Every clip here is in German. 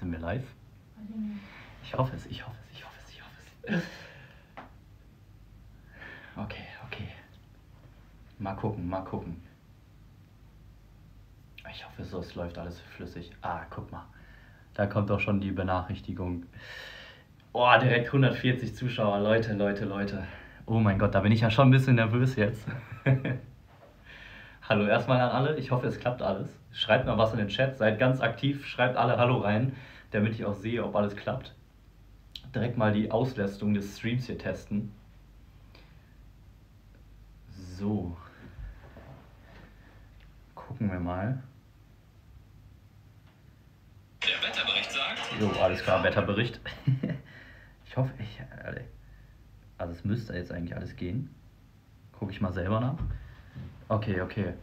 Sind wir live? Ich hoffe es, ich hoffe es, ich hoffe es, ich hoffe es. Okay, okay. Mal gucken, mal gucken. Ich hoffe, so, es läuft alles flüssig. Ah, guck mal. Da kommt auch schon die Benachrichtigung. Oh, direkt 140 Zuschauer. Leute, Leute, Leute. Oh mein Gott, da bin ich ja schon ein bisschen nervös jetzt. Hallo erstmal an alle. Ich hoffe, es klappt alles. Schreibt mal was in den Chat. Seid ganz aktiv. Schreibt alle Hallo rein, damit ich auch sehe, ob alles klappt. Direkt mal die Auslastung des Streams hier testen. So. Gucken wir mal. Der Wetterbericht sagt. Jo, alles klar, Wetterbericht. ich hoffe, ich. Also es müsste jetzt eigentlich alles gehen. Gucke ich mal selber nach. Okay, okay.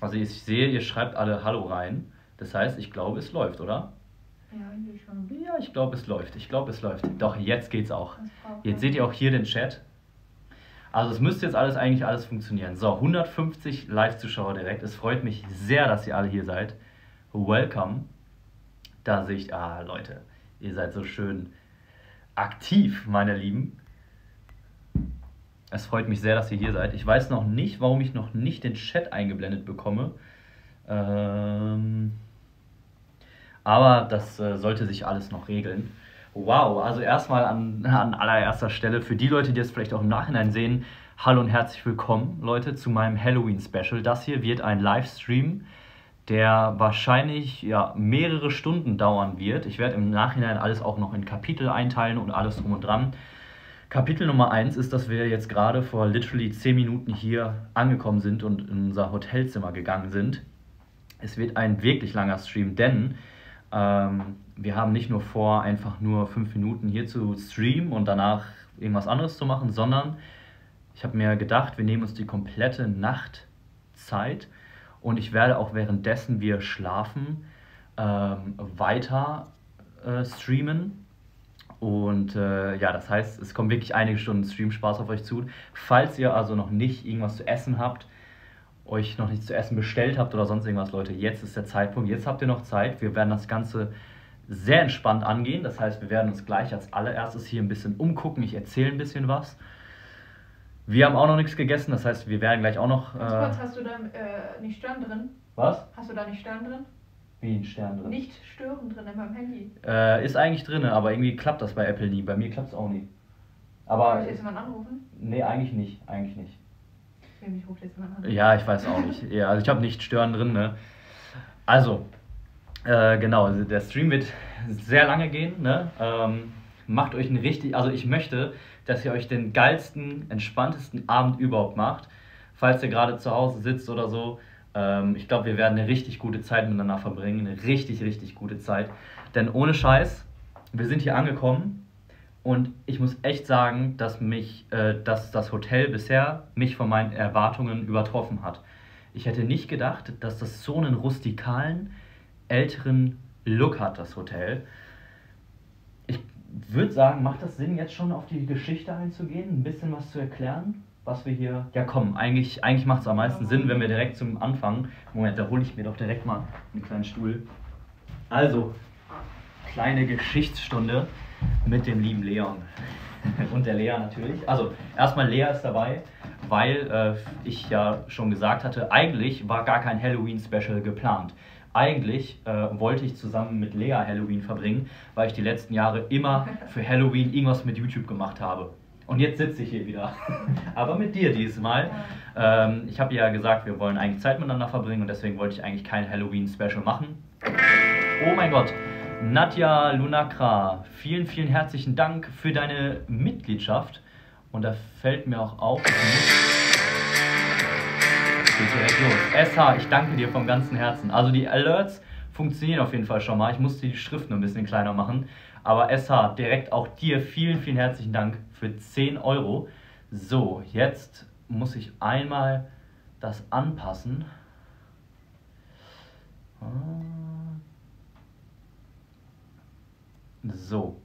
Also ich sehe, ihr schreibt alle Hallo rein. Das heißt, ich glaube, es läuft, oder? Ja, ich glaube, es läuft. Ich glaube, es läuft. Doch, jetzt geht's auch. Jetzt seht ihr auch hier den Chat. Also es müsste jetzt alles eigentlich alles funktionieren. So, 150 Live-Zuschauer direkt. Es freut mich sehr, dass ihr alle hier seid. Welcome. Da sehe ich, ah Leute, ihr seid so schön aktiv, meine Lieben. Es freut mich sehr, dass ihr hier seid. Ich weiß noch nicht, warum ich noch nicht den Chat eingeblendet bekomme. Ähm, aber das äh, sollte sich alles noch regeln. Wow, also erstmal an, an allererster Stelle für die Leute, die es vielleicht auch im Nachhinein sehen, hallo und herzlich willkommen, Leute, zu meinem Halloween-Special. Das hier wird ein Livestream, der wahrscheinlich ja, mehrere Stunden dauern wird. Ich werde im Nachhinein alles auch noch in Kapitel einteilen und alles drum und dran. Kapitel Nummer 1 ist, dass wir jetzt gerade vor literally 10 Minuten hier angekommen sind und in unser Hotelzimmer gegangen sind. Es wird ein wirklich langer Stream, denn ähm, wir haben nicht nur vor, einfach nur 5 Minuten hier zu streamen und danach irgendwas anderes zu machen, sondern ich habe mir gedacht, wir nehmen uns die komplette Nacht Zeit und ich werde auch währenddessen wir schlafen ähm, weiter äh, streamen. Und äh, ja, das heißt, es kommen wirklich einige Stunden Streamspaß auf euch zu. Falls ihr also noch nicht irgendwas zu essen habt, euch noch nichts zu essen bestellt habt oder sonst irgendwas, Leute, jetzt ist der Zeitpunkt. Jetzt habt ihr noch Zeit. Wir werden das Ganze sehr entspannt angehen. Das heißt, wir werden uns gleich als allererstes hier ein bisschen umgucken. Ich erzähle ein bisschen was. Wir haben auch noch nichts gegessen, das heißt, wir werden gleich auch noch. Ganz Äh, kurz, hast du da äh, nicht Stern drin? was? Hast du da nicht Stern drin? Wie ein Stern drin. Nicht stören drin in meinem Handy. Äh, ist eigentlich drin, aber irgendwie klappt das bei Apple nie. Bei mir klappt es auch nie. Soll Aber ich jetzt jemanden anrufen? nee, eigentlich nicht, eigentlich nicht. Ja, ich weiß auch nicht. Ja, also ich habe nicht stören drin, ne? Also, äh, genau, also der Stream wird sehr lange gehen, ne? Ähm, macht euch einen richtig, also ich möchte, dass ihr euch den geilsten, entspanntesten Abend überhaupt macht. Falls ihr gerade zu Hause sitzt oder so. Ähm, ich glaube, wir werden eine richtig gute Zeit miteinander verbringen. Eine richtig, richtig gute Zeit. Denn ohne Scheiß, wir sind hier angekommen und ich muss echt sagen, dass mich, äh, dass das Hotel bisher mich von meinen Erwartungen übertroffen hat. Ich hätte nicht gedacht, dass das so einen rustikalen, älteren Look hat, das Hotel. Ich würde sagen, macht das Sinn, jetzt schon auf die Geschichte einzugehen, ein bisschen was zu erklären, was wir hier. Ja, komm, eigentlich, eigentlich macht es am meisten Sinn, wenn wir direkt zum Anfang. Moment, da hole ich mir doch direkt mal einen kleinen Stuhl. Also, kleine Geschichtsstunde mit dem lieben Leon. Und der Lea natürlich. Also, erstmal Lea ist dabei, weil äh, ich ja schon gesagt hatte, eigentlich war gar kein Halloween-Special geplant. Eigentlich äh, wollte ich zusammen mit Lea Halloween verbringen, weil ich die letzten Jahre immer für Halloween irgendwas mit YouTube gemacht habe. Und jetzt sitze ich hier wieder. Aber mit dir diesmal. Ähm, ich habe ja gesagt, wir wollen eigentlich Zeit miteinander verbringen und deswegen wollte ich eigentlich kein Halloween-Special machen. Oh mein Gott. Nadja Lunakra, vielen, vielen herzlichen Dank für deine Mitgliedschaft. Und da fällt mir auch auf. Geht direkt los. SH, ich danke dir vom ganzen Herzen. Also die Alerts funktionieren auf jeden Fall schon mal. Ich musste die Schrift nur ein bisschen kleiner machen. Aber SH, direkt auch dir vielen, vielen herzlichen Dank für 10 Euro. So, jetzt muss ich einmal das anpassen. Ah. So.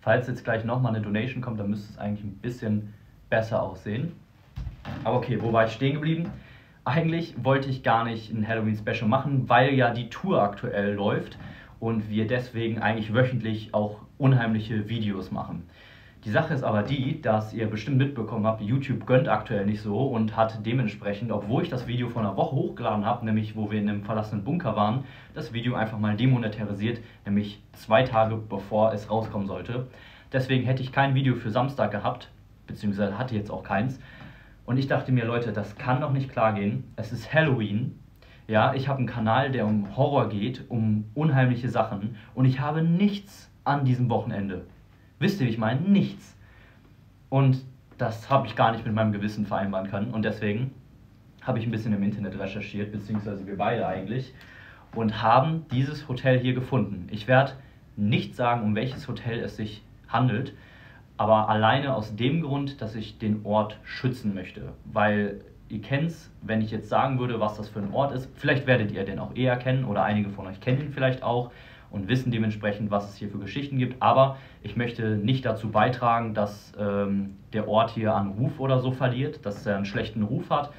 Falls jetzt gleich nochmal eine Donation kommt, dann müsste es eigentlich ein bisschen besser aussehen. Aber okay, wo war ich stehen geblieben? Eigentlich wollte ich gar nicht ein Halloween-Special machen, weil ja die Tour aktuell läuft und wir deswegen eigentlich wöchentlich auch unheimliche Videos machen. Die Sache ist aber die, dass ihr bestimmt mitbekommen habt, YouTube gönnt aktuell nicht so und hat dementsprechend, obwohl ich das Video vor einer Woche hochgeladen habe, nämlich wo wir in einem verlassenen Bunker waren, das Video einfach mal demonetarisiert, nämlich zwei Tage bevor es rauskommen sollte. Deswegen hätte ich kein Video für Samstag gehabt, beziehungsweise hatte jetzt auch keins. Und ich dachte mir, Leute, das kann doch nicht klar gehen. Es ist Halloween. Ja, ich habe einen Kanal, der um Horror geht, um unheimliche Sachen und ich habe nichts an diesem Wochenende. Wisst ihr, wie ich meine? Nichts. Und das habe ich gar nicht mit meinem Gewissen vereinbaren können. Und deswegen habe ich ein bisschen im Internet recherchiert, beziehungsweise wir beide eigentlich, und haben dieses Hotel hier gefunden. Ich werde nicht sagen, um welches Hotel es sich handelt, aber alleine aus dem Grund, dass ich den Ort schützen möchte. Weil ihr kennt es, wenn ich jetzt sagen würde, was das für ein Ort ist, vielleicht werdet ihr den auch eher kennen oder einige von euch kennen ihn vielleicht auch und wissen dementsprechend, was es hier für Geschichten gibt. Aber ich möchte nicht dazu beitragen, dass ähm, der Ort hier an Ruf oder so verliert, dass er einen schlechten Ruf hat.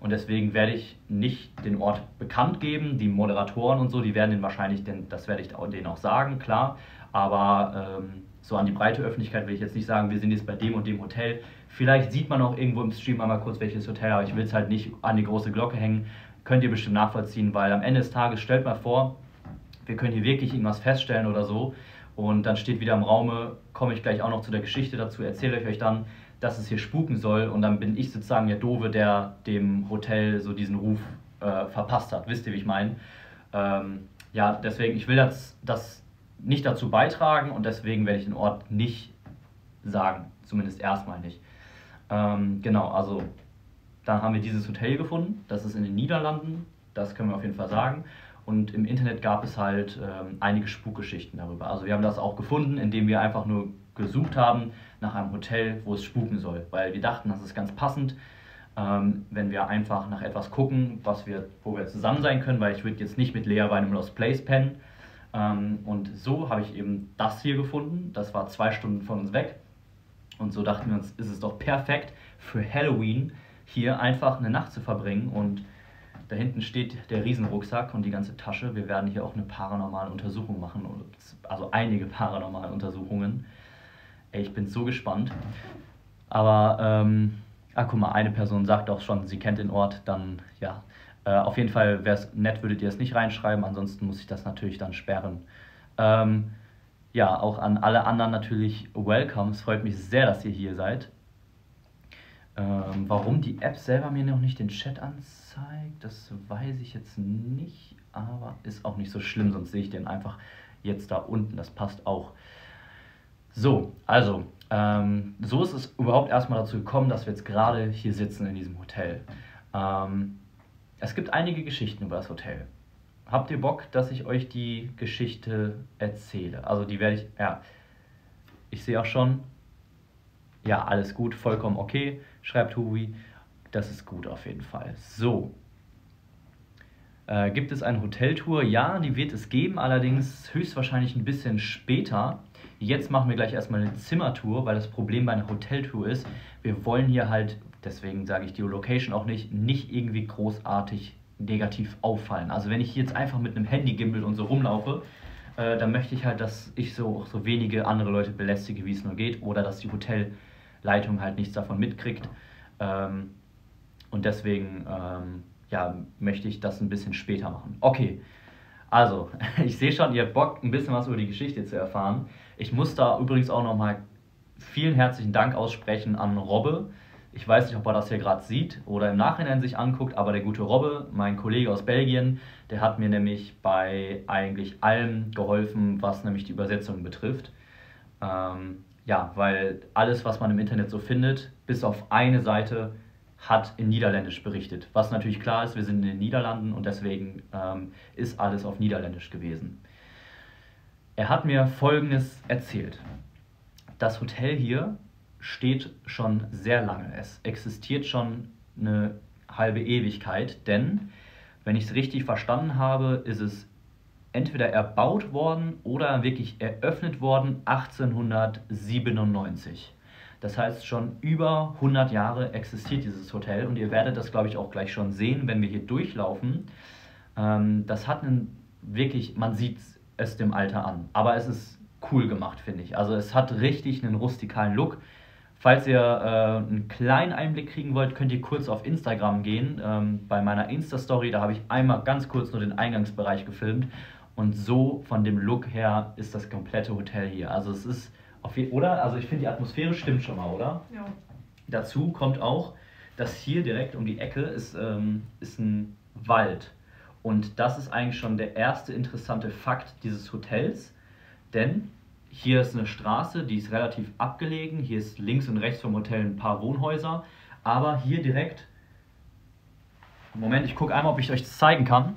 Und deswegen werde ich nicht den Ort bekannt geben. Die Moderatoren und so, die werden den wahrscheinlich, denn das werde ich denen auch sagen, klar. Aber ähm, so an die breite Öffentlichkeit will ich jetzt nicht sagen, wir sind jetzt bei dem und dem Hotel. Vielleicht sieht man auch irgendwo im Stream einmal kurz welches Hotel, aber ich will es halt nicht an die große Glocke hängen. Könnt ihr bestimmt nachvollziehen, weil am Ende des Tages stellt mal vor, wir können hier wirklich irgendwas feststellen oder so. Und dann steht wieder im Raume, komme ich gleich auch noch zu der Geschichte dazu, erzähle ich euch dann, dass es hier spuken soll. Und dann bin ich sozusagen der Dove, der dem Hotel so diesen Ruf äh, verpasst hat. Wisst ihr, wie ich meine? Ähm, ja, deswegen, ich will das, das nicht dazu beitragen und deswegen werde ich den Ort nicht sagen. Zumindest erstmal nicht. Ähm, genau, also dann haben wir dieses Hotel gefunden. Das ist in den Niederlanden. Das können wir auf jeden Fall sagen. Und im Internet gab es halt ähm, einige Spukgeschichten darüber. Also wir haben das auch gefunden, indem wir einfach nur gesucht haben nach einem Hotel, wo es spuken soll. Weil wir dachten, das ist ganz passend, ähm, wenn wir einfach nach etwas gucken, was wir, wo wir zusammen sein können, weil ich würde jetzt nicht mit Lea bei einem Lost Place pennen. Ähm, und so habe ich eben das hier gefunden. Das war zwei Stunden von uns weg. Und so dachten wir uns, ist es doch perfekt für Halloween hier einfach eine Nacht zu verbringen und da hinten steht der Riesenrucksack und die ganze Tasche. Wir werden hier auch eine paranormale Untersuchung machen, also einige paranormale Untersuchungen. Ey, ich bin so gespannt. Aber, ähm, ah, guck mal, eine Person sagt auch schon, sie kennt den Ort, dann ja. Äh, auf jeden Fall wäre es nett, würdet ihr es nicht reinschreiben, ansonsten muss ich das natürlich dann sperren. Ähm, ja, auch an alle anderen natürlich welcome. Es freut mich sehr, dass ihr hier seid. Ähm, warum die App selber mir noch nicht den Chat anzeigt, das weiß ich jetzt nicht, aber ist auch nicht so schlimm, sonst sehe ich den einfach jetzt da unten. Das passt auch. So, also, ähm, so ist es überhaupt erstmal dazu gekommen, dass wir jetzt gerade hier sitzen in diesem Hotel. Ähm, es gibt einige Geschichten über das Hotel. Habt ihr Bock, dass ich euch die Geschichte erzähle? Also die werde ich, ja, ich sehe auch schon, ja, alles gut, vollkommen okay schreibt Hubi. Das ist gut auf jeden Fall. So. Äh, gibt es eine Hoteltour? Ja, die wird es geben, allerdings höchstwahrscheinlich ein bisschen später. Jetzt machen wir gleich erstmal eine Zimmertour, weil das Problem bei einer Hoteltour ist, wir wollen hier halt, deswegen sage ich die Location auch nicht, nicht irgendwie großartig negativ auffallen. Also wenn ich jetzt einfach mit einem Handy-Gimbal und so rumlaufe, äh, dann möchte ich halt, dass ich so, so wenige andere Leute belästige, wie es nur geht, oder dass die Hotel Leitung halt nichts davon mitkriegt. Ähm, und deswegen ähm, ja, möchte ich das ein bisschen später machen. Okay, also ich sehe schon, ihr habt Bock, ein bisschen was über die Geschichte zu erfahren. Ich muss da übrigens auch nochmal vielen herzlichen Dank aussprechen an Robbe. Ich weiß nicht, ob er das hier gerade sieht oder im Nachhinein sich anguckt, aber der gute Robbe, mein Kollege aus Belgien, der hat mir nämlich bei eigentlich allem geholfen, was nämlich die Übersetzung betrifft. Ähm, ja, weil alles, was man im Internet so findet, bis auf eine Seite hat in Niederländisch berichtet. Was natürlich klar ist, wir sind in den Niederlanden und deswegen ähm, ist alles auf Niederländisch gewesen. Er hat mir Folgendes erzählt. Das Hotel hier steht schon sehr lange. Es existiert schon eine halbe Ewigkeit, denn, wenn ich es richtig verstanden habe, ist es entweder erbaut worden oder wirklich eröffnet worden 1897. Das heißt, schon über 100 Jahre existiert dieses Hotel und ihr werdet das, glaube ich, auch gleich schon sehen, wenn wir hier durchlaufen. Ähm, das hat einen wirklich, man sieht es dem Alter an. Aber es ist cool gemacht, finde ich. Also es hat richtig einen rustikalen Look. Falls ihr äh, einen kleinen Einblick kriegen wollt, könnt ihr kurz auf Instagram gehen. Ähm, bei meiner Insta-Story, da habe ich einmal ganz kurz nur den Eingangsbereich gefilmt. Und so von dem Look her ist das komplette Hotel hier. Also es ist auf jeden oder? Also ich finde die Atmosphäre stimmt schon mal, oder? Ja. Dazu kommt auch, dass hier direkt um die Ecke ist, ähm, ist ein Wald. Und das ist eigentlich schon der erste interessante Fakt dieses Hotels. Denn hier ist eine Straße, die ist relativ abgelegen. Hier ist links und rechts vom Hotel ein paar Wohnhäuser. Aber hier direkt. Moment, ich gucke einmal, ob ich euch das zeigen kann.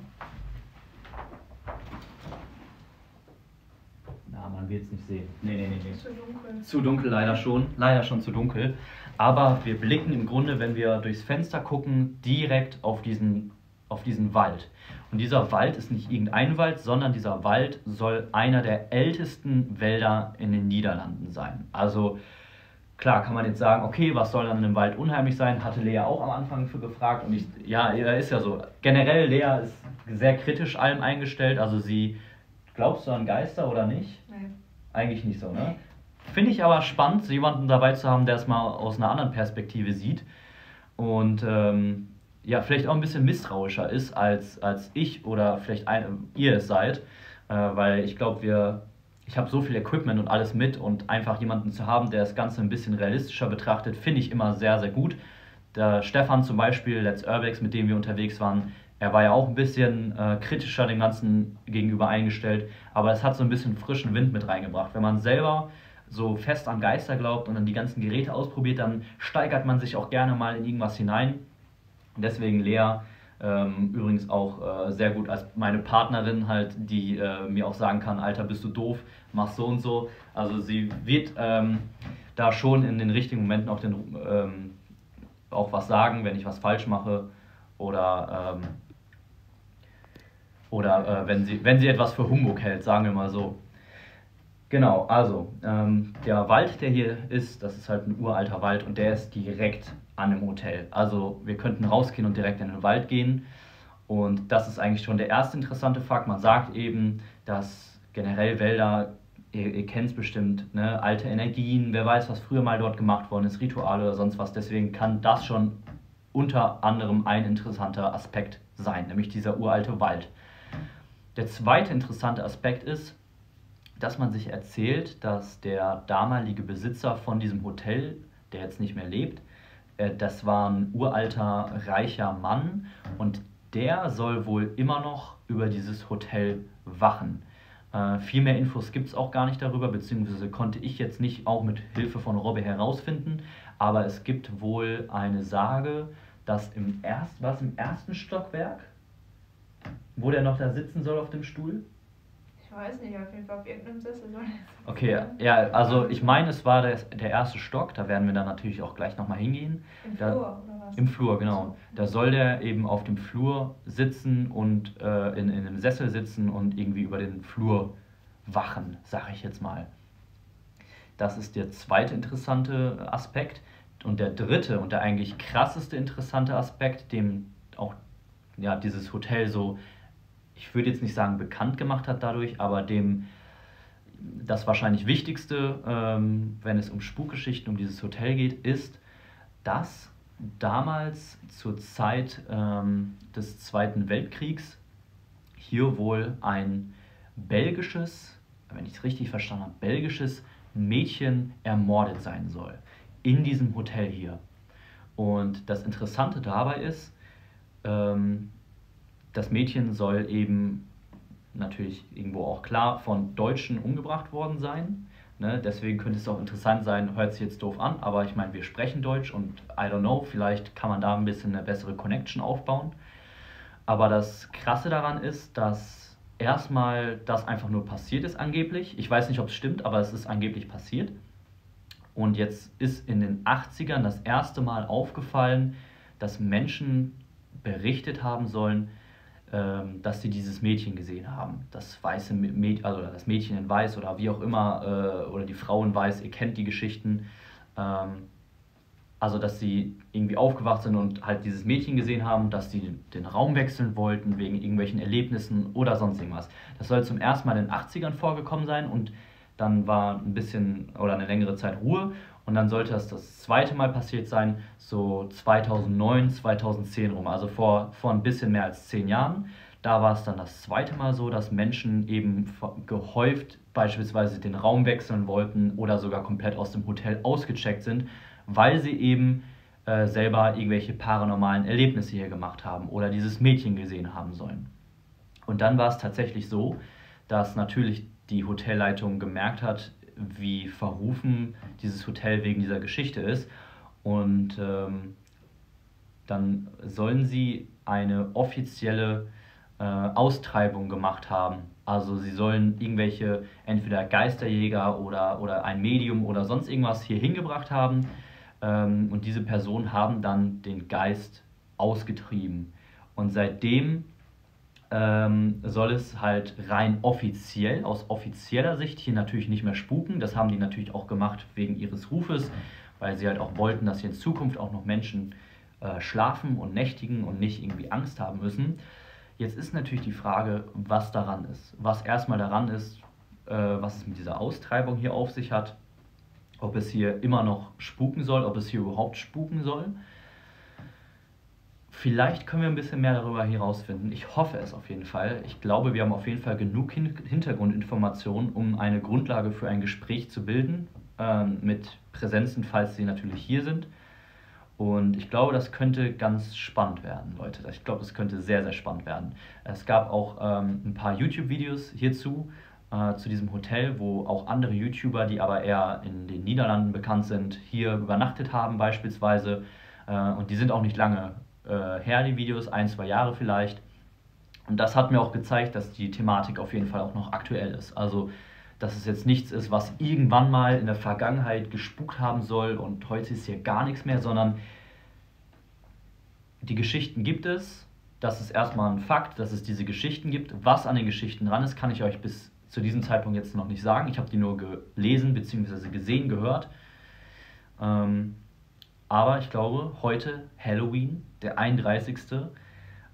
Na, man wird es nicht sehen. Nee, nee, nee, nee. Zu dunkel. Zu dunkel leider schon, leider schon zu dunkel. Aber wir blicken im Grunde, wenn wir durchs Fenster gucken, direkt auf diesen, auf diesen Wald. Und dieser Wald ist nicht irgendein Wald, sondern dieser Wald soll einer der ältesten Wälder in den Niederlanden sein. Also klar kann man jetzt sagen, okay, was soll dann in einem Wald unheimlich sein? Hatte Lea auch am Anfang für gefragt. Und ich, ja, ist ja so. Generell, Lea ist sehr kritisch allem eingestellt. Also sie, glaubst du an Geister oder nicht? Nee. Eigentlich nicht so, ne? Finde ich aber spannend, jemanden dabei zu haben, der es mal aus einer anderen Perspektive sieht. Und ähm, ja, vielleicht auch ein bisschen misstrauischer ist, als, als ich oder vielleicht ein, ihr es seid. Äh, weil ich glaube, wir, ich habe so viel Equipment und alles mit und einfach jemanden zu haben, der das Ganze ein bisschen realistischer betrachtet, finde ich immer sehr, sehr gut. Der Stefan zum Beispiel, Let's Urbex, mit dem wir unterwegs waren, er war ja auch ein bisschen äh, kritischer dem Ganzen gegenüber eingestellt, aber es hat so ein bisschen frischen Wind mit reingebracht. Wenn man selber so fest an Geister glaubt und dann die ganzen Geräte ausprobiert, dann steigert man sich auch gerne mal in irgendwas hinein. Deswegen Lea ähm, übrigens auch äh, sehr gut als meine Partnerin halt, die äh, mir auch sagen kann, Alter, bist du doof, mach so und so. Also sie wird ähm, da schon in den richtigen Momenten auch, den, ähm, auch was sagen, wenn ich was falsch mache oder, ähm, oder äh, wenn, sie, wenn sie etwas für Humbug hält, sagen wir mal so. Genau, also ähm, der Wald, der hier ist, das ist halt ein uralter Wald und der ist direkt an dem Hotel. Also wir könnten rausgehen und direkt in den Wald gehen. Und das ist eigentlich schon der erste interessante Fakt. Man sagt eben, dass generell Wälder, ihr, ihr kennt es bestimmt, ne, alte Energien, wer weiß, was früher mal dort gemacht worden ist, Rituale oder sonst was. Deswegen kann das schon unter anderem ein interessanter Aspekt sein, nämlich dieser uralte Wald. Der zweite interessante Aspekt ist, dass man sich erzählt, dass der damalige Besitzer von diesem Hotel, der jetzt nicht mehr lebt, äh, das war ein uralter, reicher Mann und der soll wohl immer noch über dieses Hotel wachen. Äh, viel mehr Infos gibt es auch gar nicht darüber, beziehungsweise konnte ich jetzt nicht auch mit Hilfe von Robbe herausfinden, aber es gibt wohl eine Sage, dass im, erst, was im ersten Stockwerk, wo der noch da sitzen soll auf dem Stuhl, Ich weiß nicht, auf jeden Fall auf irgendeinem Sessel soll er Okay, ja, also ich meine, es war der, der erste Stock, da werden wir dann natürlich auch gleich nochmal hingehen. Im Da- Flur, oder was? Im Flur, genau. Da soll der eben auf dem Flur sitzen und äh, in, in einem Sessel sitzen und irgendwie über den Flur wachen, sag ich jetzt mal. Das ist der zweite interessante Aspekt. Und der dritte und der eigentlich krasseste interessante Aspekt, dem auch ja, dieses Hotel so, ich würde jetzt nicht sagen bekannt gemacht hat dadurch, aber dem das wahrscheinlich Wichtigste, ähm, wenn es um Spukgeschichten um dieses Hotel geht, ist, dass damals zur Zeit ähm, des Zweiten Weltkriegs hier wohl ein belgisches, wenn ich es richtig verstanden habe, belgisches Mädchen ermordet sein soll. In diesem Hotel hier. Und das Interessante dabei ist, ähm, das Mädchen soll eben natürlich irgendwo auch klar von Deutschen umgebracht worden sein. Ne? Deswegen könnte es auch interessant sein, hört sich jetzt doof an, aber ich meine, wir sprechen Deutsch und I don't know, vielleicht kann man da ein bisschen eine bessere Connection aufbauen. Aber das Krasse daran ist, dass erstmal das einfach nur passiert ist angeblich. Ich weiß nicht, ob es stimmt, aber es ist angeblich passiert. Und jetzt ist in den 80ern das erste Mal aufgefallen, dass Menschen berichtet haben sollen, dass sie dieses Mädchen gesehen haben. Das weiße Mädchen, also das Mädchen in Weiß oder wie auch immer, äh, oder die Frau in Weiß, ihr kennt die Geschichten. Ähm, also dass sie irgendwie aufgewacht sind und halt dieses Mädchen gesehen haben, dass sie den Raum wechseln wollten wegen irgendwelchen Erlebnissen oder sonst irgendwas. Das soll zum ersten Mal in den 80ern vorgekommen sein und dann war ein bisschen oder eine längere Zeit Ruhe und dann sollte das das zweite Mal passiert sein, so 2009, 2010 rum, also vor, vor ein bisschen mehr als zehn Jahren. Da war es dann das zweite Mal so, dass Menschen eben gehäuft beispielsweise den Raum wechseln wollten oder sogar komplett aus dem Hotel ausgecheckt sind, weil sie eben äh, selber irgendwelche paranormalen Erlebnisse hier gemacht haben oder dieses Mädchen gesehen haben sollen. Und dann war es tatsächlich so, dass natürlich die Hotelleitung gemerkt hat, wie verrufen dieses Hotel wegen dieser Geschichte ist. Und ähm, dann sollen sie eine offizielle äh, Austreibung gemacht haben. Also sie sollen irgendwelche entweder Geisterjäger oder, oder ein Medium oder sonst irgendwas hier hingebracht haben ähm, und diese Personen haben dann den Geist ausgetrieben. Und seitdem ähm, soll es halt rein offiziell, aus offizieller Sicht hier natürlich nicht mehr spuken. Das haben die natürlich auch gemacht wegen ihres Rufes, weil sie halt auch wollten, dass hier in Zukunft auch noch Menschen äh, schlafen und nächtigen und nicht irgendwie Angst haben müssen. Jetzt ist natürlich die Frage, was daran ist. Was erstmal daran ist, äh, was es mit dieser Austreibung hier auf sich hat ob es hier immer noch spuken soll, ob es hier überhaupt spuken soll. Vielleicht können wir ein bisschen mehr darüber herausfinden. Ich hoffe es auf jeden Fall. Ich glaube, wir haben auf jeden Fall genug Hintergrundinformationen, um eine Grundlage für ein Gespräch zu bilden, ähm, mit Präsenzen, falls sie natürlich hier sind. Und ich glaube, das könnte ganz spannend werden, Leute. Ich glaube, es könnte sehr, sehr spannend werden. Es gab auch ähm, ein paar YouTube-Videos hierzu äh, zu diesem Hotel, wo auch andere YouTuber, die aber eher in den Niederlanden bekannt sind, hier übernachtet haben beispielsweise. Äh, und die sind auch nicht lange äh, her, die Videos, ein, zwei Jahre vielleicht. Und das hat mir auch gezeigt, dass die Thematik auf jeden Fall auch noch aktuell ist. Also, dass es jetzt nichts ist, was irgendwann mal in der Vergangenheit gespukt haben soll und heute ist hier gar nichts mehr, sondern die Geschichten gibt es. Das ist erstmal ein Fakt, dass es diese Geschichten gibt. Was an den Geschichten dran ist, kann ich euch bis zu diesem Zeitpunkt jetzt noch nicht sagen. Ich habe die nur gelesen bzw. gesehen, gehört. Ähm, aber ich glaube, heute Halloween, der 31.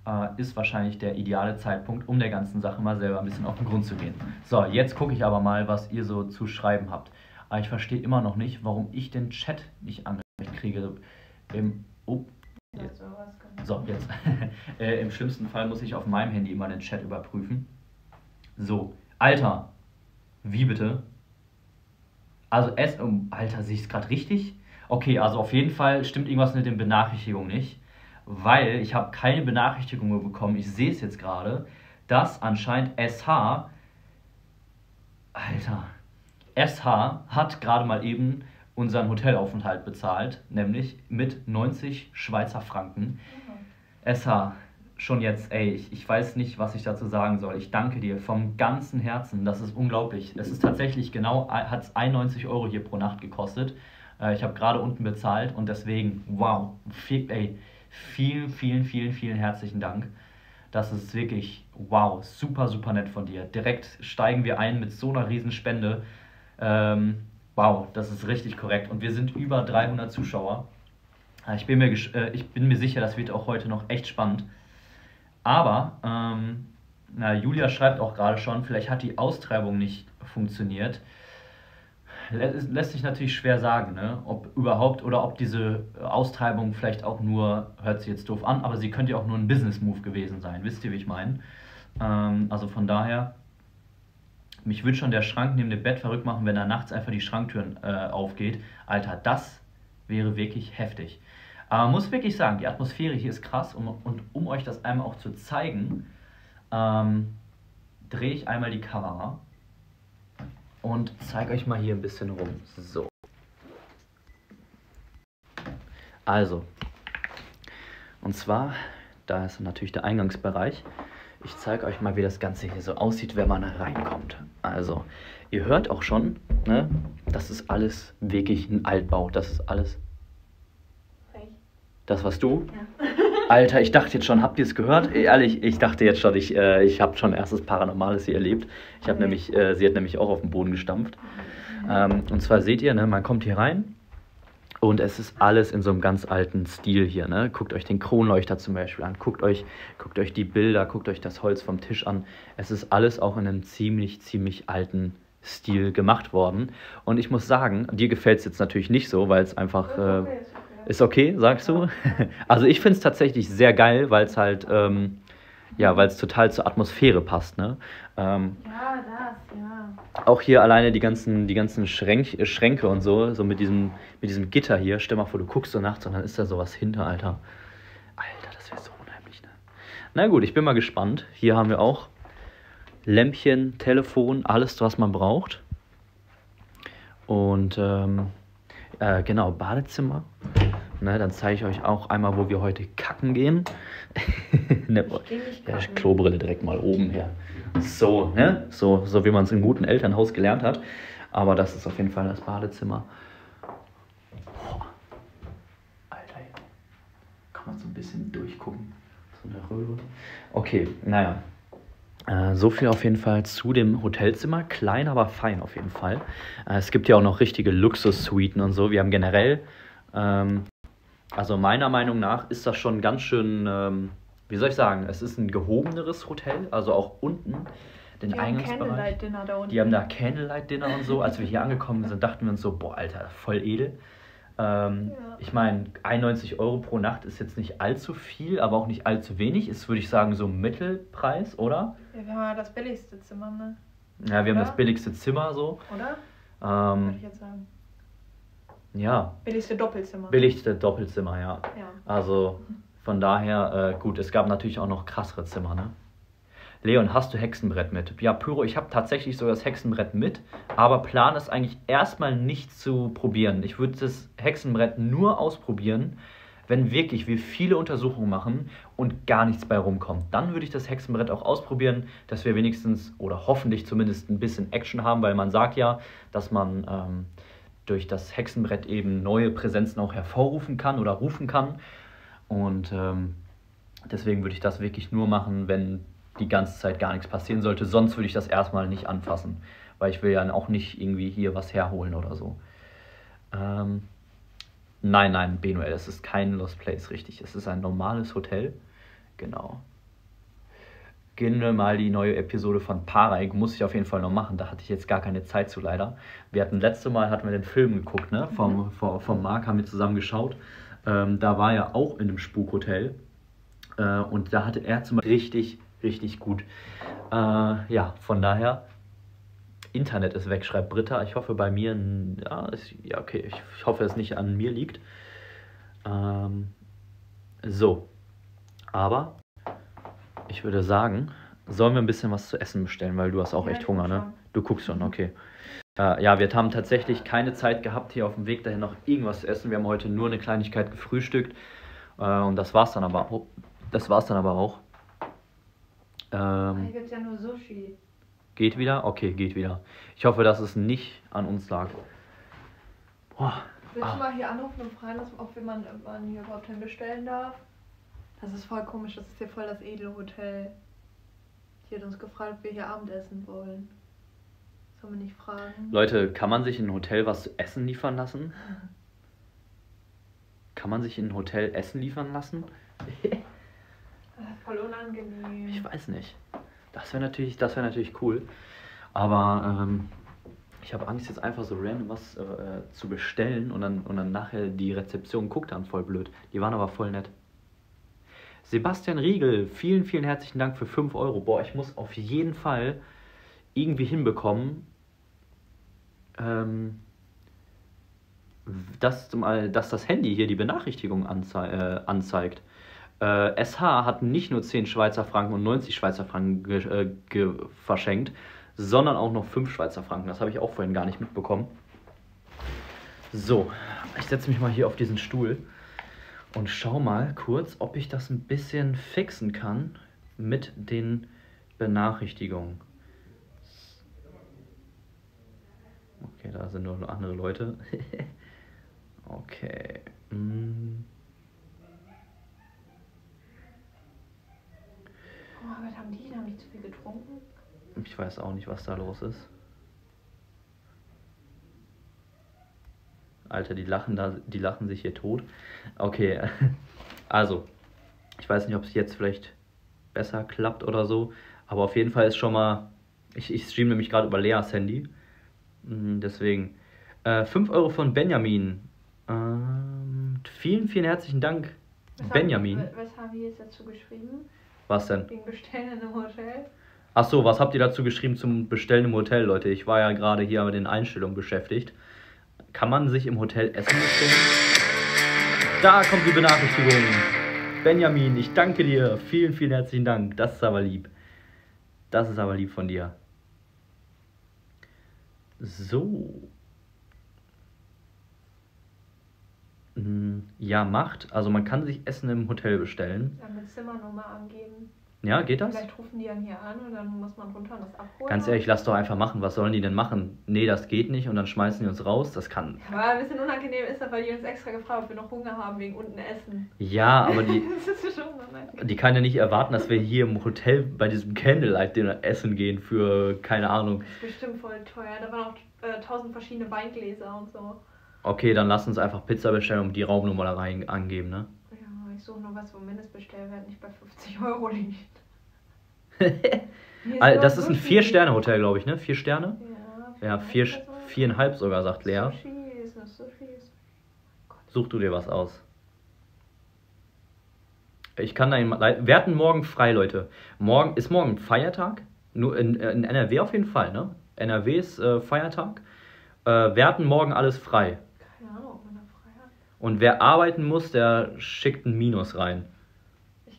Äh, ist wahrscheinlich der ideale Zeitpunkt, um der ganzen Sache mal selber ein bisschen auf den Grund zu gehen. So, jetzt gucke ich aber mal, was ihr so zu schreiben habt. Aber ich verstehe immer noch nicht, warum ich den Chat nicht angezeigt kriege. Im, oh, jetzt. So, jetzt. äh, Im schlimmsten Fall muss ich auf meinem Handy immer den Chat überprüfen. So, Alter, wie bitte? Also S, oh, Alter, sehe ich es gerade richtig? Okay, also auf jeden Fall stimmt irgendwas mit den Benachrichtigungen nicht, weil ich habe keine Benachrichtigungen bekommen. Ich sehe es jetzt gerade, dass anscheinend SH, Alter, SH hat gerade mal eben unseren Hotelaufenthalt bezahlt, nämlich mit 90 Schweizer Franken. SH, schon jetzt, ey, ich, ich weiß nicht, was ich dazu sagen soll. Ich danke dir vom ganzen Herzen. Das ist unglaublich. Es ist tatsächlich genau, hat es 91 Euro hier pro Nacht gekostet. Äh, ich habe gerade unten bezahlt und deswegen, wow, ey, vielen, vielen, vielen, vielen herzlichen Dank. Das ist wirklich, wow, super, super nett von dir. Direkt steigen wir ein mit so einer Riesenspende. Ähm, wow, das ist richtig korrekt. Und wir sind über 300 Zuschauer. Äh, ich bin, mir, äh, ich bin mir sicher, das wird auch heute noch echt spannend. Aber, ähm, na, Julia schreibt auch gerade schon, vielleicht hat die Austreibung nicht funktioniert. Lässt sich natürlich schwer sagen, ne? ob überhaupt oder ob diese Austreibung vielleicht auch nur, hört sich jetzt doof an, aber sie könnte ja auch nur ein Business-Move gewesen sein. Wisst ihr, wie ich meine? Ähm, also von daher, mich würde schon der Schrank neben dem Bett verrückt machen, wenn da nachts einfach die Schranktüren äh, aufgeht. Alter, das wäre wirklich heftig. Aber muss wirklich sagen, die Atmosphäre hier ist krass und, und um euch das einmal auch zu zeigen, ähm, drehe ich einmal die Kamera und zeige euch mal hier ein bisschen rum. So. Also, und zwar, da ist natürlich der Eingangsbereich. Ich zeige euch mal, wie das Ganze hier so aussieht, wenn man reinkommt. Also, ihr hört auch schon, ne, das ist alles wirklich ein Altbau. Das ist alles das warst du? Ja. Alter, ich dachte jetzt schon, habt ihr es gehört? Ehrlich, ich dachte jetzt schon, ich, äh, ich habe schon erstes Paranormales hier erlebt. Ich habe nämlich, äh, sie hat nämlich auch auf den Boden gestampft. Ähm, und zwar seht ihr, ne, man kommt hier rein Und es ist alles in so einem ganz alten Stil hier. Ne? Guckt euch den Kronleuchter zum Beispiel an, guckt euch, guckt euch die Bilder, guckt euch das Holz vom Tisch an. Es ist alles auch in einem ziemlich, ziemlich alten Stil gemacht worden. Und ich muss sagen, dir gefällt es jetzt natürlich nicht so, weil es einfach... Äh, ist okay. sagst du? Also ich finde es tatsächlich sehr geil, weil es halt, ähm, ja, weil es total zur Atmosphäre passt, ne? Ähm, Ja, das, ja. auch hier alleine die ganzen, die ganzen Schränk, Schränke und so, so mit diesem, mit diesem Gitter hier. Stell mal vor, du guckst so nachts und dann ist da sowas hinter, Alter. Alter, das wäre so unheimlich, ne? Na gut, ich bin mal gespannt. Hier haben wir auch Lämpchen, Telefon, alles, was man braucht. Und ähm, äh, genau, Badezimmer. Ne, dann zeige ich euch auch einmal, wo wir heute kacken gehen. ne, Ich ja. Klobrille direkt mal oben her. So, ne? So, so wie man es im guten Elternhaus gelernt hat. Aber das ist auf jeden Fall das Badezimmer. Boah. Alter, kann man so ein bisschen durchgucken. So eine Röhre. Okay, naja. Äh, So viel auf jeden Fall zu dem Hotelzimmer. Klein, aber fein auf jeden Fall. Äh, Es gibt ja auch noch richtige Luxussuiten und so. Wir haben generell, ähm, also meiner Meinung nach, ist das schon ganz schön, ähm, wie soll ich sagen, es ist ein gehobeneres Hotel. Also auch unten den Die haben Eingangsbereich. Candlelight-Dinner da unten. Die haben da Candlelight-Dinner und so. Als wir hier angekommen sind, dachten wir uns so, boah, Alter, voll edel. Ähm, Ja. Ich meine, 91 Euro pro Nacht ist jetzt nicht allzu viel, aber auch nicht allzu wenig. Ist, würde ich sagen, so Mittelpreis, oder? Ja, wir haben ja das billigste Zimmer, ne? Ja, wir haben Oder? das billigste Zimmer so. Oder? Würde Ähm, ich jetzt sagen. Ja, Billigste Doppelzimmer. billigste Doppelzimmer, ja. Ja. Also von daher, äh, gut, es gab natürlich auch noch krassere Zimmer, ne? Leon, hast du Hexenbrett mit? Ja, Pyro, ich habe tatsächlich sogar das Hexenbrett mit, aber plan es eigentlich erstmal nicht zu probieren. Ich würde das Hexenbrett nur ausprobieren, wenn wirklich wir viele Untersuchungen machen und gar nichts bei rumkommt. Dann würde ich das Hexenbrett auch ausprobieren, dass wir wenigstens oder hoffentlich zumindest ein bisschen Action haben, weil man sagt ja, dass man ähm, durch das Hexenbrett eben neue Präsenzen auch hervorrufen kann oder rufen kann. Und ähm, deswegen würde ich das wirklich nur machen, wenn die ganze Zeit gar nichts passieren sollte. Sonst würde ich das erstmal nicht anfassen, weil ich will ja auch nicht irgendwie hier was herholen oder so. Ähm, nein, nein, Benuel, es ist kein Lost Place, richtig. Es ist ein normales Hotel. Genau. Gehen wir mal die neue Episode von Pareik. Muss ich auf jeden Fall noch machen. Da hatte ich jetzt gar keine Zeit zu leider. Wir hatten letzte Mal hatten wir den Film geguckt, ne? Vom, vom, vom Marc haben wir zusammen geschaut. Ähm, da war er auch in einem Spukhotel. Äh, und da hatte er zum Beispiel richtig, richtig gut. Äh, ja, von daher. Internet ist weg, schreibt Britta. Ich hoffe bei mir, ja, ist, ja okay, ich, ich hoffe, es nicht an mir liegt. Ähm, so, aber ich würde sagen, sollen wir ein bisschen was zu essen bestellen, weil du hast auch Ja, echt Hunger, ne? Du guckst schon, okay. Äh, ja, wir haben tatsächlich keine Zeit gehabt, hier auf dem Weg dahin noch irgendwas zu essen. Wir haben heute nur eine Kleinigkeit gefrühstückt äh, und das war's dann aber auch. Das war's dann aber auch. Ähm, Hier gibt es ja nur Sushi. Geht wieder? Okay, geht wieder. Ich hoffe, dass es nicht an uns lag. Boah. Willst Ah. du mal hier anrufen und fragen, ob man, man hier überhaupt hinbestellen darf? Das ist voll komisch, das ist hier voll das edle Hotel. Die hat uns gefragt, ob wir hier Abendessen wollen. Sollen wir nicht fragen? Leute, kann man sich in ein Hotel was zu essen liefern lassen? Kann man sich in ein Hotel Essen liefern lassen? Das ist voll unangenehm. Ich weiß nicht. Das wäre natürlich, das wäre natürlich cool. Aber ähm, ich habe Angst, jetzt einfach so random was äh, zu bestellen und dann, und dann nachher die Rezeption guckt dann voll blöd. Die waren aber voll nett. Sebastian Riegel, vielen, vielen herzlichen Dank für 5 Euro. Boah, ich muss auf jeden Fall irgendwie hinbekommen, ähm, dass, dass das Handy hier die Benachrichtigung anzei äh, anzeigt. Äh, SH hat nicht nur 10 Schweizer Franken und 90 Schweizer Franken äh, verschenkt, sondern auch noch 5 Schweizer Franken. Das habe ich auch vorhin gar nicht mitbekommen. So, ich setze mich mal hier auf diesen Stuhl und schau mal kurz, ob ich das ein bisschen fixen kann mit den Benachrichtigungen. Okay, da sind noch andere Leute. okay. Mm. Oh, was haben die? Haben die zu viel getrunken? Ich weiß auch nicht, was da los ist. Alter, die lachen da, die lachen sich hier tot. Okay, also, ich weiß nicht, ob es jetzt vielleicht besser klappt oder so, aber auf jeden Fall ist schon mal, ich, ich streame nämlich gerade über Leas Handy, Mm, deswegen, äh, 5 Euro von Benjamin. Ähm, vielen, vielen herzlichen Dank, Was Benjamin. Haben, was haben wir jetzt dazu geschrieben? Was denn? Wegen Bestellen in einem Hotel? Ach so, was habt ihr dazu geschrieben zum Bestellen im Hotel, Leute? Ich war ja gerade hier mit den Einstellungen beschäftigt. Kann man sich im Hotel Essen bestellen? Da kommt die Benachrichtigung. Benjamin, ich danke dir. Vielen, vielen herzlichen Dank. Das ist aber lieb. Das ist aber lieb von dir. So. Hm, Ja, macht. Also man kann sich Essen im Hotel bestellen. Dann eine Zimmernummer angeben. Ja, geht das? Vielleicht rufen die dann hier an und dann muss man runter und das abholen. Ganz ehrlich, lass doch einfach machen. Was sollen die denn machen? Nee, das geht nicht und dann schmeißen die uns raus. Das kann. Aber ein bisschen unangenehm ist das, weil die uns extra gefragt, ob wir noch Hunger haben wegen unten Essen. Ja, aber die, das ist schon unangenehm. die kann ja nicht erwarten, dass wir hier im Hotel bei diesem Candlelight Dinner essen gehen für keine Ahnung. Das ist bestimmt voll teuer. Da waren auch äh, tausend verschiedene Weingläser und so. Okay, dann lass uns einfach Pizza bestellen und die Raumnummer da rein angeben, ne? Ja, ich suche nur was, wo Mindestbestellwert nicht bei 50 Euro liegt. Hier Al- nur das ist ein. Vier-Sterne-Hotel, glaube ich, ne? Vier Sterne? Ja, Ja, vier, viereinhalb sogar, sagt Lea. Such du dir was aus. Ich kann da jemand. Wir hatten morgen frei, Leute. Morgen ist morgen Feiertag. Nur in, in NRW auf jeden Fall, ne? NRW ist äh, Feiertag. Äh, wir hatten morgen alles frei. Keine Ahnung, ob man da frei hat. Und wer arbeiten muss, der schickt ein Minus rein.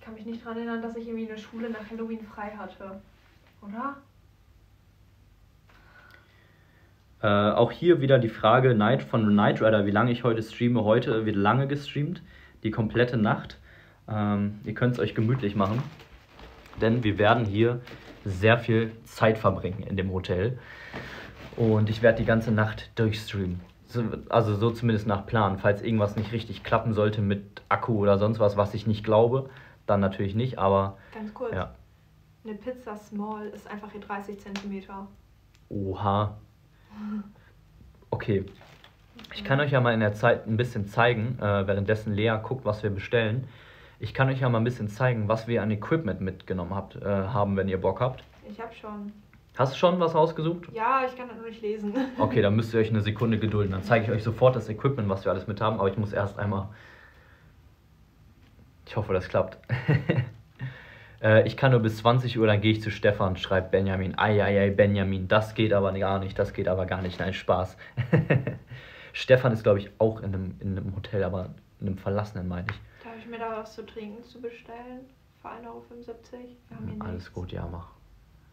Kann mich nicht daran erinnern, dass ich irgendwie eine Schule nach Halloween frei hatte. Oder? Äh, auch hier wieder die Frage Night von Night Rider, wie lange ich heute streame. Heute wird lange gestreamt, die komplette Nacht. Ähm, ihr könnt es euch gemütlich machen, denn wir werden hier sehr viel Zeit verbringen in dem Hotel. Und ich werde die ganze Nacht durchstreamen. So, also so zumindest nach Plan. Falls irgendwas nicht richtig klappen sollte mit Akku oder sonst was, was ich nicht glaube, dann natürlich nicht, aber Ganz kurz. ja. Eine Pizza Small ist einfach hier 30 Zentimeter. Oha. Okay. Ich kann euch ja mal in der Zeit ein bisschen zeigen, äh, währenddessen Lea guckt, was wir bestellen. Ich kann euch ja mal ein bisschen zeigen, was wir an Equipment mitgenommen habt, äh, haben, wenn ihr Bock habt. Ich hab schon. Hast du schon was rausgesucht? Ja, ich kann das nur nicht lesen. Okay, dann müsst ihr euch eine Sekunde gedulden. Dann zeige ich euch sofort das Equipment, was wir alles mit haben. Aber ich muss erst einmal. Ich hoffe, das klappt. äh, ich kann nur bis 20 Uhr, dann gehe ich zu Stefan, schreibt Benjamin. Eieiei, Benjamin, das geht aber gar nicht, das geht aber gar nicht. Nein, Spaß. Stefan ist, glaube ich, auch in einem, in einem Hotel, aber in einem verlassenen, meine ich. Darf ich mir da was zu trinken zu bestellen? Für 1,75 Euro? Wir haben hier Alles nichts. gut, ja, mach.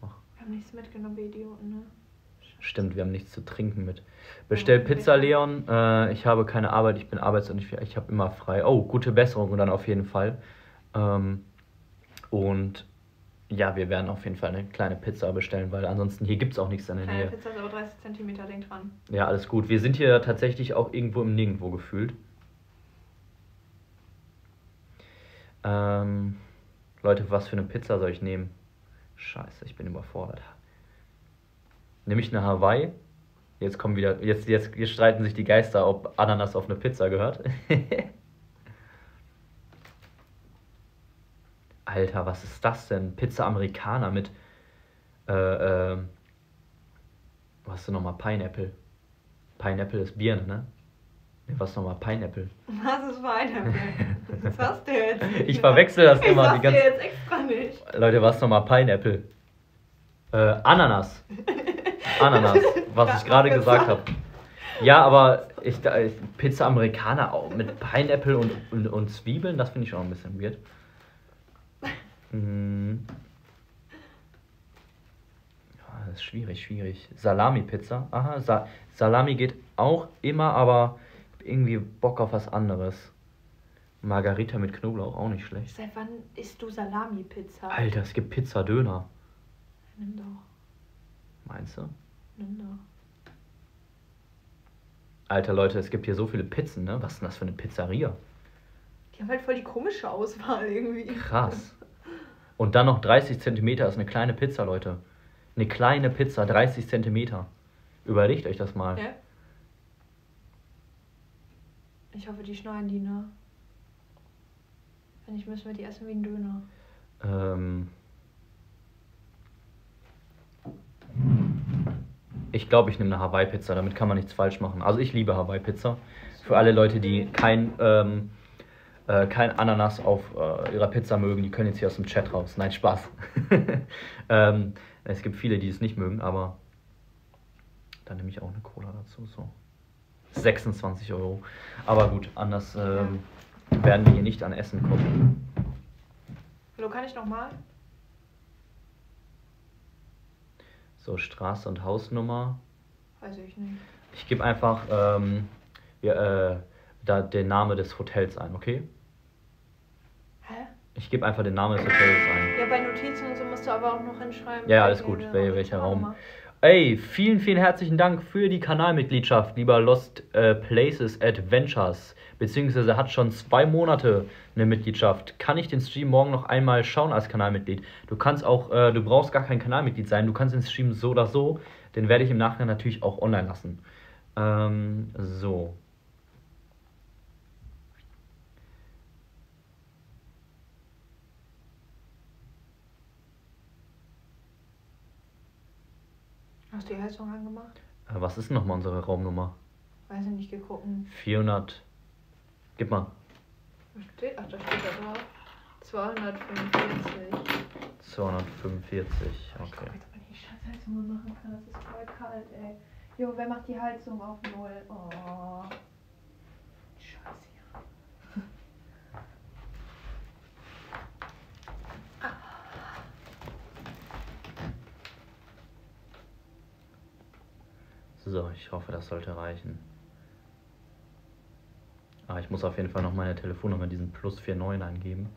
Wir haben nichts mitgenommen, wir Idioten, ne? Stimmt, wir haben nichts zu trinken mit. Bestell Pizza, Leon. Äh, ich habe keine Arbeit, ich bin arbeitsunfähig, ich habe immer frei. Oh, gute Besserung dann auf jeden Fall. Ähm, und ja, wir werden auf jeden Fall eine kleine Pizza bestellen, weil ansonsten hier gibt es auch nichts in der Kleine Nähe. Pizza ist aber 30 Zentimeter, denk dran. Ja, alles gut. Wir sind hier tatsächlich auch irgendwo im Nirgendwo gefühlt. Ähm, Leute, was für eine Pizza soll ich nehmen? Scheiße, ich bin überfordert. Nehme ich eine Hawaii? Jetzt kommen wieder, jetzt, jetzt, jetzt streiten sich die Geister, ob Ananas auf eine Pizza gehört. Alter, was ist das denn? Pizza Amerikaner mit, äh, ähm, was ist denn nochmal? Pineapple. Pineapple ist Birne, ne? Ne, was nochmal? Pineapple. Was ist Pineapple? Was hast du jetzt? Ich verwechsel das ich immer. sag's Die ganze... dir jetzt extra nicht. Leute, was nochmal? Pineapple. Äh, Ananas. Ananas, was ich gerade gesagt habe. Ja, aber ich, Pizza Amerikaner auch mit Pineapple und, und, und Zwiebeln, das finde ich auch ein bisschen weird. Mm. Ja, das ist schwierig, schwierig. Salami-Pizza. Aha, Sa Salami geht auch immer, aber irgendwie Bock auf was anderes. Margarita mit Knoblauch, auch nicht schlecht. Seit wann isst du Salami-Pizza? Alter, es gibt Pizza-Döner. Nimm doch, Meinst du? Alter, Leute, es gibt hier so viele Pizzen, ne? Was ist denn das für eine Pizzeria? Die haben halt voll die komische Auswahl irgendwie. Krass. Und dann noch 30 Zentimeter ist eine kleine Pizza, Leute. Eine kleine Pizza, 30 Zentimeter. Überlegt euch das mal. Ja? Ich hoffe, die schneiden die, ne? Wenn nicht, müssen wir die essen wie ein Döner. Ähm, ich glaube, ich nehme eine Hawaii-Pizza. Damit kann man nichts falsch machen. Also ich liebe Hawaii-Pizza. Für alle Leute, die kein, ähm, äh, kein Ananas auf äh, ihrer Pizza mögen, die können jetzt hier aus dem Chat raus. Nein, Spaß. ähm, es gibt viele, die es nicht mögen, aber dann nehme ich auch eine Cola dazu. So. 26 Euro. Aber gut, anders ähm, werden wir hier nicht an Essen kommen. Hallo, kann ich nochmal? So, Straße und Hausnummer. Weiß ich nicht. Ich gebe einfach ähm, ja, äh, da den Namen des Hotels ein, okay? Hä? Ich gebe einfach den Namen des Hotels ein. Ja, bei Notizen und so musst du aber auch noch hinschreiben. Ja, alles welche- gut, wel- welcher Raum. Mal. Ey, vielen, vielen herzlichen Dank für die Kanalmitgliedschaft, lieber Lost äh, Places Adventures. Beziehungsweise hat schon zwei Monate eine Mitgliedschaft. Kann ich den Stream morgen noch einmal schauen als Kanalmitglied? Du kannst auch, äh, du brauchst gar kein Kanalmitglied sein, du kannst den Stream so oder so. Den werde ich im Nachhinein natürlich auch online lassen. Ähm, so. Hast du die Heizung angemacht? Äh, was ist denn nochmal unsere Raumnummer? Weiß ich nicht geguckt. 400. Gib mal. Was steht? Ach, da steht da drauf. 245. 245. Ich Okay. guck jetzt, ob man die Scheißheizung machen kann. Das ist voll kalt, ey. Jo, wer macht die Heizung auf Null? Oh. Scheiße. hier. So, ich hoffe, das sollte reichen. Ah, ich muss auf jeden Fall noch meine Telefonnummer, diesen plus 49 eingeben.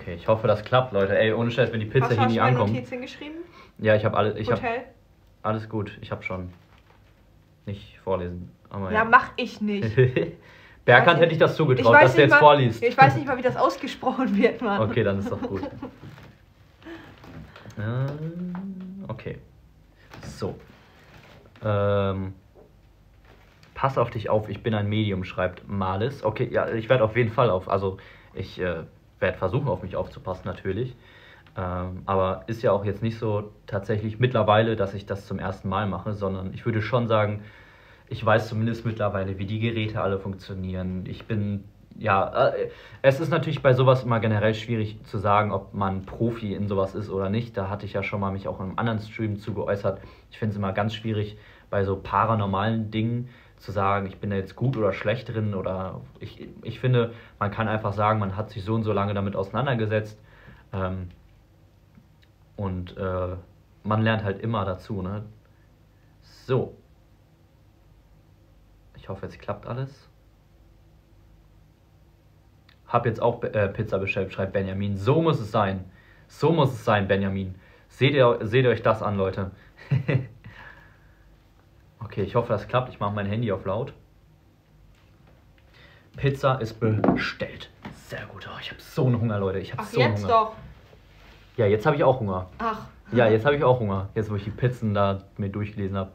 Okay, ich hoffe, das klappt, Leute. Ey, ohne Scheiß, wenn die Pizza hast, hier hast nicht du meine ankommt. Notiz hingeschrieben? Ja, ich habe alles, ich Hotel? alles gut. Ich habe schon nicht vorlesen. Aber Ja, mach ich nicht. Berghand hätte ich das zugetraut, Ich dass nicht jetzt mal- vorliest. Ich weiß nicht mal, wie das ausgesprochen wird, Mann. Okay, dann ist doch gut. Ähm, okay. So. Ähm, pass auf dich auf, ich bin ein Medium, schreibt Malis. Okay, ja, ich werde auf jeden Fall auf. Also, ich äh, werde versuchen, auf mich aufzupassen, natürlich. Ähm, aber ist ja auch jetzt nicht so tatsächlich mittlerweile, dass ich das zum ersten Mal mache, sondern ich würde schon sagen, ich weiß zumindest mittlerweile, wie die Geräte alle funktionieren. Ich bin, ja, äh, es ist natürlich bei sowas immer generell schwierig zu sagen, ob man Profi in sowas ist oder nicht. Da hatte ich ja schon mal mich auch in einem anderen Stream zu geäußert. Ich finde es immer ganz schwierig, bei so paranormalen Dingen zu sagen, ich bin da jetzt gut oder schlecht drin oder ich, ich finde, man kann einfach sagen, man hat sich so und so lange damit auseinandergesetzt. Ähm, und äh, man lernt halt immer dazu, ne? So. Ich hoffe, jetzt klappt alles. Hab jetzt auch äh, Pizza bestellt, schreibt Benjamin. So muss es sein. So muss es sein, Benjamin. Seht ihr, seht ihr euch das an, Leute? okay, ich hoffe, das klappt. Ich mache mein Handy auf laut. Pizza ist bestellt. Sehr gut. Oh, ich habe so einen Hunger, Leute. Ich habe Ach, so einen jetzt Hunger. doch. Ja, jetzt habe ich auch Hunger. Ach. Ja, jetzt habe ich auch Hunger. Jetzt, wo ich die Pizzen da mir durchgelesen habe.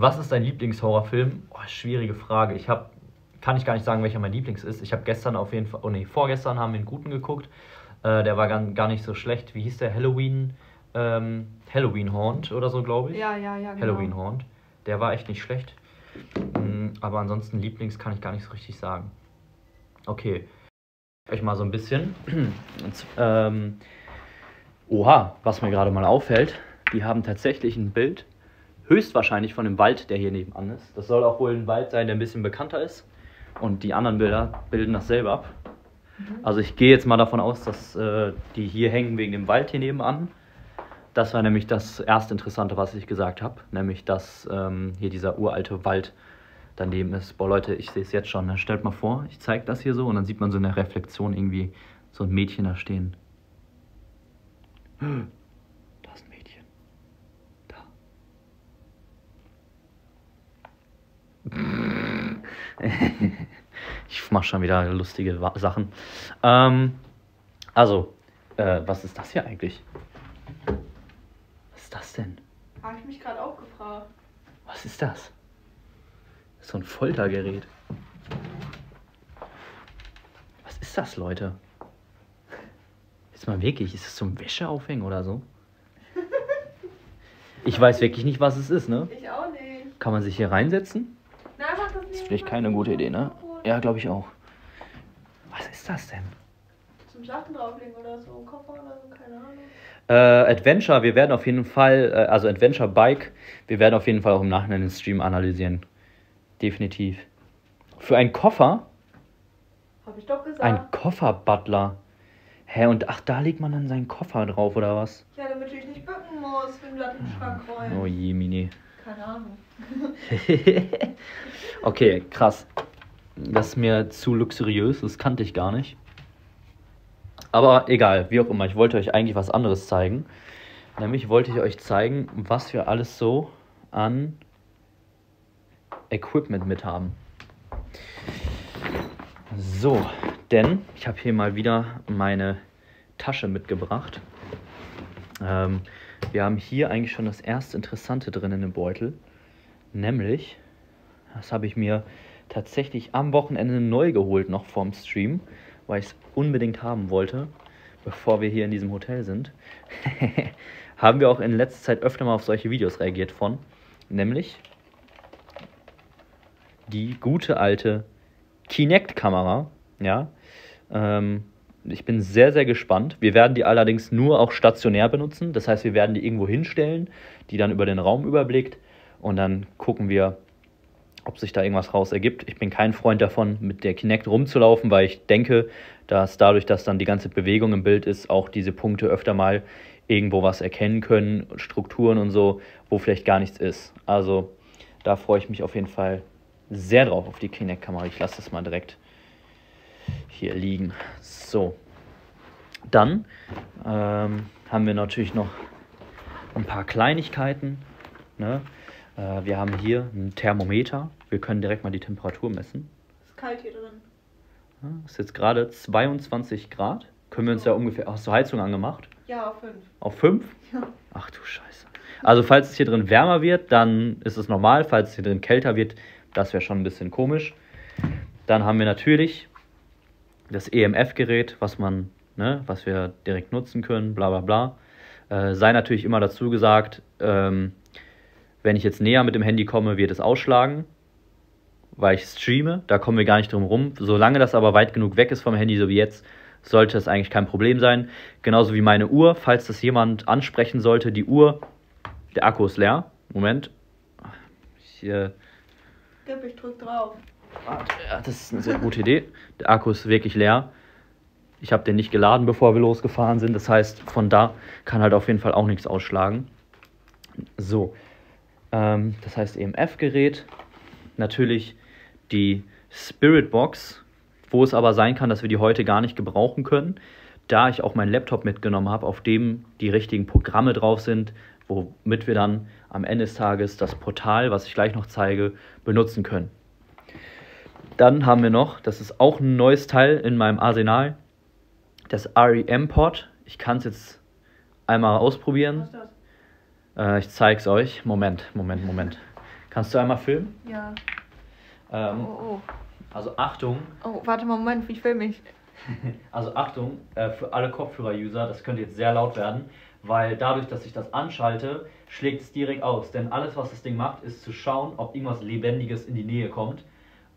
Was ist dein Lieblingshorrorfilm? Oh, schwierige Frage. Ich habe, kann ich gar nicht sagen, welcher mein Lieblings ist. Ich habe gestern auf jeden Fall, oh nee, vorgestern haben wir einen guten geguckt. Äh, der war gar, gar nicht so schlecht. Wie hieß der? Halloween, ähm, Halloween Haunt oder so, glaube ich. Ja, ja, ja. Genau. Halloween Haunt. Der war echt nicht schlecht. Mm, Aber ansonsten Lieblings kann ich gar nicht so richtig sagen. Okay. Euch mal so ein bisschen. Und, ähm, oha, was mir gerade mal auffällt, die haben tatsächlich ein Bild, höchstwahrscheinlich von dem Wald, der hier nebenan ist. Das soll auch wohl ein Wald sein, der ein bisschen bekannter ist. Und die anderen Bilder bilden dasselbe ab. Also ich gehe jetzt mal davon aus, dass äh, die hier hängen wegen dem Wald hier nebenan. Das war nämlich das erste Interessante, was ich gesagt habe. Nämlich, dass ähm, hier dieser uralte Wald daneben ist. Boah, Leute, ich sehe es jetzt schon. Ne? Stellt mal vor, ich zeige das hier so und dann sieht man so in der Reflexion irgendwie so ein Mädchen da stehen. Da ist ein Mädchen. Da. Ich mache schon wieder lustige Sachen. Ähm, also, äh, was ist das hier eigentlich? Was ist das denn? Habe ich mich gerade auch gefragt. Was ist das? Das ist so ein Foltergerät. Was ist das, Leute? Jetzt mal wirklich, ist das zum Wäscheaufhängen oder so? Ich weiß wirklich nicht, was es ist, ne? Ich auch nicht. Kann man sich hier reinsetzen? Das ist vielleicht keine gute Idee, ne? Ja, glaube ich auch. Was ist das denn? Zum Sachen drauflegen oder so, Koffer oder so, keine Ahnung. Äh, Adventure, wir werden auf jeden Fall, äh, also Adventure Bike, wir werden auf jeden Fall auch im Nachhinein den Stream analysieren. Definitiv. Für einen Koffer? Hab ich doch gesagt. Ein Koffer-Butler. Hä, und ach, da legt man dann seinen Koffer drauf, oder was? Ja, damit ich nicht bücken muss, wenn in den Schrank rollen. Oh je, Mini. Keine Ahnung. okay, krass. Das ist mir zu luxuriös, das kannte ich gar nicht. Aber egal, wie auch immer, ich wollte euch eigentlich was anderes zeigen. Nämlich wollte ich euch zeigen, was wir alles so an Equipment mit haben. So, denn ich habe hier mal wieder meine Tasche mitgebracht. Ähm, wir haben hier eigentlich schon das erste Interessante drin in dem Beutel. Nämlich, das habe ich mir tatsächlich am Wochenende neu geholt, noch vorm Stream, weil ich es unbedingt haben wollte, bevor wir hier in diesem Hotel sind. haben wir auch in letzter Zeit öfter mal auf solche Videos reagiert von. Nämlich die gute alte Kinect-Kamera. Ja. Ähm, ich bin sehr, sehr gespannt. Wir werden die allerdings nur auch stationär benutzen. Das heißt, wir werden die irgendwo hinstellen, die dann über den Raum überblickt. Und dann gucken wir, ob sich da irgendwas raus ergibt. Ich bin kein Freund davon, mit der Kinect rumzulaufen, weil ich denke, dass dadurch, dass dann die ganze Bewegung im Bild ist, auch diese Punkte öfter mal irgendwo was erkennen können, Strukturen und so, wo vielleicht gar nichts ist. Also da freue ich mich auf jeden Fall sehr drauf auf die Kinect-Kamera. Ich lasse das mal direkt hier liegen. So. Dann ähm, haben wir natürlich noch ein paar Kleinigkeiten. Ne? Äh, wir haben hier ein Thermometer. Wir können direkt mal die Temperatur messen. Ist kalt hier drin. Ja, ist jetzt gerade 22 Grad. Können wir uns ja ungefähr. Hast du Heizung angemacht? Ja, auf 5. Auf 5? Ja. Ach du Scheiße. Also, falls es hier drin wärmer wird, dann ist es normal. Falls es hier drin kälter wird, das wäre schon ein bisschen komisch. Dann haben wir natürlich das EMF-Gerät, was man, ne, was wir direkt nutzen können, bla bla bla. Äh, sei natürlich immer dazu gesagt, ähm, wenn ich jetzt näher mit dem Handy komme, wird es ausschlagen, weil ich streame. Da kommen wir gar nicht drum rum. Solange das aber weit genug weg ist vom Handy, so wie jetzt, sollte das eigentlich kein Problem sein. Genauso wie meine Uhr, falls das jemand ansprechen sollte, die Uhr, der Akku ist leer. Moment. Ich, äh, ich drück drauf. Das ist eine sehr gute Idee. Der Akku ist wirklich leer. Ich habe den nicht geladen, bevor wir losgefahren sind. Das heißt, von da kann halt auf jeden Fall auch nichts ausschlagen. So, ähm, das heißt EMF-Gerät. Natürlich die Spirit Box, wo es aber sein kann, dass wir die heute gar nicht gebrauchen können, da ich auch meinen Laptop mitgenommen habe, auf dem die richtigen Programme drauf sind, womit wir dann am Ende des Tages das Portal, was ich gleich noch zeige, benutzen können. Dann haben wir noch, das ist auch ein neues Teil in meinem Arsenal, das REM-Pod. Ich kann es jetzt einmal ausprobieren. Was ist das? Äh, ich zeige es euch. Moment, Moment, Moment. Kannst du einmal filmen? Ja. Ähm, Oh, also Achtung, oh. Oh, warte mal, Moment, wie film ich? also Achtung äh, für alle Kopfhörer-User, das könnte jetzt sehr laut werden, weil dadurch, dass ich das anschalte, schlägt es direkt aus. Denn alles, was das Ding macht, ist zu schauen, ob irgendwas Lebendiges in die Nähe kommt.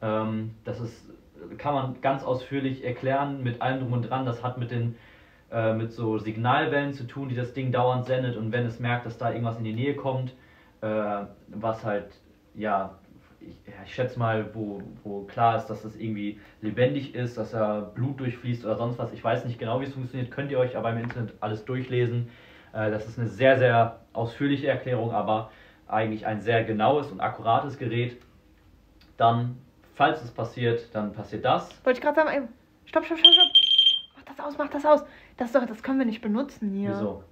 Ähm, das ist, kann man ganz ausführlich erklären mit allem drum und dran. Das hat mit den äh, mit so Signalwellen zu tun, die das Ding dauernd sendet und wenn es merkt, dass da irgendwas in die Nähe kommt, äh, was halt, ja, ich, ich schätze mal, wo, wo klar ist, dass das irgendwie lebendig ist, dass da Blut durchfließt oder sonst was. Ich weiß nicht genau, wie es funktioniert, könnt ihr euch aber im Internet alles durchlesen. Äh, das ist eine sehr, sehr ausführliche Erklärung, aber eigentlich ein sehr genaues und akkurates Gerät. Dann, falls es passiert, dann passiert das. Wollte ich gerade sagen, eben. Stopp, stopp, stopp, stopp. Mach das aus, mach das aus. Das doch, das können wir nicht benutzen hier. Wieso?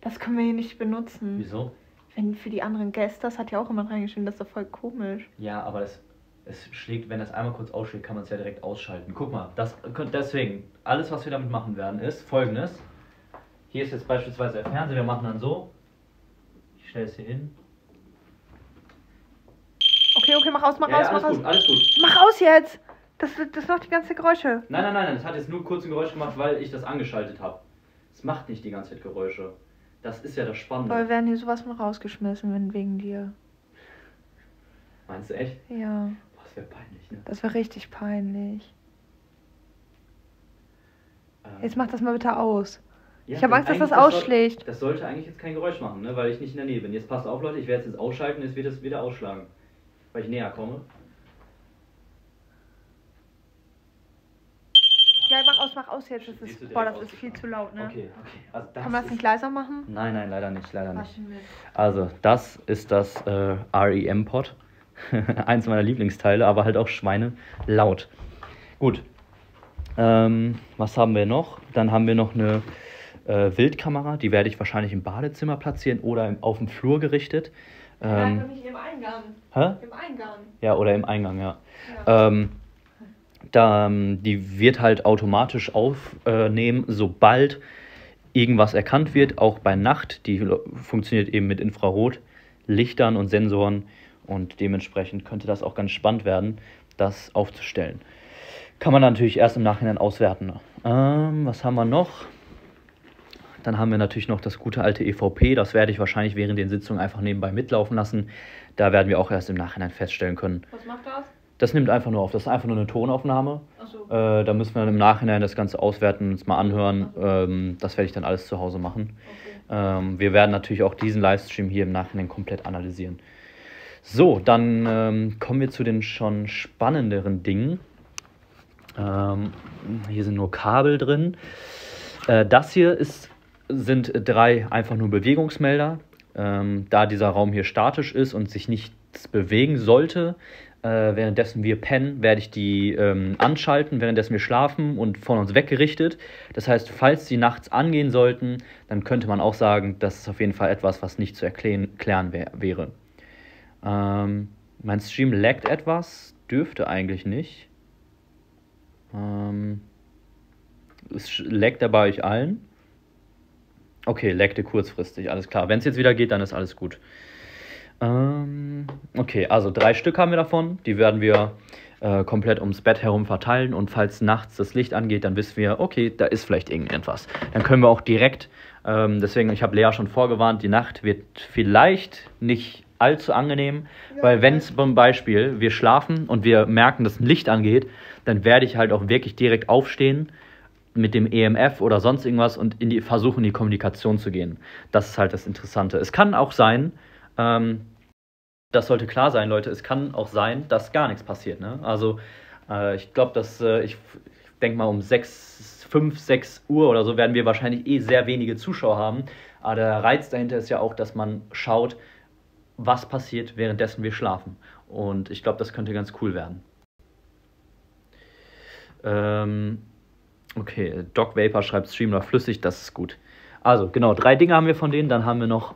Das können wir hier nicht benutzen. Wieso? Wenn für die anderen Gäste, das hat ja auch jemand reingeschrieben, das ist doch voll komisch. Ja, aber das, es schlägt, wenn das einmal kurz ausschlägt, kann man es ja direkt ausschalten. Guck mal, das, deswegen, alles was wir damit machen werden, ist folgendes. Hier ist jetzt beispielsweise der Fernseher, wir machen dann so. stelle es hier hin. Okay, okay, mach aus, mach Ja, aus, ja, mach aus. gut, alles gut. Mach aus jetzt! Das, das macht die ganze Geräusche. Nein, nein, nein, das hat jetzt nur kurz ein Geräusch gemacht, weil ich das angeschaltet habe. Es macht nicht die ganze Zeit Geräusche. Das ist ja das Spannende. Aber wir werden hier sowas von rausgeschmissen, wenn wegen dir. Meinst du echt? Ja, Boah, das wäre peinlich, ne? das wäre richtig peinlich. Ähm, Jetzt mach das mal bitte aus. ja, ich habe Angst, dass das soll- ausschlägt. Das sollte eigentlich jetzt kein Geräusch machen, ne? weil ich nicht in der Nähe bin. Jetzt passt auf, Leute, ich werde es jetzt ausschalten, jetzt wird es wieder ausschlagen. Weil ich näher komme. Ja, mach aus, mach aus jetzt. Das ist, boah, das ist viel zu laut, ne? Okay, okay. Also das Kann man das nicht leiser machen? Nein, nein, leider nicht, leider nicht. Also, das ist das äh, REM-Pod. Eins meiner Lieblingsteile, aber halt auch Schweine laut. Gut. Ähm, was haben wir noch? Dann haben wir noch eine äh, Wildkamera. Die werde ich wahrscheinlich im Badezimmer platzieren oder im, auf dem Flur gerichtet. Ähm, nicht im Eingang. hä? Im Eingang. Ja, oder im Eingang, ja. Ja. Ähm, da, ähm, die wird halt automatisch aufnehmen, sobald irgendwas erkannt wird, auch bei Nacht. Die funktioniert eben mit Infrarotlichtern und Sensoren und dementsprechend könnte das auch ganz spannend werden, das aufzustellen. Kann man natürlich erst im Nachhinein auswerten. Ähm, was haben wir noch? Dann haben wir natürlich noch das gute alte EVP. Das werde ich wahrscheinlich während den Sitzungen einfach nebenbei mitlaufen lassen. Da werden wir auch erst im Nachhinein feststellen können, Was macht das? das nimmt einfach nur auf. Das ist einfach nur eine Tonaufnahme. Achso. Äh, da müssen wir dann im Nachhinein das Ganze auswerten und uns mal anhören. Ähm, das werde ich dann alles zu Hause machen. Okay. Ähm, wir werden natürlich auch diesen Livestream hier im Nachhinein komplett analysieren. So, dann ähm, kommen wir zu den schon spannenderen Dingen. Ähm, hier sind nur Kabel drin. Äh, das hier ist, sind drei einfach nur Bewegungsmelder. Ähm, da dieser Raum hier statisch ist und sich nichts bewegen sollte, äh, währenddessen wir pennen, werde ich die ähm, anschalten, währenddessen wir schlafen und von uns weggerichtet. Das heißt, falls sie nachts angehen sollten, dann könnte man auch sagen, das ist auf jeden Fall etwas, was nicht zu erklären, klären wär, wäre. Ähm, mein Stream laggt etwas, dürfte eigentlich nicht. Ähm, es laggt er bei euch allen? Okay, laggte kurzfristig, alles klar. Wenn es jetzt wieder geht, dann ist alles gut. Ähm, okay, also drei Stück haben wir davon. Die werden wir äh, komplett ums Bett herum verteilen. Und falls nachts das Licht angeht, dann wissen wir, okay, da ist vielleicht irgendetwas. Dann können wir auch direkt, ähm, deswegen, ich habe Lea schon vorgewarnt, die Nacht wird vielleicht nicht allzu angenehm, weil wenn zum Beispiel wir schlafen und wir merken, dass ein Licht angeht, dann werde ich halt auch wirklich direkt aufstehen mit dem EMF oder sonst irgendwas und in die, versuchen, in die Kommunikation zu gehen. Das ist halt das Interessante. Es kann auch sein, ähm, das sollte klar sein, Leute, es kann auch sein, dass gar nichts passiert. Ne? Also äh, ich glaube, dass äh, ich, ich denke mal um 6, 5, 6 Uhr oder so werden wir wahrscheinlich eh sehr wenige Zuschauer haben. Aber der Reiz dahinter ist ja auch, dass man schaut, was passiert, währenddessen wir schlafen. Und ich glaube, das könnte ganz cool werden. Ähm, okay, Doc Vapor schreibt Stream noch flüssig, das ist gut. Also, genau, drei Dinge haben wir von denen. Dann haben wir noch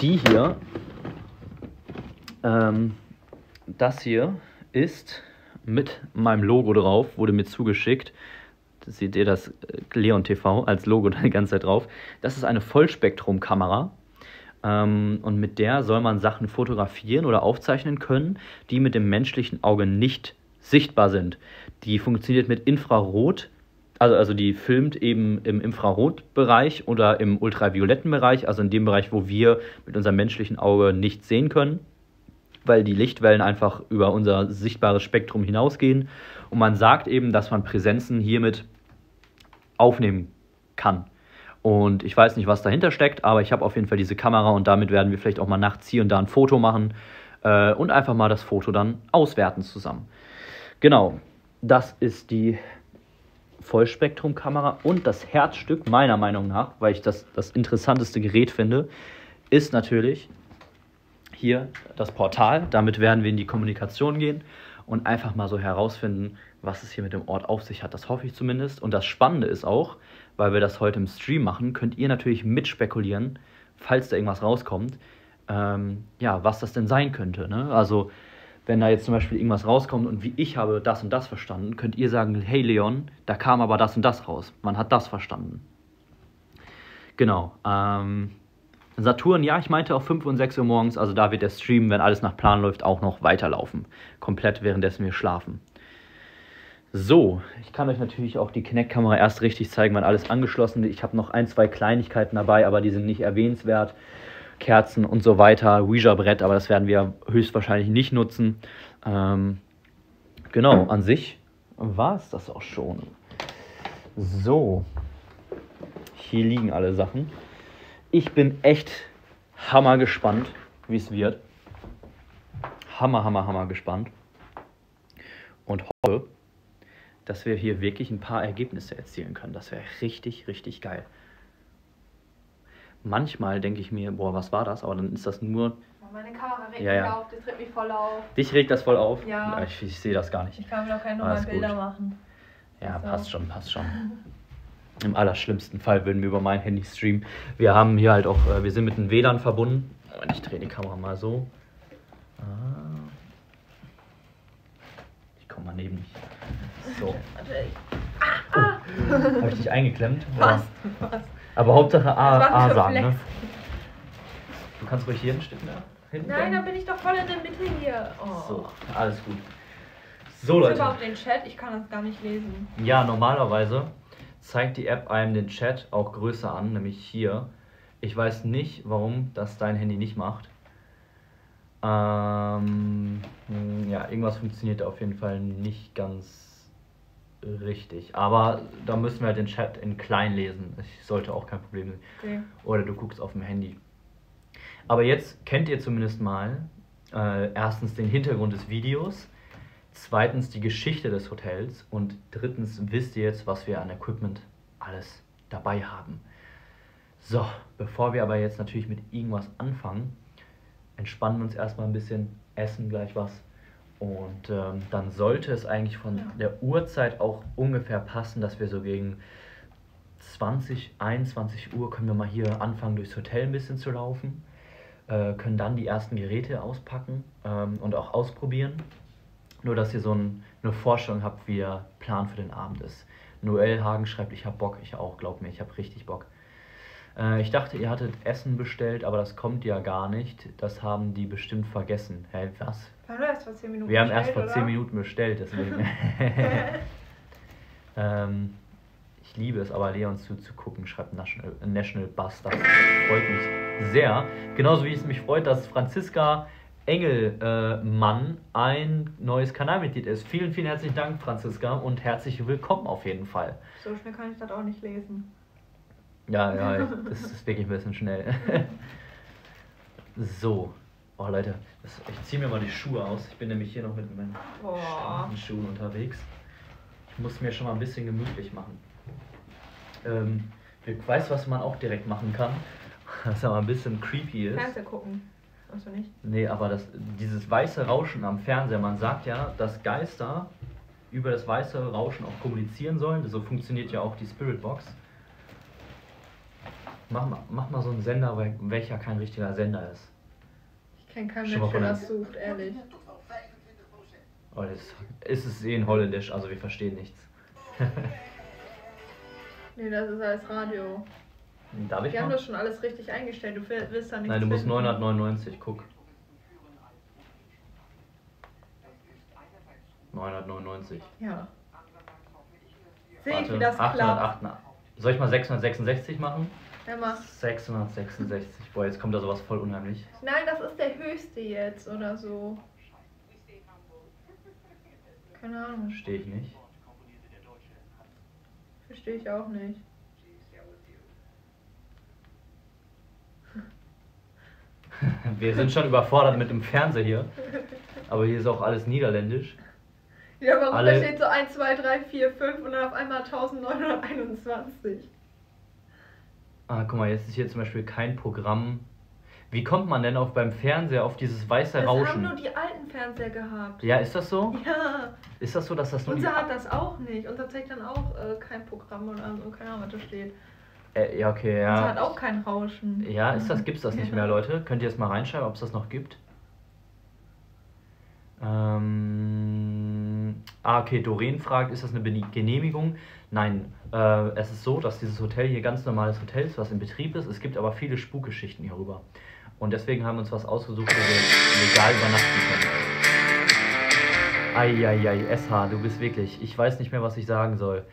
die hier. Ähm, das hier ist mit meinem Logo drauf, wurde mir zugeschickt. Das seht ihr das äh, Leon TV als Logo da die ganze Zeit drauf. Das ist eine Vollspektrumkamera. Ähm, und mit der soll man Sachen fotografieren oder aufzeichnen können, die mit dem menschlichen Auge nicht sichtbar sind. Die funktioniert mit Infrarot, also, also die filmt eben im Infrarotbereich oder im ultravioletten Bereich, also in dem Bereich, wo wir mit unserem menschlichen Auge nicht sehen können, weil die Lichtwellen einfach über unser sichtbares Spektrum hinausgehen. Und man sagt eben, dass man Präsenzen hiermit aufnehmen kann. Und ich weiß nicht, was dahinter steckt, aber ich habe auf jeden Fall diese Kamera und damit werden wir vielleicht auch mal nachts hier und da ein Foto machen äh, und einfach mal das Foto dann auswerten zusammen. Genau, das ist die Vollspektrumkamera und das Herzstück meiner Meinung nach, weil ich das das interessanteste Gerät finde, ist natürlich hier das Portal. Damit werden wir in die Kommunikation gehen und einfach mal so herausfinden, was es hier mit dem Ort auf sich hat. Das hoffe ich zumindest. Und das Spannende ist auch, weil wir das heute im Stream machen, könnt ihr natürlich mitspekulieren, falls da irgendwas rauskommt, ähm, ja, was das denn sein könnte. Ne? Also, wenn da jetzt zum Beispiel irgendwas rauskommt und wie ich habe das und das verstanden, könnt ihr sagen, hey Leon, da kam aber das und das raus. Man hat das verstanden. Genau. Ähm, Saturn, ja, ich meinte auch 5 und 6 Uhr morgens, also da wird der Stream, wenn alles nach Plan läuft, auch noch weiterlaufen. Komplett währenddessen wir schlafen. So, ich kann euch natürlich auch die Kinect-Kamera erst richtig zeigen, wenn alles angeschlossen ist. Ich habe noch ein, zwei Kleinigkeiten dabei, aber die sind nicht erwähnenswert. Kerzen und so weiter, Ouija-Brett, aber das werden wir höchstwahrscheinlich nicht nutzen. Ähm, genau, an sich war es das auch schon. So, hier liegen alle Sachen. Ich bin echt hammer gespannt, wie es wird. Hammer, hammer, hammer gespannt. Und hoffe, dass wir hier wirklich ein paar Ergebnisse erzielen können. Das wäre richtig, richtig geil. Manchmal denke ich mir, boah, was war das? Aber dann ist das nur. Oh, Meine Kamera regt Ja, mich ja. auf, das regt mich voll auf. Dich regt das voll auf? Ja. Ich, ich sehe das gar nicht. Ich kann mir doch keine normalen Bilder gut. machen. Ja, So. passt schon, passt schon. Im allerschlimmsten Fall würden wir über mein Handy streamen. Wir haben hier halt auch, äh, wir sind mit einem WLAN verbunden. Und ich drehe die Kamera mal so. Ah. Ich komme mal neben dich. So. Warte, ich- Habe ich dich eingeklemmt? Fast, fast. Aber Hauptsache A, A sagen, ne? Du kannst ruhig hier ein Stück mehr hinten. Nein, da bin ich doch voll in der Mitte hier. Oh. So, alles gut. So, Leute. überhaupt den Chat? Ich kann das gar nicht lesen. Ja, normalerweise zeigt die App einem den Chat auch größer an, nämlich hier. Ich weiß nicht, warum das dein Handy nicht macht. Ähm, ja, irgendwas funktioniert auf jeden Fall nicht ganz richtig. Aber da müssen wir halt den Chat in klein lesen. Ich sollte auch kein Problem sein. Okay. Oder du guckst auf dem Handy. Aber jetzt kennt ihr zumindest mal äh, erstens den Hintergrund des Videos, zweitens die Geschichte des Hotels und drittens wisst ihr jetzt, was wir an Equipment alles dabei haben. So, bevor wir aber jetzt natürlich mit irgendwas anfangen, entspannen wir uns erstmal ein bisschen, essen gleich was und ähm, dann sollte es eigentlich von Ja. der Uhrzeit auch ungefähr passen, dass wir so gegen 20, 21 Uhr können wir mal hier anfangen, durchs Hotel ein bisschen zu laufen. Äh, können dann die ersten Geräte auspacken ähm, und auch ausprobieren. Nur, dass ihr so ein, eine Vorstellung habt, wie der Plan für den Abend ist. Noel Hagen schreibt, ich hab Bock, ich auch, glaub mir, ich hab richtig Bock. Äh, ich dachte, ihr hattet Essen bestellt, aber das kommt ja gar nicht. Das haben die bestimmt vergessen. Hä, was? Wir haben erst vor 10 Minuten Wir haben erst vor bestellt, 10 oder? Minuten bestellt, deswegen. ähm, ich liebe es aber, Leon zuzugucken, schreibt National, National. Das freut mich sehr. Genauso wie es mich freut, dass Franziska Engelmann äh, ein neues Kanalmitglied ist. Vielen, vielen herzlichen Dank, Franziska, und herzlich willkommen auf jeden Fall. So schnell kann ich das auch nicht lesen. Ja, ja, das ist wirklich ein bisschen schnell. so. Oh Leute, das, ich ziehe mir mal die Schuhe aus. Ich bin nämlich hier noch mit meinen Boah. Schuhen unterwegs. Ich muss mir schon mal ein bisschen gemütlich machen. Ähm, ich weiß, was man auch direkt machen kann. Was aber ein bisschen creepy ist. Fernseher gucken. Achso nicht? Nee, aber das, dieses weiße Rauschen am Fernseher, man sagt ja, dass Geister über das weiße Rauschen auch kommunizieren sollen. So funktioniert ja auch die Spirit Box. Mach mal, mach mal so einen Sender, wel- welcher kein richtiger Sender ist. Schon mal Mensch, der das sucht, ehrlich. Oh, das ist es eh in Holländisch, also wir verstehen nichts. Nee, das ist alles Radio. Darf ich Wir haben das schon alles richtig eingestellt. Du will- willst da nichts Nein, du musst finden. 999, guck. 999. Ja. Sehe ich, wie das klappt. 808. Soll ich mal 666 machen? Ja, mach. 666. Boah, jetzt kommt da sowas voll unheimlich. Nein, das ist der höchste jetzt oder so. Keine Ahnung. Verstehe ich nicht. Verstehe ich auch nicht. Wir sind schon überfordert mit dem Fernseher hier. Aber hier ist auch alles niederländisch. Ja, warum Alle- da steht so 1, 2, 3, 4, 5 und dann auf einmal 1921. Ah, guck mal, jetzt ist hier zum Beispiel kein Programm. Wie kommt man denn auf beim Fernseher auf dieses weiße Das Rauschen? haben nur die alten Fernseher gehabt. Ja, ist das so? Ja, Ist das so, dass das nur die unser hat das auch nicht. Unser zeigt dann auch äh, kein Programm oder so, keine Ahnung, was da steht. Äh, ja, okay, Unser hat ja. auch kein Rauschen. Ja, ist das, gibt's das nicht Ja. mehr, Leute? Könnt ihr jetzt mal reinschreiben, ob es das noch gibt? Ähm, Ah, okay, Doreen fragt, ist das eine Genehmigung? Nein, äh, es ist so, dass dieses Hotel hier ganz normales Hotel ist, was in Betrieb ist. Es gibt aber viele Spukgeschichten hierüber. Und deswegen haben wir uns was ausgesucht, wo wir legal übernachten können. Eieiei, SH, du bist wirklich, ich weiß nicht mehr, was ich sagen soll.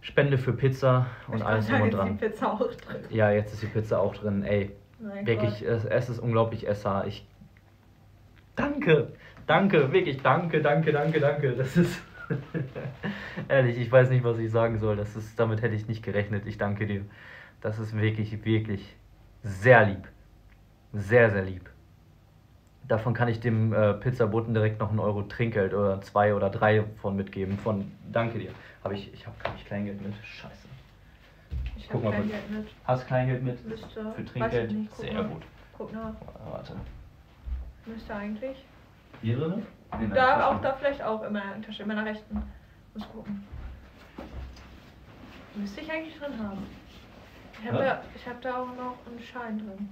Spende für Pizza und Ich alles drum und ist die dran. Pizza auch drin. Ja, jetzt ist die Pizza auch drin, ey. Mein Wirklich, es, es ist unglaublich, SH. Ich. Danke, danke, wirklich, danke, danke, danke, danke. Das ist. Ehrlich, ich weiß nicht, was ich sagen soll. Das ist, damit hätte ich nicht gerechnet. Ich danke dir. Das ist wirklich, wirklich sehr lieb. Sehr, sehr lieb. Davon kann ich dem äh, Pizzaboten direkt noch einen Euro Trinkgeld oder zwei oder drei von mitgeben. Von danke dir. Habe ich, ich habe gar nicht Kleingeld mit. Scheiße. Ich guck hab mal kein kurz. Geld mit. Hast Kleingeld mit? Müsste. Für ich Trinkgeld? nicht, guck Sehr mal. gut. Guck nach. Warte. Müsste eigentlich. Hier drin? Nee, Da, auch da vielleicht auch in meiner Tasche, in meiner rechten. Muss gucken. Müsste ich eigentlich drin haben. Ich habe Ja. da, ich hab da auch noch einen Schein drin.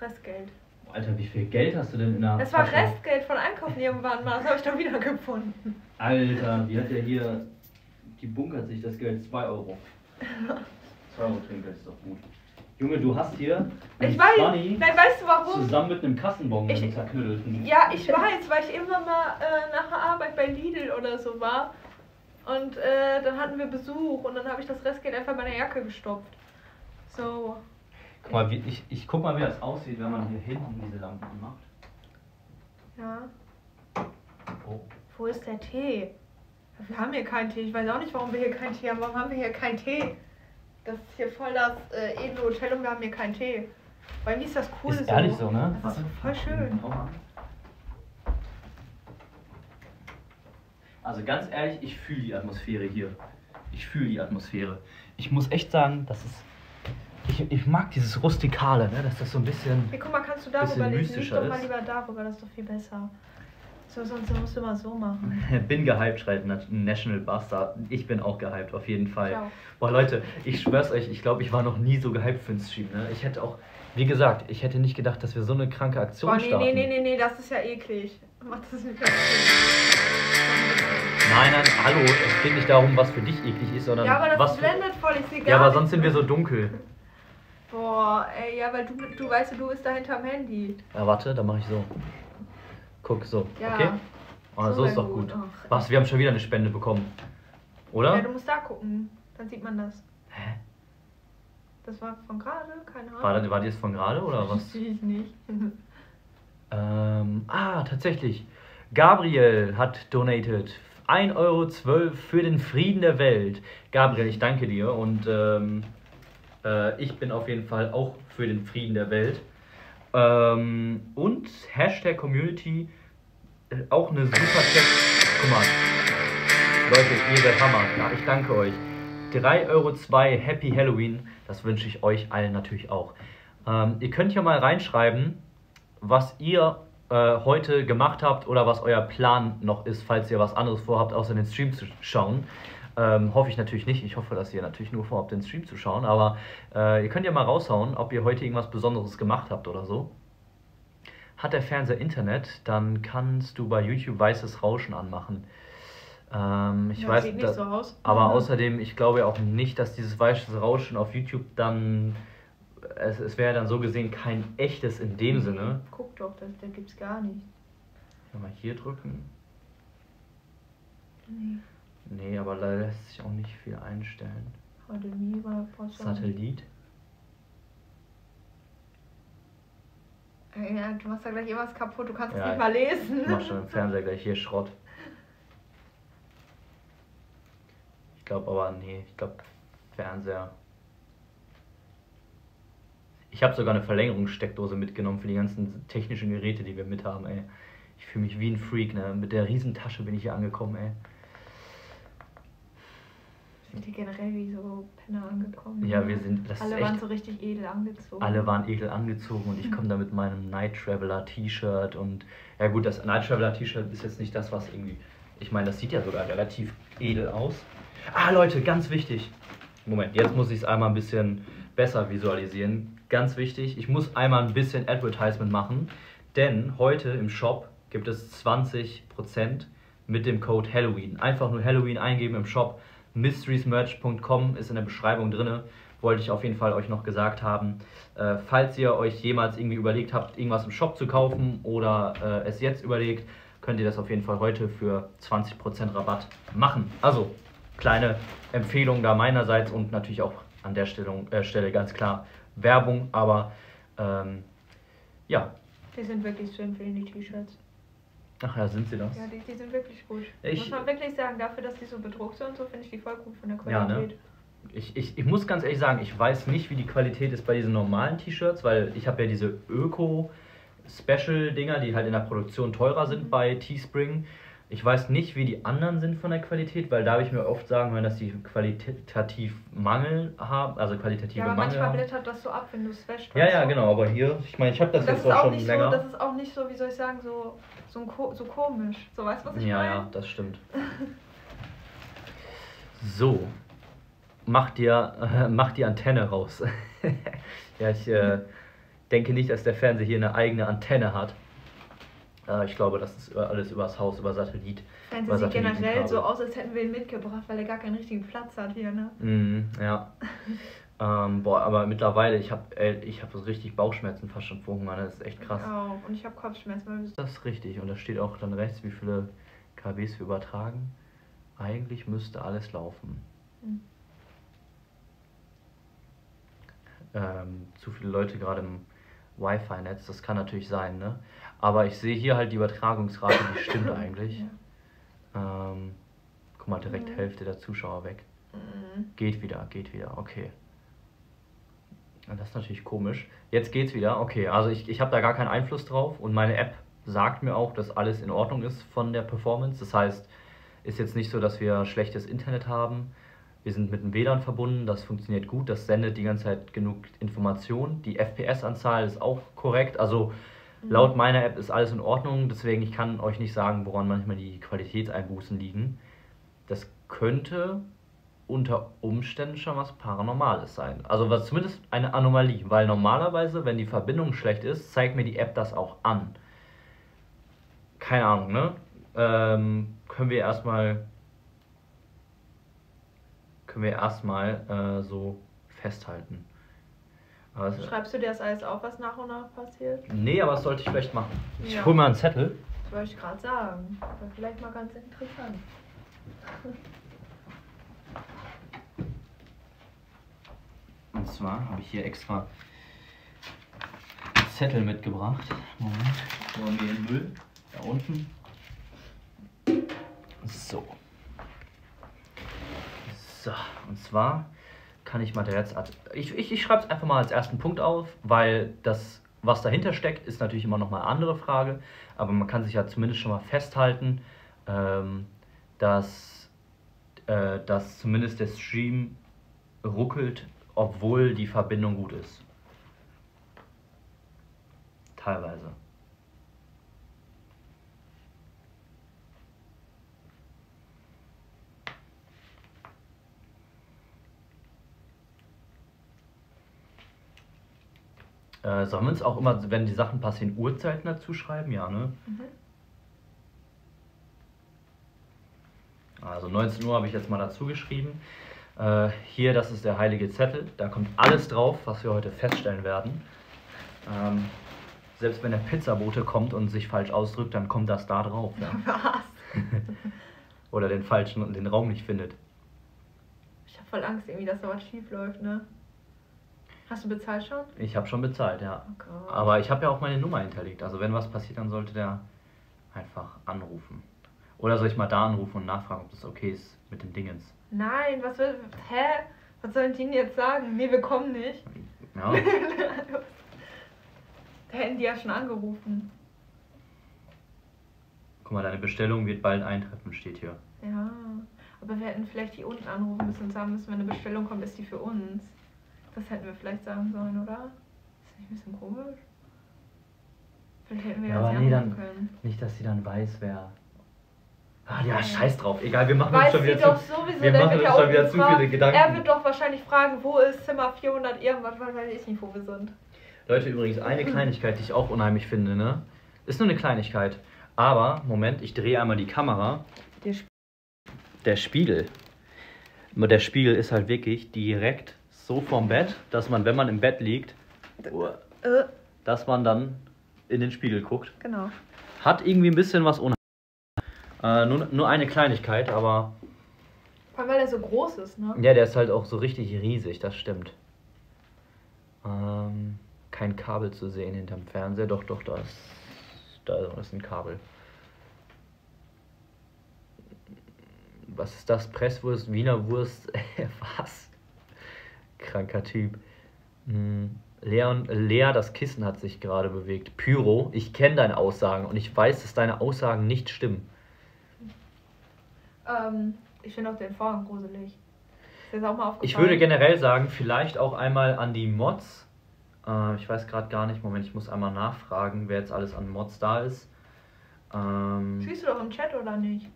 Restgeld. Alter, wie viel Geld hast du denn in der Das war Tasche? Restgeld von Einkaufen irgendwann mal. Das habe ich dann wieder gefunden. Alter, die hat ja hier. Die bunkert sich das Geld 2 Euro. 2 Euro Trinkgeld ist doch gut. Junge, du hast hier Ich weiß. 20 Nein, weißt du warum? zusammen mit einem Kassenbon, Ich- zerknüttelten. Ja, ich weiß, weil ich immer mal äh, nach der Arbeit bei Lidl oder so war. Und äh, dann hatten wir Besuch und dann habe ich das Restgeld einfach in meine Jacke gestopft. So. Guck mal, wie, ich, ich guck mal, wie das aussieht, wenn man hier hinten diese Lampen anmacht. Ja. Oh. Wo ist der Tee? Wir haben hier keinen Tee. Ich weiß auch nicht, warum wir hier keinen Tee haben. Warum haben wir hier keinen Tee? Das ist hier voll das äh, edle Hotel und wir haben hier keinen Tee. Weil mir ist das cool ist ehrlich so, ne? Das ist voll schön. Also ganz ehrlich, ich fühle die Atmosphäre hier. Ich fühle die Atmosphäre. Ich muss echt sagen, das ist. Ich, ich mag dieses Rustikale, ne? Dass das so ein bisschen. Hey, guck mal, kannst du darüber lesen? Lies doch mal lieber darüber, das ist doch viel besser. So, sonst musst du immer so machen. Bin gehypt, schreibt Nat- National Bastard. Ich bin auch gehypt, auf jeden Fall. Auch. Boah, Leute, ich schwör's euch, ich glaube, ich war noch nie so gehypt für den Stream. Ne? Ich hätte auch, wie gesagt, ich hätte nicht gedacht, dass wir so eine kranke Aktion Boah, nee, starten. nee, nee, nee, nee, das ist ja eklig. Mach das nicht. Nein, nein, hallo, es geht nicht darum, was für dich eklig ist, sondern Ja, aber das was blendet voll, ich sehe gar Ja, aber sonst sind wir so dunkel. Boah, ey, ja, weil du, du weißt, du bist da hinterm Handy. Ja, warte, dann mache ich so. Guck, so, Ja. okay? Oh, so, So ist doch gut. gut. Was, wir haben schon wieder eine Spende bekommen. Oder? Ja, du musst da gucken. Dann sieht man das. Hä? Das war von gerade? Keine Ahnung. War, das- war die jetzt von gerade oder was? Sehe ich nicht. Ähm, ah, tatsächlich. Gabriel hat donated 1,12 Euro für den Frieden der Welt. Gabriel, ich danke dir und ähm, äh, ich bin auf jeden Fall auch für den Frieden der Welt. Ähm, und Hashtag Community, äh, auch eine super Chat. Guck mal. Leute, ihr seid Hammer. Ja, ich danke euch. 3,02 Euro Happy Halloween. Das wünsche ich euch allen natürlich auch. Ähm, ihr könnt hier mal reinschreiben, was ihr äh, heute gemacht habt oder was euer Plan noch ist, falls ihr was anderes vorhabt, außer den Stream zu schauen. Ähm, hoffe ich natürlich nicht. Ich hoffe, dass ihr natürlich nur vorhabt, den Stream zu schauen. Aber äh, ihr könnt ja mal raushauen, ob ihr heute irgendwas Besonderes gemacht habt oder so. Hat der Fernseher Internet, dann kannst du bei YouTube weißes Rauschen anmachen. Ähm, ich Ja, weiß, sieht da- nicht so aus. aber Mhm. außerdem, ich glaube auch nicht, dass dieses weiße Rauschen auf YouTube dann. Es, es wäre dann so gesehen kein echtes in dem Sinne. Guck doch, das, das gibt's gar nicht. Mal hier drücken. Nee. Nee, aber da lässt sich auch nicht viel einstellen. HDMI war. Satellit. Ey, Ja, du machst da gleich irgendwas kaputt, du kannst es Ja, nicht mal lesen. Ich mach schon im Fernseher gleich hier Schrott. Ich glaube aber, nee, ich glaube Fernseher. Ich habe sogar eine Verlängerungssteckdose mitgenommen für die ganzen technischen Geräte, die wir mit haben, ey. Ich fühle mich wie ein Freak, ne? Mit der Riesentasche bin ich hier angekommen, ey. Sind die generell wie so Penner angekommen? Ja, wir sind- Alle echt- waren so richtig edel angezogen. Alle waren edel angezogen und ich komme da mit meinem Night Traveler T-Shirt und ja gut, das Night Traveler T-Shirt ist jetzt nicht das, was irgendwie. Ich meine, das sieht ja sogar relativ edel aus. Ah, Leute, ganz wichtig. Moment, jetzt muss ich es einmal ein bisschen besser visualisieren. Ganz wichtig, ich muss einmal ein bisschen Advertisement machen, denn heute im Shop gibt es 20% mit dem Code Halloween. Einfach nur Halloween eingeben im Shop. mysteriesmerch.com ist in der Beschreibung drin. Wollte ich auf jeden Fall euch noch gesagt haben. Äh, falls ihr euch jemals irgendwie überlegt habt, irgendwas im Shop zu kaufen oder äh, es jetzt überlegt, könnt ihr das auf jeden Fall heute für 20% Rabatt machen. Also, kleine Empfehlung da meinerseits und natürlich auch an der Stellung, äh, Stelle ganz klar Werbung, aber ähm, ja. Die sind wirklich schön für die T-Shirts. Ach ja, sind sie das? Ja, die, die sind wirklich gut. Ich- Muss man wirklich sagen, dafür, dass die so bedruckt sind und so, finde ich die voll gut von der Ja, ne? Qualität. Ich, ich, ich muss ganz ehrlich sagen, ich weiß nicht, wie die Qualität ist bei diesen normalen T-Shirts, weil ich habe ja diese Öko-Special-Dinger, die halt in der Produktion teurer sind Mhm. bei Teespring. Ich weiß nicht, wie die anderen sind von der Qualität, weil da habe ich mir oft sagen hören, dass die qualitativ Mangel haben, also qualitative Ja, aber Mangel manchmal haben. blättert das so ab, wenn du es wäscht. Ja, ja, du? genau, aber hier, ich meine, ich habe das, Das jetzt auch auch schon nicht länger. so, das ist auch nicht so, wie soll ich sagen, so, so, ein so komisch. So, weißt du, was ich Ja, meine? ja, das stimmt. So, mach dir, äh, mach die Antenne raus. ja, ich äh, denke nicht, dass der Fernseher hier eine eigene Antenne hat. Äh, ich glaube, das ist über- alles übers Haus, über Satellit. Fernseher über sieht generell so aus, als hätten wir ihn mitgebracht, weil er gar keinen richtigen Platz hat hier, ne? Mhm, ja. ähm, boah, aber mittlerweile, ich habe ich hab so richtig Bauchschmerzen fast schon vor Hunger. Das ist echt krass. Auch. Und ich habe Kopfschmerzen, Das ist richtig. Und da steht auch dann rechts, wie viele KBs wir übertragen. Eigentlich müsste alles laufen. Hm. Ähm, zu viele Leute gerade im Wi-Fi-Netz, das kann natürlich sein, ne? Aber ich sehe hier halt die Übertragungsrate, die stimmt eigentlich. Ja. Ähm, guck mal, direkt Mhm. Hälfte der Zuschauer weg. Mhm. Geht wieder, geht wieder, okay. Das ist natürlich komisch. Jetzt geht's wieder, okay. Also ich, ich habe da gar keinen Einfluss drauf und meine App sagt mir auch, dass alles in Ordnung ist von der Performance. Das heißt, ist jetzt nicht so, dass wir schlechtes Internet haben. Wir sind mit dem WLAN verbunden, das funktioniert gut, das sendet die ganze Zeit genug Information. Die FPS-Anzahl ist auch korrekt. Also laut meiner App ist alles in Ordnung, deswegen ich kann euch nicht sagen, woran manchmal die Qualitätseinbußen liegen. Das könnte unter Umständen schon was Paranormales sein. Also was zumindest eine Anomalie, weil normalerweise, wenn die Verbindung schlecht ist, zeigt mir die App das auch an. Keine Ahnung, ne? Ähm, können wir erstmal können wir erstmal äh, so festhalten. Es- Schreibst du dir das alles auf, was nach und nach passiert? nee, aber das sollte ich vielleicht machen. Ich Ja. hol mal einen Zettel. Das wollte ich gerade sagen. Wäre vielleicht mal ganz interessant. Und zwar habe ich hier extra Zettel mitgebracht. Moment, wollen wir den Müll? Da unten. So. So, und zwar kann ich direkt. Ich, ich, ich schreibe es einfach mal als ersten Punkt auf, weil das, was dahinter steckt, ist natürlich immer noch mal eine andere Frage. Aber man kann sich ja zumindest schon mal festhalten, ähm, dass, äh, dass zumindest der Stream ruckelt, obwohl die Verbindung gut ist. Teilweise. Äh, sollen wir uns auch immer, wenn die Sachen passieren, Uhrzeiten dazu schreiben? Ja, ne? Mhm. Also 19 Uhr habe ich jetzt mal dazu geschrieben. Äh, hier, das ist der heilige Zettel. Da kommt alles drauf, was wir heute feststellen werden. Ähm, selbst wenn der Pizzabote kommt und sich falsch ausdrückt, dann kommt das da drauf. Ja. Was? Oder den falschen, den Raum nicht findet. Ich habe voll Angst irgendwie, dass da was schief läuft, ne? Hast du bezahlt schon? Ich habe schon bezahlt, ja. Oh. Aber ich habe ja auch meine Nummer hinterlegt. Also wenn was passiert, dann sollte der einfach anrufen. Oder soll ich mal da anrufen und nachfragen, ob das okay ist mit den Dingens? Nein, was will. Hä? Was sollen die denn jetzt sagen? Nee, wir kommen nicht. Ja. da hätten die ja schon angerufen. Guck mal, deine Bestellung wird bald eintreffen, steht hier. Ja. Aber wir hätten vielleicht die unten anrufen müssen und sagen müssen, wenn eine Bestellung kommt, ist die für uns. Das hätten wir vielleicht sagen sollen, oder? Ist nicht ein bisschen komisch? Vielleicht hätten wir Ja, das aber ja nee, dann- können. Nicht, dass sie dann weiß, wer. Ah ja, scheiß drauf. Egal, wir machen uns Weiß schon sie wieder doch zu. sowieso, wir machen uns schon wieder zu viele Gedanken. Er wird doch wahrscheinlich fragen, wo ist Zimmer 400 irgendwas, weil weiß ich nicht, wo wir sind. Leute, übrigens, eine Kleinigkeit, die ich auch unheimlich finde, ne? Ist nur eine Kleinigkeit. Aber, Moment, ich drehe einmal die Kamera. Der Sp Der Spiegel. Der Spiegel ist halt wirklich direkt so vorm Bett, dass man, wenn man im Bett liegt, äh, dass man dann in den Spiegel guckt. genau. Hat irgendwie ein bisschen was unheimlich. Äh, nur, nur eine Kleinigkeit, aber Vor allem, weil er so groß ist, ne? ja, der ist halt auch so richtig riesig, das stimmt. Ähm, kein Kabel zu sehen hinterm Fernseher. Doch, doch, da ist, da ist ein Kabel. Was ist das? Presswurst, Wiener Wurst? Was? Kranker Typ. Hm. Leon, Lea, das Kissen hat sich gerade bewegt. Pyro, ich kenne deine Aussagen und ich weiß, dass deine Aussagen nicht stimmen. Ähm, ich finde auch den Vorhang gruselig. Ist auch mal aufgefallen? Ich würde generell sagen, vielleicht auch einmal an die Mods. Äh, ich weiß gerade gar nicht, Moment, ich muss einmal nachfragen, wer jetzt alles an Mods da ist. Ähm, Siehst du doch im Chat oder nicht?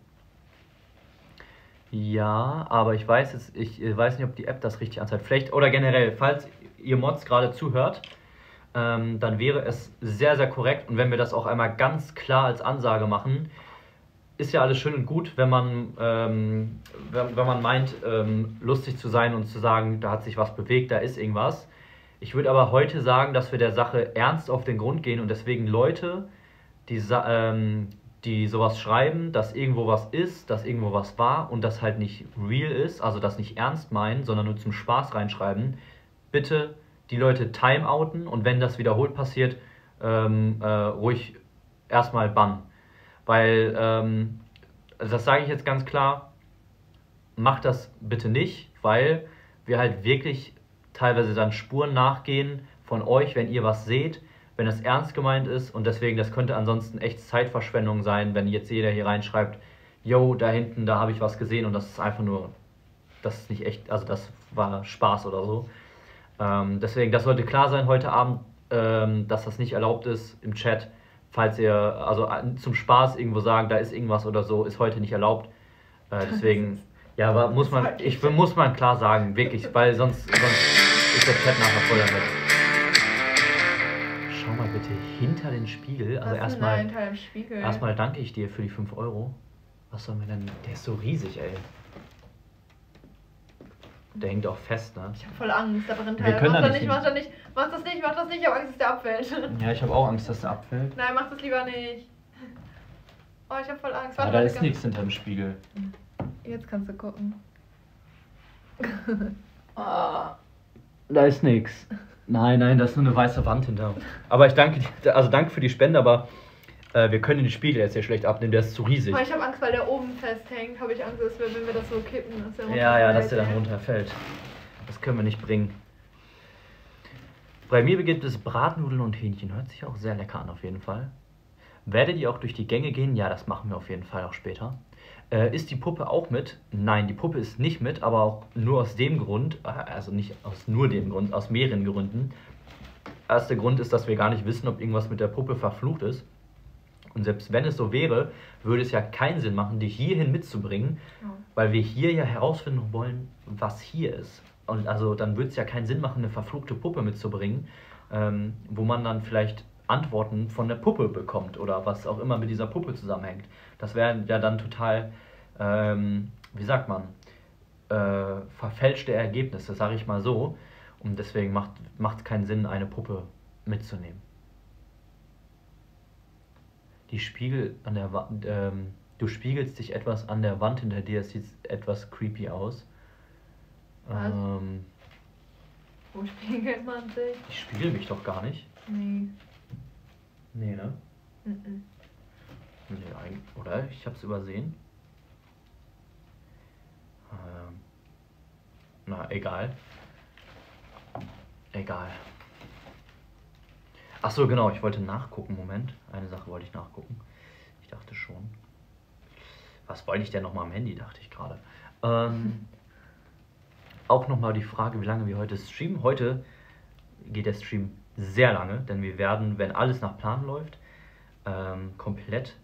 Ja, aber ich weiß jetzt, ich äh, weiß nicht, ob die App das richtig anzeigt. Vielleicht, oder generell, falls ihr Mods gerade zuhört, ähm, dann wäre es sehr, sehr korrekt. Und wenn wir das auch einmal ganz klar als Ansage machen, ist ja alles schön und gut, wenn man, ähm, wenn, wenn man meint, ähm, lustig zu sein und zu sagen, da hat sich was bewegt, da ist irgendwas. Ich würde aber heute sagen, dass wir der Sache ernst auf den Grund gehen und deswegen Leute, die, ähm, die sowas schreiben, dass irgendwo was ist, dass irgendwo was war und das halt nicht real ist, also das nicht ernst meinen, sondern nur zum Spaß reinschreiben, bitte die Leute timeouten und wenn das wiederholt passiert, ähm, äh, ruhig erstmal bannen. Weil, ähm, also das sage ich jetzt ganz klar, macht das bitte nicht, weil wir halt wirklich teilweise dann Spuren nachgehen von euch, wenn ihr was seht, wenn es ernst gemeint ist und deswegen, das könnte ansonsten echt Zeitverschwendung sein, wenn jetzt jeder hier reinschreibt, yo, da hinten, da habe ich was gesehen und das ist einfach nur, das ist nicht echt, also das war Spaß oder so. Ähm, deswegen, das sollte klar sein heute Abend, ähm, dass das nicht erlaubt ist im Chat. Falls ihr also äh, zum Spaß irgendwo sagen, da ist irgendwas oder so, ist heute nicht erlaubt. Äh, deswegen, ja, aber muss man, ich muss man klar sagen, wirklich, weil sonst, sonst ist der Chat nachher voll damit. Spiegel. Also Was ist denn da erstmal, Spiegel? erstmal danke ich dir für die 5 Euro. Was soll man denn? Der ist so riesig, ey. Der hängt auch fest, ne? Ich hab voll Angst, da brennt Wir halt. Mach da das nicht mach das nicht, mach das nicht, mach das nicht, ich hab Angst, dass der abfällt. Ja, ich habe auch Angst, dass der abfällt. Nein, mach das lieber nicht. Oh, ich hab voll Angst. Ah, Warte, da warte, ist nichts hinter dem Spiegel. Jetzt kannst du gucken. Ah, da ist nichts. Nein, nein, da ist nur eine weiße Wand hinter. Aber ich danke dir, also danke für die Spende, aber äh, wir können den Spiegel jetzt hier schlecht abnehmen, der ist zu riesig. Oh, ich hab Angst, weil der oben festhängt. Habe ich Angst, dass wir, wenn wir das so kippen, dass der Ja, ja, dass der dann runterfällt. runterfällt. Das können wir nicht bringen. Bei mir gibt es Bratnudeln und Hähnchen. Hört sich auch sehr lecker an, auf jeden Fall. Werdet ihr auch durch die Gänge gehen? Ja, das machen wir auf jeden Fall auch später. Äh, ist die Puppe auch mit? Nein, die Puppe ist nicht mit, aber auch nur aus dem Grund, äh, also nicht aus nur dem Grund, aus mehreren Gründen. Erster Grund ist, dass wir gar nicht wissen, ob irgendwas mit der Puppe verflucht ist. Und selbst wenn es so wäre, würde es ja keinen Sinn machen, die hierhin mitzubringen, Ja. weil wir hier ja herausfinden wollen, was hier ist. Und also dann würde es ja keinen Sinn machen, eine verfluchte Puppe mitzubringen, ähm, wo man dann vielleicht Antworten von der Puppe bekommt oder was auch immer mit dieser Puppe zusammenhängt. Das wäre ja dann total, ähm, wie sagt man, äh, verfälschte Ergebnisse, sage ich mal so. Und deswegen macht es keinen Sinn, eine Puppe mitzunehmen. Die Spiegel an der Wand, ähm, du spiegelst dich etwas an der Wand hinter dir, es sieht etwas creepy aus. Was? Ähm, Wo spiegelt man sich? ich spiegel mich doch gar nicht. Nee. Nee, ne? Mhm. Nee, eigentlich, oder? Ich hab's übersehen. Ähm, na, egal. Egal. Ach so, genau, ich wollte nachgucken. Moment, eine Sache wollte ich nachgucken. Ich dachte schon. Was wollte ich denn nochmal am Handy, dachte ich gerade. Ähm, auch nochmal die Frage, wie lange wir heute streamen. Heute geht der Stream sehr lange, denn wir werden, wenn alles nach Plan läuft, ähm, komplett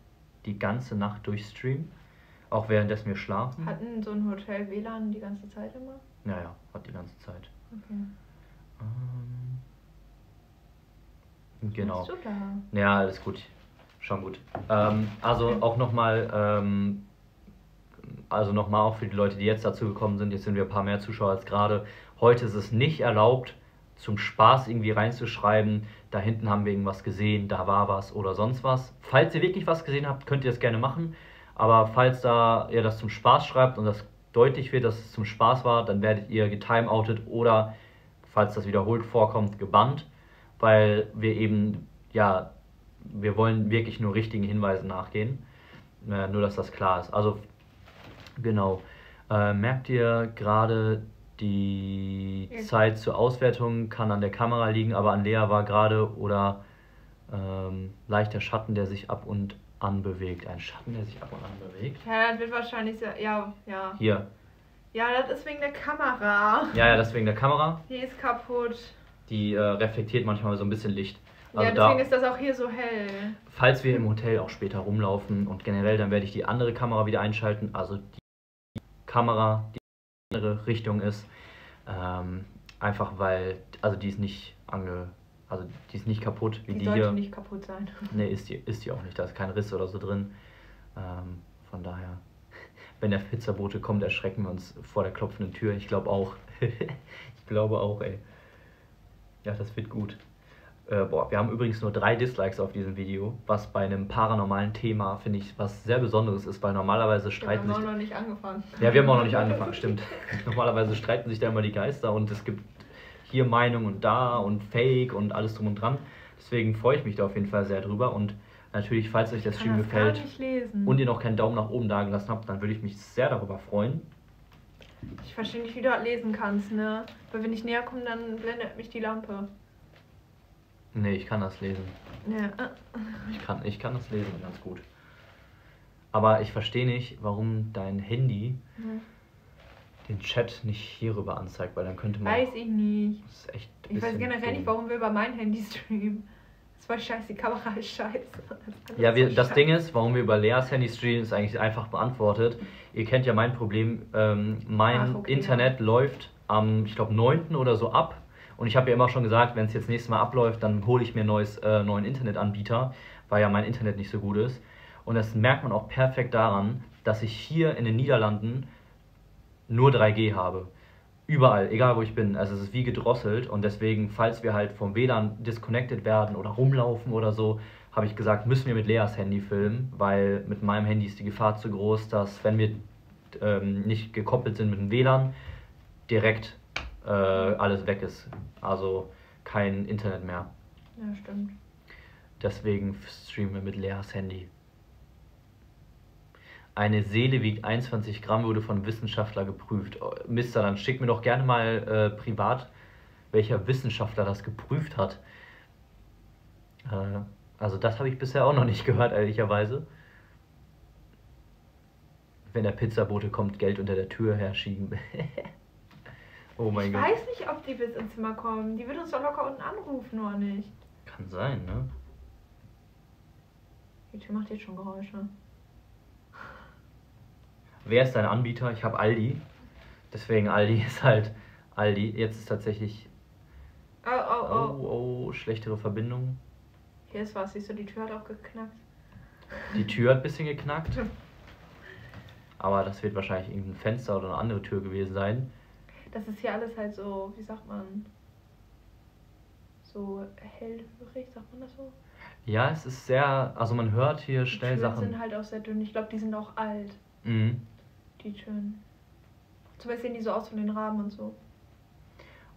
die ganze Nacht durchstreamen. Auch währenddessen wir schlafen. Hatten so ein Hotel WLAN die ganze Zeit immer? Ja, ja, hat die ganze Zeit. Okay. Ähm, genau. Da? Ja, alles gut. Schon gut. Ähm, also auch nochmal, ähm, also nochmal auch für die Leute, die jetzt dazu gekommen sind, jetzt sind wir ein paar mehr Zuschauer als gerade. Heute ist es nicht erlaubt, zum Spaß irgendwie reinzuschreiben, da hinten haben wir irgendwas gesehen, da war was oder sonst was. Falls ihr wirklich was gesehen habt, könnt ihr das gerne machen. Aber falls da ihr das zum Spaß schreibt und das deutlich wird, dass es zum Spaß war, dann werdet ihr getimeoutet oder, falls das wiederholt vorkommt, gebannt, weil wir eben, ja, wir wollen wirklich nur richtigen Hinweisen nachgehen. Äh, nur, dass das klar ist. Also, genau. Äh, merkt ihr gerade, die. Zeit zur Auswertung kann an der Kamera liegen, aber an Lea war gerade oder ähm, leichter Schatten, der sich ab und an bewegt. Ein Schatten, der sich ab und an bewegt. Ja, das wird wahrscheinlich sehr. Ja, ja. Hier. Ja, das ist wegen der Kamera. Ja, ja, deswegen der Kamera. Die ist kaputt. Die äh, reflektiert manchmal so ein bisschen Licht. Also ja, da, deswegen ist das auch hier so hell. falls wir im Hotel auch später rumlaufen und generell, dann werde ich die andere Kamera wieder einschalten. Also die Kamera, die andere Richtung ist. Ähm, einfach weil, also die ist nicht ange, also die ist nicht kaputt wie Die, die, sollte hier. nicht kaputt sein. Nee, ist die, ist die auch nicht. Da ist kein Riss oder so drin. Ähm, von daher, wenn der Pizzabote kommt, erschrecken wir uns vor der klopfenden Tür. Ich glaube auch. ich glaube auch, ey. Ja, das wird gut. Äh, boah, wir haben übrigens nur drei Dislikes auf diesem Video, was bei einem paranormalen Thema, finde ich, was sehr Besonderes ist, weil normalerweise Wir streiten haben sich. auch noch nicht angefangen. Ja, wir haben auch noch nicht angefangen, stimmt. Normalerweise streiten sich da immer die Geister und es gibt hier Meinung und da und Fake und alles drum und dran. Deswegen freue ich mich da auf jeden Fall sehr drüber und natürlich, falls euch Stream das gar gefällt und ihr noch keinen Daumen nach oben da gelassen habt, dann würde ich mich sehr darüber freuen. ich verstehe nicht, wie du das lesen kannst, ne? Weil wenn ich näher komme, dann blendet mich die Lampe. Nee, ich kann das lesen. Ja. Ich kann, ich kann das lesen ganz gut. Aber ich verstehe nicht, warum dein Handy Hm. den Chat nicht hierüber anzeigt, weil dann könnte man. Weiß ich nicht. Das ist echt Ich weiß generell nicht, dumm. warum wir über mein Handy streamen. Das war scheiße, die Kamera ist scheiße. Das Ja, wir, das scheiße. Ding ist, warum wir über Leas Handy streamen, ist eigentlich einfach beantwortet. Ihr kennt ja mein Problem. Ähm, mein Ach, okay, Internet läuft am, ich glaube, 9. oder so ab. Und ich habe ja immer schon gesagt, wenn es jetzt nächstes Mal abläuft, dann hole ich mir einen äh, neuen Internetanbieter, weil ja mein Internet nicht so gut ist. Und das merkt man auch perfekt daran, dass ich hier in den Niederlanden nur 3G habe. Überall, egal wo ich bin. Also es ist wie gedrosselt und deswegen, falls wir halt vom WLAN disconnected werden oder rumlaufen oder so, habe ich gesagt, müssen wir mit Leas Handy filmen, weil mit meinem Handy ist die Gefahr zu groß, dass wenn wir ähm, nicht gekoppelt sind mit dem WLAN, direkt äh, alles weg ist. Also kein Internet mehr. Ja, stimmt. Deswegen streamen wir mit Leas Handy. Eine Seele wiegt 21 Gramm, wurde von Wissenschaftler geprüft. Oh, Mister, dann schick mir doch gerne mal äh, privat, welcher Wissenschaftler das geprüft hat. Äh, also das habe ich bisher auch noch nicht gehört, ehrlicherweise. Wenn der Pizzabote kommt, Geld unter der Tür herschieben. oh mein ich Gott. weiß nicht, ob die bis ins Zimmer kommen. Die wird uns doch locker unten anrufen, oder nicht? Kann sein, ne? Die Tür macht jetzt schon Geräusche. Wer ist dein Anbieter? Ich habe Aldi. Deswegen Aldi ist halt Aldi. Jetzt ist tatsächlich. Oh, oh, oh. Oh, oh, schlechtere Verbindung. Hier ist was, siehst du, die Tür hat auch geknackt. Die Tür hat ein bisschen geknackt. Aber das wird wahrscheinlich irgendein Fenster oder eine andere Tür gewesen sein. Das ist hier alles halt so, wie sagt man? So hellhörig, sagt man das so? Ja, es ist sehr. Also man hört hier Die schnell Türen Sachen. sind halt auch sehr dünn. Ich glaube, die sind auch alt, Mhm. die Türen. Zum Beispiel sehen die so aus von den Rahmen und so.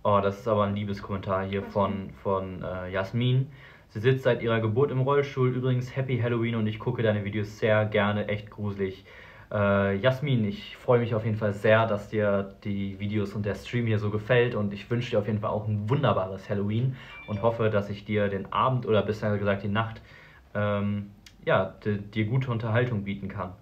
Oh, das ist aber ein Liebeskommentar hier Was von, von äh, Jasmin. Sie sitzt seit ihrer Geburt im Rollstuhl. Übrigens, Happy Halloween und ich gucke deine Videos sehr gerne, echt gruselig. Äh, Jasmin, ich freue mich auf jeden Fall sehr, dass dir die Videos und der Stream hier so gefällt und ich wünsche dir auf jeden Fall auch ein wunderbares Halloween und hoffe, dass ich dir den Abend oder besser gesagt die Nacht ähm, ja, di- dir gute Unterhaltung bieten kann.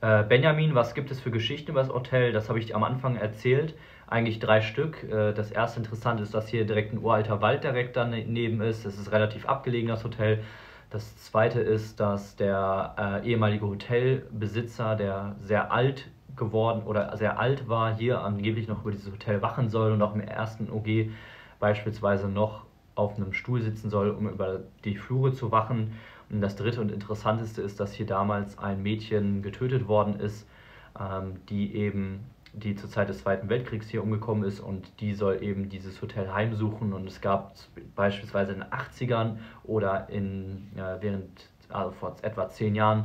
Äh, Benjamin, was gibt es für Geschichten über das Hotel? Das habe ich dir am Anfang erzählt. Eigentlich drei Stück. Äh, das erste Interessante ist, dass hier direkt ein uralter Wald direkt daneben ist. Es ist relativ abgelegen, das Hotel. Das zweite ist, dass der äh, ehemalige Hotelbesitzer, der sehr alt geworden oder sehr alt war, hier angeblich noch über dieses Hotel wachen soll und auch im ersten OG beispielsweise noch auf einem Stuhl sitzen soll, um über die Flure zu wachen. Und das dritte und interessanteste ist, dass hier damals ein Mädchen getötet worden ist, ähm, die eben die zur Zeit des Zweiten Weltkriegs hier umgekommen ist und die soll eben dieses Hotel heimsuchen und es gab beispielsweise in den 80ern oder in, äh, während, also vor etwa zehn Jahren,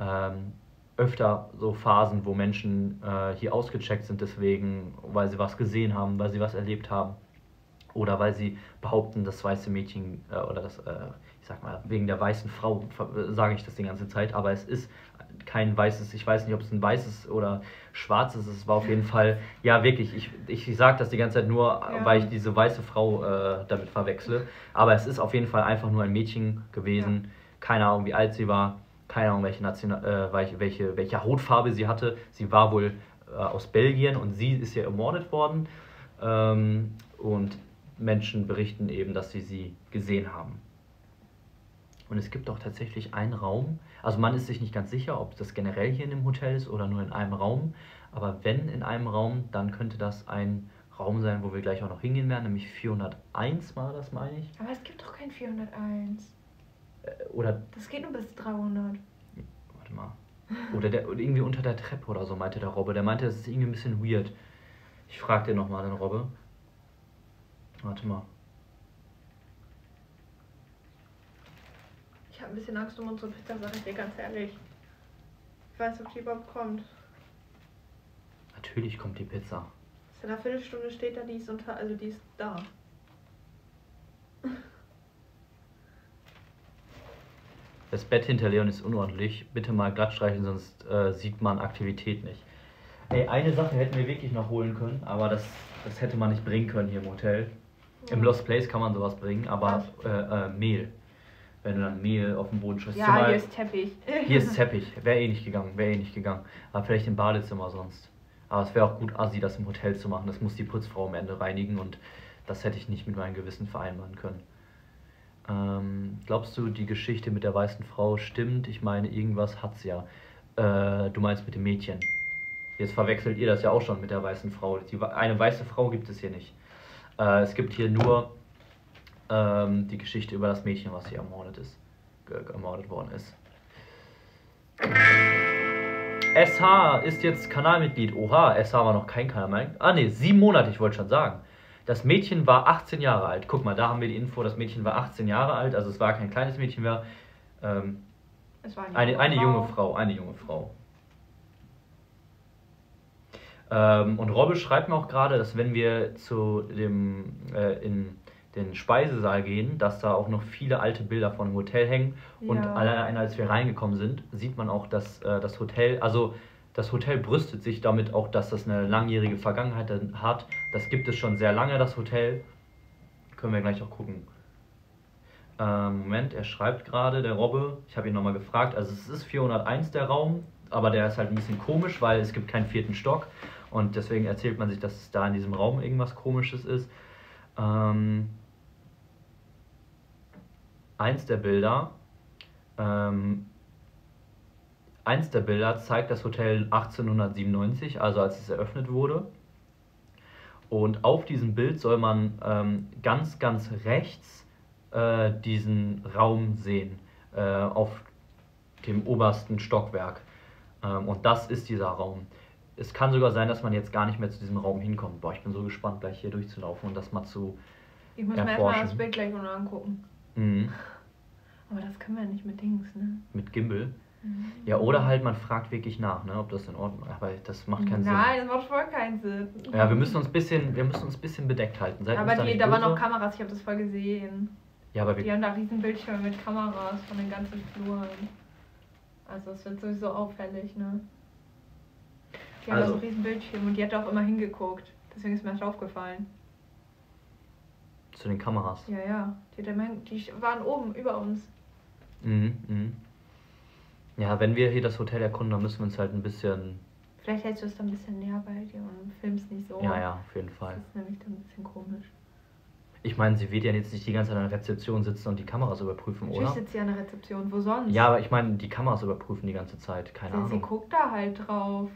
ähm, öfter so Phasen, wo Menschen äh, hier ausgecheckt sind deswegen, weil sie was gesehen haben, weil sie was erlebt haben oder weil sie behaupten, das weiße Mädchen äh, oder das, äh, ich sag mal, wegen der weißen Frau sage ich das die ganze Zeit, aber es ist kein weißes, ich weiß nicht, ob es ein weißes oder schwarzes ist, es war auf jeden Fall, ja wirklich, ich, ich sage das die ganze Zeit nur, ja. weil ich diese weiße Frau äh, damit verwechsle, aber es ist auf jeden Fall einfach nur ein Mädchen gewesen, ja. keine Ahnung wie alt sie war, keine Ahnung welche, Nation, äh, welche, welche, welche Hautfarbe sie hatte, sie war wohl äh, aus Belgien und sie ist ja ermordet worden ähm, und Menschen berichten eben, dass sie sie gesehen haben. Und es gibt auch tatsächlich einen Raum, also man ist sich nicht ganz sicher, ob das generell hier in dem Hotel ist oder nur in einem Raum. Aber wenn in einem Raum, dann könnte das ein Raum sein, wo wir gleich auch noch hingehen werden, nämlich 401 war das, meine ich. Aber es gibt doch kein 401. Äh, oder. Das geht nur bis 300. Warte mal. Oder, der, oder irgendwie unter der Treppe oder so, meinte der Robbe. Der meinte, das ist irgendwie ein bisschen weird. Ich frag den nochmal, den Robbe. Warte mal. Ich habe ein bisschen Angst um unsere Pizza, sag ich dir ganz ehrlich. Ich weiß, ob die überhaupt kommt. Natürlich kommt die Pizza. In einer Viertelstunde steht da, die ist unter, also die ist da. Das Bett hinter Leon ist unordentlich. Bitte mal glatt streichen, sonst äh, sieht man Aktivität nicht. Ey, eine Sache hätten wir wirklich noch holen können, aber das, das hätte man nicht bringen können hier im Hotel. Ja. Im Lost Place kann man sowas bringen, aber äh, äh, Mehl wenn du dann Mehl auf dem Boden schützt. Ja, Zimmer, hier ist Teppich. Hier ist Teppich. Wäre eh nicht gegangen, wäre eh nicht gegangen. Aber vielleicht im Badezimmer sonst. Aber es wäre auch gut, assi, das im Hotel zu machen. Das muss die Putzfrau am Ende reinigen und das hätte ich nicht mit meinem Gewissen vereinbaren können. Ähm, glaubst du, die Geschichte mit der weißen Frau stimmt? Ich meine, irgendwas hat's ja. Äh, du meinst mit dem Mädchen. Jetzt verwechselt ihr das ja auch schon mit der weißen Frau. Die, eine weiße Frau gibt es hier nicht. Äh, es gibt hier nur ähm, die Geschichte über das Mädchen, was hier ermordet ist, ermordet worden ist. SH ist jetzt Kanalmitglied. Oha, SH war noch kein Kanalmitglied. Ah ne, sieben Monate, ich wollte schon sagen. Das Mädchen war 18 Jahre alt. Guck mal, da haben wir die Info, das Mädchen war 18 Jahre alt, also es war kein kleines Mädchen mehr. Ähm, es war eine, eine, eine junge Frau, eine junge Frau. Ähm, und Robbe schreibt mir auch gerade, dass wenn wir zu dem äh, in den Speisesaal gehen, dass da auch noch viele alte Bilder von dem Hotel hängen. Ja. Und allein als wir reingekommen sind, sieht man auch, dass äh, das Hotel, also das Hotel brüstet sich damit auch, dass das eine langjährige Vergangenheit hat. Das gibt es schon sehr lange, das Hotel. Können wir gleich auch gucken. Ähm, Moment, er schreibt gerade, der Robbe, ich habe ihn nochmal gefragt, also es ist 401 der Raum, aber der ist halt ein bisschen komisch, weil es gibt keinen vierten Stock und deswegen erzählt man sich, dass es da in diesem Raum irgendwas komisches ist. Ähm, eins der Bilder, ähm, eins der Bilder zeigt das Hotel 1897, also als es eröffnet wurde. Und auf diesem Bild soll man ähm, ganz, ganz rechts äh, diesen Raum sehen, äh, auf dem obersten Stockwerk. Ähm, und das ist dieser Raum. Es kann sogar sein, dass man jetzt gar nicht mehr zu diesem Raum hinkommt. Boah, ich bin so gespannt, gleich hier durchzulaufen und das mal zu. Ich muss erforschen. mir erstmal das Bild gleich mal angucken. Mhm. Aber das können wir ja nicht mit Dings, ne? Mit Gimbal? Mhm. Ja, oder halt man fragt wirklich nach, ne, ob das in Ordnung ist. Aber das macht keinen Nein, Sinn. Nein, das macht voll keinen Sinn. Ja, wir müssen uns ein bisschen, wir müssen uns ein bisschen bedeckt halten. Seid aber die, da, da waren noch Kameras, ich habe das voll gesehen. Ja, aber wir die haben da riesen Bildschirme mit Kameras von den ganzen Fluren. Also es wird sowieso auffällig, ne? Die haben also, da so riesen Bildschirme und die hat auch immer hingeguckt. Deswegen ist mir das aufgefallen. Zu den Kameras? Ja, ja. Die, die waren oben über uns. Mhm, mhm. Ja, wenn wir hier das Hotel erkunden, dann müssen wir uns halt ein bisschen. Vielleicht hältst du es dann ein bisschen näher bei dir und filmst nicht so. Ja, ja, auf jeden Fall. Das ist nämlich dann ein bisschen komisch. Ich meine, sie wird ja jetzt nicht die ganze Zeit an der Rezeption sitzen und die Kameras überprüfen, Natürlich oder? sitzt sie an der Rezeption, wo sonst? Ja, aber ich meine, die Kameras überprüfen die ganze Zeit, keine sie, Ahnung. Sie guckt da halt drauf.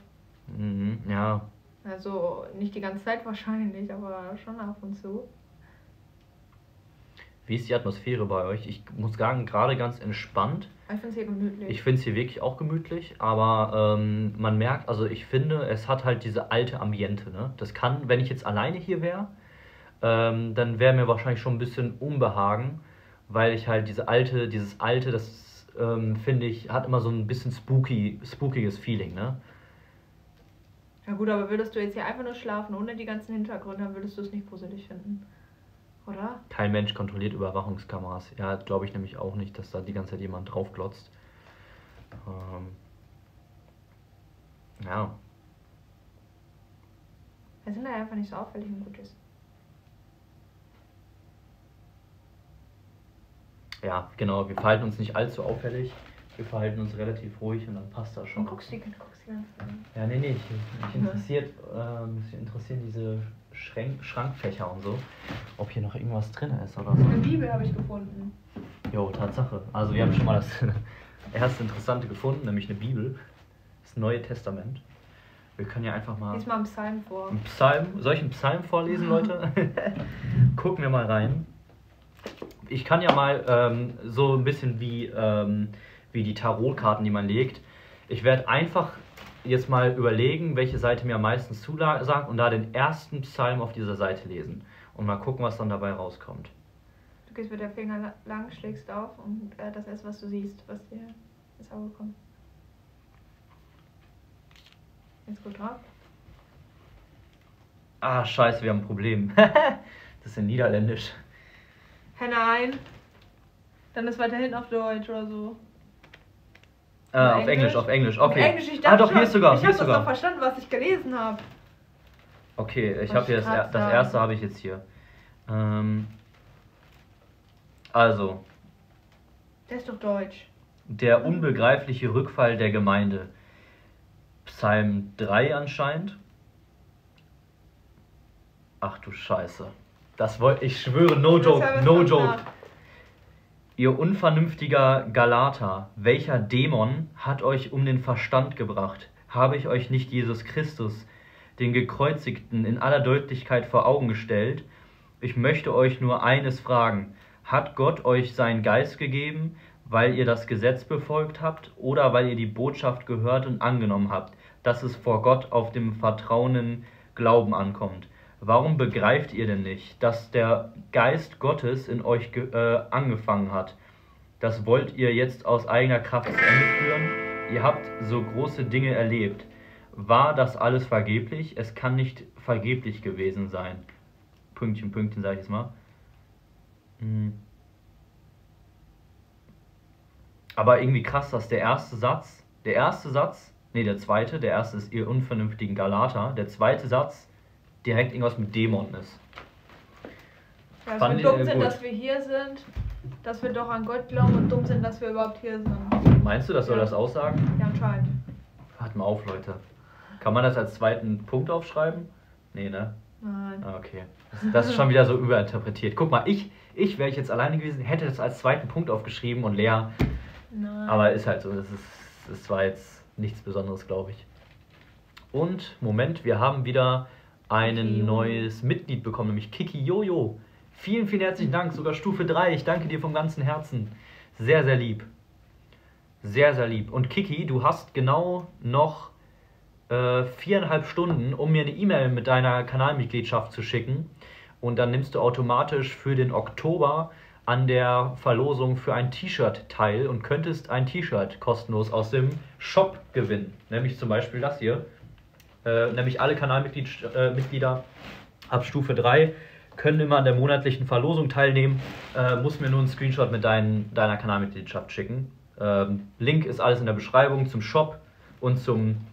Mhm, ja. Also nicht die ganze Zeit wahrscheinlich, aber schon ab und zu. Wie ist die Atmosphäre bei euch? Ich muss sagen, gerade ganz entspannt. Ich finde es hier gemütlich. Ich finde es hier wirklich auch gemütlich, aber ähm, man merkt, also ich finde, es hat halt diese alte Ambiente. Ne? Das kann, wenn ich jetzt alleine hier wäre, ähm, dann wäre mir wahrscheinlich schon ein bisschen Unbehagen, weil ich halt diese alte, dieses alte, das ähm, finde ich, hat immer so ein bisschen spooky, spookiges Feeling, ne? ja gut, aber würdest du jetzt hier einfach nur schlafen, ohne die ganzen Hintergründe, dann würdest du es nicht gruselig finden. Oder? Kein Mensch kontrolliert Überwachungskameras. Ja, glaube ich nämlich auch nicht, dass da die ganze Zeit jemand draufglotzt. Ähm, ja, Wir sind da einfach nicht so auffällig und gut ist. ja, genau. Wir verhalten uns nicht allzu auffällig. Wir verhalten uns relativ ruhig und dann passt das schon. Und guckst die, guckst die ganze Zeit an. Ja, nee, nee, ich, mich interessiert, äh, mich interessieren diese Schränk Schrankfächer und so, ob hier noch irgendwas drin ist oder so. Eine Bibel habe ich gefunden. Jo, Tatsache. Also wir haben schon mal das erste Interessante gefunden, nämlich eine Bibel. Das Neue Testament. Wir können ja einfach mal Lies mal einen Psalm vor. einen Psalm, soll ich einen Psalm vorlesen, Leute? Gucken wir mal rein. Ich kann ja mal ähm, so ein bisschen wie, ähm, wie die Tarotkarten, die man legt. Ich werde einfach jetzt mal überlegen, welche Seite mir am meisten zusagt und da den ersten Psalm auf dieser Seite lesen. Und mal gucken, was dann dabei rauskommt. Du gehst mit der Finger la- lang, schlägst auf und äh, das erste, was du siehst, was dir ins Auge kommt. Jetzt gut drauf. Ah, scheiße, wir haben ein Problem. das ist in Niederländisch. Hä, nein. Dann ist weiter hinten auf Deutsch oder so. Äh, Auf Englisch, Englisch? auf Englisch. Okay. Englisch, ich ah, dachte doch, hier ist sogar. Ich habe das doch sogar. verstanden, was ich gelesen habe. Okay, ich habe hier das, das erste habe ich jetzt hier. Ähm, also, Der ist doch Deutsch. der unbegreifliche Rückfall der Gemeinde. Psalm 3 anscheinend. Ach du Scheiße. Das wollte ich schwöre, no joke, no joke. nach. Ihr unvernünftiger Galater, welcher Dämon hat euch um den Verstand gebracht? Habe ich euch nicht Jesus Christus, den Gekreuzigten, in aller Deutlichkeit vor Augen gestellt? Ich möchte euch nur eines fragen. Hat Gott euch seinen Geist gegeben, weil ihr das Gesetz befolgt habt oder weil ihr die Botschaft gehört und angenommen habt, dass es vor Gott auf dem vertrauenden Glauben ankommt? Warum begreift ihr denn nicht, dass der Geist Gottes in euch äh, angefangen hat? Das wollt ihr jetzt aus eigener Kraft zu Ende führen? Ihr habt so große Dinge erlebt. War das alles vergeblich? Es kann nicht vergeblich gewesen sein. Pünktchen, Pünktchen, sag ich jetzt mal. Hm. Aber irgendwie krass, dass der erste Satz, der erste Satz, nee, der zweite, der erste ist ihr unvernünftigen Galater, der zweite Satz direkt irgendwas mit Dämon ist. Ja, dass Fand wir ich, dumm äh, sind, gut. dass wir hier sind, dass wir doch an Gott glauben und dumm sind, dass wir überhaupt hier sind. Meinst du, das soll Ja. das aussagen? Ja, anscheinend. Warte mal auf, Leute. Kann man das als zweiten Punkt aufschreiben? Nee, ne? Nein. Ah, okay. Das, das ist schon wieder so überinterpretiert. Guck mal, ich, ich wäre ich jetzt alleine gewesen, hätte das als zweiten Punkt aufgeschrieben und Lea. Nein. Aber ist halt so, das ist, das war jetzt nichts Besonderes, glaube ich. Und, Moment, wir haben wieder ein neues Mitglied bekommen, nämlich Kiki Jojo. Vielen, vielen herzlichen Dank, sogar Stufe 3. Ich danke dir vom ganzen Herzen. Sehr, sehr lieb. Sehr, sehr lieb. Und Kiki, du hast genau noch äh, viereinhalb Stunden, um mir eine E-Mail mit deiner Kanalmitgliedschaft zu schicken. Und dann nimmst du automatisch für den Oktober an der Verlosung für ein T-Shirt teil und könntest ein T-Shirt kostenlos aus dem Shop gewinnen. Nämlich zum Beispiel das hier. Äh, nämlich alle Kanalmitglieder äh, ab Stufe 3 können immer an der monatlichen Verlosung teilnehmen. Äh, muss mir nur einen Screenshot mit dein, deiner Kanalmitgliedschaft schicken. Ähm, Link ist alles in der Beschreibung zum Shop und zum,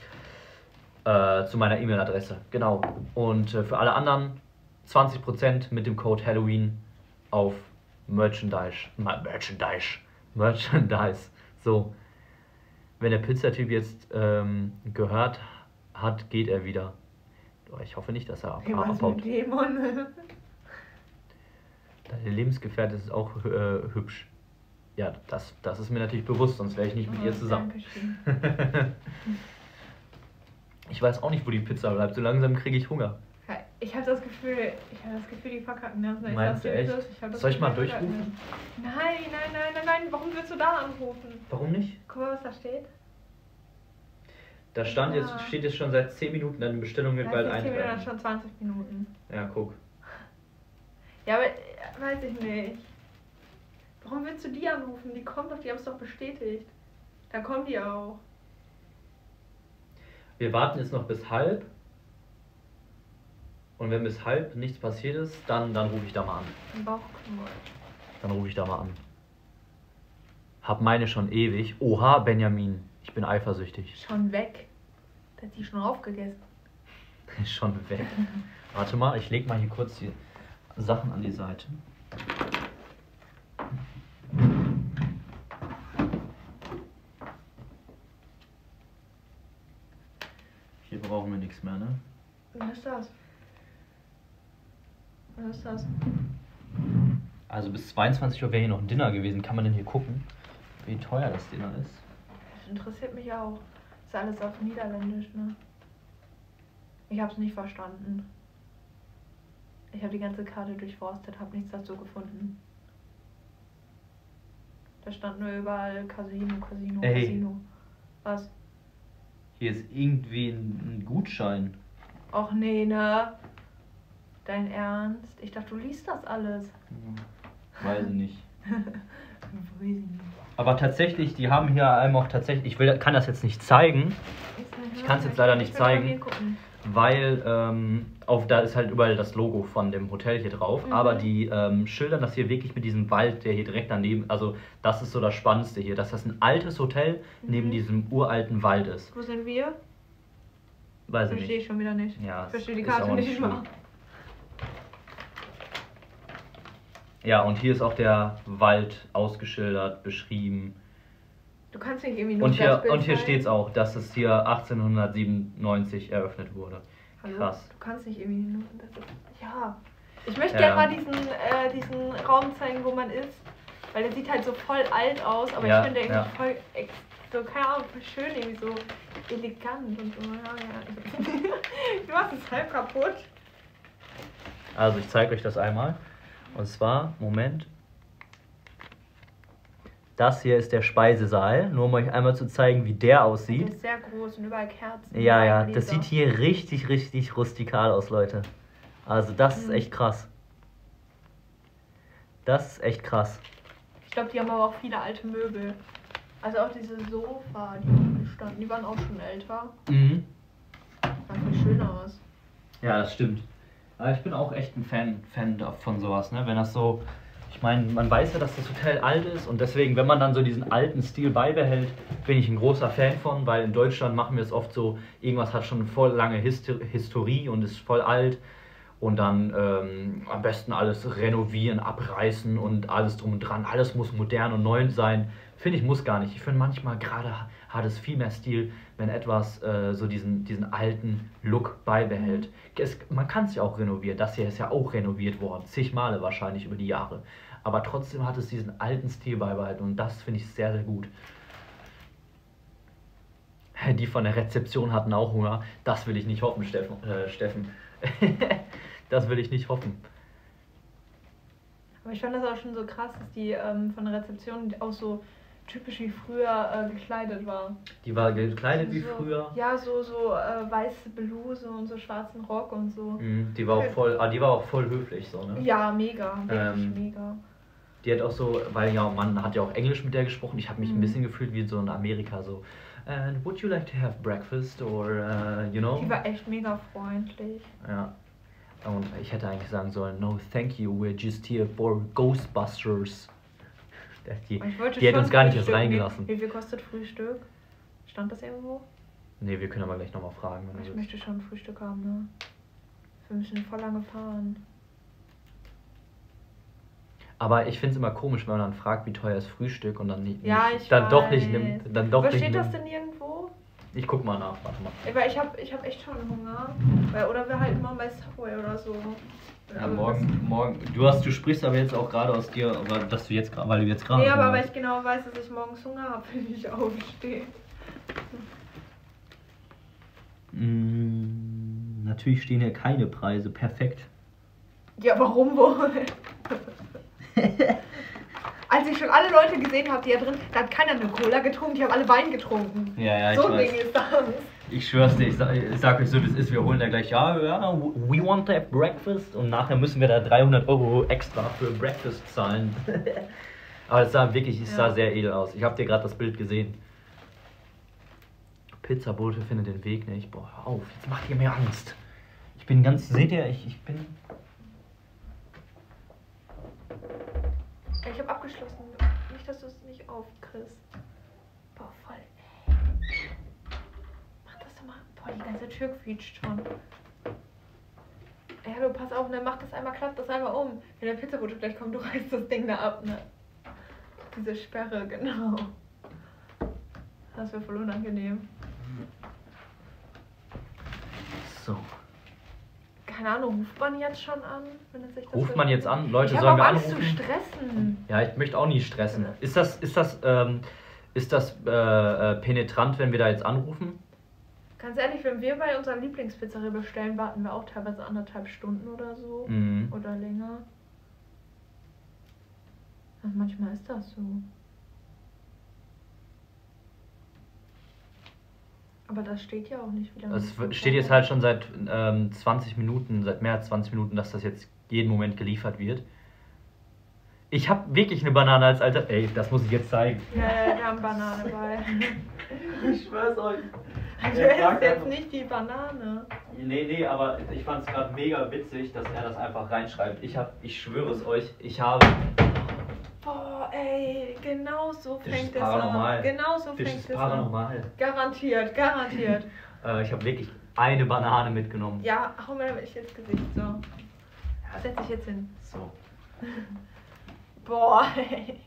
äh, zu meiner E-Mail-Adresse. Genau. Und äh, für alle anderen 20% mit dem Code Halloween auf Merchandise. Ma- Merchandise. Merchandise. So. Wenn der Pizzatyp jetzt ähm, gehört hat, geht er wieder. Ich hoffe nicht, dass er ab war's abhaut. Dämon? Deine Lebensgefährtin ist auch äh, hübsch. Ja, das, das ist mir natürlich bewusst, sonst wäre ich nicht mit ihr Oh, zusammen. Dankeschön. ich weiß auch nicht, wo die Pizza bleibt. So langsam kriege ich Hunger. Ich habe das Gefühl, ich habe das Gefühl, die verkacken das. Ich Meinst du echt? Ich Soll ich mal durchrufen? Nein, nein, nein, nein, nein. Warum willst du da anrufen? Warum nicht? Guck mal, was da steht. Da stand jetzt, steht jetzt schon seit 10 Minuten, deine Bestellung wird bald die 10 Minuten eintreffen. schon 20 Minuten. Ja, guck. Ja, aber äh, weiß ich nicht. Warum willst du die anrufen? Die kommt doch, die haben es doch bestätigt. Da kommen die auch. Wir warten jetzt noch bis halb. Und wenn bis halb nichts passiert ist, dann, dann rufe ich da mal an. Im Bauch knurrt. Dann rufe ich da mal an. Hab meine schon ewig. Oha, Benjamin, ich bin eifersüchtig. Schon weg. Da hat die schon aufgegessen. Schon weg. Warte mal, ich leg mal hier kurz die Sachen an die Seite. Hier brauchen wir nichts mehr, ne? Was ist das? Was ist das? Also bis 22 Uhr wäre hier noch ein Dinner gewesen. Kann man denn hier gucken, wie teuer das Dinner ist? Interessiert mich auch. Ist alles auf Niederländisch, ne? Ich hab's nicht verstanden. Ich habe die ganze Karte durchforstet, habe nichts dazu gefunden. Da stand nur überall Casino, Casino, Ey. Casino. Was? Hier ist irgendwie ein, ein Gutschein. Och nee, ne? Dein Ernst? Ich dachte, du liest das alles. Weiß ich nicht. Weiß ich nicht. Aber tatsächlich, die haben hier einem auch tatsächlich, ich will, kann das jetzt nicht zeigen, Ich kann's jetzt leider nicht zeigen. weil ähm, auf da ist halt überall das Logo von dem Hotel hier drauf. Mhm. Aber die ähm, schildern das hier wirklich mit diesem Wald, der hier direkt daneben, also das ist so das Spannendste hier, dass das ein altes Hotel neben Mhm. diesem uralten Wald ist. Wo sind wir? Weiß ich Verstehe nicht. ich schon wieder nicht. Ja, ich verstehe die Karte nicht mal. Ja, und hier ist auch der Wald ausgeschildert, beschrieben. Du kannst nicht irgendwie nur Und hier, und hier steht es auch, dass es hier 1897 eröffnet wurde. Hallo? Krass. Du kannst nicht irgendwie nur. Das ist, ja. Ich möchte Ja. gerne mal diesen, äh, diesen Raum zeigen, wo man ist. Weil der sieht halt so voll alt aus, aber Ja, ich finde der irgendwie ja. voll. ex- So, keine Ahnung, voll schön, irgendwie so elegant und so. Ja, ja. du machst es halb kaputt. Also ich zeige euch das einmal. Und zwar, Moment. Das hier ist der Speisesaal, nur um euch einmal zu zeigen, wie der Der aussieht. ist sehr groß und überall Kerzen. Ja, ja, überall das Gläser. sieht hier richtig, richtig rustikal aus, Leute. Also das ist Mhm. echt krass. Das ist echt krass. Ich glaube, die haben aber auch viele alte Möbel. Also auch diese Sofa, die standen, die waren auch schon älter. Mhm. Sahen voll schön aus. Ja, das stimmt. Aber ich bin auch echt ein Fan, Fan von sowas, ne? Wenn das so. Ich meine, man weiß ja, dass das Hotel alt ist und deswegen, wenn man dann so diesen alten Stil beibehält, bin ich ein großer Fan von, weil in Deutschland machen wir es oft so, irgendwas hat schon voll lange Histo Historie und ist voll alt und dann ähm, am besten alles renovieren, abreißen und alles drum und dran, alles muss modern und neu sein. Finde ich, muss gar nicht. Ich finde manchmal gerade hat es viel mehr Stil, wenn etwas äh, so diesen, diesen alten Look beibehält. Es, man kann es ja auch renovieren. Das hier ist ja auch renoviert worden, zig Male wahrscheinlich über die Jahre. Aber trotzdem hat es diesen alten Stil beibehalten und das finde ich sehr, sehr gut. Die von der Rezeption hatten auch Hunger. Das will ich nicht hoffen, Steffen. Äh, Steffen. das will ich nicht hoffen. Aber ich fand das auch schon so krass, dass die ähm, von der Rezeption auch so typisch wie früher äh, gekleidet war. Die war gekleidet wie so, früher. Ja, so, so äh, weiße Bluse und so schwarzen Rock und so. Mhm, Die war auch voll, ah, die war auch voll höflich so, ne? Ja, mega, wirklich Ähm, mega. Die hat auch so, weil ja, man hat ja auch Englisch mit der gesprochen. Ich habe mich ein Mhm. bisschen gefühlt wie so in Amerika so. And would you like to have breakfast or uh, you know? Die war echt mega freundlich. Ja. Und ich hätte eigentlich sagen sollen, no, thank you, we're just here for Ghostbusters. Die, wollte die hätte schon uns gar nicht erst reingelassen. Wie, wie viel kostet Frühstück? Stand das irgendwo? Nee, wir können aber gleich nochmal fragen. Ich willst. möchte schon Frühstück haben, ne? Wir müssen voll lange fahren. Aber ich finde es immer komisch, wenn man dann fragt, wie teuer ist Frühstück und dann nicht, Ja, dann doch nicht nimmt. Dann doch Wo nicht steht das nimmt. denn irgendwo? Ich guck mal nach, warte mal. Ey, Weil ich hab, ich hab echt schon Hunger. Weil, oder wir halten mal bei Subway oder so. Ja, morgen, morgen. Du hast, du sprichst aber jetzt auch gerade aus dir, aber dass du jetzt gerade, weil du jetzt gerade. nee, aber weil ich genau weiß, dass ich morgens Hunger habe, wenn ich aufstehe. Mm, natürlich stehen hier keine Preise. Perfekt. Ja, warum wohl? Als ich schon alle Leute gesehen habe, die da drin, da hat keiner eine Cola getrunken, die haben alle Wein getrunken. Ja, ja, ich so weiß. Ding ist das. Ich schwör's dir, ich sag, ich sag euch so, wie es ist, wir holen da gleich, ja, ja, we want to have breakfast und nachher müssen wir da 300 Euro extra für Breakfast zahlen. Aber es sah wirklich, es sah Ja. sehr edel aus. Ich habe dir gerade das Bild gesehen. Pizzabote findet den Weg nicht. Boah, hör auf, jetzt macht ihr mir Angst. Ich bin ganz, seht ihr, ich, ich bin... Ich habe abgeschlossen. Nicht, dass du es nicht aufkriegst. Boah, voll. Mach das doch mal. Boah, die ganze Tür quietscht schon. Ey, hallo, pass auf, ne? Mach das einmal, klapp das einmal um. Wenn der Pizzabote gleich kommt, du reißt das Ding da ab, ne? Diese Sperre, genau. Das wäre voll unangenehm. So. Keine Ahnung, ruft man jetzt schon an? Wenn es sich das Ruft man jetzt an? Leute, ich sollen wir auch Angst zu anrufen? stressen. Ja, ich möchte auch nie stressen. Ist das, ist das, ähm, ist das äh, äh, penetrant, wenn wir da jetzt anrufen? Ganz ehrlich, wenn wir bei unserer Lieblingspizzeria bestellen, warten wir auch teilweise anderthalb Stunden oder so. Mhm. Oder länger. Also manchmal ist das so. Aber das steht ja auch nicht wieder. Es steht jetzt halt schon seit ähm, 20 Minuten, seit mehr als 20 Minuten, dass das jetzt jeden Moment geliefert wird. Ich habe wirklich eine Banane als Alter. Ey, das muss ich jetzt zeigen. Ja, ja, wir haben Banane bei. Ich schwör's euch. Du isst jetzt nicht die Banane. Nee, nee, aber ich fand es gerade mega witzig, dass er das einfach reinschreibt. Ich hab, ich schwöre es euch, ich habe. Boah, ey, genau so Das fängt es paranormal. an. Genau so Das fängt ist es an. paranormal. Garantiert, garantiert. Äh, ich habe wirklich eine Banane mitgenommen. Ja, hau mir damit ins Gesicht. So. Setz dich jetzt hin. So. Boah, ey.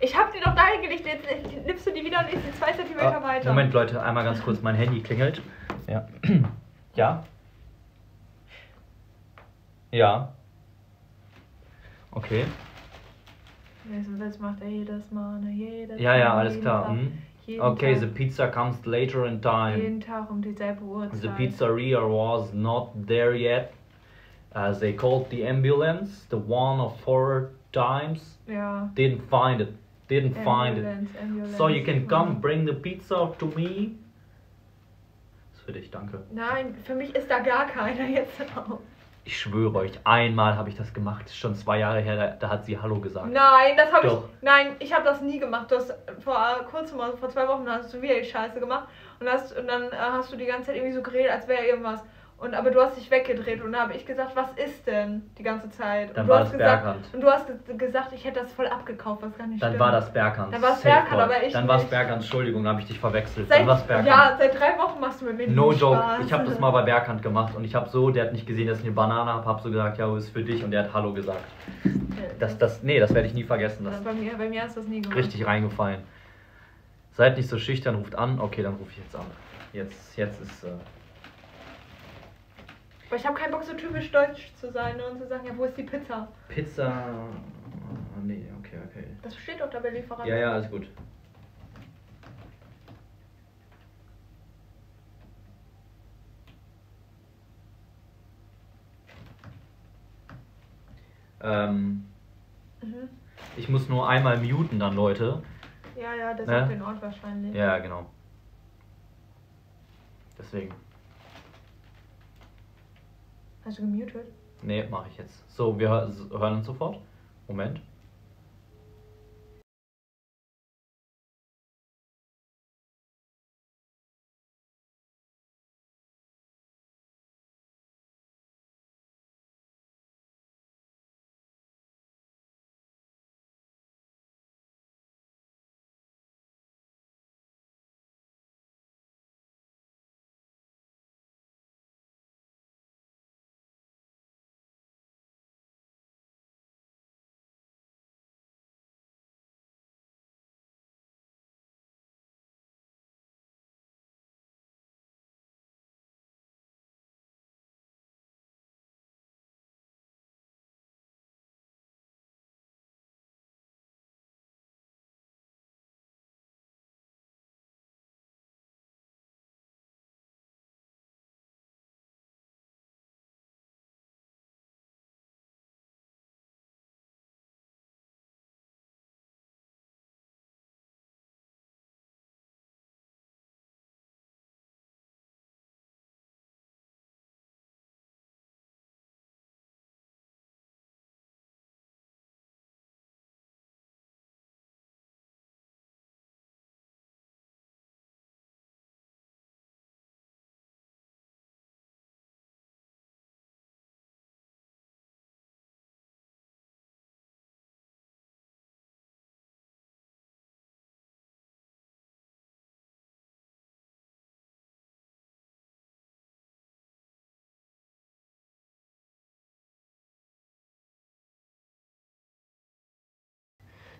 Ich hab die doch da hingelegt, jetzt nimmst du die wieder und die zwei Zentimeter Ah, weiter. Moment, Leute, einmal ganz kurz. Mein Handy klingelt. Ja. Ja. Ja. Okay. Das- macht er jedes Mal, ne? Jedes Ja, ja, alles klar. Hm. jeden Okay, Tag, the pizza comes later in time. Jeden Tag um dieselbe Uhrzeit. The pizzeria was not there yet. Uh, they called the ambulance, the one of four times. Ja. Didn't find it. Didn't find it. Ambulance, Ambulance. So you can come Ja. bring the pizza to me. Das ist für dich, danke. Nein, für mich ist da gar keiner jetzt auch. Ich schwöre euch, einmal habe ich das gemacht. Das ist schon zwei Jahre her, da, da hat sie Hallo gesagt. Nein, das habe ich. Doch. Nein, ich habe das nie gemacht. Du hast vor kurzem, also vor zwei Wochen, hast du wieder die Scheiße gemacht und, hast, und dann äh, hast du die ganze Zeit irgendwie so geredet, als wäre irgendwas. Und aber du hast dich weggedreht und da habe ich gesagt, was ist denn die ganze Zeit? Dann und du war hast das gesagt, Berghand. Und du hast ge gesagt, ich hätte das voll abgekauft, was gar nicht Dann stimmt. war das Berghans. Dann war es Berghand, aber ich Dann war es nicht. Berghans, Entschuldigung, da habe ich dich verwechselt. Seit, Dann war es Berghans. ja, seit drei Wochen machst du mit mir No joke, Spaß. ich habe das mal bei Berghand gemacht und ich habe so, der hat nicht gesehen, dass ich eine Banane habe, habe so gesagt, ja, ist für dich und der hat Hallo gesagt. Das, das, nee, das werde ich nie vergessen. Das bei, mir, bei mir hast du das nie gemacht. richtig reingefallen. Seid nicht so schüchtern, ruft an. Okay, dann rufe ich jetzt an. Jetzt, jetzt ist. Äh, Aber ich habe keinen Bock, so typisch deutsch zu sein ne, und zu sagen, ja, wo ist die Pizza? Pizza. Nee, okay, okay. Das steht doch da bei Lieferanten. Ja, ja, alles gut. Ähm, Mhm. ich muss nur einmal muten dann, Leute. Ja, ja, der Ne? sagt den Ort wahrscheinlich. Ja, genau. Deswegen. Hast du gemutet? Nee, mache ich jetzt. So, wir hör- hören uns sofort. Moment.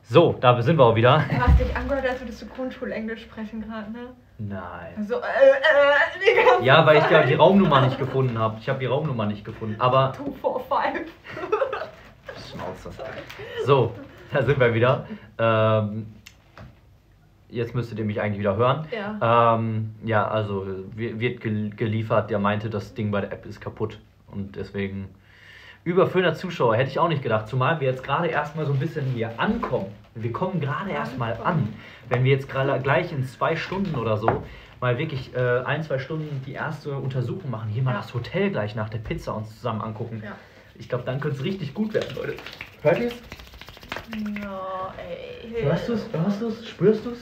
So, da sind wir auch wieder. Du hast dich angehört, als würdest du Grundschulenglisch sprechen gerade, ne? Nein. So, äh, äh, die ganze Ja, weil ich ja die Raumnummer nicht gefunden habe. Ich habe die Raumnummer nicht gefunden. Aber. Two, four, five. Schnauze. So, da sind wir wieder. Ähm, jetzt müsstet ihr mich eigentlich wieder hören. Ja. Ähm, ja, also wi- wird gel- geliefert. Der meinte, das Ding bei der App ist kaputt. Und deswegen über 400 Zuschauer hätte ich auch nicht gedacht. Zumal wir jetzt gerade erstmal so ein bisschen hier ankommen. Wir kommen gerade erstmal an. Wenn wir jetzt gerade gleich in zwei Stunden oder so mal wirklich äh, ein, zwei Stunden die erste Untersuchung machen, hier mal Ja. das Hotel gleich nach der Pizza uns zusammen angucken. Ja. Ich glaube, dann könnte es richtig gut werden, Leute. Hört ihr es? No, ey. Hörst du es? Hörst du es? Spürst du es?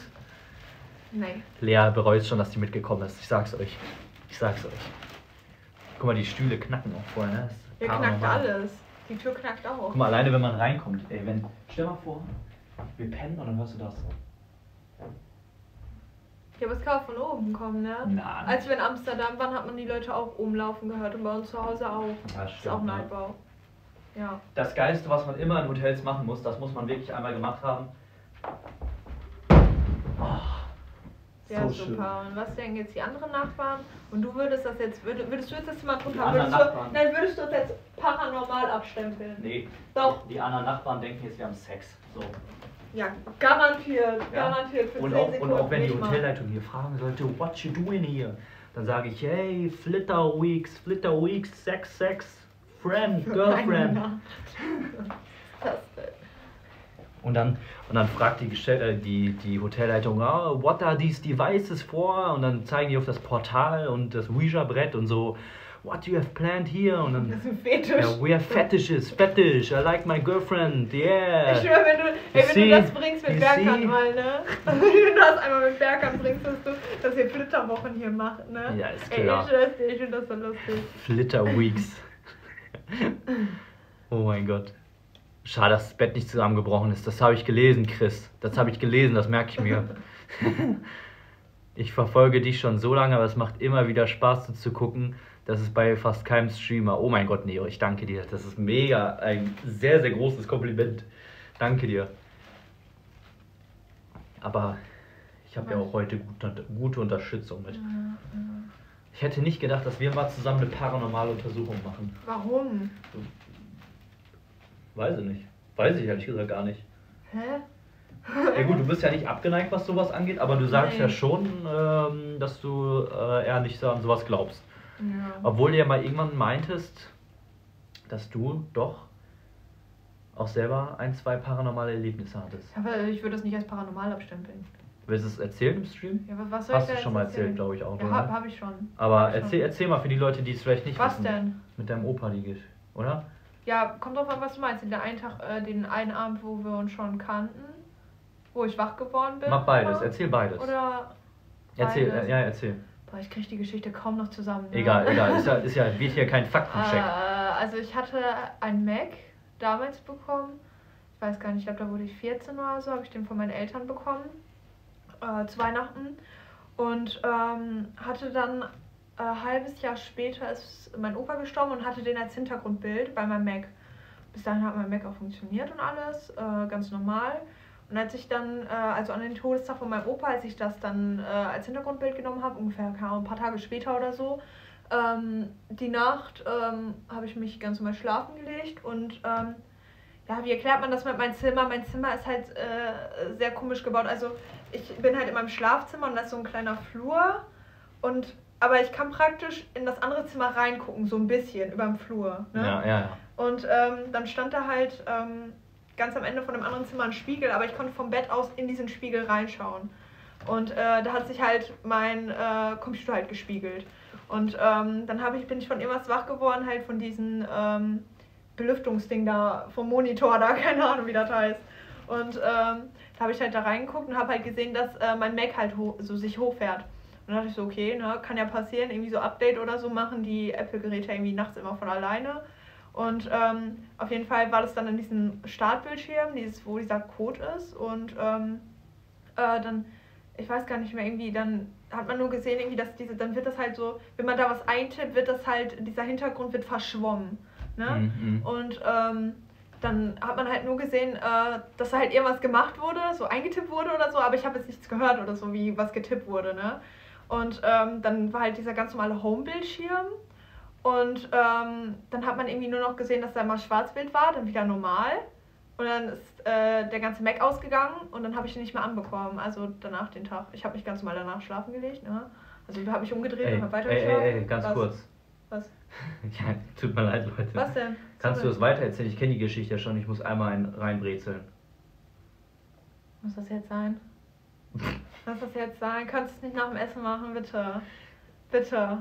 Nee. Lea bereut schon, dass die mitgekommen ist. Ich sag's euch. Ich sag's euch. Guck mal, die Stühle knacken auch vorher, ne? Das Hier knackt paranormal. alles. Die Tür knackt auch. Guck mal, alleine wenn man reinkommt. Ey, wenn. Stell mal vor, wir pennen und dann hörst du das. Ja, aber es kann auch von oben kommen, ne? Na, Als wir in Amsterdam waren, hat man die Leute auch rumlaufen gehört und bei uns zu Hause auch. Ja, ist auch stimmt, ne? Ja. Das Geilste, was man immer in Hotels machen muss, das muss man wirklich einmal gemacht haben. Oh, Ja, so super. Und was denken jetzt die anderen Nachbarn? Und du würdest das jetzt, würdest, würdest du jetzt das Zimmer drunter würdest du. Nein, würdest du das jetzt paranormal abstempeln? Nee. Doch. Die anderen Nachbarn denken jetzt, wir haben Sex. So. Ja, garantiert. Ja. Garantiert für Und 10 auch, und auch wenn die. Hotelleitung hier fragen sollte, what you doing here? Dann sage ich, hey, Flitter Weeks, Flitter Weeks, Sex, Sex, Friend, Girlfriend. das? Und dann, und dann fragt die, Gestell äh, die, die Hotelleitung, oh, what are these devices for? Und dann zeigen die auf das Portal und das Ouija-Brett und so, what you have planned here? Und Das dann, ist ein Fetisch. ja, we have fetishes, fetish, I like my girlfriend, yeah. Ich schwöre, wenn du, ey, wenn see? du das bringst mit Berkan mal, ne? Wenn du das einmal mit Berkan bringst, dass du, dass ihr Flitterwochen hier macht, ne? Ja, ist Ey, klar. ich schwör's dir, ich finde das so lustig. Flitter Weeks. oh mein Gott. Schade, dass das Bett nicht zusammengebrochen ist. Das habe ich gelesen, Chris. Das habe ich gelesen, das merke ich mir. ich verfolge dich schon so lange, aber es macht immer wieder Spaß so zu gucken. Das ist bei fast keinem Streamer. Oh mein Gott, Neo, ich danke dir. Das ist mega, ein sehr, sehr großes Kompliment. Danke dir. Aber ich habe ja auch heute gute, gute Unterstützung mit. Ich hätte nicht gedacht, dass wir mal zusammen eine paranormale Untersuchung machen. Warum? Weiß ich nicht. Weiß ich ehrlich gesagt gar nicht. Hä? Ja gut, du bist ja nicht abgeneigt, was sowas angeht, aber du sagst Nee. ja schon, ähm, dass du äh, eher nicht an sowas glaubst. Ja. Obwohl du ja mal irgendwann meintest, dass du doch auch selber ein, zwei paranormale Erlebnisse hattest. Aber ich würde das nicht als paranormal abstempeln. Willst du es erzählen im Stream? Ja, aber was soll Hast ich du schon mal erzählt, glaube ich auch. Ja, oder? hab, ich schon. Aber Hab erzähl, schon. erzähl mal für die Leute, die es vielleicht nicht Was wissen. denn? Mit deinem Opa, die geht, oder? Ja, kommt drauf an, was du meinst. Den einen Tag, äh, den einen Abend, wo wir uns schon kannten, wo ich wach geworden bin. Mach beides, oder? erzähl beides. Oder Erzähl, beides? äh, ja, erzähl. Boah, ich krieg die Geschichte kaum noch zusammen. Ne? Egal, egal. Ist ja, ist ja, wird hier kein Äh, Faktencheck. also ich hatte ein Mac damals bekommen. Ich weiß gar nicht, ich glaube, da wurde ich 14 oder so, habe ich den von meinen Eltern bekommen. Äh, zu Weihnachten. Und ähm, hatte dann äh, ein halbes Jahr später ist mein Opa gestorben und hatte den als Hintergrundbild bei meinem Mac. Bis dahin hat mein Mac auch funktioniert und alles, äh, ganz normal. Und als ich dann, äh, also an den Todestag von meinem Opa, als ich das dann äh, als Hintergrundbild genommen habe, ungefähr Ahnung, ein paar Tage später oder so, ähm, die Nacht ähm, habe ich mich ganz normal schlafen gelegt und ähm, ja, wie erklärt man das mit meinem Zimmer? Mein Zimmer ist halt äh, sehr komisch gebaut. Also ich bin halt in meinem Schlafzimmer und da ist so ein kleiner Flur und aber ich kann praktisch in das andere Zimmer reingucken, so ein bisschen über dem Flur. Ne? Ja, ja, ja. Und ähm, dann stand da halt ähm, ganz am Ende von dem anderen Zimmer ein Spiegel, aber ich konnte vom Bett aus in diesen Spiegel reinschauen. Und äh, da hat sich halt mein äh, Computer halt gespiegelt. Und ähm, dann ich, bin ich von irgendwas wach geworden, halt von diesem ähm, Belüftungsding da, vom Monitor da, keine Ahnung wie das heißt. Und ähm, da habe ich halt da reingeguckt und habe halt gesehen, dass äh, mein Mac halt so sich hochfährt. Und dann dachte ich so, okay, ne, kann ja passieren, irgendwie so Update oder so machen die Apple-Geräte irgendwie nachts immer von alleine. Und ähm, auf jeden Fall war das dann in diesem Startbildschirm, dieses, wo dieser Code ist. Und ähm, äh, dann, ich weiß gar nicht mehr, irgendwie, dann hat man nur gesehen, irgendwie, dass diese, dann wird das halt so, wenn man da was eintippt, wird das halt, dieser Hintergrund wird verschwommen. Ne? Mhm, mhm. Und ähm, dann hat man halt nur gesehen, äh, dass da halt irgendwas gemacht wurde, so eingetippt wurde oder so, aber ich habe jetzt nichts gehört oder so, wie was getippt wurde, ne? Und ähm, dann war halt dieser ganz normale Home-Bildschirm und ähm, dann hat man irgendwie nur noch gesehen, dass da immer Schwarzbild war, dann wieder normal. Und dann ist äh, der ganze Mac ausgegangen und dann habe ich ihn nicht mehr anbekommen. Also danach den Tag. Ich habe mich ganz normal danach schlafen gelegt. Ne? Also habe mich umgedreht Ey, und habe ey, weitergeschlafen. ey, ey, ganz Was? kurz. Was? Ja, tut mir leid, Leute. Was denn? Kannst du das weitererzählen? Ich kenne die Geschichte ja schon, ich muss einmal ein reinbrezeln. Muss das jetzt sein? Muss das jetzt sein? Kannst du es nicht nach dem Essen machen, bitte? Bitte.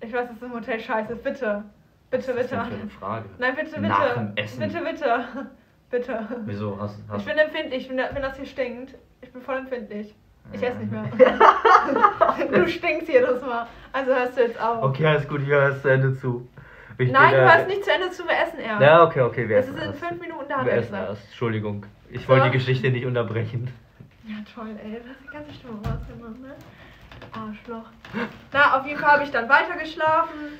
Ich weiß, dass es im Hotel scheiße ist. Bitte. Bitte, ist bitte. das denn für eine Frage? Nein, bitte, bitte. Nach dem Essen. Bitte, bitte. Bitte. Wieso? Hast, hast Ich bin empfindlich, wenn, das hier stinkt. Ich bin voll empfindlich. Ich esse nicht mehr. du stinkst jedes Mal. Also hörst du jetzt auf. Okay, alles gut, ich höre es zu Ende zu. Ich Nein, bin, du äh, hörst nicht zu Ende zu, wir essen erst. Ja, okay, okay, wir Es essen ist in erst. fünf Minuten da, Wir essen erst, Entschuldigung. Ich So. wollte die Geschichte nicht unterbrechen. Ja, toll, ey. Das ist die ganze Stimmung rausgenommen, ne? Arschloch. Na, auf jeden Fall habe ich dann weitergeschlafen.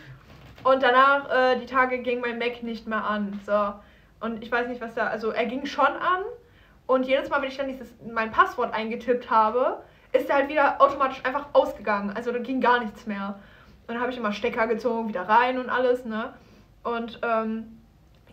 Und danach, äh, die Tage ging mein Mac nicht mehr an. So. Und ich weiß nicht, was da. Also, er ging schon an. Und jedes Mal, wenn ich dann dieses, mein Passwort eingetippt habe, ist er halt wieder automatisch einfach ausgegangen. Also, da ging gar nichts mehr. Und dann habe ich immer Stecker gezogen, wieder rein und alles, ne? Und ähm,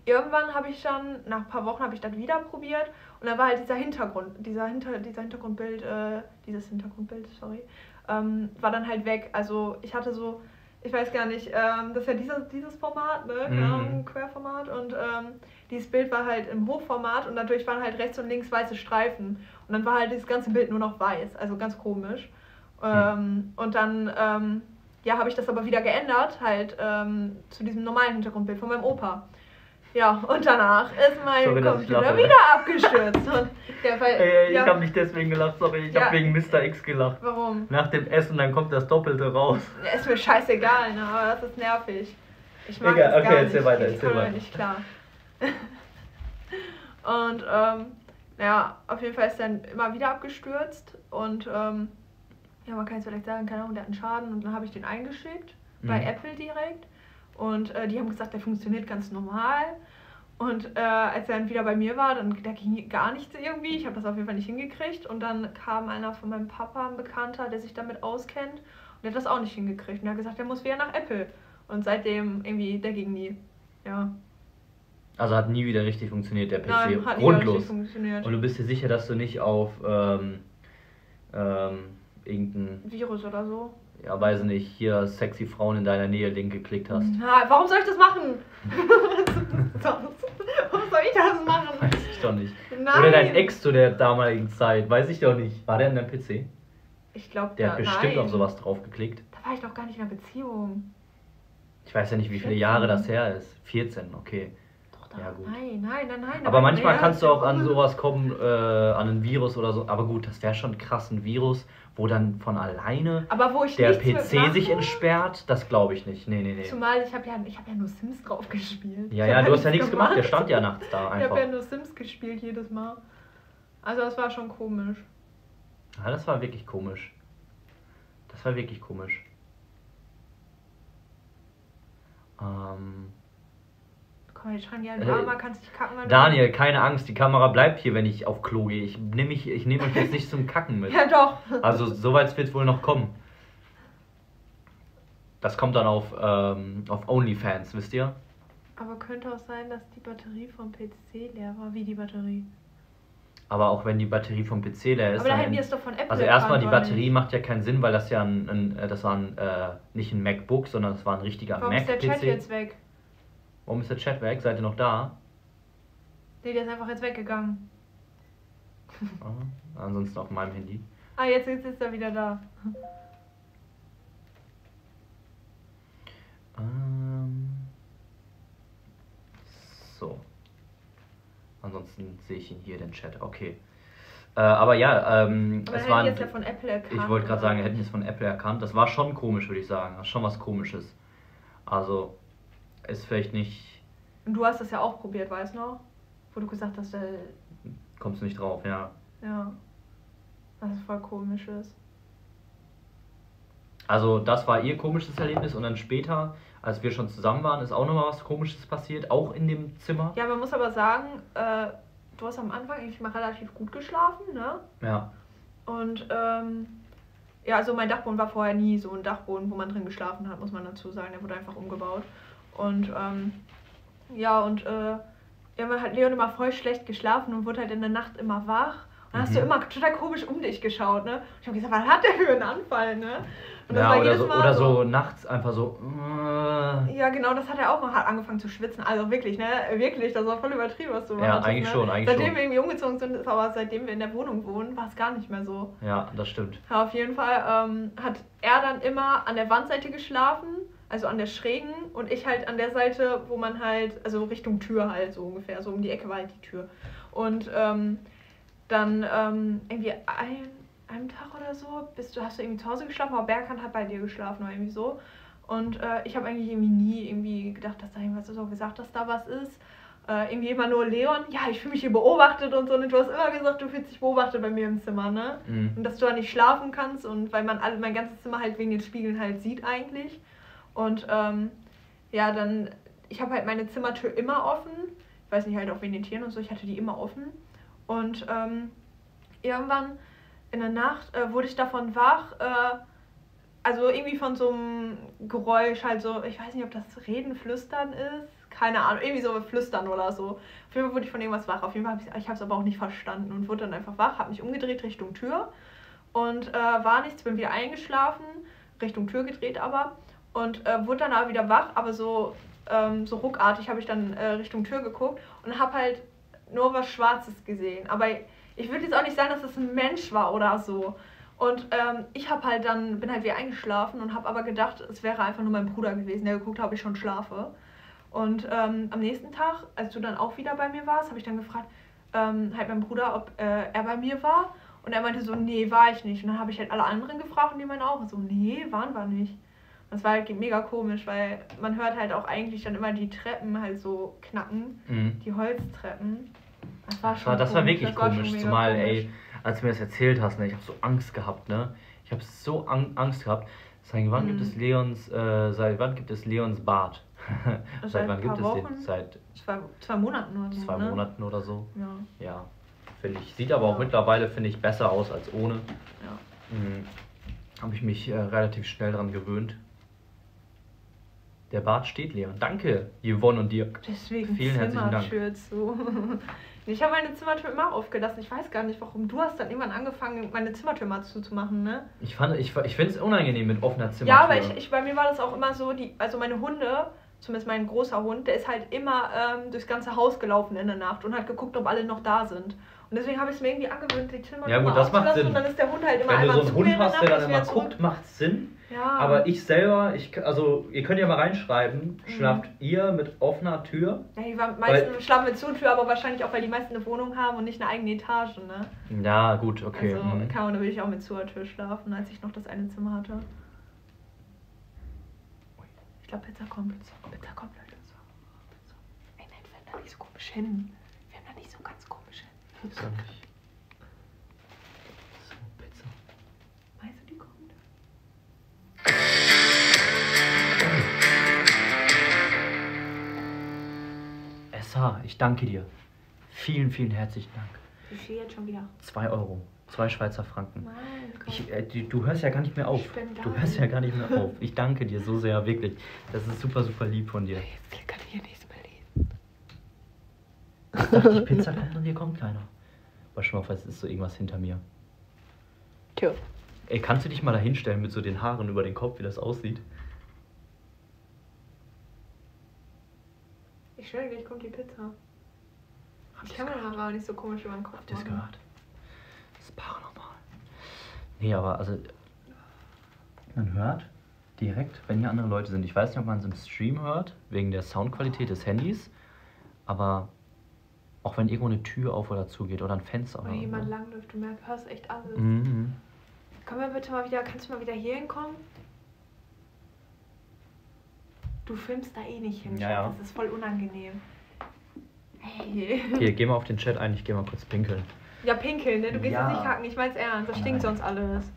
irgendwann habe ich dann, nach ein paar Wochen habe ich das wieder probiert und dann war halt dieser Hintergrund, dieser, Hinter, dieser Hintergrundbild, äh, dieses Hintergrundbild, sorry, ähm, war dann halt weg. Also ich hatte so, ich weiß gar nicht, ähm, das ist ja dieses, dieses Format, ne, Mhm. Querformat und ähm, dieses Bild war halt im Hochformat und dadurch waren halt rechts und links weiße Streifen und dann war halt dieses ganze Bild nur noch weiß, also ganz komisch. Ähm, und dann, ähm, ja, habe ich das aber wieder geändert, halt ähm, zu diesem normalen Hintergrundbild von meinem Opa. Ja, und danach ist mein Sorry, Computer wieder abgestürzt. Und der Fall, Ey, ich ja, habe nicht deswegen gelacht, sorry, ich Ja. habe wegen Mr. X gelacht. Warum? Nach dem Essen, dann kommt das Doppelte raus. Ja, Ist mir scheißegal, ne, aber das ist nervig. Ich mag Egal, das okay, gar erzähl nicht. weiter, ich erzähl weiter. nicht klar. und ähm, ja, auf jeden Fall ist dann immer wieder abgestürzt und ähm, ja, man kann jetzt vielleicht sagen, keine Ahnung, der hat einen Schaden und dann habe ich den eingeschickt bei Mhm. Apple direkt und äh, die haben gesagt, der funktioniert ganz normal. Und äh, als er dann wieder bei mir war, dann da ging gar nichts irgendwie. Ich habe das auf jeden Fall nicht hingekriegt. Und dann kam einer von meinem Papa, ein Bekannter, der sich damit auskennt. Und der hat das auch nicht hingekriegt. Und er hat gesagt, der muss wieder nach Apple. Und seitdem irgendwie, der ging nie. Ja. Also hat nie wieder richtig funktioniert, der PC. Nein, hat Grundlos. funktioniert. Und du bist dir sicher, dass du nicht auf ähm, ähm, irgendein, Virus oder so. Ja weiß nicht, hier sexy Frauen in deiner Nähe Link geklickt hast? Na, warum soll ich das machen? warum soll ich das machen? Weiß ich doch nicht. Nein. Oder dein Ex zu der damaligen Zeit, weiß ich doch nicht. War der in deinem PC? Ich glaube, Der hat bestimmt nein. auf sowas drauf geklickt. Da war ich doch gar nicht in einer Beziehung. Ich weiß ja nicht, wie viele 14. Jahre das her ist. 14, okay. Da. Ja. Nein, nein, nein, nein. Aber manchmal kannst du auch an sowas kommen, äh, an ein Virus oder so. Aber gut, das wäre schon krass, ein Virus, wo dann von alleine ich der PC sich entsperrt, das glaube ich nicht. Nee, nee, nee. Zumal ich habe ja, ich hab ja nur Sims drauf gespielt. Ja, Ich ja, du hast ja nichts gemacht, der stand ja nachts da Ich einfach. habe ja nur Sims gespielt jedes Mal. Also das war schon komisch. Ja, das war wirklich komisch. Das war wirklich komisch. Ähm, Komm, jetzt schreien die einen Armer, kannst dich kacken, wenn Daniel, keine Angst, die Kamera bleibt hier, wenn ich auf Klo gehe. Ich nehme mich, ich nehme euch jetzt nicht zum Kacken mit. Ja, doch. Also soweit wird es wohl noch kommen. Das kommt dann auf, ähm, auf OnlyFans, wisst ihr? Aber könnte auch sein, dass die Batterie vom PC leer war. Wie die Batterie? Aber auch wenn die Batterie vom PC leer ist. Aber der dann- Handy ist doch von Apple. also erstmal die Batterie nicht? macht ja keinen Sinn, weil das ja ein, ein äh, das war ein, äh, nicht ein MacBook, sondern es war ein richtiger Warum ist der Chat jetzt weg? Warum ist der Chat weg? Seid ihr noch da? Nee, der ist einfach jetzt weggegangen. Ah, ansonsten auf meinem Handy. Ah, jetzt, jetzt ist er wieder da. Ähm, so. Ansonsten sehe ich ihn hier, den Chat. Okay. Äh, aber ja, ähm, Aber es der war Handy ein, ist ja von Apple erkannt. Ich wollte gerade sagen, er hätte es von Apple erkannt. Das war schon komisch, würde ich sagen. Das ist schon was Komisches. Also, ist vielleicht nicht. Und du hast das ja auch probiert, weißt du noch? Wo du gesagt hast, äh, Kommst du nicht drauf, ja. ja. Das ist voll komisch ist. Also das war ihr komisches Erlebnis und dann später, als wir schon zusammen waren, ist auch nochmal was komisches passiert, auch in dem Zimmer. Ja, man muss aber sagen, äh, du hast am Anfang eigentlich mal relativ gut geschlafen, ne? Ja. Und ähm, ja, also mein Dachboden war vorher nie so ein Dachboden, wo man drin geschlafen hat, muss man dazu sagen. Der wurde einfach umgebaut. Und ähm, ja, und äh, irgendwann hat Leon immer voll schlecht geschlafen und wurde halt in der Nacht immer wach. Und dann hast du Mhm. immer total komisch um dich geschaut, ne? Ich habe gesagt, was hat der für einen Anfall, ne? Und das ja, war oder, jedes so, Mal oder so nachts einfach so. äh, Ja, genau, das hat er auch mal hat angefangen zu schwitzen. Also wirklich, ne? Wirklich, das war voll übertrieben, was du Ja, hattest, eigentlich ne? schon, eigentlich Seitdem schon. wir irgendwie umgezogen sind, ist aber seitdem wir in der Wohnung wohnen, war es gar nicht mehr so. Ja, das stimmt. Ja, auf jeden Fall ähm, hat er dann immer an der Wandseite geschlafen, also an der schrägen, und ich halt an der Seite, wo man halt, also Richtung Tür halt so ungefähr, so um die Ecke war halt die Tür. Und ähm, dann ähm, irgendwie ein, einem Tag oder so, bist du, hast du irgendwie zu Hause geschlafen, aber Berghand hat bei dir geschlafen oder irgendwie so. Und äh, ich habe eigentlich irgendwie nie irgendwie gedacht, dass da irgendwas ist, oder gesagt, dass da was ist. Äh, irgendwie immer nur Leon, ja, ich fühle mich hier beobachtet und so. Und du hast immer gesagt, du fühlst dich beobachtet bei mir im Zimmer, ne? Mhm. Und dass du da nicht schlafen kannst und weil man alle, mein ganzes Zimmer halt wegen den Spiegeln halt sieht eigentlich. Und ähm, ja, dann, ich habe halt meine Zimmertür immer offen. Ich weiß nicht, halt auch wegen den Tieren und so, ich hatte die immer offen. Und ähm, irgendwann in der Nacht äh, wurde ich davon wach, äh, also irgendwie von so einem Geräusch, halt so, ich weiß nicht, ob das Reden, Flüstern ist, keine Ahnung, irgendwie so Flüstern oder so. Auf jeden Fall wurde ich von irgendwas wach. Auf jeden Fall habe ich, es aber auch nicht verstanden und wurde dann einfach wach, habe mich umgedreht Richtung Tür und äh, war nichts, bin wieder eingeschlafen, Richtung Tür gedreht aber und äh, wurde dann aber wieder wach, aber so, ähm, so ruckartig habe ich dann äh, Richtung Tür geguckt und habe halt nur was Schwarzes gesehen. Aber ich würde jetzt auch nicht sagen, dass es ein Mensch war oder so. Und ähm, ich habe halt dann, bin halt wieder eingeschlafen und habe aber gedacht, es wäre einfach nur mein Bruder gewesen, der geguckt hat, ob ich schon schlafe. Und ähm, am nächsten Tag, als du dann auch wieder bei mir warst, habe ich dann gefragt, ähm, halt meinen Bruder, ob äh, er bei mir war. Und er meinte so, nee, war ich nicht. Und dann habe ich halt alle anderen gefragt und die meinen auch so, nee, waren wir nicht. Das war halt mega komisch, weil man hört halt auch eigentlich dann immer die Treppen halt so knacken, Mhm. die Holztreppen. Das war Das schon war, das war komisch, wirklich das war schon komisch, zumal, komisch. ey, als du mir das erzählt hast, ne, ich habe so Angst gehabt, ne? Ich habe so Ang Angst gehabt. Seit wann gibt Mhm. es Leons, äh, seit wann gibt es Leons Bart? Seit wann gibt es Wochen. den? Seit Zwei, zwei Monaten oder so. zwei ne? Monaten oder so. Ja, Ja, finde ich. Sieht aber auch Ja. mittlerweile, finde ich, besser aus als ohne. ja. Mhm. Habe ich mich äh, relativ schnell dran gewöhnt. Der Bart steht leer. Danke, Yvonne und Dirk. Deswegen Vielen herzlichen Dank. Zimmertür zu. ich habe meine Zimmertür immer aufgelassen. Ich weiß gar nicht, warum. Du hast dann irgendwann angefangen, meine Zimmertür mal zuzumachen, ne? Ich, fand- ich, ich finde es unangenehm mit offener Zimmertür. Ja, aber ich, ich, bei mir war das auch immer so, die, also meine Hunde, zumindest mein großer Hund, der ist halt immer ähm, durchs ganze Haus gelaufen in der Nacht und hat geguckt, ob alle noch da sind. Und deswegen habe ich es mir irgendwie angewöhnt, die Zimmertür Ja, gut, das macht Sinn. und dann ist der Hund halt immer Wenn du einmal so einen Hund hast, der dann immer guckt, macht Sinn. Ja. Aber ich selber, ich, also ihr könnt ja mal reinschreiben, Mhm. schlaft ihr mit offener Tür? Ja, die meisten schlafen mit Zutür, aber wahrscheinlich auch, weil die meisten eine Wohnung haben und nicht eine eigene Etage, ne? Ja, gut, okay. Also, mhm. kann man, da würde ich auch mit Zutür schlafen, als ich noch das eine Zimmer hatte. Ich glaube, Pizza kommt. Pizza kommt, Leute. So. Ey, nein, haben da nicht so komisch hin. Wir haben da nicht so ganz hin. Pizza nicht. So, Pizza. Meinst du, die kommt? SH, ich danke dir. Vielen, vielen herzlichen Dank. Wie viel jetzt schon wieder? Zwei Euro. Zwei Schweizer Franken. Komm. Ich, äh, du, du hörst ja gar nicht mehr auf. Du hörst ja gar nicht mehr auf. Ich danke dir so sehr, wirklich. Das ist super, super lieb von dir. Jetzt kann ich hier lesen. Ich dachte, die Pizza kommt und hier kommt keiner. Aber schon mal, es ist so irgendwas hinter mir. Tja. Ey, kannst du dich mal da hinstellen mit so den Haaren über den Kopf, wie das aussieht? Ich schwöre, gleich kommt die Pizza. Habt Die Kamera war auch nicht so komisch über den Kopf. Habt ihr machen. gehört? Das ist paranormal. Nee, aber also. Man hört direkt, wenn hier andere Leute sind. Ich weiß nicht, ob man es im Stream hört, wegen der Soundqualität des Handys. Aber auch wenn irgendwo eine Tür auf oder zu geht oder ein Fenster Oder oder jemand so. langläuft, du merkst, hörst echt alles. Mhm. Können wir bitte mal wieder, kannst du mal wieder hier hinkommen? Du filmst da eh nicht hin, Ja, ja. das ist voll unangenehm. Hey. Hier, geh mal auf den Chat ein, ich geh mal kurz pinkeln. Ja, pinkeln, ne? Du gehst Ja. jetzt nicht kacken, ich mein's ernst, das stinkt Nein. sonst alles.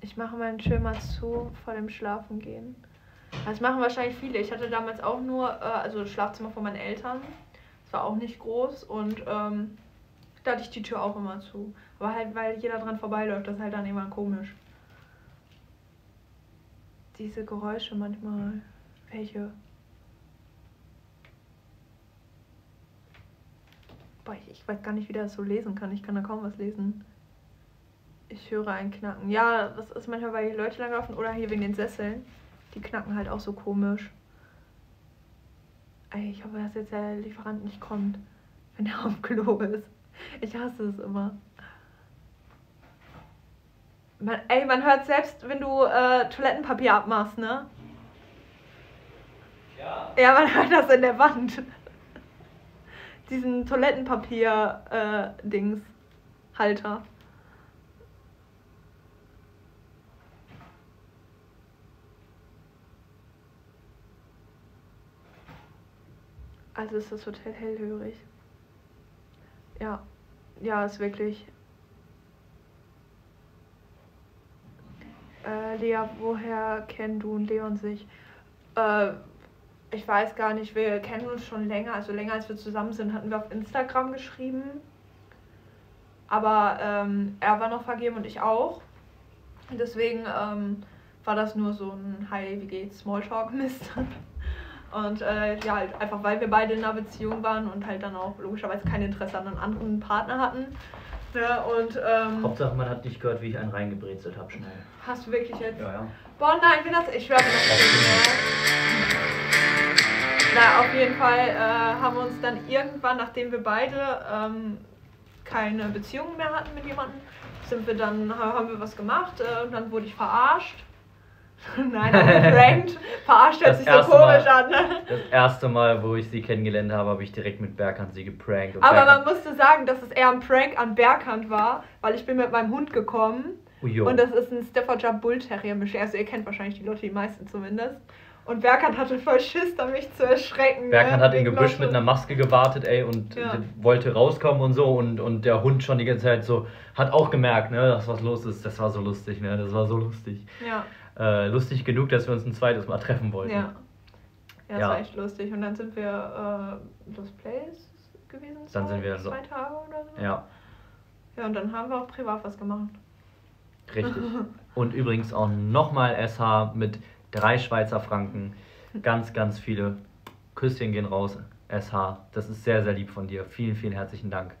Ich mache meinen Schirm mal zu vor dem Schlafengehen. Das machen wahrscheinlich viele. Ich hatte damals auch nur, äh, also das Schlafzimmer von meinen Eltern. Das war auch nicht groß und ähm, da hatte ich die Tür auch immer zu. Aber halt, weil jeder dran vorbeiläuft, das ist halt dann immer komisch. Diese Geräusche manchmal. Welche? Boah, ich, weiß gar nicht, wie das so lesen kann. Ich kann da kaum was lesen. Ich höre ein Knacken. Ja, das ist manchmal, weil hier Leute langlaufen oder hier wegen den Sesseln. Die knacken halt auch so komisch. Ey, ich hoffe, dass jetzt der Lieferant nicht kommt, wenn er auf Klo ist. Ich hasse es immer. Man, ey, man hört selbst, wenn du äh, Toilettenpapier abmachst, ne? Ja. Ja, man hört das in der Wand. Diesen Toilettenpapier-Dings. Halter. Also ist das Hotel hellhörig. Ja. Ja, ist wirklich. Äh, Lea, woher kennen du und Leon sich? Äh, ich weiß gar nicht, wir kennen uns schon länger, also länger als wir zusammen sind, hatten wir auf Instagram geschrieben. Aber ähm, er war noch vergeben und ich auch. Deswegen ähm, war das nur so ein Hi, wie geht's, Smalltalk-Mist. Und äh, ja, halt einfach weil wir beide in einer Beziehung waren und halt dann auch logischerweise kein Interesse an einem anderen Partner hatten. Ja, und ähm, Hauptsache, man hat nicht gehört, wie ich einen reingebrezelt habe, schnell. hast du wirklich jetzt. Ja, ja. Boah, nein, bin das. Ich bin das nicht. Na, auf jeden Fall äh, haben wir uns dann irgendwann, nachdem wir beide ähm, keine Beziehung mehr hatten mit jemandem, sind wir dann, haben wir was gemacht äh, und dann wurde ich verarscht. Nein, geprankt. Verarscht hört sich so komisch Mal. an. Ne? Das erste Mal, wo ich sie kennengelernt habe, habe ich direkt mit Berghand sie geprankt. Aber man Berghand- musste sagen, dass es eher ein Prank an Berghand war, weil ich bin mit meinem Hund gekommen. Ujo. Und das ist ein Staffordshire Bull Terrier Mischling. Also ihr kennt wahrscheinlich die Leute, die meisten zumindest. Und Berghand hatte voll Schiss, da mich zu erschrecken. Berghand ne? hat im Gebüsch mit einer Maske gewartet, ey, und Ja. wollte rauskommen und so. Und, und der Hund schon die ganze Zeit so, hat auch gemerkt, ne, dass was los ist. Das war so lustig, ne, das war so lustig. Ja, Äh, lustig genug, dass wir uns ein zweites Mal treffen wollten. ja. Ja, das Ja. war echt lustig. Und dann sind wir äh, Los Plays gewesen. Dann zwei, sind wir so- zwei Tage oder so. Ja, Ja, und dann haben wir auch privat was gemacht. richtig. Und übrigens auch nochmal SH mit drei Schweizer Franken. Ganz, ganz viele Küsschen gehen raus. SH, das ist sehr, sehr lieb von dir. Vielen, vielen herzlichen Dank.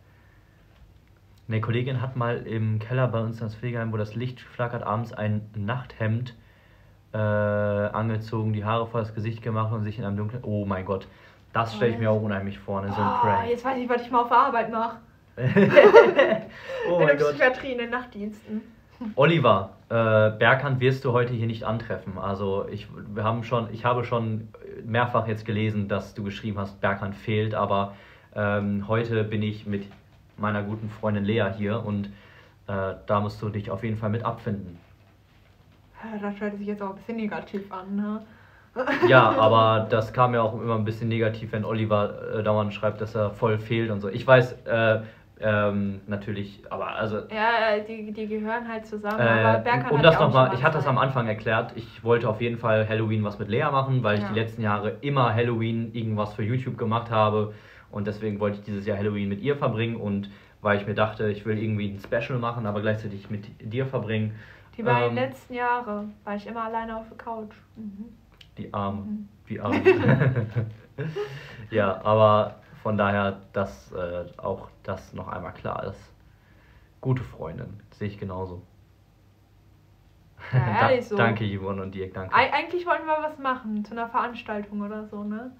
Eine Kollegin hat mal im Keller bei uns ins Pflegeheim, wo das Licht flackert, abends ein Nachthemd äh, angezogen, die Haare vor das Gesicht gemacht und sich in einem dunklen. Oh mein Gott, das stelle ich mir auch unheimlich vor, ne? so ein Oh, Prank. jetzt weiß ich, was ich mal auf der Arbeit mache. oh in der. Psychiatrie, in den Nachtdiensten. Oliver, äh, Berghand wirst du heute hier nicht antreffen. Also ich, wir haben schon, ich habe schon mehrfach jetzt gelesen, dass du geschrieben hast, Berghand fehlt, aber ähm, heute bin ich mit meiner guten Freundin Lea hier und äh, da musst du dich auf jeden Fall mit abfinden. Ja, Das hört sich jetzt auch ein bisschen negativ an, ne? Ja, aber das kam ja auch immer ein bisschen negativ, wenn Oliver äh, dauernd schreibt, dass er voll fehlt und so. Ich weiß äh, ähm, natürlich, aber also Ja, die, die gehören halt zusammen. aber Äh, Berghand um hat das ja auch nochmal, ich hatte das am. Anfang erklärt, ich wollte auf jeden Fall Halloween was mit Lea machen, weil ich Ja. die letzten Jahre immer Halloween irgendwas für YouTube gemacht habe und deswegen wollte ich dieses Jahr Halloween mit ihr verbringen und weil ich mir dachte, ich will irgendwie ein Special machen, aber gleichzeitig mit dir verbringen. Die beiden ähm, letzten Jahre war ich immer alleine auf der Couch. Mhm. Die Arme, Mhm. die Arme. ja, aber von daher, dass äh, auch das noch einmal klar ist. Gute Freundin, sehe ich genauso. Ja, ehrlich so. Danke, Yvonne und Dirk, danke. Eig eigentlich wollten wir was machen, zu einer Veranstaltung oder so, ne?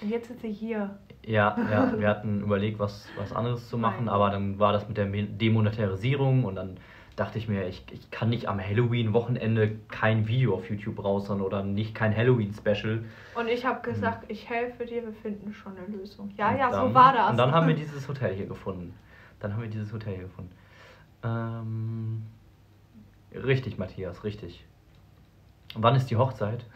Und jetzt sitze ich hier. Ja, ja, wir hatten überlegt, was, was anderes zu machen, Nein. aber dann war das mit der Demonetarisierung und dann dachte ich mir, ich, ich kann nicht am Halloween-Wochenende kein Video auf YouTube raushauen oder nicht kein Halloween-Special. Und ich habe gesagt, ich helfe dir, wir finden schon eine Lösung. Ja, ja, Und dann- so war das. Und dann haben wir dieses Hotel hier gefunden. Dann haben wir dieses Hotel hier gefunden. Ähm, richtig, Matthias, richtig. Und wann ist die Hochzeit?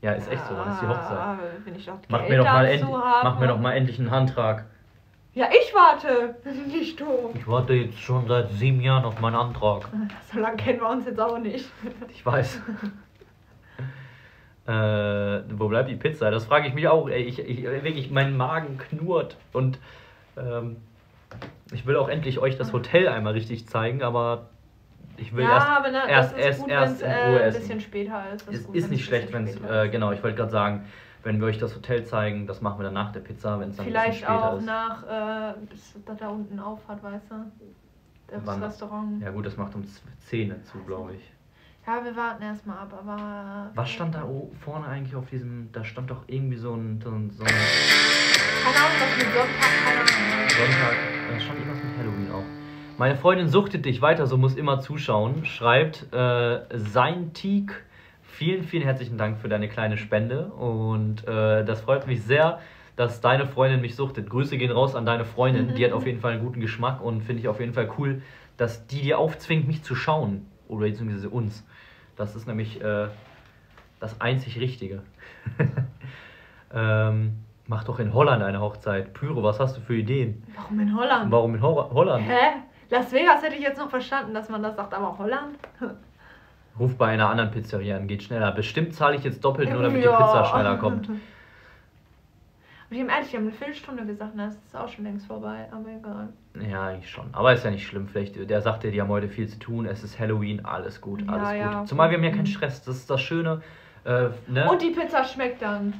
Ja, ist echt so, wann ist die Hochzeit? Ah, Wenn ich Mach Geld mir, doch mal end, mach mir doch mal endlich einen Handtrag. Ja, ich warte. Nicht du. Ich warte jetzt schon seit sieben Jahren auf meinen Antrag. So lange kennen wir uns jetzt auch nicht. Ich weiß. äh, wo bleibt die Pizza? Das frage ich mich auch. Ey, ich, ich, wirklich, mein Magen knurrt. Und ähm, ich will auch endlich euch das Hotel einmal richtig zeigen, aber ich will ja, erst, aber ne, erst, das ist erst, gut, erst in äh, Ruhe ein essen. bisschen später ist. Das Es gut, ist nicht ein schlecht, wenn es, äh, ist. genau, ich wollte gerade sagen, wenn wir euch das Hotel zeigen, das machen wir dann nach der Pizza, wenn es dann ein bisschen Vielleicht später auch ist. nach, äh, bis das da unten aufhat, weißt du? Das Wann? Restaurant. Ja gut, das macht um 10 zu, glaube ich. Ja, wir warten erstmal ab, aber. Was stand da vorne eigentlich auf diesem, da stand doch irgendwie so ein, so ein, so ein Keine Ahnung, was mit Sonntag, keine Ahnung. Sonntag, da stand irgendwas mit Halloween auch. Meine Freundin suchtet dich weiter, so muss immer zuschauen. Schreibt äh, sein Teak. Vielen, vielen herzlichen Dank für deine kleine Spende. Und äh, das freut mich sehr, dass deine Freundin mich suchtet. Grüße gehen raus an deine Freundin. Die hat auf jeden Fall einen guten Geschmack und finde ich auf jeden Fall cool, dass die dir aufzwingt, mich zu schauen. Oder beziehungsweise uns. Das ist nämlich äh, das einzig Richtige. ähm, mach doch in Holland eine Hochzeit. Pyro, was hast du für Ideen? Warum in Holland? Warum in Ho Holland? Hä? Las Vegas hätte ich jetzt noch verstanden, dass man das sagt, aber Holland? Ruf bei einer anderen Pizzeria an, geht schneller. Bestimmt zahle ich jetzt doppelt, nur damit Ja. die Pizza schneller kommt. Aber ich habe ehrlich, die haben eine Viertelstunde gesagt, na, das ist auch schon längst vorbei, aber egal. Ja, eigentlich schon. Aber ist ja nicht schlimm. Vielleicht, der sagte, die haben heute viel zu tun. Es ist Halloween, alles gut, Ja, alles ja. gut. Zumal wir haben ja keinen. Stress. Das ist das Schöne. Äh, ne? Und die Pizza schmeckt dann.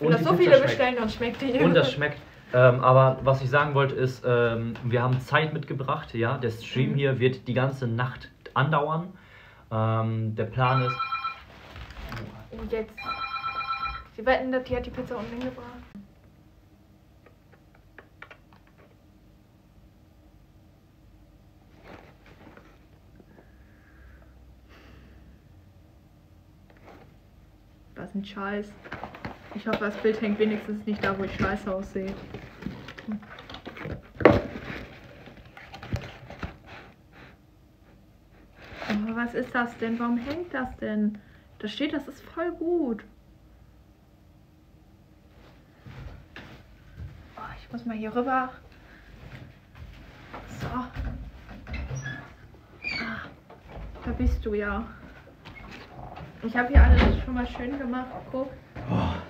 Wenn Und das so Pizza viele schmeckt. bestellen, dann schmeckt die. Und das schmeckt. Ähm, aber was ich sagen wollte ist, ähm, wir haben Zeit mitgebracht. Ja, der Stream Mhm. hier wird die ganze Nacht andauern. Ähm, der Plan ist, Und jetzt. Sie wetten, dass die hat die Pizza unten hingebracht. Was ein Scheiß. Ich hoffe, das Bild hängt wenigstens nicht da, wo ich scheiße aussehe. Hm. Aber was ist das denn? Warum hängt das denn? Da steht, das ist voll gut. Oh, ich muss mal hier rüber. So. Ah, da bist du ja. Ich habe hier alles schon mal schön gemacht. Guck.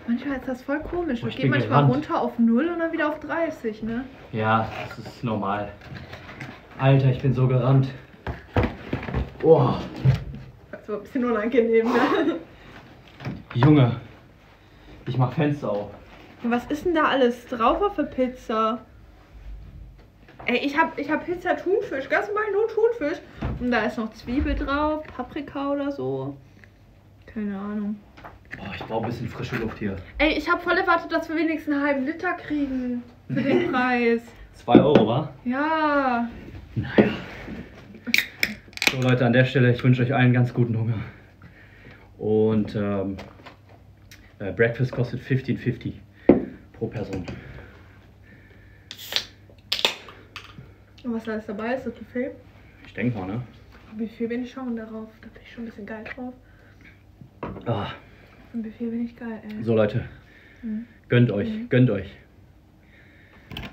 Manchmal ist das voll komisch. Oh, ich gehen bin manchmal gerannt. runter auf 0 und dann wieder auf 30, ne? ja, das ist normal. Alter, ich bin so gerannt. Oh, Das war ein bisschen unangenehm, ne? Junge. Ich mach Fenster auf. Und was ist denn da alles drauf auf der Pizza? Ey, ich hab, ich hab Pizza Thunfisch, ganz normal nur Thunfisch. Und da ist noch Zwiebel drauf, Paprika oder so. Keine Ahnung. Boah, ich brauche ein bisschen frische Luft hier. Ey, ich hab voll erwartet, dass wir wenigstens einen halben Liter kriegen. Für den Preis. 2 Euro, wa? Ja. Naja. So Leute, an der Stelle, ich wünsche euch allen ganz guten Hunger. Und ähm, äh, Breakfast kostet 15,50 pro Person. Und was da alles dabei ist, das Buffet. Ich denke mal, ne? Wie viel bin ich schon darauf? Da bin ich schon ein bisschen geil drauf. Ah, Ein Buffet bin ich geil, ey. so Leute, Mhm. gönnt euch, Mhm. gönnt euch.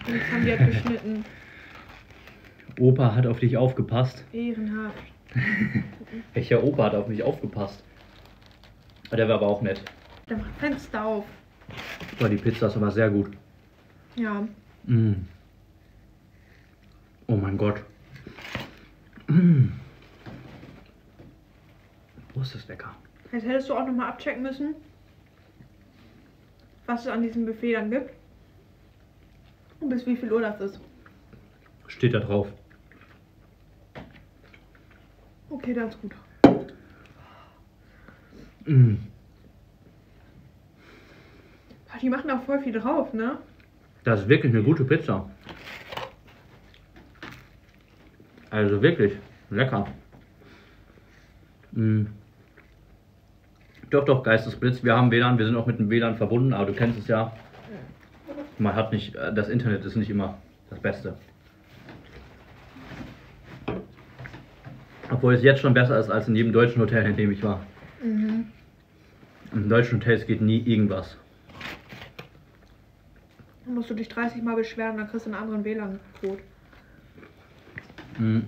Und jetzt haben die halt geschnitten. Opa hat auf dich aufgepasst. Ehrenhaft. Welcher Opa hat auf mich aufgepasst? Ah, Der war aber auch nett. Der macht Fenster auf. Boah, die Pizza ist aber sehr gut. Ja. Mm. Oh mein Gott. Mm. Oh, ist das lecker. Jetzt hättest du auch nochmal abchecken müssen, was es an diesem Buffet dann gibt. Und bis wie viel Uhr das ist. Steht da drauf. Okay, das ist gut. Mm. Die machen auch voll viel drauf, ne? Das ist wirklich eine gute Pizza. Also wirklich lecker. Mm. Doch, doch, Geistesblitz. Wir haben WLAN, wir sind auch mit dem WLAN verbunden, aber du kennst es ja. Man hat nicht, äh, das Internet ist nicht immer das Beste. Obwohl es jetzt schon besser ist als in jedem deutschen Hotel, in dem ich war. Mhm. In deutschen Hotels geht nie irgendwas. Dann musst du dich 30 Mal beschweren, dann kriegst du einen anderen WLAN-Code. Mhm.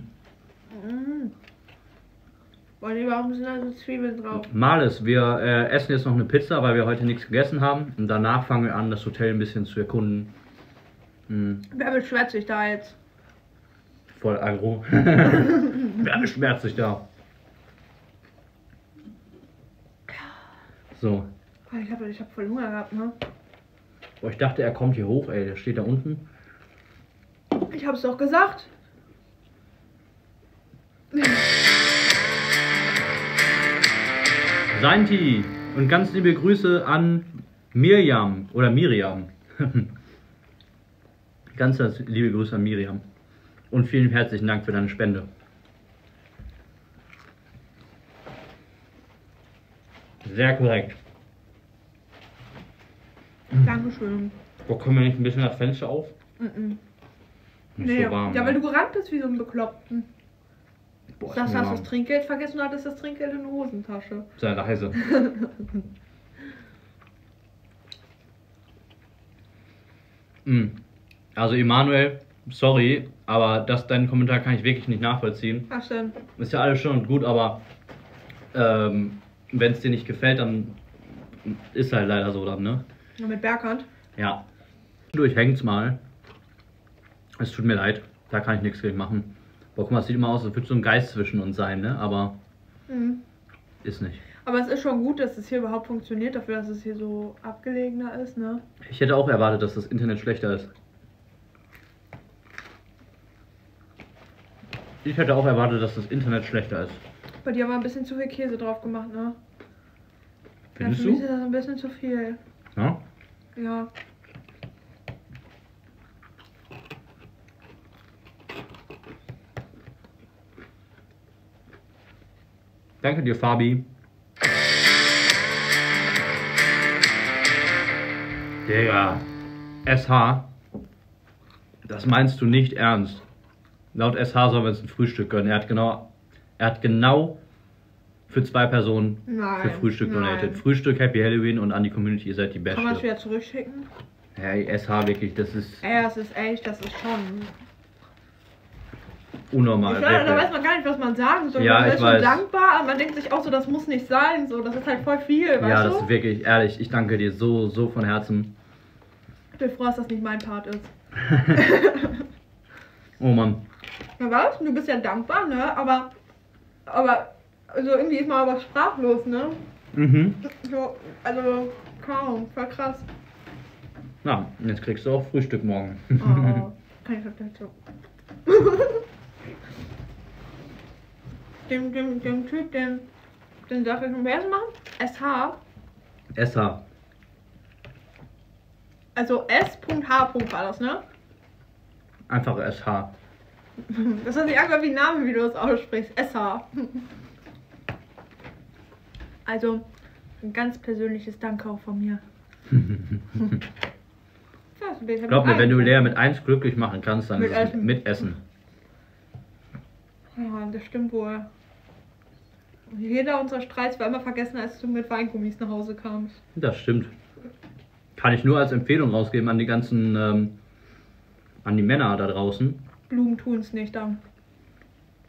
Boah, nee, warum sind da so Zwiebeln drauf? Mal es, wir äh, essen jetzt noch eine Pizza, weil wir heute nichts gegessen haben. Und danach fangen wir an, das Hotel ein bisschen zu erkunden. Mhm. Wer beschwert sich da jetzt? Voll aggro. Wer beschwert sich da? So. Ich habe ich hab voll Hunger gehabt, ne? Boah, ich dachte, er kommt hier hoch, ey. Der steht da unten. Ich hab's doch gesagt. Seinti. Und ganz liebe Grüße an Mirjam oder Miriam. ganz liebe Grüße an Miriam. Und vielen herzlichen Dank für deine Spende. Sehr korrekt. Dankeschön. Wo können wir nicht ein bisschen das Fenster auf? Mhm. Nicht Nee, so warm. ja, ne? weil du gerannt bist wie so ein Bekloppten. Boah, Das hast warm. das Trinkgeld vergessen und hattest das Trinkgeld in der Hosentasche. Sei leise. Mm. Also Emanuel, sorry, aber das deinen Kommentar kann ich wirklich nicht nachvollziehen. Was denn? Ist ja alles schön und gut, aber ähm, wenn es dir nicht gefällt, dann ist halt leider so dann, ne? Ja, mit Berghand? Ja. Durch hängt's mal. Es tut mir leid, da kann ich nichts gegen machen. Boah, guck mal, es sieht immer aus, als würde so ein Geist zwischen uns sein, ne? Aber Mhm. ist nicht. Aber es ist schon gut, dass es hier überhaupt funktioniert, dafür, dass es hier so abgelegener ist, ne? Ich hätte auch erwartet, dass das Internet schlechter ist. Ich hätte auch erwartet, dass das Internet schlechter ist. Bei dir war ein bisschen zu viel Käse drauf gemacht, ne? Findest ja, für mich du? ist das ein bisschen zu viel. Ja? Ja. Danke dir, Fabi. Digga. SH. Das meinst du nicht ernst. Laut SH sollen wir uns ein Frühstück gönnen. Er hat genau, er hat genau für zwei Personen Nein. für Frühstück nein. donated. Frühstück, Happy Halloween und an die Community, ihr seid die Kann man es Beste. wieder zurückschicken? Hey, SH wirklich, das ist Ey, das ist echt, das ist schon. unnormal. Ich weiß, da weiß man gar nicht, was man sagen soll. Ja, man ich ist schon weiß. dankbar, aber man denkt sich auch so, das muss nicht sein. So, das ist halt voll viel, weißt Ja, du? das ist wirklich ehrlich. Ich danke dir so, so von Herzen. ich bin froh, dass das nicht mein Part ist. Oh Mann. Na was? Du bist ja dankbar, ne? Aber. Aber. Also irgendwie ist man aber sprachlos, ne? Mhm. So, also kaum, voll krass. Na, jetzt kriegst du auch Frühstück morgen. Oh, kann ich vielleicht so. dem, dem, dem Typ, den, den darf ich noch mehr machen? SH. SH. Also S.H. war das, ne? Einfach SH. Das hört sich einfach wie ein Name, wie du das aussprichst. SH. Also, ein ganz persönliches Danke auch von mir. Ja, so bin ich Glaub mir, wenn du. Lea mit eins glücklich machen kannst, dann Mit ist es Essen. mit Essen. Ja, das stimmt wohl. Jeder unserer Streits war immer vergessen, als du mit Weingummis nach Hause kamst. Das stimmt. Kann ich nur als Empfehlung rausgeben an die ganzen, ähm, an die Männer da draußen. Blumen tun es nicht dann.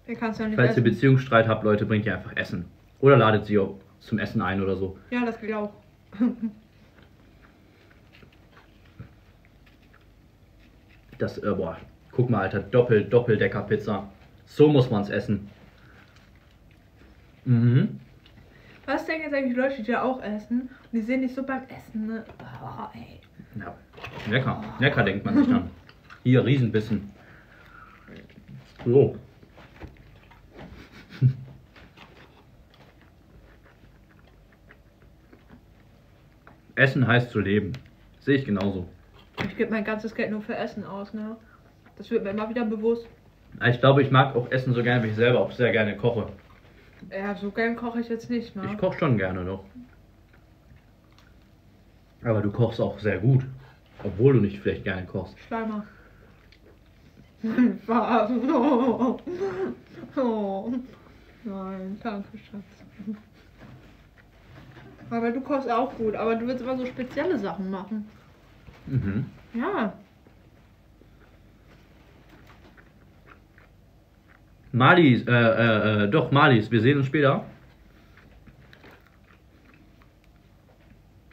Der kannst du ja nicht Falls ihr essen. Beziehungsstreit habt, Leute, bringt ihr einfach Essen. Oder ladet sie auch zum Essen ein oder so. Ja, das geht auch. Das, äh, boah, guck mal, Alter, Doppel, Doppeldecker-Pizza. So muss man's essen. Mhm. Was denken jetzt eigentlich Leute, die da auch essen? Und die sehen dich so beim Essen, ne? Oh, ey. Ja, lecker. Lecker denkt man sich dann. Hier, Riesenbissen. So. Essen heißt zu leben. Sehe ich genauso. Ich gebe mein ganzes Geld nur für Essen aus, ne? Das wird mir immer wieder bewusst. Ich glaube, ich mag auch Essen so gerne, wie ich selber auch sehr gerne koche. Ja, so gern koche ich jetzt nicht, ne? Ich koche schon gerne noch. Aber du kochst auch sehr gut. Obwohl du nicht vielleicht gerne kochst. Schleimer. Was? Oh. oh. Nein, danke, Schatz. Aber du kochst auch gut, aber du willst immer so spezielle Sachen machen. Mhm. Ja. Malis, äh, äh, äh, doch, Malis, wir sehen uns später.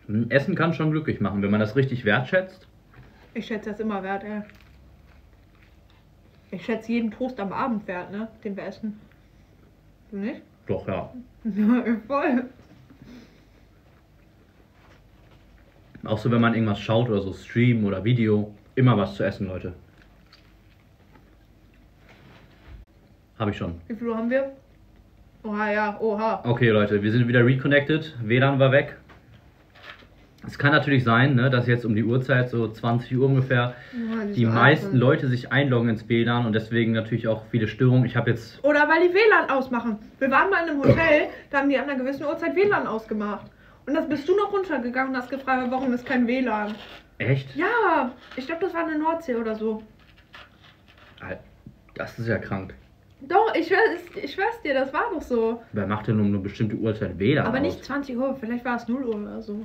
Hm, Essen kann schon glücklich machen, wenn man das richtig wertschätzt. Ich schätze das immer wert, ey. Ich schätze jeden Toast am Abend wert, ne? Den wir essen. Du nicht? Doch, ja. Ja, voll. Auch so, wenn man irgendwas schaut oder so, Stream oder Video, immer was zu essen, Leute. Habe ich schon. Wie viel Uhr haben wir? Oha, ja, oha. Okay, Leute, wir sind wieder reconnected. WLAN war weg. Es kann natürlich sein, ne, dass jetzt um die Uhrzeit, so 20 Uhr ungefähr, Ja, die meisten Leute sich einloggen ins WLAN und deswegen natürlich auch viele Störungen. Ich habe jetzt. Oder weil die WLAN ausmachen. Wir waren mal in einem Hotel, da haben die an einer gewissen Uhrzeit WLAN ausgemacht. Und das bist du noch runtergegangen und hast gefragt, warum ist kein WLAN? Echt? Ja, ich glaube, das war eine Nordsee oder so. Das ist ja krank. Doch, ich schwör's, ich schwör's dir, das war doch so. Wer macht denn um eine bestimmte Uhrzeit WLAN Aber aus? nicht 20 Uhr, vielleicht war es 0 Uhr oder so.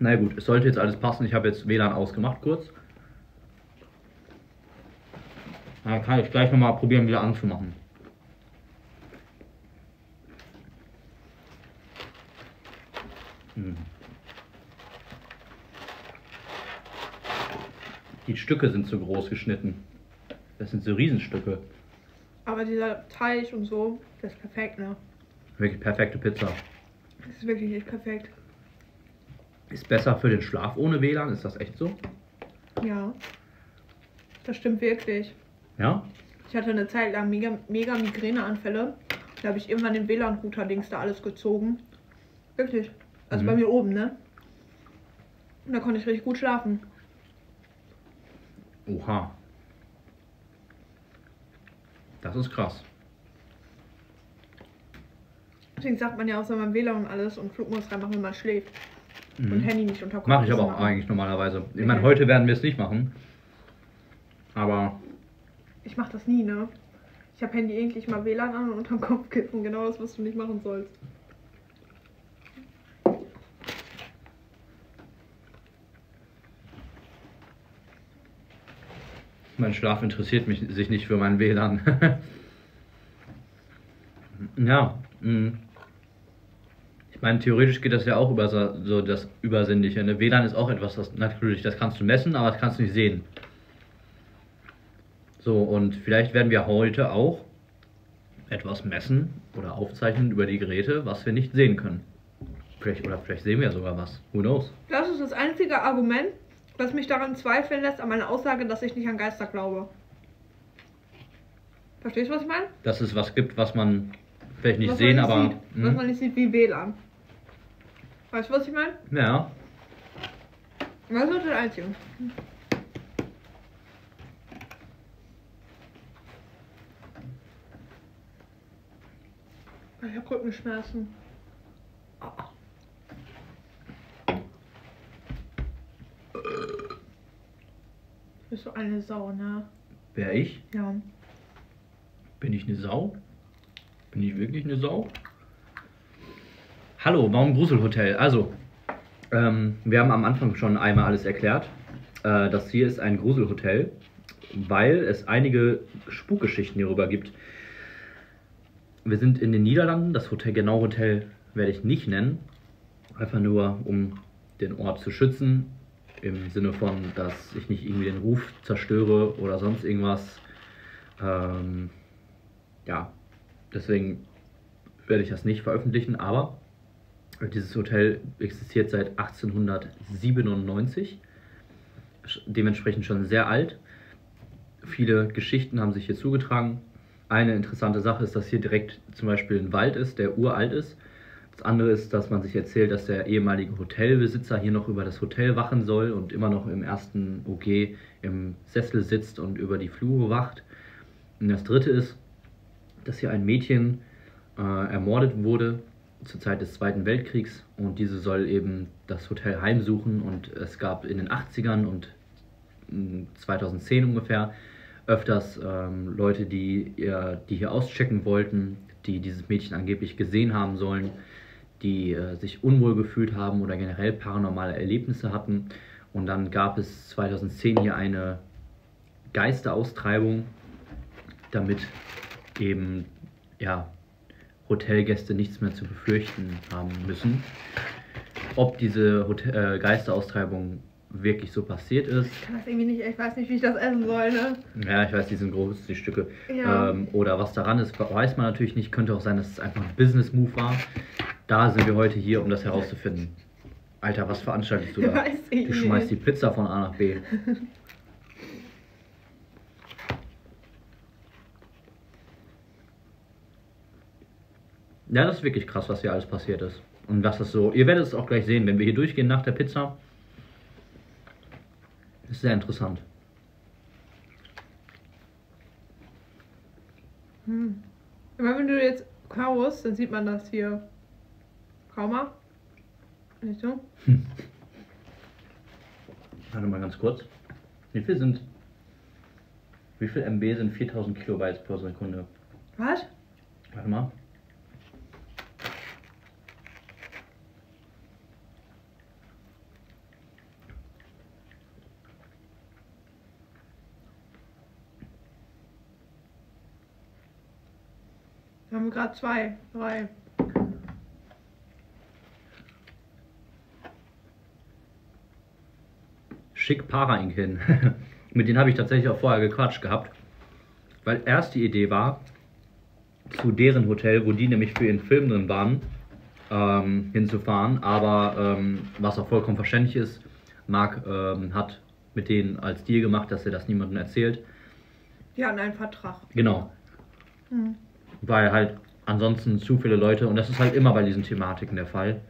Na gut, es sollte jetzt alles passen. Ich habe jetzt WLAN ausgemacht kurz. Dann kann ich gleich nochmal probieren, wieder anzumachen. Hm. Die Stücke sind zu groß geschnitten. Das sind so Riesenstücke. Aber dieser Teig und so, das ist perfekt, ne? Wirklich perfekte Pizza. Das ist wirklich echt perfekt. Ist besser für den Schlaf ohne WLAN, ist das echt so? Ja. Das stimmt wirklich. Ja? Ich hatte eine Zeit lang mega, mega Migräneanfälle. Da habe ich irgendwann den WLAN-Router-Dings da alles gezogen. Wirklich. Also Mhm. bei mir oben, ne? Und da konnte ich richtig gut schlafen. Oha. Das ist krass. Deswegen sagt man ja auch, soll man WLAN und alles und Flugmodus reinmachen, wenn man schläft. Und Mhm. Handy nicht unter Mache ich aber auch eigentlich normalerweise. Ich meine, heute werden wir es nicht machen. Aber Ich mach das nie, ne? Ich habe Handy eigentlich mal WLAN an und unterm Kopfkissen. Genau das, was du nicht machen sollst. mein Schlaf interessiert mich sich nicht für mein WLAN. ja. mh. Ich meine, theoretisch geht das ja auch über so das Übersinnliche. Ne? WLAN ist auch etwas, das natürlich, das kannst du messen, aber das kannst du nicht sehen. So, und vielleicht werden wir heute auch etwas messen oder aufzeichnen über die Geräte, was wir nicht sehen können. Vielleicht, oder vielleicht sehen wir sogar was. Who knows? Das ist das einzige Argument, was mich daran zweifeln lässt, an meiner Aussage, dass ich nicht an Geister glaube. Verstehst du, was ich meine? Dass es was gibt, was man vielleicht nicht was sehen, man aber. Sieht, was hm? man nicht sieht wie WLAN. Weißt du, was ich meine? ja. Das ist das Einzige. Ich hab Rückenschmerzen. Du bist so eine Sau, ne? Wer ich? Ja. Bin ich eine Sau? Bin ich wirklich eine Sau? Hallo, warum Gruselhotel? Also, ähm, wir haben am Anfang schon einmal alles erklärt. Äh, das hier ist ein Gruselhotel, weil es einige Spukgeschichten hierüber gibt. Wir sind in den Niederlanden. Das Hotel, genau Hotel werde ich nicht nennen. Einfach nur, um den Ort zu schützen. Im Sinne von, dass ich nicht irgendwie den Ruf zerstöre oder sonst irgendwas. Ähm, ja, deswegen werde ich das nicht veröffentlichen, aber dieses Hotel existiert seit 1897, sch- dementsprechend schon sehr alt. Viele Geschichten haben sich hier zugetragen. Eine interessante Sache ist, dass hier direkt zum Beispiel ein Wald ist, der uralt ist. Das andere ist, dass man sich erzählt, dass der ehemalige Hotelbesitzer hier noch über das Hotel wachen soll und immer noch im ersten OG im Sessel sitzt und über die Flure wacht. Und das dritte ist, dass hier ein Mädchen äh, ermordet wurde zur Zeit des Zweiten Weltkriegs und diese soll eben das Hotel heimsuchen und es gab in den 80ern und mm, 2010 ungefähr öfters ähm, Leute, die, ihr, die hier auschecken wollten, die dieses Mädchen angeblich gesehen haben sollen, die äh, sich unwohl gefühlt haben oder generell paranormale Erlebnisse hatten. Und dann gab es 2010 hier eine Geisteraustreibung, damit eben ja, Hotelgäste nichts mehr zu befürchten haben müssen. Ob diese Hotel äh, Geisteraustreibung wirklich so passiert ist, Ich kann das irgendwie nicht, ich weiß nicht, wie ich das essen soll, ne? ja, ich weiß, die sind groß, die Stücke. Ja. Ähm, oder was daran ist, weiß man natürlich nicht. Könnte auch sein, dass es einfach ein Business-Move war. Da sind wir heute hier, um das herauszufinden. Alter, was veranstaltest du da? Weiß ich Du schmeißt die nicht. Pizza von A nach B. Ja, das ist wirklich krass, was hier alles passiert ist. Und was das so. Ihr werdet es auch gleich sehen, wenn wir hier durchgehen nach der Pizza. Ist sehr interessant. Hm. Aber wenn du jetzt kaust, dann sieht man das hier. Kau mal. Nicht so? Warte mal ganz kurz. Wie viel sind. Wie viel MB sind 4000 Kilobytes pro Sekunde? Was? Warte mal. Wir haben gerade zwei, drei. Schick Para-Ink hin. Mit denen habe ich tatsächlich auch vorher gequatscht gehabt. Weil erst die Idee war, zu deren Hotel, wo die nämlich für ihren Film drin waren, ähm, hinzufahren. Aber ähm, was auch vollkommen verständlich ist, Marc ähm, hat mit denen als Deal gemacht, dass er das niemandem erzählt. Die hatten einen Vertrag. Genau. Hm. Weil halt ansonsten zu viele Leute, und das ist halt immer bei diesen Thematiken der Fall.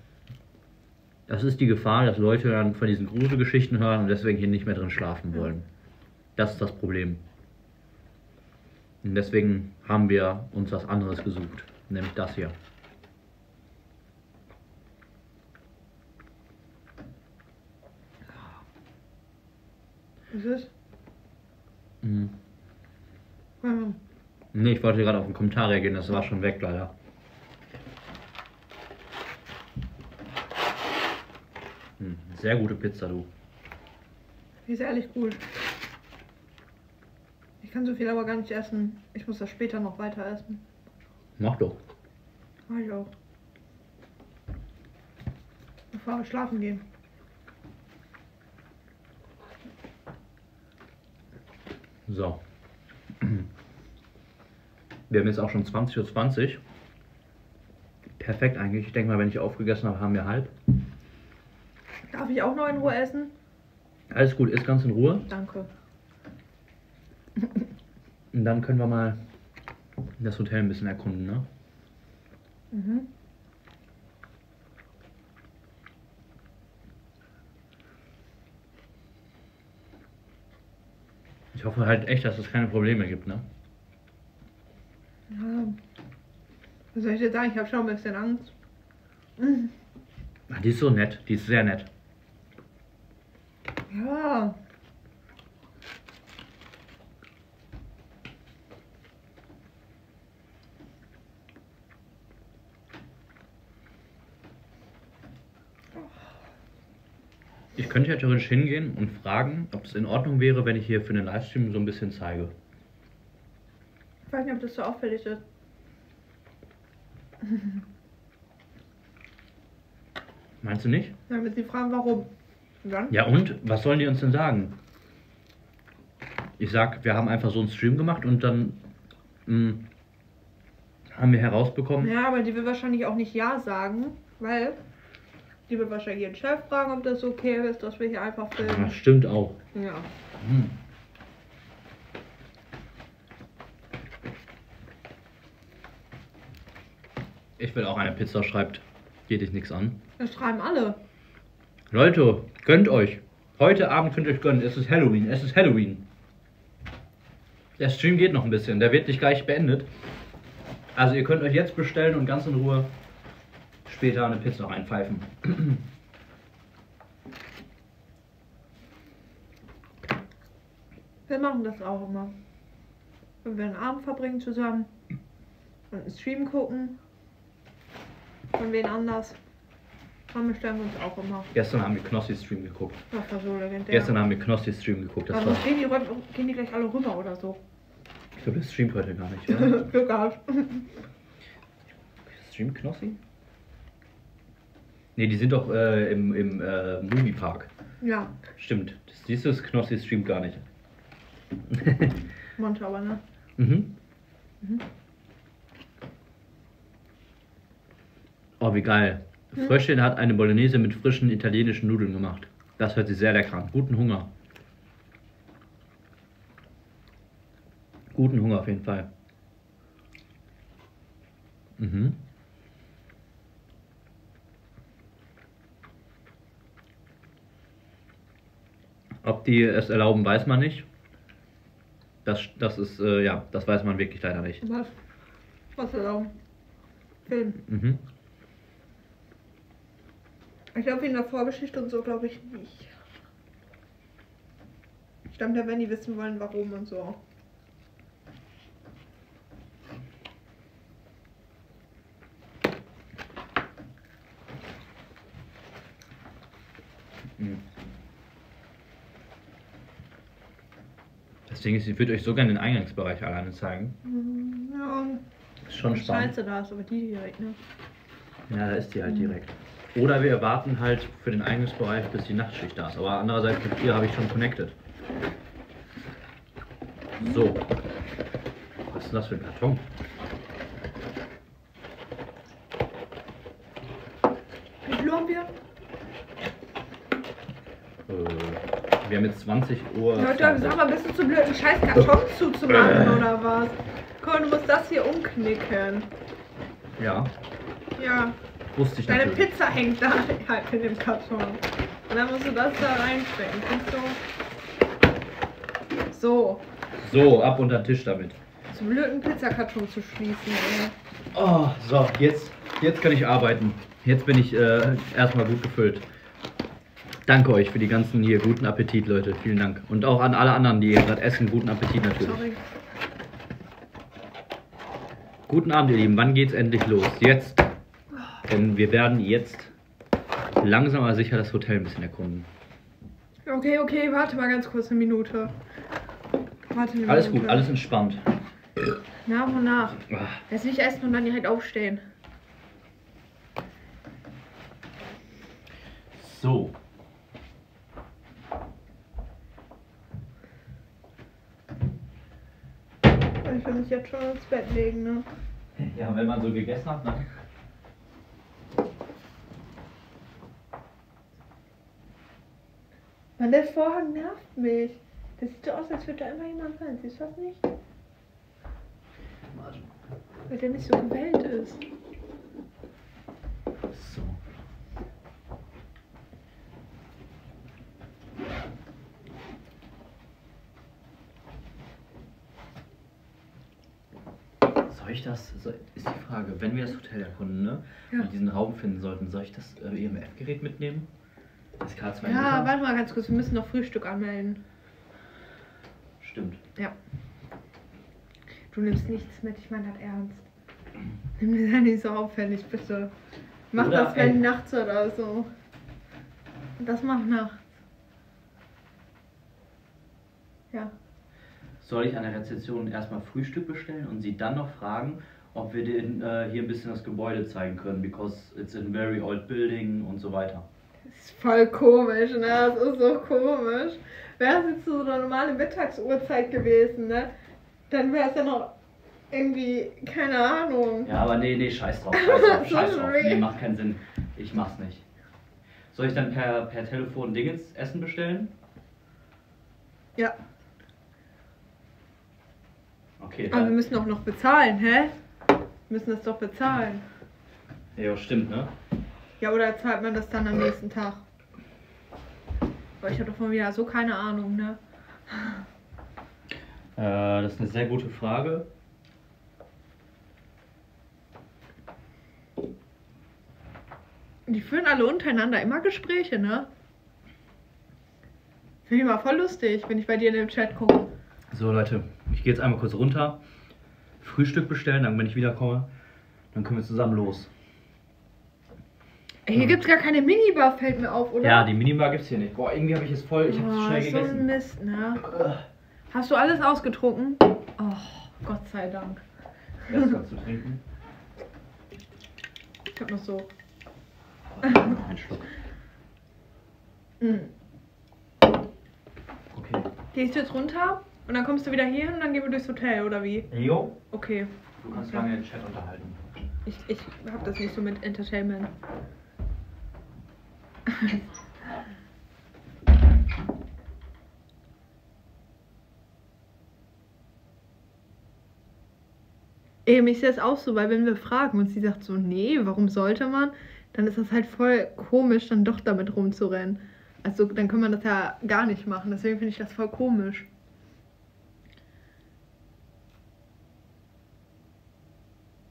Das ist die Gefahr, dass Leute dann von diesen Gruselgeschichten hören und deswegen hier nicht mehr drin schlafen wollen. Das ist das Problem. Und deswegen haben wir uns was anderes gesucht, nämlich das hier. Was ist? Mhm. Hm. Nee, ich wollte gerade auf den Kommentar reagieren, das war schon weg leider. Hm, sehr gute Pizza, du. Die ist ehrlich gut. Ich kann so viel aber gar nicht essen. Ich muss das später noch weiter essen. Mach doch. Mach ich auch. Bevor wir schlafen gehen. So. Wir haben jetzt auch schon 20.20 Uhr. Perfekt eigentlich. Ich denke mal, wenn ich aufgegessen habe, haben wir halb. Darf ich auch noch in Ruhe essen? Alles gut, ist ganz in Ruhe. Danke. Und dann können wir mal das Hotel ein bisschen erkunden, ne? Mhm. Ich hoffe halt echt, dass es keine Probleme gibt, ne? Ja. Was soll ich dir sagen? Ich habe schon ein bisschen Angst. Mhm. Die ist so nett, die ist sehr nett. Ja. Ich könnte ja theoretisch hingehen und fragen, ob es in Ordnung wäre, wenn ich hier für den Livestream so ein bisschen zeige. Ich weiß nicht, ob das so auffällig ist. Meinst du nicht? Damit sie fragen, warum. Dann? Ja und? Was sollen die uns denn sagen? Ich sag, wir haben einfach so einen Stream gemacht und dann mh, haben wir herausbekommen. Ja, aber die will wahrscheinlich auch nicht Ja sagen, weil die wird wahrscheinlich ihren Chef fragen, ob das okay ist, dass wir hier einfach Ja, filmen. stimmt auch. Ja. Hm. Ich will auch eine Pizza, schreibt. Geht dich nichts an. Das schreiben alle. Leute, gönnt euch. Heute Abend könnt ihr euch gönnen. Es ist Halloween. Es ist Halloween. Der Stream geht noch ein bisschen. Der wird nicht gleich beendet. Also ihr könnt euch jetzt bestellen und ganz in Ruhe später eine Pizza reinpfeifen. Wir machen das auch immer. Wenn wir einen Abend verbringen zusammen und einen Stream gucken. Von wen anders. Bestellen wir uns auch immer. Gestern haben wir Knossi-Stream geguckt. Das war so legendär. Gestern haben wir Knossi-Stream geguckt. Das Aber war, gehen die, gehen die gleich alle rüber oder so. ich glaube, das streamt heute gar nicht, oder? Glück gehabt. Streamt Knossi? Ne, die sind doch äh, im, im äh, Moviepark. Ja, Stimmt. Das siehst du, das Knossi streamt gar nicht. Monte aber, ne? Mhm. Mhm. Oh, wie geil. Fröschchen hat eine Bolognese mit frischen italienischen Nudeln gemacht. Das hört sich sehr lecker an. Guten Hunger. Guten Hunger auf jeden Fall. Mhm. Ob die es erlauben, weiß man nicht. Das, das ist, äh, ja, das weiß man wirklich leider nicht. Was? Was erlauben? Film. Mhm. Ich glaube, in der Vorgeschichte und so glaube ich nicht. Ich glaube, da werden die wissen wollen, warum und so. Mhm. Das Ding ist, ich würde euch sogar den Eingangsbereich alleine zeigen. Ja, Ist schon spannend. Scheiße, da ist aber die direkt, ne? Ja, da ist die halt direkt. Oder wir warten halt für den Eingangsbereich, bis die Nachtschicht da ist. Aber andererseits mit ihr habe ich schon connected. So. Was ist denn das für ein Karton? Wie viel haben wir? Äh, wir haben jetzt 20 Uhr. Leute, 20. sag mal, bist du zu blöd, einen scheiß Karton zuzumachen oder was? Komm, du musst das hier umknicken. Ja, Ja, wusste ich deine natürlich. Pizza hängt da halt in dem Karton. Und dann musst du das da reinstecken. Siehst du? So, So, ab unter den Tisch damit. zu blöd, einen Pizzakarton zu schließen, ey. Oh, so, jetzt, jetzt kann ich arbeiten. Jetzt bin ich äh, erstmal gut gefüllt. Danke euch für die ganzen hier guten Appetit, Leute. Vielen Dank. Und auch an alle anderen, die hier gerade essen, guten Appetit natürlich. Sorry. Guten Abend, ihr Lieben. Wann geht's endlich los? Jetzt. Denn wir werden jetzt langsam aber sicher das Hotel ein bisschen erkunden. Okay, okay, warte mal ganz kurz eine Minute. Warte eine Alles Minute. gut, alles entspannt. Nach und nach. Ah, Jetzt nicht essen und dann direkt aufstehen. So. Ich will mich jetzt schon ins Bett legen, ne? Ja, wenn man so gegessen hat, ne? Mann, der Vorhang nervt mich. Das sieht so aus, als würde da immer jemand rein. Siehst du das nicht? Warte. Weil der nicht so gewellt ist. So. Soll ich das, soll, ist die Frage, wenn wir das Hotel erkunden, ne? Ja. Und diesen Raum finden sollten, soll ich das äh, EMF-Gerät mitnehmen? Das K2 Ja, warte mal ganz kurz. Wir müssen noch Frühstück anmelden. Stimmt. Ja. Du nimmst nichts mit, ich meine das ernst. Nimm dir da nicht so auffällig, bitte. Mach Oder, das, wenn nachts oder so. Das mach nachts. Ja. Soll ich an der Rezeption erstmal Frühstück bestellen und sie dann noch fragen, ob wir denen äh, hier ein bisschen das Gebäude zeigen können, because it's a very old building und so weiter. Das ist voll komisch, ne? Das ist so komisch. Wäre es jetzt so eine normale Mittagsuhrzeit gewesen, ne? Dann wäre es ja noch irgendwie, keine Ahnung. Ja, aber nee, nee, scheiß drauf, scheiß drauf, scheiß drauf. Nee, macht keinen Sinn. Ich mach's nicht. Soll ich dann per, per Telefon Dingens Essen bestellen? Ja. Okay, Aber wir dann. müssen auch noch bezahlen, hä? Wir müssen das doch bezahlen. Ja, stimmt, ne? Ja, oder zahlt man das dann am nächsten Tag? Aber ich habe davon wieder so keine Ahnung, ne? Äh, das ist eine sehr gute Frage. Die führen alle untereinander immer Gespräche, ne? Finde ich mal voll lustig, wenn ich bei dir in dem Chat gucke. So, Leute, ich gehe jetzt einmal kurz runter, Frühstück bestellen, dann, wenn ich wiederkomme, dann können wir zusammen los. Hier gibt's gar keine Minibar, fällt mir auf, oder? Ja, die Minibar gibt's hier nicht. Boah, irgendwie habe ich es voll. Ich habe es schnell so ein gegessen. Mist, ne? Hast du alles ausgetrunken? Oh, Gott sei Dank. Das kannst du trinken. Ich hab noch so. Ein Schluck. Mm. Okay. Gehst du jetzt runter und dann kommst du wieder hier hin und dann gehen wir durchs Hotel, oder wie? Jo, Okay. du kannst Okay. lange den Chat unterhalten. Ich, ich hab das nicht so mit Entertainment. Ey, mich ist das auch so, weil wenn wir fragen und sie sagt so, nee, warum sollte man, dann ist das halt voll komisch, dann doch damit rumzurennen. Also dann kann man das ja gar nicht machen, deswegen finde ich das voll komisch.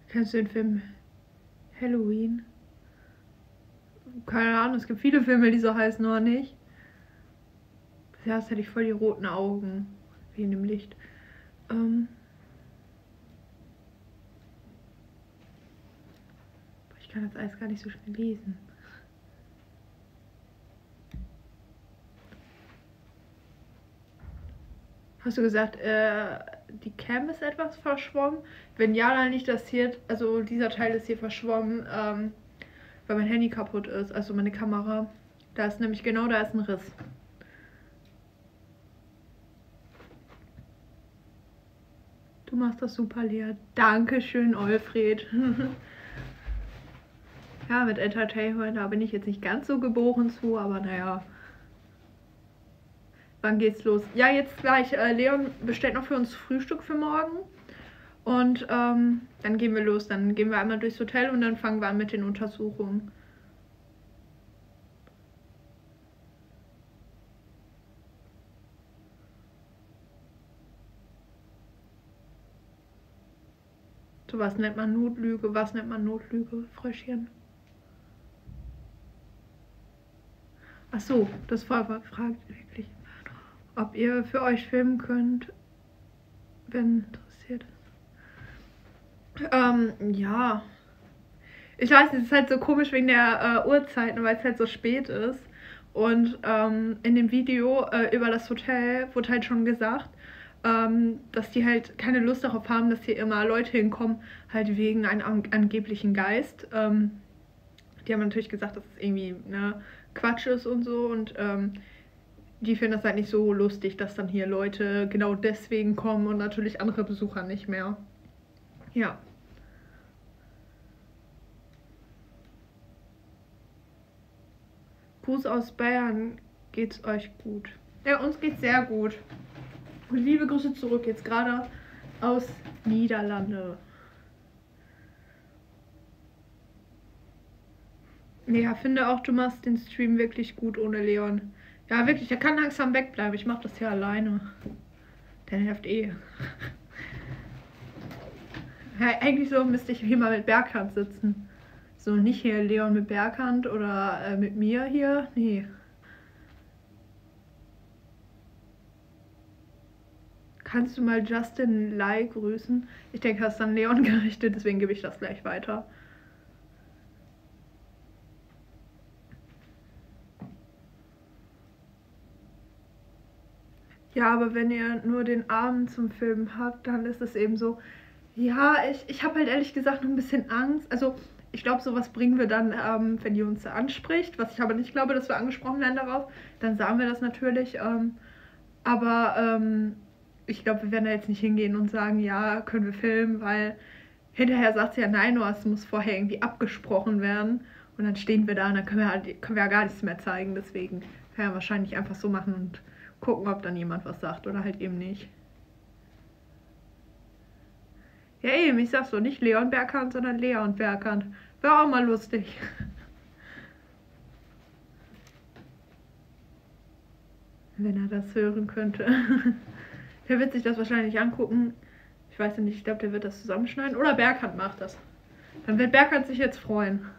Kennst du den Film Halloween? Keine Ahnung, es gibt viele Filme, die so heißen, oder nicht? Bisher hatte ich voll die roten Augen, wie in dem Licht. Ähm. Ich kann das alles gar nicht so schnell lesen. Hast du gesagt, äh, die Cam ist etwas verschwommen? Wenn ja, dann liegt das hier, also dieser Teil ist hier verschwommen, ähm, weil mein Handy kaputt ist, also meine Kamera. Da ist nämlich genau, da ist ein Riss. Du machst das super, Lea. Dankeschön, Alfred. ja, mit Entertainment, da bin ich jetzt nicht ganz so geboren zu, aber naja. Wann geht's los? Ja, jetzt gleich. Äh, Leon bestellt noch für uns Frühstück für morgen. Und ähm, dann gehen wir los. Dann gehen wir einmal durchs Hotel und dann fangen wir an mit den Untersuchungen. So was nennt man Notlüge, was nennt man Notlüge, Fröschchen? Ach so, das war fragt wirklich, ob ihr für euch filmen könnt, wenn. Ähm, ja. Ich weiß, es ist halt so komisch wegen der äh, Uhrzeiten, weil es halt so spät ist. Und ähm, in dem Video äh, über das Hotel wurde halt schon gesagt, ähm, dass die halt keine Lust darauf haben, dass hier immer Leute hinkommen, halt wegen einem an angeblichen Geist. Ähm, die haben natürlich gesagt, dass es irgendwie ne, Quatsch ist und so. Und ähm, die finden das halt nicht so lustig, dass dann hier Leute genau deswegen kommen und natürlich andere Besucher nicht mehr. Ja. Gruß aus Bayern, geht's euch gut? Ja, uns geht's sehr gut. Und liebe Grüße zurück, jetzt gerade aus Niederlande. Ja, finde auch, du machst den Stream wirklich gut ohne Leon. Ja, wirklich, er kann langsam wegbleiben. Ich mach das hier alleine. Der nervt eh. Ja, eigentlich so müsste ich hier mal mit Berghand sitzen. So, nicht hier Leon mit Berghand oder äh, mit mir hier. Nee. Kannst du mal Justin Lai grüßen? Ich denke, das ist an Leon gerichtet, deswegen gebe ich das gleich weiter. Ja, aber wenn ihr nur den Abend zum Filmen habt, dann ist es eben so. Ja, ich, ich habe halt ehrlich gesagt noch ein bisschen Angst. Also, ich glaube, sowas bringen wir dann, ähm, wenn die uns anspricht. Was ich aber nicht glaube, dass wir angesprochen werden darauf. Dann sagen wir das natürlich. Ähm, aber ähm, ich glaube, wir werden da jetzt nicht hingehen und sagen, ja, können wir filmen, weil hinterher sagt sie ja, nein, nur es muss vorher irgendwie abgesprochen werden. Und dann stehen wir da und dann können wir, halt, können wir ja gar nichts mehr zeigen. Deswegen können wir wahrscheinlich einfach so machen und gucken, ob dann jemand was sagt oder halt eben nicht. Ja, eben, ich sag so, nicht Leon Berghand, sondern Leon Berghand. Wäre auch mal lustig. Wenn er das hören könnte. Der wird sich das wahrscheinlich angucken. Ich weiß nicht, ich glaube, der wird das zusammenschneiden. Oder Berghand macht das. Dann wird Berghand sich jetzt freuen.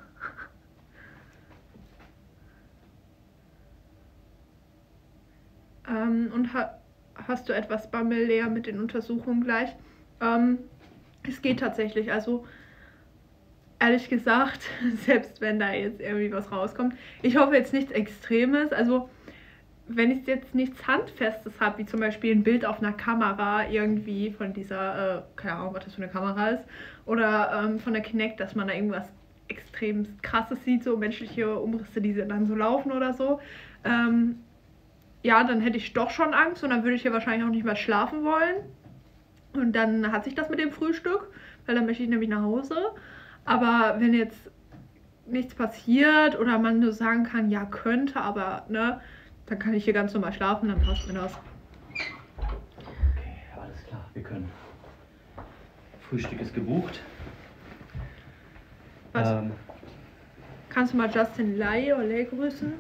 Ähm, und ha hast du etwas Bammel, Lea, mit den Untersuchungen gleich? Ähm, es geht tatsächlich. Also, ehrlich gesagt, selbst wenn da jetzt irgendwie was rauskommt, ich hoffe jetzt nichts Extremes. Also, wenn ich jetzt nichts Handfestes habe, wie zum Beispiel ein Bild auf einer Kamera irgendwie von dieser, äh, keine Ahnung, was das für eine Kamera ist, oder ähm, von der Kinect, dass man da irgendwas extrem krasses sieht, so menschliche Umrisse, die dann so laufen oder so. Ähm, ja, dann hätte ich doch schon Angst und dann würde ich hier wahrscheinlich auch nicht mehr schlafen wollen. Und dann hat sich das mit dem Frühstück, weil dann möchte ich nämlich nach Hause. Aber wenn jetzt nichts passiert oder man nur sagen kann, ja, könnte, aber ne, dann kann ich hier ganz normal schlafen, dann passt mir das. Okay, alles klar, wir können. Frühstück ist gebucht. Was? Ähm, Kannst du mal Justin Lai oder Lay grüßen?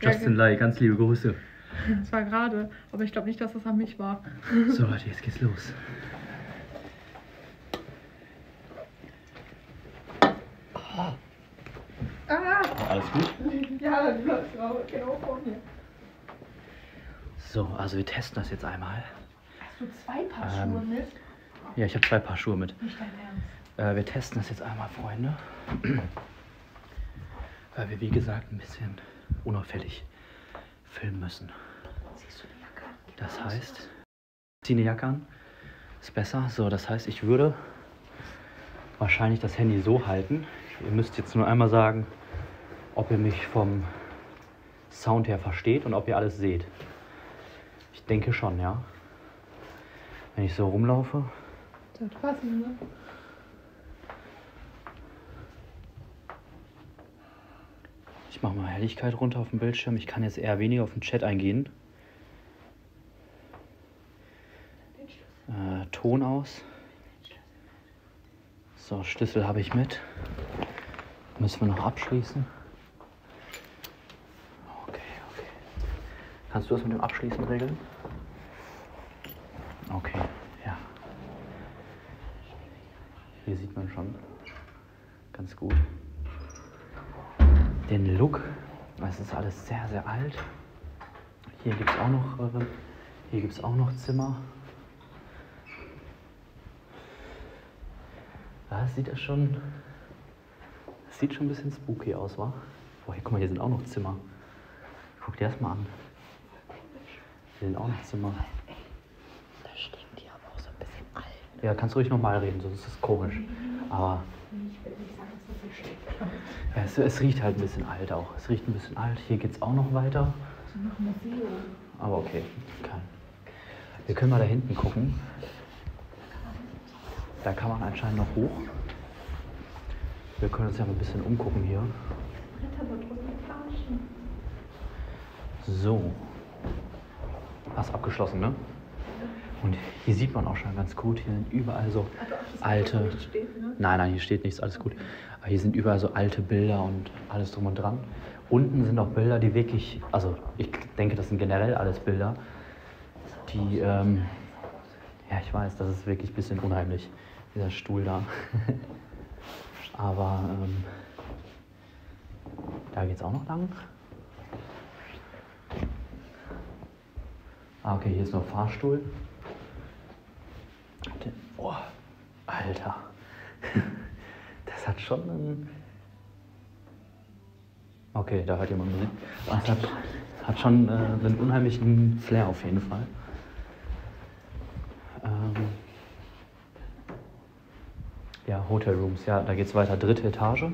Justin Lai, ganz liebe Grüße. Das war gerade, aber ich glaube nicht, dass das an mich war. So, Leute, jetzt geht's los. Ah! Alles gut? Ja, du läufst genau vor mir. So, also wir testen das jetzt einmal. Hast du zwei Paar Ähm. Schuhe mit? Ja, ich habe zwei Paar Schuhe mit. Nicht dein Ernst. Äh, wir testen das jetzt einmal, Freunde. Weil wir, wie gesagt, ein bisschen unauffällig filmen müssen. Siehst du die Jacke? an? Gib Das heißt, zieh eine Jacke an. Ist besser. So, das heißt, ich würde wahrscheinlich das Handy so halten. Ihr müsst jetzt nur einmal sagen, ob ihr mich vom Sound her versteht und ob ihr alles seht. Ich denke schon, ja. Wenn ich so rumlaufe. Sollte passen, ne? Ich mache mal Helligkeit runter auf dem Bildschirm. Ich kann jetzt eher weniger auf den Chat eingehen. Äh, Ton aus. So, Schlüssel habe ich mit. Müssen wir noch abschließen. Okay, okay. Kannst du das mit dem Abschließen regeln? Okay, ja. Hier sieht man schon ganz gut den Look. Es ist alles sehr, sehr alt. Hier gibt es auch noch, äh, hier gibt's auch noch Zimmer. Da sieht das schon, das sieht schon ein bisschen spooky aus, wa? Boah, hier, guck mal, hier sind auch noch Zimmer. Guck dir das mal an. Hier sind auch noch Zimmer. Da stehen die aber auch so ein bisschen alt. Ja, kannst du ruhig nochmal reden, sonst ist es komisch. Aber Ich will nicht sagen, dass das so schlecht ja, es, es riecht halt ein bisschen alt auch. Es riecht ein bisschen alt. Hier geht es auch noch weiter. So nach Museum. Aber okay, kann. Wir können mal da hinten gucken. Da kann man anscheinend noch hoch. Wir können uns ja mal ein bisschen umgucken hier. So. Hast abgeschlossen, ne? Und hier sieht man auch schon ganz gut, hier sind überall so alte. steht, ne? Nein, nein, hier steht nichts, alles gut. Aber hier sind überall so alte Bilder und alles drum und dran. Unten sind auch Bilder, die wirklich, also ich denke, das sind generell alles Bilder, die, ähm, ja, ich weiß, das ist wirklich ein bisschen unheimlich, dieser Stuhl da. Aber ähm, da geht's auch noch lang. Ah, okay, hier ist noch Fahrstuhl. Boah, Alter. Das hat schon einen. Okay, da hört jemand Musik. Das hat, hat schon äh, einen unheimlichen Flair auf jeden Fall. Ähm, ja, Hotel Rooms, ja, da geht's weiter. Dritte Etage.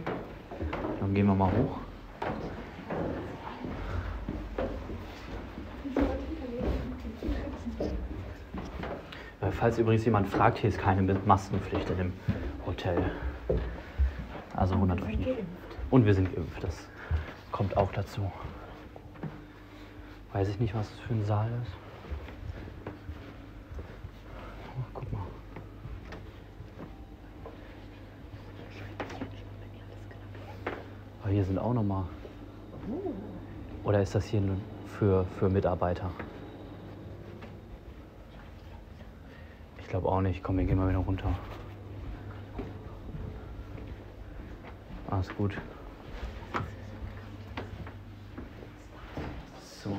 Dann gehen wir mal hoch. Äh, Falls übrigens jemand fragt, hier ist keine Maskenpflicht in dem Hotel. Also wundert euch nicht. Und wir sind geimpft, das kommt auch dazu. Weiß ich nicht, was das für ein Saal ist. Oh, guck mal. Aber hier sind auch nochmal. Oder ist das hier für, für Mitarbeiter? Ich glaube auch nicht. Komm, wir gehen mal wieder runter. Alles gut. So.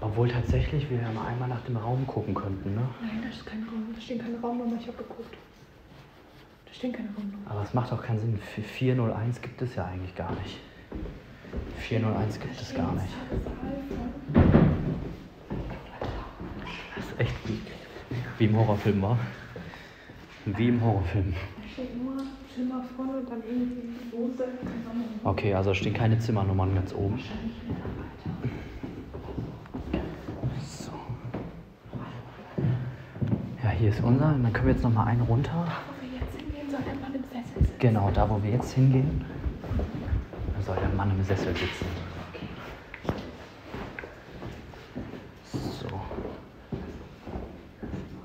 Obwohl tatsächlich wir ja mal einmal nach dem Raum gucken könnten, ne? Nein, da ist kein Raum. Da stehen keine Raumnummer. Ich habe geguckt. Stehen keine Wohnungen. Aber es macht auch keinen Sinn. Für 401 gibt es ja eigentlich gar nicht. 401 gibt es gar nicht. Das ist echt wie, wie im Horrorfilm war. Wie im Horrorfilm. Da steht nur Zimmer vorne und dann irgendwie Hose zusammen. Okay, also stehen keine Zimmernummern ganz oben. So. Ja, hier ist unser. Und dann können wir jetzt noch mal einen runter. Wo wir jetzt hingehen, soll der Mann im Sessel sitzen. Genau, da wo wir jetzt hingehen, da soll der Mann im Sessel sitzen. So.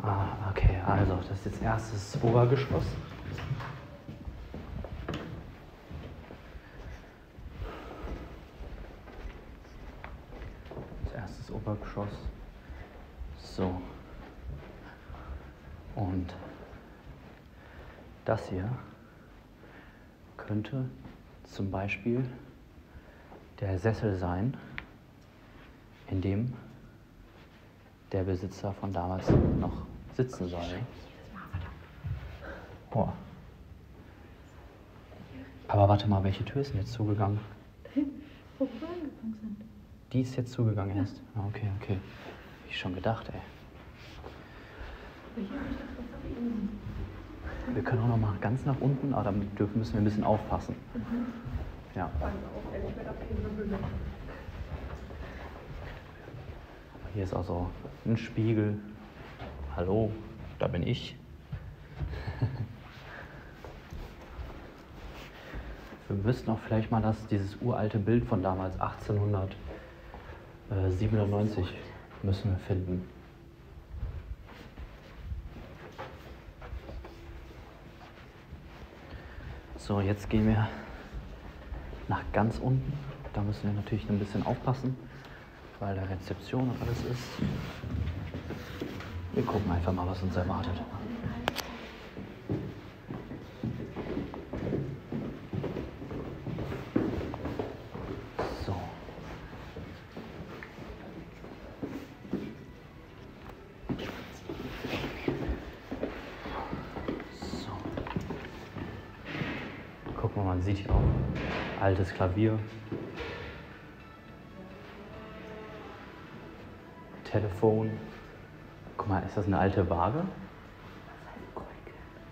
Ah, okay, also das ist jetzt erstes Obergeschoss. Das erstes Obergeschoss. So. Und das hier könnte zum Beispiel der Sessel sein, in dem der Besitzer von damals noch sitzen soll. Boah. Aber warte mal, welche Tür ist denn jetzt zugegangen? Wo wir angefangen sind. Die ist jetzt zugegangen erst. Ah, okay, okay. Hab ich schon gedacht, ey. Hier habe ich das oben. Wir können auch noch mal ganz nach unten, aber dann dürfen, müssen wir ein bisschen aufpassen. Ja. Abgehen, Höhle. Hier ist auch so ein Spiegel. Hallo, da bin ich. Wir müssten auch vielleicht mal das, dieses uralte Bild von damals, 1897, müssen wir finden. So, jetzt gehen wir nach ganz unten. Da müssen wir natürlich ein bisschen aufpassen, weil da Rezeption und alles ist. Wir gucken einfach mal, was uns erwartet. So. So. Guck mal, man sieht hier auch altes Klavier. Telefon. Guck mal, ist das eine alte Waage?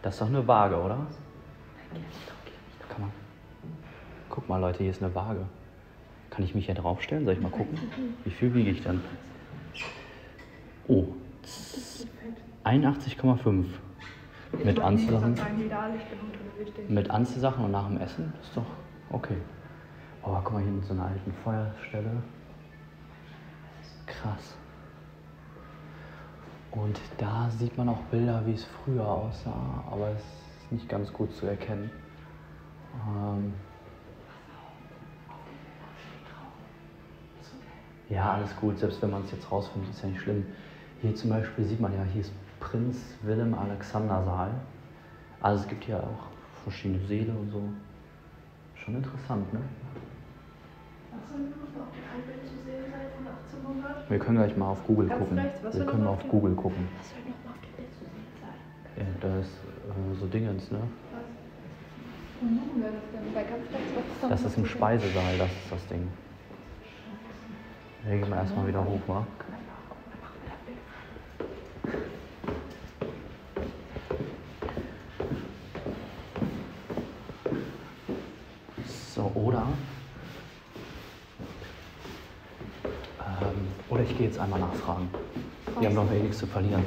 Das ist doch eine Waage, oder? Kann man. Guck mal, Leute, hier ist eine Waage. Kann ich mich hier draufstellen? Soll ich mal gucken? Wie viel wiege ich dann? Oh, 81,5. Mit Anziehsachen. Mit Anziehsachen und nach dem Essen ist doch okay. Oh, guck mal hier mit so einer alten Feuerstelle. Krass. Und da sieht man auch Bilder, wie es früher aussah, aber es ist nicht ganz gut zu erkennen. Ähm ja, alles gut, selbst wenn man es jetzt rausfindet, ist ja nicht schlimm. Hier zum Beispiel sieht man ja, hier ist Prinz Willem Alexander Saal. Also es gibt hier auch verschiedene Säle und so. Schon interessant, ne? Was soll noch auf dem Bild zu sehen sein von 1800? Wir können gleich mal auf Google Ganz gucken. Wir können mal auf Google gucken. Was soll noch mal auf dem Bild zu sehen sein? Ja, da ist äh, so Dingens, ne? Was? Das ist im? Speisesaal, das ist das Ding. Da gehen wir erstmal wieder hoch, wa? So, oder? Ähm, oder ich gehe jetzt einmal nachfragen. Wir haben doch eh nichts zu verlieren.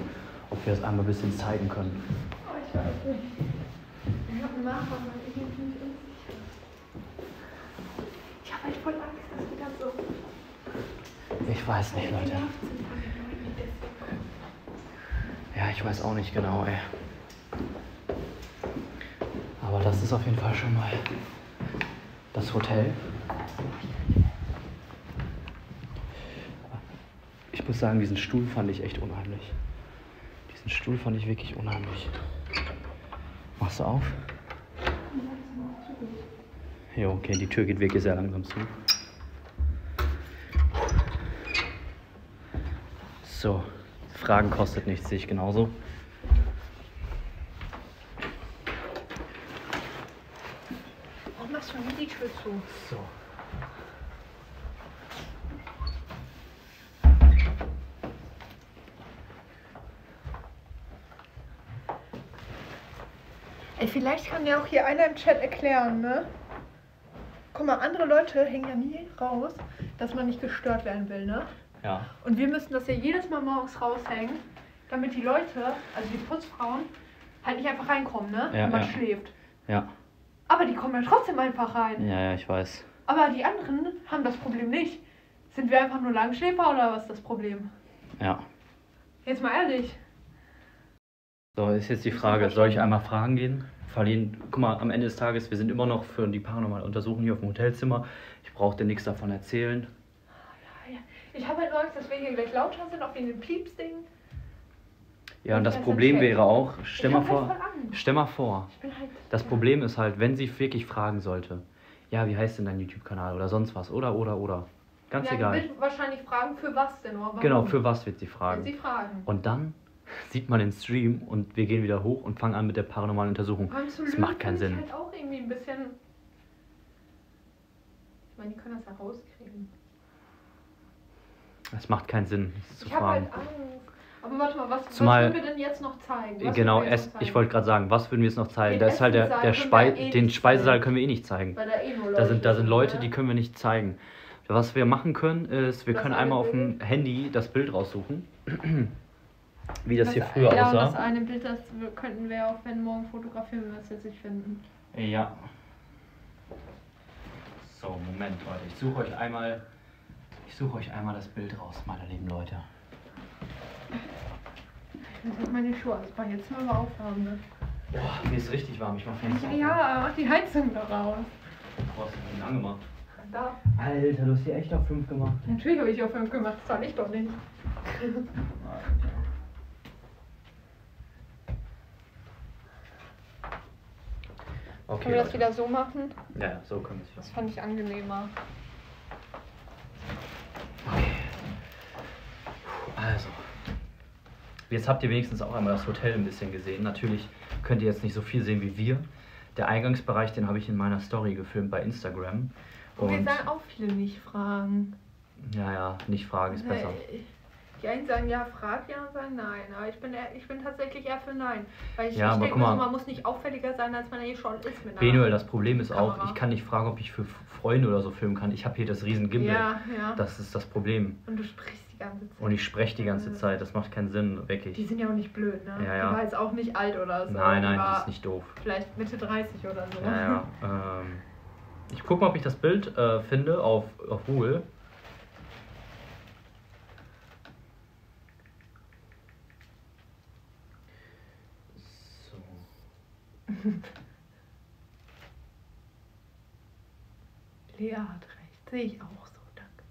Ob wir das einmal ein bisschen zeigen können. Oh, ich weiß nicht. Ich habe einen Nachbarn, aber ich bin nicht unsicher. Ich habe halt voll Angst, dass wir dann so Ich weiß nicht, Leute. Ja, ich weiß auch nicht genau, ey. Aber das ist auf jeden Fall schon mal das Hotel. Ich muss sagen, diesen Stuhl fand ich echt unheimlich. Diesen Stuhl fand ich wirklich unheimlich. Machst du auf? Jo, okay, die Tür geht wirklich sehr langsam zu. So, Fragen kostet nichts, sehe ich genauso. Nie die Tür zu? So. Ey, vielleicht kann dir auch hier einer im Chat erklären, ne? Guck mal, andere Leute hängen ja nie raus, dass man nicht gestört werden will, ne? Ja. Und wir müssen das ja jedes Mal morgens raushängen, damit die Leute, also die Putzfrauen, halt nicht einfach reinkommen, ne? Ja, Wenn man ja. schläft. Ja. Aber die kommen ja trotzdem einfach rein. Ja, ja, ich weiß. Aber die anderen haben das Problem nicht. Sind wir einfach nur Langschläfer oder was ist das Problem? Ja. Jetzt mal ehrlich. So, ist jetzt die Frage, soll ich einmal fragen gehen? Verlieren, guck mal, am Ende des Tages, wir sind immer noch für die paranormale Untersuchung hier auf dem Hotelzimmer. Ich brauche dir nichts davon erzählen. Ja, ja. Ich habe halt nur Angst, dass wir hier gleich lauter sind, auf den Pieps-Ding. Ja, und das Problem wäre auch, stell Ich mal halt vor, stell mal vor, Ich halt. das. Problem ist halt, wenn sie wirklich fragen sollte, ja, wie heißt denn dein YouTube-Kanal oder sonst was, oder, oder, oder. Ganz ja, egal. Wird wahrscheinlich fragen, für was denn? Oder warum? Genau, für was wird sie Wenn fragen. sie fragen. Und dann sieht man den Stream und wir gehen wieder hoch und fangen an mit der paranormalen Untersuchung. Zu Das macht keinen Sinn. Ich halt auch irgendwie ein bisschen. Ich meine, die können das ja rauskriegen. Es macht keinen Sinn, das zu Ich habe fragen. halt Angst. Aber warte mal, was, Zumal- was würden wir denn jetzt noch zeigen? Was Genau, es, noch zeigen? ich wollte gerade sagen, was würden wir jetzt noch zeigen? Den Da ist halt der, der können Spei wir eh den nicht Speisesaal zeigen. können wir eh nicht zeigen. Weil da eh nur Da sind, da sind Leute, die können wir nicht zeigen. Was wir machen können, ist, wir Das können einmal auf dem. Handy das Bild raussuchen. Wie das, hier Das- früher ja, und das aussah. eine Bild, das wir- könnten wir auch, wenn morgen fotografieren, wenn wir es jetzt nicht finden. Ja. So, Moment, Leute. Ich suche euch einmal. Ich suche euch einmal das Bild raus, meine lieben Leute. Ich muss jetzt meine Schuhe auspacken. Jetzt müssen wir aufhaben. Ne? Boah, mir ist richtig warm. Ich mach Fenster auf. Ja, mach die Heizung da raus. Boah, hast du den angemacht? Da. Alter, du hast hier echt auf 5 gemacht. Natürlich habe ich auf fünf gemacht, das zahle ich doch nicht. Okay. Können wir das wieder so machen? Ja, ja, so können wir es Das wieder. fand ich angenehmer. Okay. Also. Jetzt habt ihr wenigstens auch einmal das Hotel ein bisschen gesehen. Natürlich könnt ihr jetzt nicht so viel sehen wie wir. Der Eingangsbereich, den habe ich in meiner Story gefilmt bei Instagram. Und wir Und sagen auch viele nicht fragen. ja, ja, nicht fragen ist besser. Die einen sagen ja, frag, die anderen sagen nein. Aber ich bin, eher, ich bin tatsächlich eher für nein. Weil ich, Ja, ich denke mal. man muss nicht auffälliger sein, als man eh schon ist mit Benuel, das Problem ist auch, Kamera. ich kann nicht fragen, ob ich für Freunde oder so filmen kann. Ich habe hier das riesen Gimbal. Ja, ja. Das ist das Problem. Und du sprichst ganze Zeit. Und ich spreche die ganze Äh, Zeit. Das macht keinen Sinn, Die wirklich. sind ja auch nicht blöd, ne? Ja, ja. Die war jetzt auch nicht alt oder so. Nein, nein, die das war ist nicht doof. Vielleicht Mitte 30 oder so. Ja, ja. Ähm, ich gucke mal, ob ich das Bild äh, finde auf, auf Google. So. Lea hat recht. Sehe ich auch so, danke.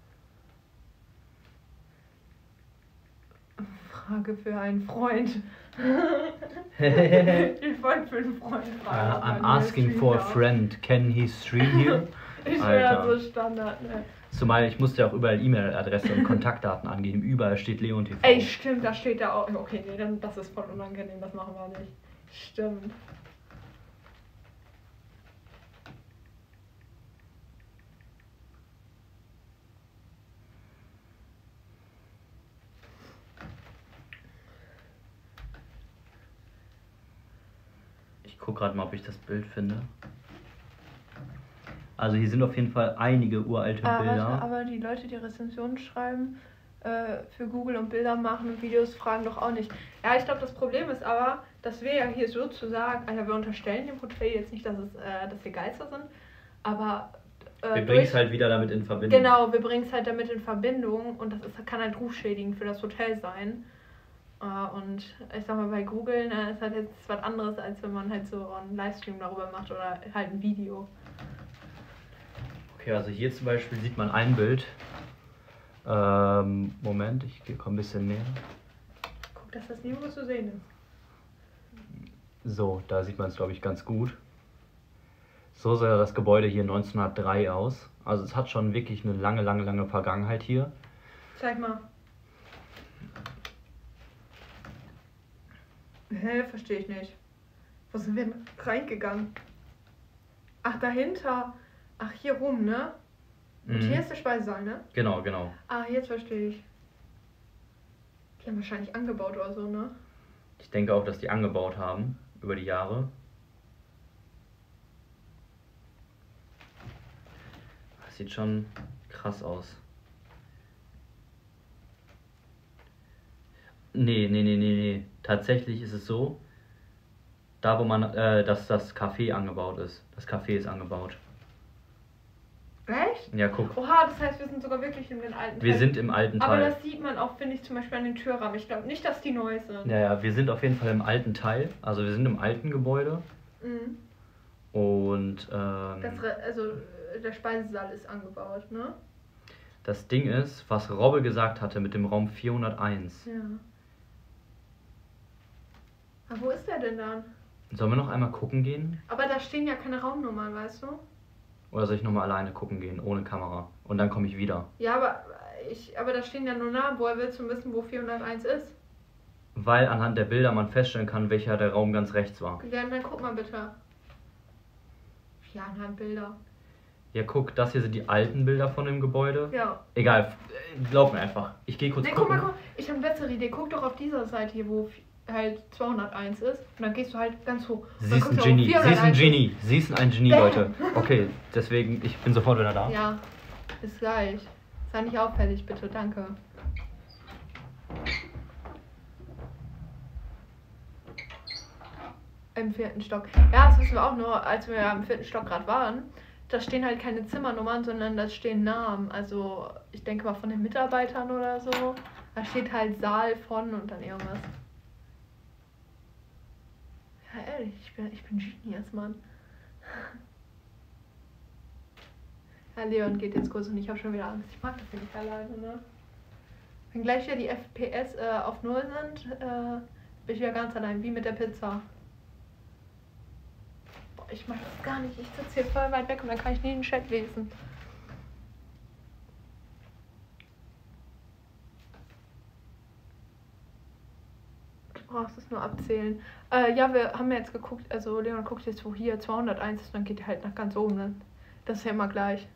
Frage für einen Freund. ich wollte für einen Freund Uh, fragen. er I'm asking for a friend. Can he stream here? Ich wäre so Standard, ne? Zumal ich musste ja auch überall E-Mail-Adresse und Kontaktdaten angeben. Überall steht Leon TV. Ey, stimmt, da steht da auch. Okay, nee, dann, das ist voll unangenehm, das machen wir nicht. Stimmt. Gucke gerade mal, ob ich das Bild finde. Also hier sind auf jeden Fall einige uralte Ah, Bilder. aber die Leute, die Rezensionen schreiben, äh, für Google und Bilder machen und Videos fragen doch auch nicht. Ja, ich glaube, das Problem ist aber, dass wir ja hier sozusagen, also wir unterstellen dem Hotel jetzt nicht, dass, es, äh, dass wir Geister sind, aber äh, Wir bringen es halt wieder damit in Verbindung. Genau, wir bringen es halt damit in Verbindung und das ist, kann halt rufschädigend für das Hotel sein. Äh, Und ich sag mal, bei Google ne, ist halt jetzt was anderes, als wenn man halt so einen Livestream darüber macht oder halt ein Video. Okay, also hier zum Beispiel sieht man ein Bild. Ähm, Moment, ich komme ein bisschen näher. Guck, dass das nirgendwo zu sehen ist. So, da sieht man es, glaube ich, ganz gut. So sah das Gebäude hier 1903 aus. Also es hat schon wirklich eine lange, lange, lange Vergangenheit hier. Zeig mal. Hä, verstehe ich nicht. Wo sind wir denn reingegangen? Ach, dahinter. Ach, hier rum, ne? Und Mhm. hier ist der Speisesaal, ne? Genau, genau. Ah, jetzt verstehe ich. Die haben wahrscheinlich angebaut oder so, ne? Ich denke auch, dass die angebaut haben über die Jahre. Das sieht schon krass aus. Nee, nee, nee, nee, nee. Tatsächlich ist es so, da wo man, äh, dass das Café angebaut ist. Das Café ist angebaut. Echt? Ja, guck. Oha, das heißt, wir sind sogar wirklich in den alten Wir Teil. sind im alten Aber Teil. das sieht man auch, finde ich, zum Beispiel an den Türrahmen. Ich glaube nicht, dass die neu sind. Ja, ja, wir sind auf jeden Fall im alten Teil. Also wir sind im alten Gebäude. Mhm. Und Das, ähm, Re- also, der Speisesaal ist angebaut, ne? das Ding ist, was Robbe gesagt hatte mit dem Raum 401. Ja. Aber wo ist der denn dann? Sollen wir noch einmal gucken gehen? Aber da stehen ja keine Raumnummern, weißt du? Oder soll ich nochmal alleine gucken gehen, ohne Kamera? Und dann komme ich wieder. Ja, aber ich, aber da stehen ja nur Namen. Woher willst du wissen, wo 401 ist? Weil anhand der Bilder man feststellen kann, welcher der Raum ganz rechts war. Ja, dann guck mal bitte. Ja, anhand Bilder. Ja, guck, das hier sind die alten Bilder von dem Gebäude. Ja. Egal, äh, glaub mir einfach. Ich gehe kurz Ne, guck mal, gucken. guck. Ich habe eine bessere Idee. Guck doch auf dieser Seite hier, wo halt 201 ist. Und dann gehst du halt ganz hoch. Sie ist ein Genie. Sie ist ein 401 Genie. Sie ist ein Genie. Leute. Okay, deswegen, ich bin sofort wieder da. Ja, ist gleich. Sei nicht auffällig, bitte. Danke. Im vierten Stock. Ja, das wissen wir auch nur, als wir im vierten Stock gerade waren. Da stehen halt keine Zimmernummern, sondern da stehen Namen. Also, ich denke mal von den Mitarbeitern oder so. Da steht halt Saal von und dann irgendwas. Ja, ehrlich, ich bin, ich bin Genius, Mann. Ja, Leon geht jetzt kurz und ich habe schon wieder Angst. Ich mag das nicht alleine, ne? Wenn gleich wieder die FPS äh, auf Null sind, äh, bin ich wieder ganz allein, wie mit der Pizza. Boah, ich mag das gar nicht. Ich sitze hier voll weit weg und dann kann ich nie den Chat lesen. Du brauchst es nur abzählen. Äh, ja, wir haben jetzt geguckt, also Leon guckt jetzt, wo hier 201 ist, dann geht er halt nach ganz oben. Ne? Das ist ja immer gleich.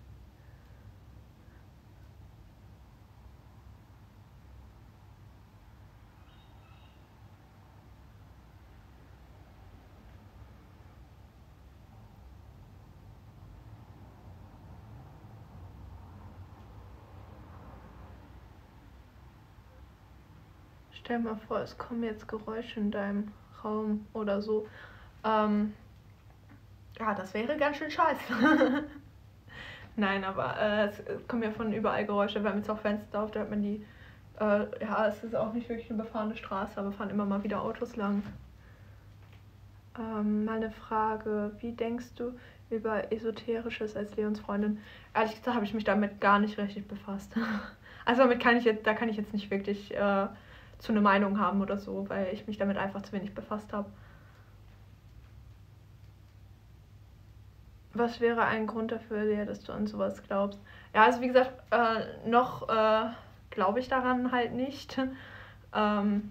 Stell mal vor, es kommen jetzt Geräusche in deinem Raum oder so. Ähm, ja, das wäre ganz schön scheiße. Nein, aber äh, es kommen ja von überall Geräusche. Wir haben jetzt auch Fenster auf, da hört man die. Äh, ja, es ist auch nicht wirklich eine befahrene Straße, aber fahren immer mal wieder Autos lang. Ähm, mal eine Frage. Wie denkst du über Esoterisches als Leons Freundin? Ehrlich gesagt habe ich mich damit gar nicht richtig befasst. Also damit kann ich jetzt, da kann ich jetzt nicht wirklich äh, zu eine Meinung haben oder so, weil ich mich damit einfach zu wenig befasst habe. Was wäre ein Grund dafür, dass du an sowas glaubst? Ja, also wie gesagt, äh, noch äh, glaube ich daran halt nicht. ähm,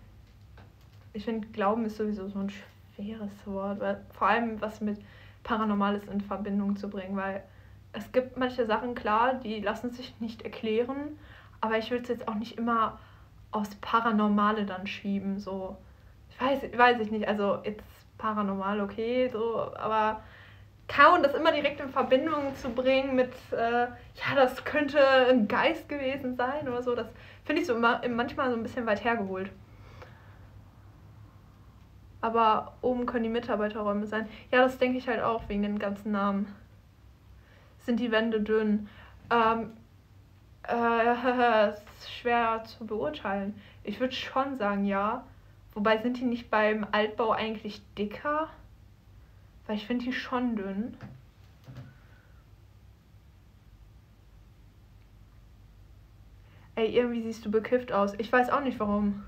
ich finde, Glauben ist sowieso so ein schweres Wort, weil vor allem was mit Paranormales in Verbindung zu bringen, weil es gibt manche Sachen, klar, die lassen sich nicht erklären, aber ich würde es jetzt auch nicht immer aufs Paranormale dann schieben, so. Ich weiß, weiß ich nicht, also jetzt paranormal okay, so, aber kaum das immer direkt in Verbindung zu bringen mit, äh, ja, das könnte ein Geist gewesen sein oder so, das finde ich so ma manchmal so ein bisschen weit hergeholt. Aber oben können die Mitarbeiterräume sein. Ja, das denke ich halt auch wegen den ganzen Namen. Sind die Wände dünn? Ähm, äh, schwer zu beurteilen. Ich würde schon sagen, ja. Wobei sind die nicht beim Altbau eigentlich dicker? Weil ich finde die schon dünn. Ey, irgendwie siehst du bekifft aus. Ich weiß auch nicht warum.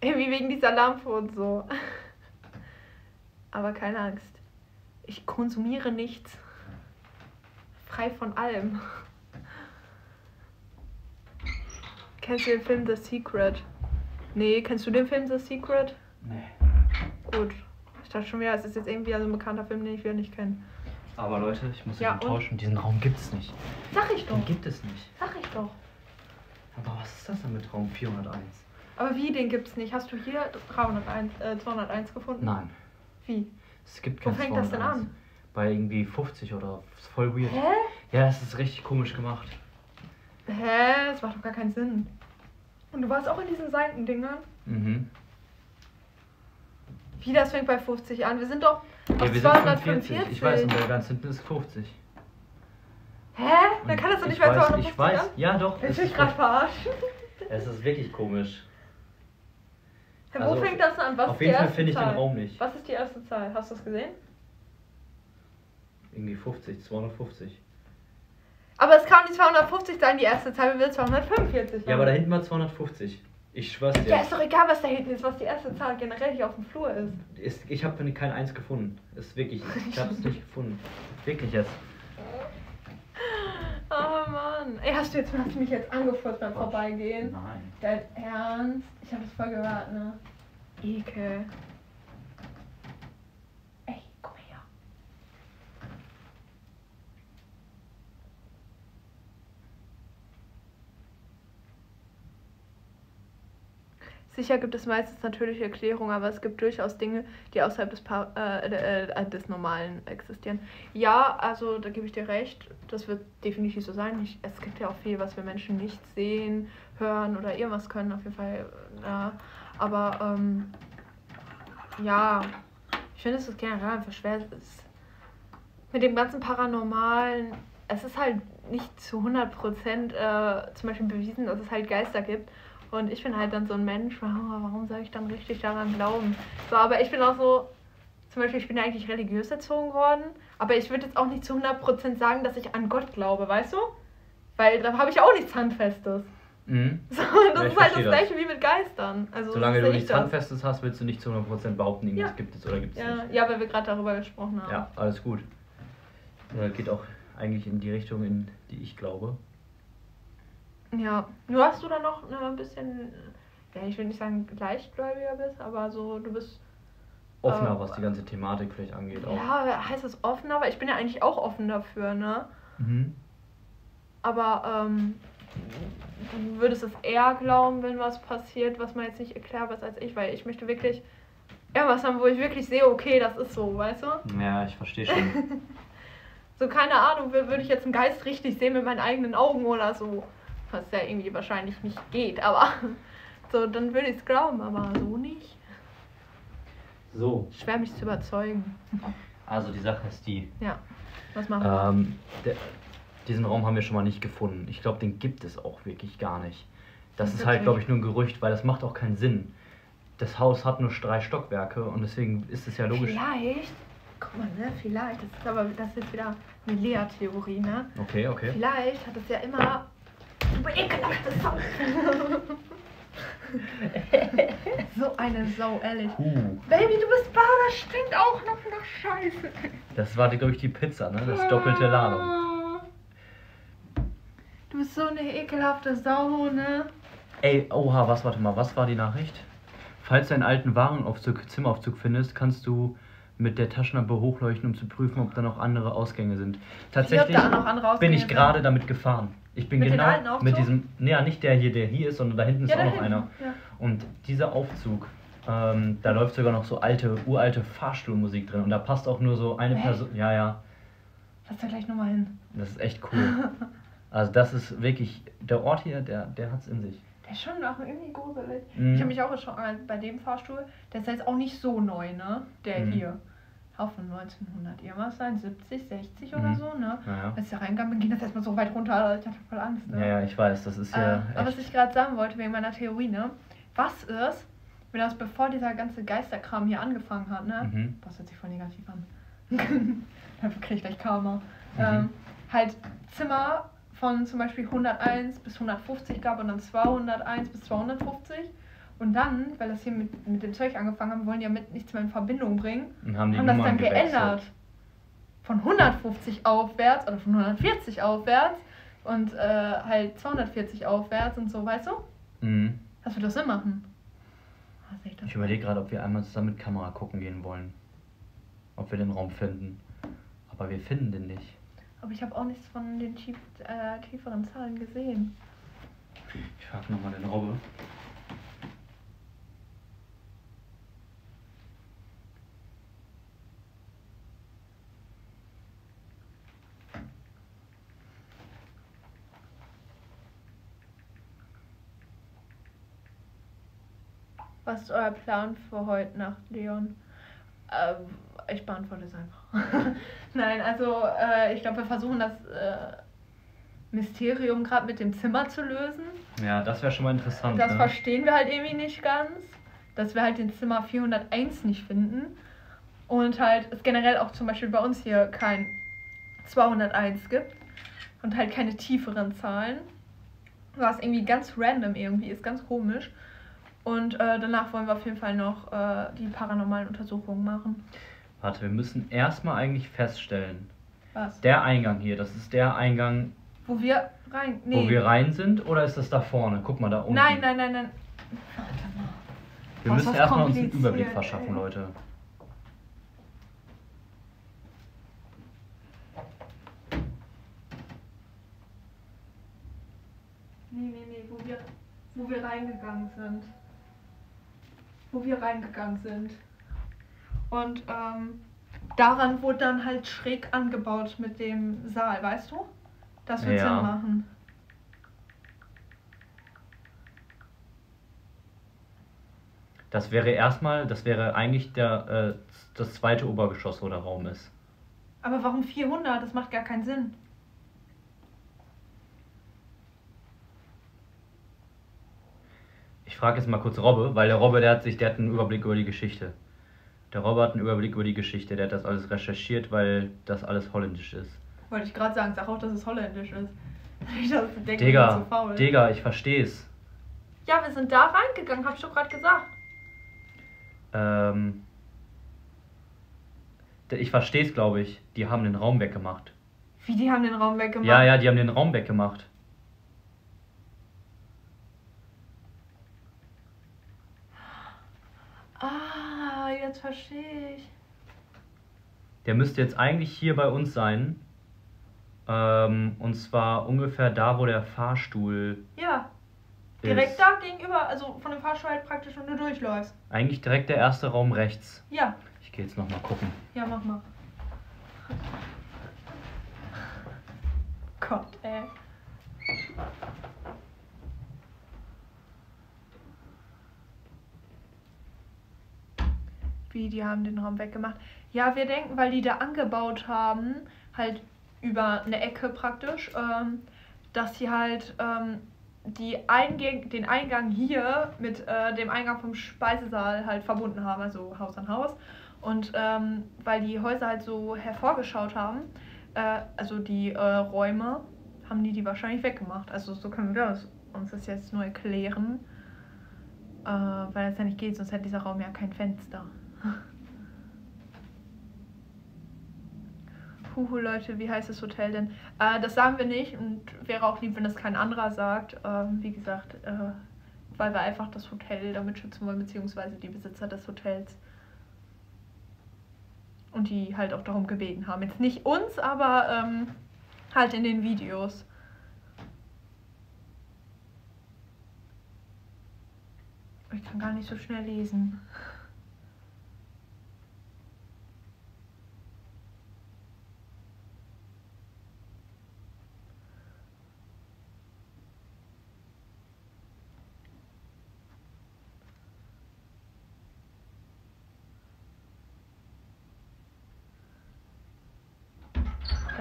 Irgendwie wegen dieser Lampe und so. Aber keine Angst. Ich konsumiere nichts. Frei von allem. Kennst du den Film The Secret? Nee, kennst du den Film The Secret? Nee. Gut. Ich dachte schon wieder, es ist jetzt irgendwie so ein bekannter Film, den ich wieder nicht kenne. Aber Leute, ich muss euch Ja, und? enttäuschen, diesen Raum gibt es nicht. Sag ich doch. Den gibt es nicht. Sag ich doch. Aber was ist das denn mit Raum 401? Aber wie, den gibt's nicht? Hast du hier 301, äh, 201 gefunden? Nein, Wie? es gibt Wo kein fängt das denn 201. an? Bei irgendwie 50 oder ist voll weird. Hä? Ja, es ist richtig komisch gemacht. Hä? Das macht doch gar keinen Sinn. Und du warst auch in diesen Seitendingern? Mhm. Wie, das fängt bei 50 an? Wir sind doch Ja, auf wir sind 245. 45. Ich weiß, und der ganz hinten ist 50. Hä? Dann kann das doch Ich nicht bei weiß, 250 Ich weiß, an? ja doch. Willst Es du mich gerade verarschen? es ist wirklich komisch. Hä, Wo Also, fängt das an? Was Auf ist die jeden Fall erste finde ich Zahl? den Raum nicht. Was ist die erste Zahl? Hast du es gesehen? Irgendwie 50, 250. Aber es kann nicht 250 sein, die erste Zahl, wir will 245 Ja, aber da hinten war 250. Ich schwör's dir. Ja, ist doch egal, was da hinten ist, was die erste Zahl generell hier auf dem Flur ist. Ist, ich habe kein Eins gefunden. Ist wirklich. Ich habe es nicht gefunden. Wirklich jetzt. Oh Mann. Ey, hast du jetzt hast du mich jetzt angefurzt beim Vorbeigehen? Nein. Dein Ernst? Ich habe es voll gehört, ne? Ekel. Ey, guck mal her. Sicher gibt es meistens natürliche Erklärungen, aber es gibt durchaus Dinge, die außerhalb des, pa äh, äh, äh, des Normalen existieren. Ja, also da gebe ich dir recht, das wird definitiv so sein. Ich, es gibt ja auch viel, was wir Menschen nicht sehen, hören oder irgendwas können, auf jeden Fall. Ja. Aber ähm, ja, ich finde es ist generell einfach schwer. Ist, mit dem ganzen Paranormalen, es ist halt nicht zu 100% äh, zum Beispiel bewiesen, dass es halt Geister gibt. Und ich bin halt dann so ein Mensch, warum, soll ich dann richtig daran glauben? So, aber ich bin auch so, zum Beispiel, ich bin ja eigentlich religiös erzogen worden, aber ich würde jetzt auch nicht zu 100% sagen, dass ich an Gott glaube, weißt du? Weil da habe ich auch nichts Handfestes. Mhm. So, das Ja, ist halt das verstehe das. gleiche wie mit Geistern. Also, Solange so du nichts das. Handfestes hast, willst du nicht zu 100% behaupten, irgendwas Ja. gibt es oder gibt es Ja, nicht. ja, weil wir gerade darüber gesprochen haben. Ja, alles gut. Äh, geht auch eigentlich in die Richtung, in die ich glaube. Ja, nur hast du dann noch ne, ein bisschen, ja, ich will nicht sagen leichtgläubiger bist, aber so, du bist, Offener, Äh, was die ganze Thematik vielleicht angeht auch. ja, heißt das offener, aber ich bin ja eigentlich auch offen dafür, ne? Mhm. Aber, ähm, du würdest es eher glauben, wenn was passiert, was man jetzt nicht erklärbar ist als ich, weil ich möchte wirklich irgendwas haben, wo ich wirklich sehe, okay, das ist so, weißt du? Ja, ich verstehe schon. So, keine Ahnung, wür- würde ich jetzt einen Geist richtig sehen mit meinen eigenen Augen oder so. Was ja irgendwie wahrscheinlich nicht geht, aber so, dann würde ich es glauben, aber so nicht. so, Schwer mich zu überzeugen. also die Sache ist die. Ja, was machen wir? Ähm, der, diesen Raum haben wir schon mal nicht gefunden. Ich glaube, den gibt es auch wirklich gar nicht. Das ist halt, glaube ich, nur ein Gerücht, weil das macht auch keinen Sinn. Das Haus hat nur drei Stockwerke und deswegen ist es ja logisch. Vielleicht, guck mal, ne, vielleicht, das ist aber, das ist jetzt wieder eine Lea-Theorie, ne? Okay, okay. Vielleicht hat es ja immer. Du ekelhafte Sau! so eine Sau, ehrlich. Huh, Baby, du bist bar, das stinkt auch noch nach Scheiße. das war, glaube ich, die Pizza, ne? Das doppelte Ladung. Du bist so eine ekelhafte Sau, ne? Ey, oha, was, warte mal, was war die Nachricht? Falls du einen alten Warenaufzug, Zimmeraufzug findest, kannst du mit der Taschenlampe hochleuchten, um zu prüfen, ob da noch andere Ausgänge sind. Tatsächlich andere bin ich gerade damit gefahren. Ich bin Mit genau mit diesem, ja nicht der hier, der hier ist, sondern da hinten ist Ja, auch da noch hinten, einer. ja. Und dieser Aufzug, ähm, da läuft sogar noch so alte, uralte Fahrstuhlmusik drin und da passt auch nur so eine Echt? Person. Ja, ja, Lass da gleich nochmal hin. das ist echt cool. Also das ist wirklich, der Ort hier, der, der hat's in sich. Der ist schon auch irgendwie gruselig. Mhm. Ich habe mich auch schon äh, bei dem Fahrstuhl, der ist jetzt auch nicht so neu, ne? Der Mhm. hier. Auch von 1900 irgendwas sein, 70, 60 oder Mhm. so, ne? Naja. Als ich da reinkam, ging das erstmal so weit runter, ich hatte voll Angst, ne? Ja, ja, ich weiß, das ist Äh, ja. aber was ich gerade sagen wollte wegen meiner Theorie, ne? Was ist, wenn das bevor dieser ganze Geisterkram hier angefangen hat, ne? Mhm. Das hört sich voll negativ an. Dafür kriege ich gleich Karma. Mhm. Ähm, halt Zimmer von zum Beispiel 101 bis 150 gab und dann 201 bis 250. Und dann, weil das hier mit, mit dem Zeug angefangen haben, wollen die ja mit nichts mehr in Verbindung bringen, Und haben die haben das Nummern dann gewechselt. geändert. Von 150 aufwärts oder von 140 aufwärts und äh, halt 240 aufwärts und so, weißt du? Mhm. Das würde doch Sinn machen. Ah, ich das Ich überlege gerade, ob wir einmal zusammen mit Kamera gucken gehen wollen. Ob wir den Raum finden. Aber wir finden den nicht. Aber ich habe auch nichts von den tief, äh, tieferen Zahlen gesehen. Ich frage nochmal den Robbe. Was ist euer Plan für heute Nacht, Leon? Ähm, ich beantworte es einfach. Nein, also äh, ich glaube, wir versuchen das äh, Mysterium gerade mit dem Zimmer zu lösen. Ja, das wäre schon mal interessant. Das ne? verstehen wir halt irgendwie nicht ganz. Dass wir halt den Zimmer 401 nicht finden. Und halt es generell auch zum Beispiel bei uns hier kein 201 gibt. Und halt keine tieferen Zahlen. Was irgendwie ganz random irgendwie ist, ganz komisch. Und äh, danach wollen wir auf jeden Fall noch äh, die paranormalen Untersuchungen machen. Warte, wir müssen erstmal eigentlich feststellen. Was? Der Eingang hier, das ist der Eingang, Wo wir rein. Nee. wo wir rein sind, oder ist das da vorne? Guck mal da unten. Nein, nein, nein, nein. Warte mal. Wir Was müssen erstmal uns einen Überblick verschaffen, ey. Leute. Nee, nee, nee, wo wir, wo wir reingegangen sind. Wo wir reingegangen sind. Und ähm, daran wurde dann halt schräg angebaut mit dem Saal, weißt du? Das wird Ja. Sinn machen. Das wäre erstmal, das wäre eigentlich der, äh, das zweite Obergeschoss, wo der Raum ist. Aber warum 400? Das macht gar keinen Sinn. Frage jetzt mal kurz Robbe, weil der Robbe, der hat sich, der hat einen Überblick über die Geschichte. Der Robbe hat einen Überblick über die Geschichte, der hat das alles recherchiert, weil das alles holländisch ist. Wollte ich gerade sagen, sag auch, dass es holländisch ist. Ich das denke, Digga, zu faul. Digga, ich versteh's. Ja, wir sind da reingegangen, hab ich doch gerade gesagt. Ähm, ich versteh's, glaube ich. Die haben den Raum weggemacht. Wie, die haben den Raum weggemacht? Ja, ja, die haben den Raum weggemacht. Ah, jetzt verstehe ich. Der müsste jetzt eigentlich hier bei uns sein. Ähm, und zwar ungefähr da, wo der Fahrstuhl Ja, direkt ist. da gegenüber, also von dem Fahrstuhl halt praktisch, wenn du durchläufst. Eigentlich direkt der erste Raum rechts. Ja, Ich gehe jetzt nochmal gucken. ja, mach mal. Gott, ey. Wie, die haben den Raum weggemacht? Ja, wir denken, weil die da angebaut haben, halt über eine Ecke praktisch, ähm, dass sie halt ähm, die Eingang, den Eingang hier mit äh, dem Eingang vom Speisesaal halt verbunden haben, also Haus an Haus. Und ähm, weil die Häuser halt so hervorgeschaut haben, äh, also die äh, Räume, haben die die wahrscheinlich weggemacht. Also so können wir uns das jetzt nur erklären. Äh, weil das ja nicht geht, sonst hätte dieser Raum ja kein Fenster. Huhu, Leute, wie heißt das Hotel denn? Äh, das sagen wir nicht und wäre auch lieb, wenn das kein anderer sagt. Ähm, wie gesagt, äh, weil wir einfach das Hotel damit schützen wollen, beziehungsweise die Besitzer des Hotels. Und die halt auch darum gebeten haben. Jetzt nicht uns, aber ähm, halt in den Videos. Ich kann gar nicht so schnell lesen.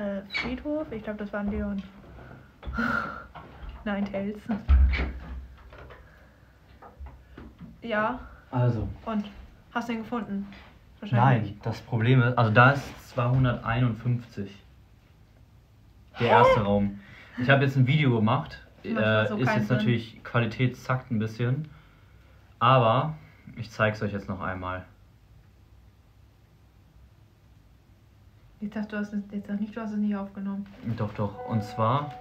Äh, Friedhof? Ich glaube, das war ein Leon. Nein, Tails. Ja, Also, und? Hast du ihn gefunden? nein, das Problem ist, also da ist 251. Der erste Raum. Ich habe jetzt ein Video gemacht. Macht so Äh, ist jetzt Sinn. natürlich Qualität zackt ein bisschen. Aber ich zeige es euch jetzt noch einmal. Ich dachte, du hast es, jetzt sag nicht, du hast es nicht aufgenommen. Doch, doch. Und zwar,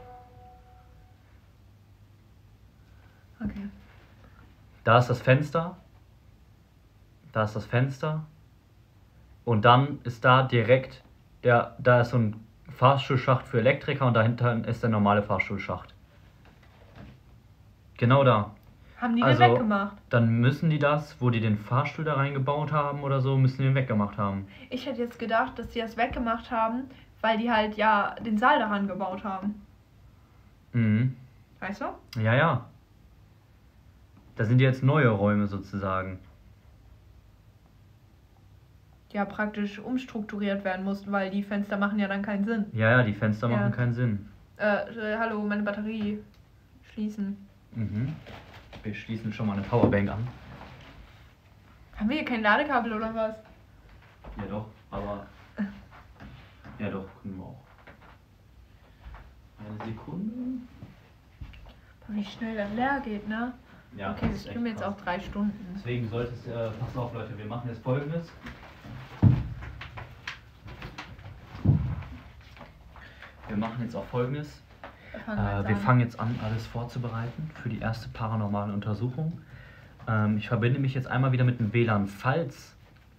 Okay. da ist das Fenster. Da ist das Fenster. Und dann ist da direkt Der, da ist so ein Fahrstuhlschacht für Elektriker und dahinter ist der normale Fahrstuhlschacht. Genau da. Haben die Also- den weggemacht? Dann müssen die das, wo die den Fahrstuhl da reingebaut haben oder so, müssen die den weggemacht haben. Ich hätte jetzt gedacht, dass die das weggemacht haben, weil die halt ja den Saal daran gebaut haben. Mhm. Weißt du? Ja, ja. Da sind jetzt neue Räume sozusagen. Die ja praktisch umstrukturiert werden mussten, weil die Fenster machen ja dann keinen Sinn. Ja, ja, die Fenster Ja. machen keinen Sinn. Äh, äh, hallo, meine Batterie schließen. Mhm. Wir schließen schon mal eine Powerbank an. Haben wir hier kein Ladekabel oder was? Ja doch, aber. Ja doch, können wir auch. Eine Sekunde. Wie schnell das leer geht, ne? Ja, okay, das streamen jetzt auch drei Stunden. Deswegen sollte es, äh, pass auf Leute, wir machen jetzt folgendes. Wir machen jetzt auch folgendes. Wir fangen, Äh, jetzt wir an. fangen jetzt an, alles vorzubereiten für die erste paranormale Untersuchung. Ähm, ich verbinde mich jetzt einmal wieder mit dem WLAN, falls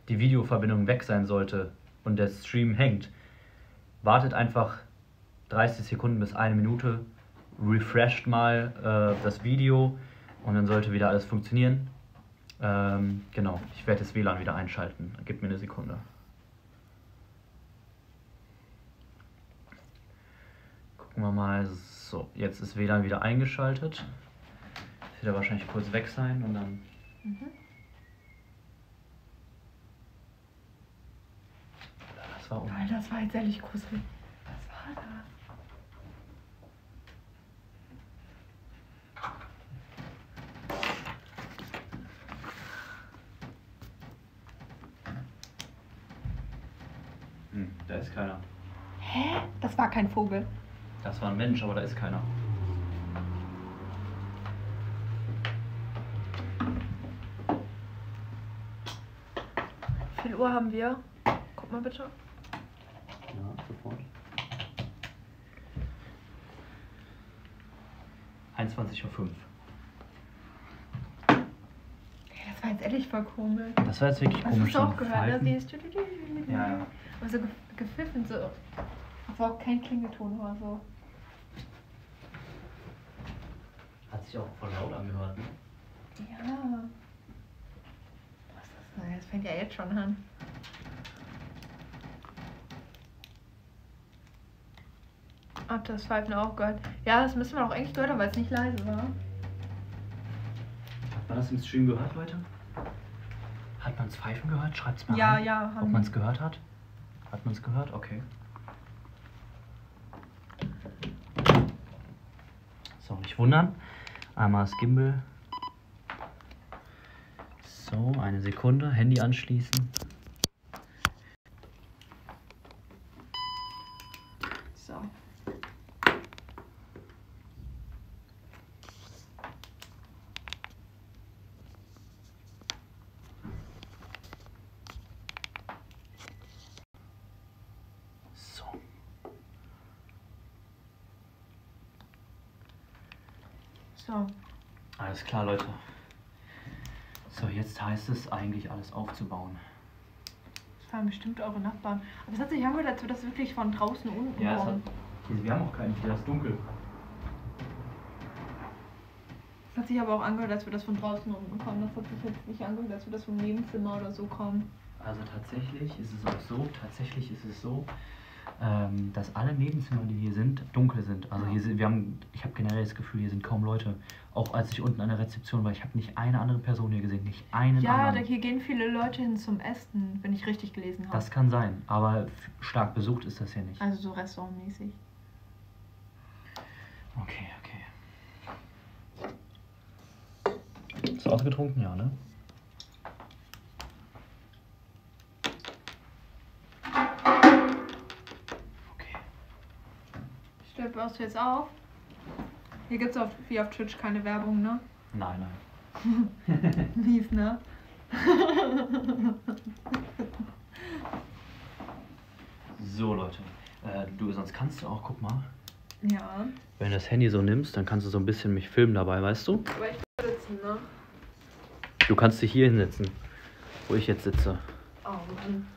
die Videoverbindung weg sein sollte und der Stream hängt. Wartet einfach 30 Sekunden bis eine Minute, refresht mal äh, das Video und dann sollte wieder alles funktionieren. Ähm, genau, ich werde das WLAN wieder einschalten. Gib mir eine Sekunde. Gucken wir mal. So, jetzt ist WLAN wieder eingeschaltet. Das wird ja wahrscheinlich kurz weg sein und dann. Mhm. Das war um. Alter, das war jetzt ehrlich gruselig. Was war das? Hm, da ist keiner. Hä? Das war kein Vogel. Das war ein Mensch, aber da ist keiner. Wie viel Uhr haben wir? Guck mal bitte. Ja, sofort. 21.05 Uhr. Das war jetzt ehrlich voll komisch. Das war jetzt wirklich Hast komisch. du so auch gehört? Ne? Sie ist Ja, ja. Aber so ge- gepfiffen, so. Das war auch kein Klingelton oder so. Hat sich auch voll laut angehört, ne? Ja. Was ist das denn? Das fängt ja jetzt schon an. Hab das Pfeifen auch gehört. Ja, das müssen wir auch eigentlich gehört haben, weil es nicht leise war. Hat man das im Stream gehört, Leute? Hat man es Pfeifen gehört? Schreibt's mal Ja, rein, ja, Ob man es gehört hat? Hat man es gehört? Okay. So, nicht wundern. Einmal das Gimbal. So, eine Sekunde. Handy anschließen. So. So. So. Alles klar, Leute. So, heißt es eigentlich alles aufzubauen. Das waren bestimmt eure Nachbarn. Aber es hat sich angehört, als würde das wirklich von draußen unten Ja, es hat, kommen. wir haben auch keinen. Hier ist dunkel. Es hat sich aber auch angehört, als würde das von draußen unten kommen. Das hat sich jetzt nicht angehört, als würde das vom Nebenzimmer oder so kommen. Also tatsächlich ist es auch so, tatsächlich ist es so, ähm, dass alle Nebenzimmer, die hier sind, dunkel sind. Also hier sind, wir haben, ich habe generell das Gefühl, hier sind kaum Leute. Auch als ich unten an der Rezeption war, ich habe nicht eine andere Person hier gesehen, nicht einen Ja, anderen. hier gehen viele Leute hin zum Essen, wenn ich richtig gelesen habe. Das kann sein, aber stark besucht ist das hier nicht. Also so restaurantmäßig. Okay, okay. Ist ausgetrunken, ja, ne? Baust du jetzt auf? Hier gibt es wie auf Twitch keine Werbung, ne? Nein, nein. Mies, ne? So, Leute. Äh, du, sonst kannst du auch, guck mal, Ja. wenn du das Handy so nimmst, dann kannst du so ein bisschen mich filmen dabei, weißt du? Aber ich will sitzen, ne? Du kannst dich hier hinsetzen, wo ich jetzt sitze. Oh Mann.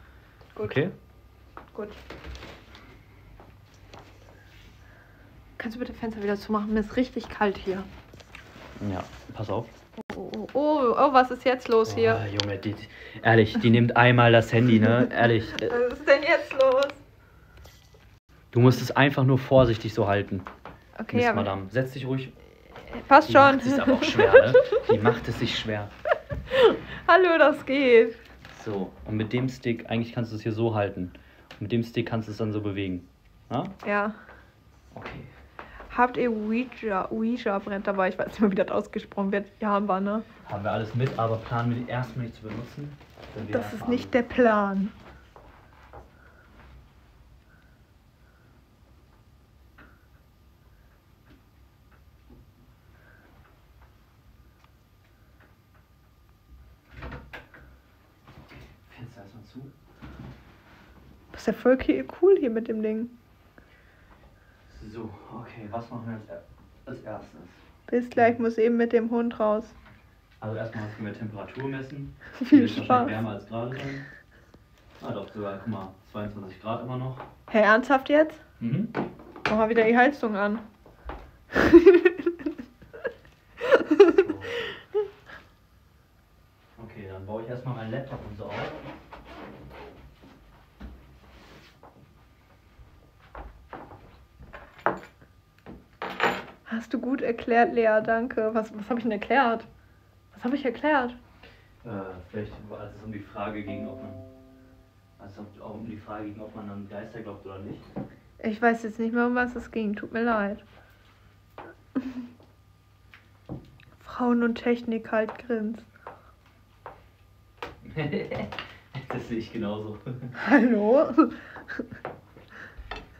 Gut, Okay? gut. Kannst du bitte Fenster wieder zumachen? Mir ist richtig kalt hier. Ja, pass auf. Oh, oh, oh, oh was ist jetzt los hier? Oh, Junge, die, ehrlich, die nimmt einmal das Handy, ne? Ehrlich. äh, Was ist denn jetzt los? Du musst es einfach nur vorsichtig so halten. Okay, Miss aber Madame. Setz dich ruhig. passt Die schon. macht es aber auch schwer, ne? Die macht es sich schwer. Hallo, das geht. So, und mit dem Stick, eigentlich kannst du es hier so halten. Und mit dem Stick kannst du es dann so bewegen. Ja? Ja. Okay. Habt ihr Ouija, Ouija-Brett dabei? Ich weiß nicht mehr, wie das ausgesprochen wird. Ja, haben wir, ne? Haben wir alles mit, aber planen wir die erstmal nicht zu benutzen. Das ist nicht der Plan. Fenster erstmal zu. Das ist ja voll cool hier mit dem Ding. So, okay, was machen wir als, er- als erstes? Bis gleich, muss eben mit dem Hund raus. Also erstmal können wir Temperatur messen. Viel wird wahrscheinlich Spaß. wärmer als gerade sein. Ah doch, sogar, guck mal, 22 Grad immer noch. Hä, ernsthaft jetzt? Mhm. Mach mal wieder die Heizung an. So. Okay, dann baue ich erstmal meinen Laptop und so auf. Hast du gut erklärt, Lea, danke. Was, was habe ich denn erklärt? Was habe ich erklärt? Äh, vielleicht, als es um die Frage ging, ob man. Als es auch um die Frage ging, ob man an Geister glaubt oder nicht. Ich weiß jetzt nicht mehr, um was es ging. Tut mir leid. Frauen und Technik halt grinst. das sehe ich genauso. Hallo?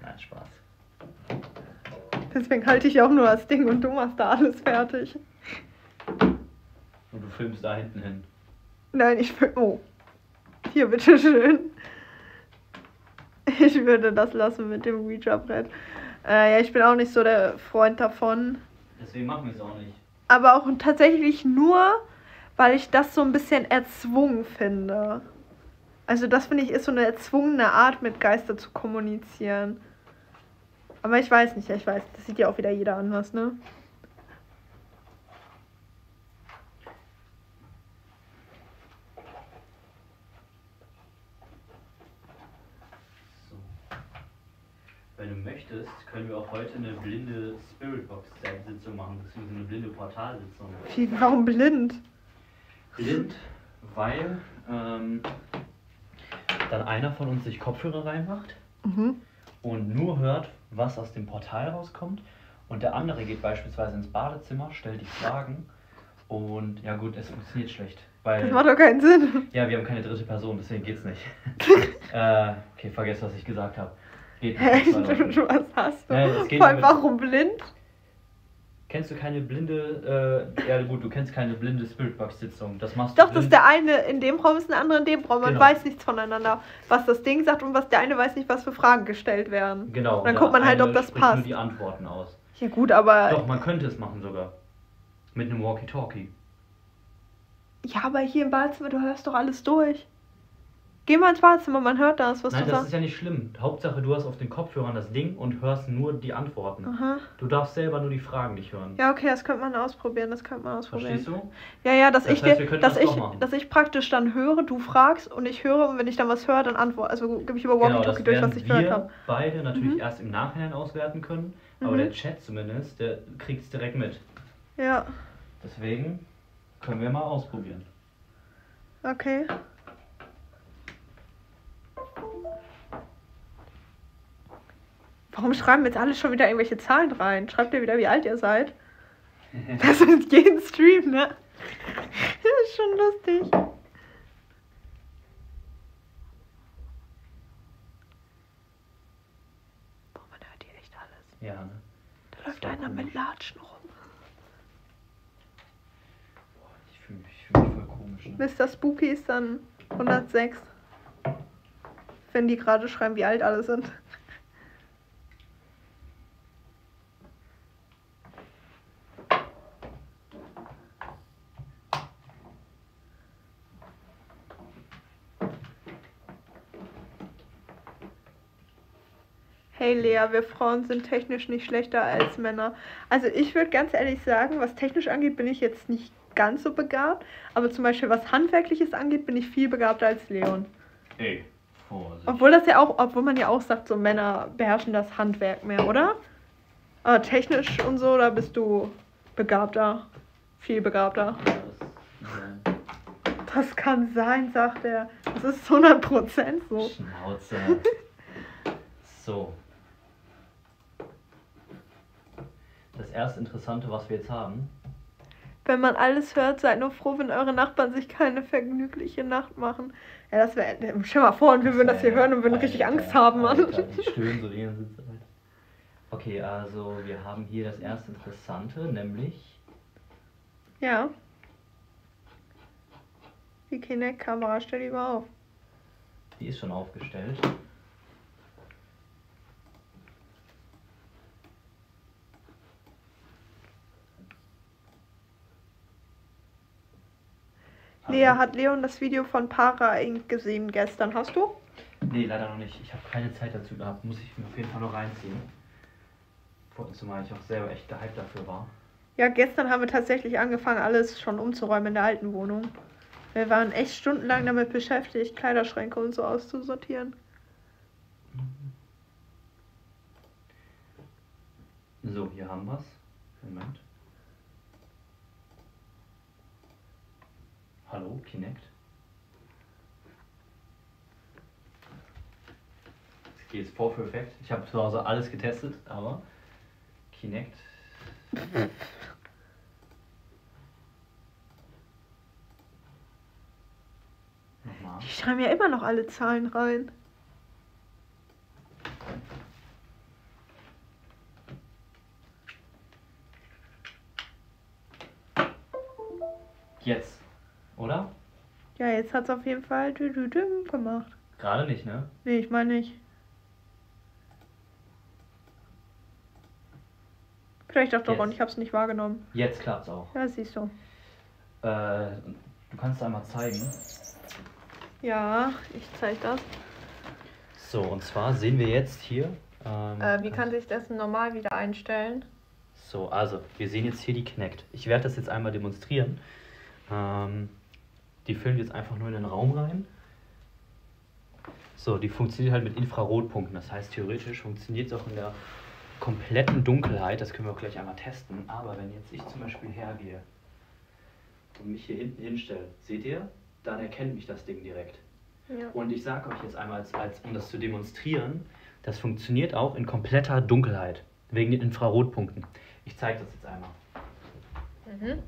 Nein, Spaß. Deswegen halte ich auch nur das Ding und du machst da alles fertig. Und du filmst da hinten hin. Nein, ich will. Oh. Hier, bitteschön. Ich würde das lassen mit dem Ouija-Brett. Äh, ja, ich bin auch nicht so der Freund davon. Deswegen machen wir es auch nicht. Aber auch tatsächlich nur, weil ich das so ein bisschen erzwungen finde. Also das finde ich ist so eine erzwungene Art, mit Geister zu kommunizieren. Aber ich weiß nicht, ich weiß, das sieht ja auch wieder jeder anders, ne? So. Wenn du möchtest, können wir auch heute eine blinde Spiritbox-Sitzung machen, beziehungsweise eine blinde Portalsitzung. Wie, warum blind? Blind, weil ähm, dann einer von uns sich Kopfhörer reinmacht Mhm. Und nur hört, was aus dem Portal rauskommt. Und der andere geht beispielsweise ins Badezimmer, stellt die Fragen und ja gut, es funktioniert schlecht. Weil, Das macht doch keinen Sinn. ja, wir haben keine dritte Person, deswegen geht's nicht. äh, okay, vergesst, was ich gesagt habe. Geht nicht. Leute. Was hast du? Geht Vor allem, warum blind? Kennst du keine blinde, äh, ja gut, du kennst keine blinde Spiritbox-Sitzung. Das machst du Doch, dass der eine in dem Raum ist, der andere in dem Raum. Man Genau. weiß nichts voneinander, was das Ding sagt und was der eine weiß nicht, was für Fragen gestellt werden. Genau. Und dann guckt man halt, ob das passt. nur die Antworten aus. Ja gut, aber Doch, man könnte es machen sogar. Mit einem Walkie-Talkie. ja, aber hier im Badezimmer, du hörst doch alles durch. Geh mal ins Badezimmer, man hört das, was Nein, du das sagst. ist ja nicht schlimm. Hauptsache, du hast auf den Kopfhörern das Ding und hörst nur die Antworten. Aha. Du darfst selber nur die Fragen nicht hören. Ja, okay, das könnte man ausprobieren, das könnte man ausprobieren. Verstehst du? Ja, ja, dass Das ich heißt, dir, dass das ich, dass ich praktisch dann höre, du fragst und ich höre und wenn ich dann was höre, dann antworte. Also gebe ich über Genau, Walkie-Talkie das durch, was ich gehört wir habe. beide natürlich Mhm. erst im Nachhinein auswerten können. Aber Mhm. der Chat zumindest, der kriegt es direkt mit. Ja, Deswegen können wir mal ausprobieren. okay. Warum schreiben jetzt alle schon wieder irgendwelche Zahlen rein? Schreibt ihr wieder, wie alt ihr seid? Das ist jeden Stream, ne? Das ist schon lustig. Boah, man hört hier echt alles. Ja, ne? Da läuft einer komisch. mit Latschen rum. Boah, ich fühle mich, ich fühl mich voll komisch. Ne? Mr. Spooky ist dann 106. Wenn die gerade schreiben, wie alt alle sind. Hey Lea, wir Frauen sind technisch nicht schlechter als Männer. Also ich würde ganz ehrlich sagen, was technisch angeht, bin ich jetzt nicht ganz so begabt. Aber zum Beispiel was Handwerkliches angeht, bin ich viel begabter als Leon. Ey, Vorsicht. Obwohl das ja auch, obwohl man ja auch sagt, so Männer beherrschen das Handwerk mehr, oder? Aber technisch und so, da bist du begabter. Viel begabter. Das, kann sein, sagt er. Das ist 100% äh, so. Schnauze. so. Erste Interessante, was wir jetzt haben, Wenn man alles hört, seid nur froh, wenn eure Nachbarn sich keine vergnügliche Nacht machen. Ja, das wäre. Stell mal vor, und wir würden das hier hören und würden richtig Angst haben, Mann. Alter, die stöhnen so die ganze Zeit. Okay, also wir haben hier das erste Interessante, nämlich Ja. Die Kinect-Kamera, stell die mal auf. Die ist schon aufgestellt. Lea, hat Leon das Video von Para Inc. gesehen gestern? Hast du? Nee, leider noch nicht. Ich habe keine Zeit dazu gehabt. Muss ich mir auf jeden Fall noch reinziehen. Vor- Zumal ich auch selber echt gehypt dafür war. Ja, gestern haben wir tatsächlich angefangen, alles schon umzuräumen in der alten Wohnung. Wir waren echt stundenlang damit beschäftigt, Kleiderschränke und so auszusortieren. So, hier haben wir's. Moment. Hallo, Kinect. Jetzt geht's vor für Effekt. Ich habe zu Hause alles getestet, aber Kinect. Nochmal. Die schreiben ja immer noch alle Zahlen rein. Jetzt, oder? Ja, jetzt hat's auf jeden Fall dü -dü -düm gemacht. Gerade nicht, ne? Nee, ich meine nicht. Vielleicht auch doch und ich hab's nicht wahrgenommen. Jetzt klappt's auch. Ja, siehst du. Äh, du kannst einmal zeigen. Ja, ich zeig das. So, und zwar sehen wir jetzt hier. Ähm, Äh, wie kann sich das normal wieder einstellen? So, also, wir sehen jetzt hier die Kinect. Ich werde das jetzt einmal demonstrieren. Ähm, die filmt jetzt einfach nur in den Raum rein. So, die funktioniert halt mit Infrarotpunkten. Das heißt, theoretisch funktioniert es auch in der kompletten Dunkelheit. Das können wir auch gleich einmal testen. Aber wenn jetzt ich zum Beispiel hergehe und mich hier hinten hinstelle, seht ihr? Dann erkennt mich das Ding direkt. Ja. Und ich sage euch jetzt einmal, als, als, um das zu demonstrieren, das funktioniert auch in kompletter Dunkelheit, wegen den Infrarotpunkten. Ich zeige das jetzt einmal. Mhm.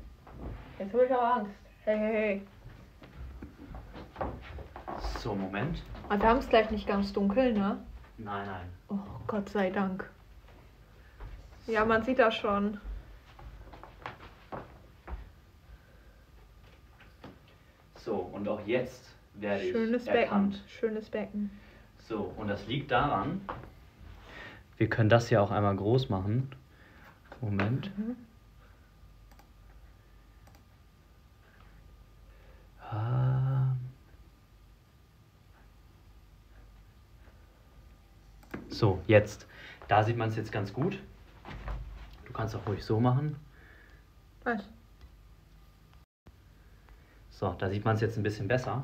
Jetzt habe ich aber Angst. Hey, hey, hey. So, Moment. Aber wir haben es gleich nicht ganz dunkel, ne? Nein, nein. Oh, Gott sei Dank. Ja, man sieht das schon. So, und auch jetzt werde Schönes ich Becken. erkannt. Schönes Becken. So, und das liegt daran, wir können das ja auch einmal groß machen. Moment. Mhm. Ah. So, jetzt. Da sieht man es jetzt ganz gut. Du kannst auch ruhig so machen. Was? So, da sieht man es jetzt ein bisschen besser.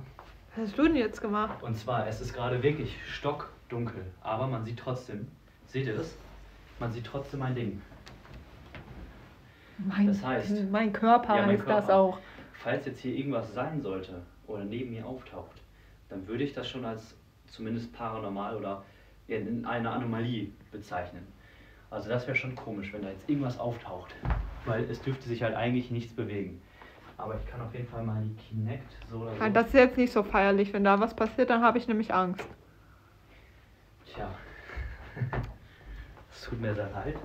Was hast du denn jetzt gemacht? Und zwar, es ist gerade wirklich stockdunkel, aber man sieht trotzdem, seht ihr das? Man sieht trotzdem ein Ding. Mein, Das heißt- mein Körper Ja, mein ist das Körper. auch. Falls jetzt hier irgendwas sein sollte oder neben mir auftaucht, dann würde ich das schon als zumindest paranormal oder eine Anomalie bezeichnen. Also das wäre schon komisch, wenn da jetzt irgendwas auftaucht, weil es dürfte sich halt eigentlich nichts bewegen. Aber ich kann auf jeden Fall mal die Kinect so oder so. Das ist jetzt nicht so feierlich. Wenn da was passiert, dann habe ich nämlich Angst. Tja. Es tut mir sehr leid.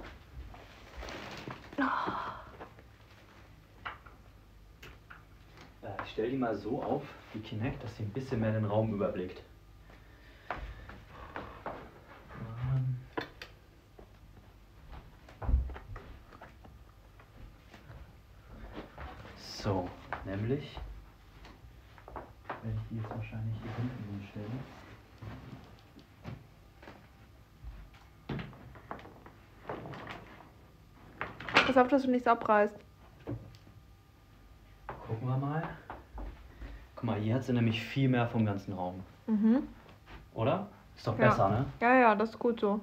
Äh, Ich stelle die mal so auf, die Kinect, dass sie ein bisschen mehr den Raum überblickt. Nämlich wenn ich die jetzt wahrscheinlich hier hinten hinstellen. Pass auf, dass du nichts abreißt. Gucken wir mal. Guck mal, hier hat sie nämlich viel mehr vom ganzen Raum. Mhm. Oder? Ist doch ja. besser, ne? Ja, ja, das ist gut so.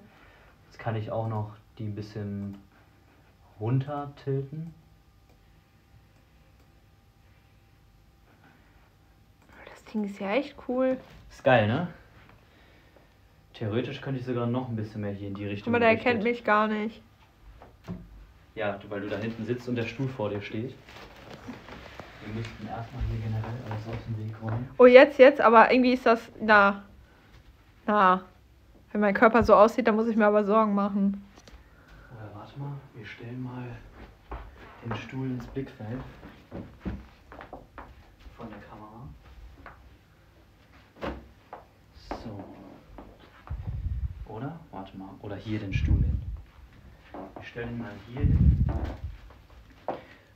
Jetzt kann ich auch noch die ein bisschen runter tilten. Ding ist ja echt cool. Ist geil, ne? Theoretisch könnte ich sogar noch ein bisschen mehr hier in die Richtung. Aber der erkennt mich gar nicht. Ja, weil du da hinten sitzt und der Stuhl vor dir steht. Wir müssten erstmal hier generell alles aus dem Weg räumen. Oh, jetzt, jetzt, aber irgendwie ist das. Na. Na. Wenn mein Körper so aussieht, dann muss ich mir aber Sorgen machen. Oder warte mal, wir stellen mal den Stuhl ins Blickfeld von der Kamera. So. Oder? Warte mal. Oder hier den Stuhl hin. Wir stellen ihn mal hier hin.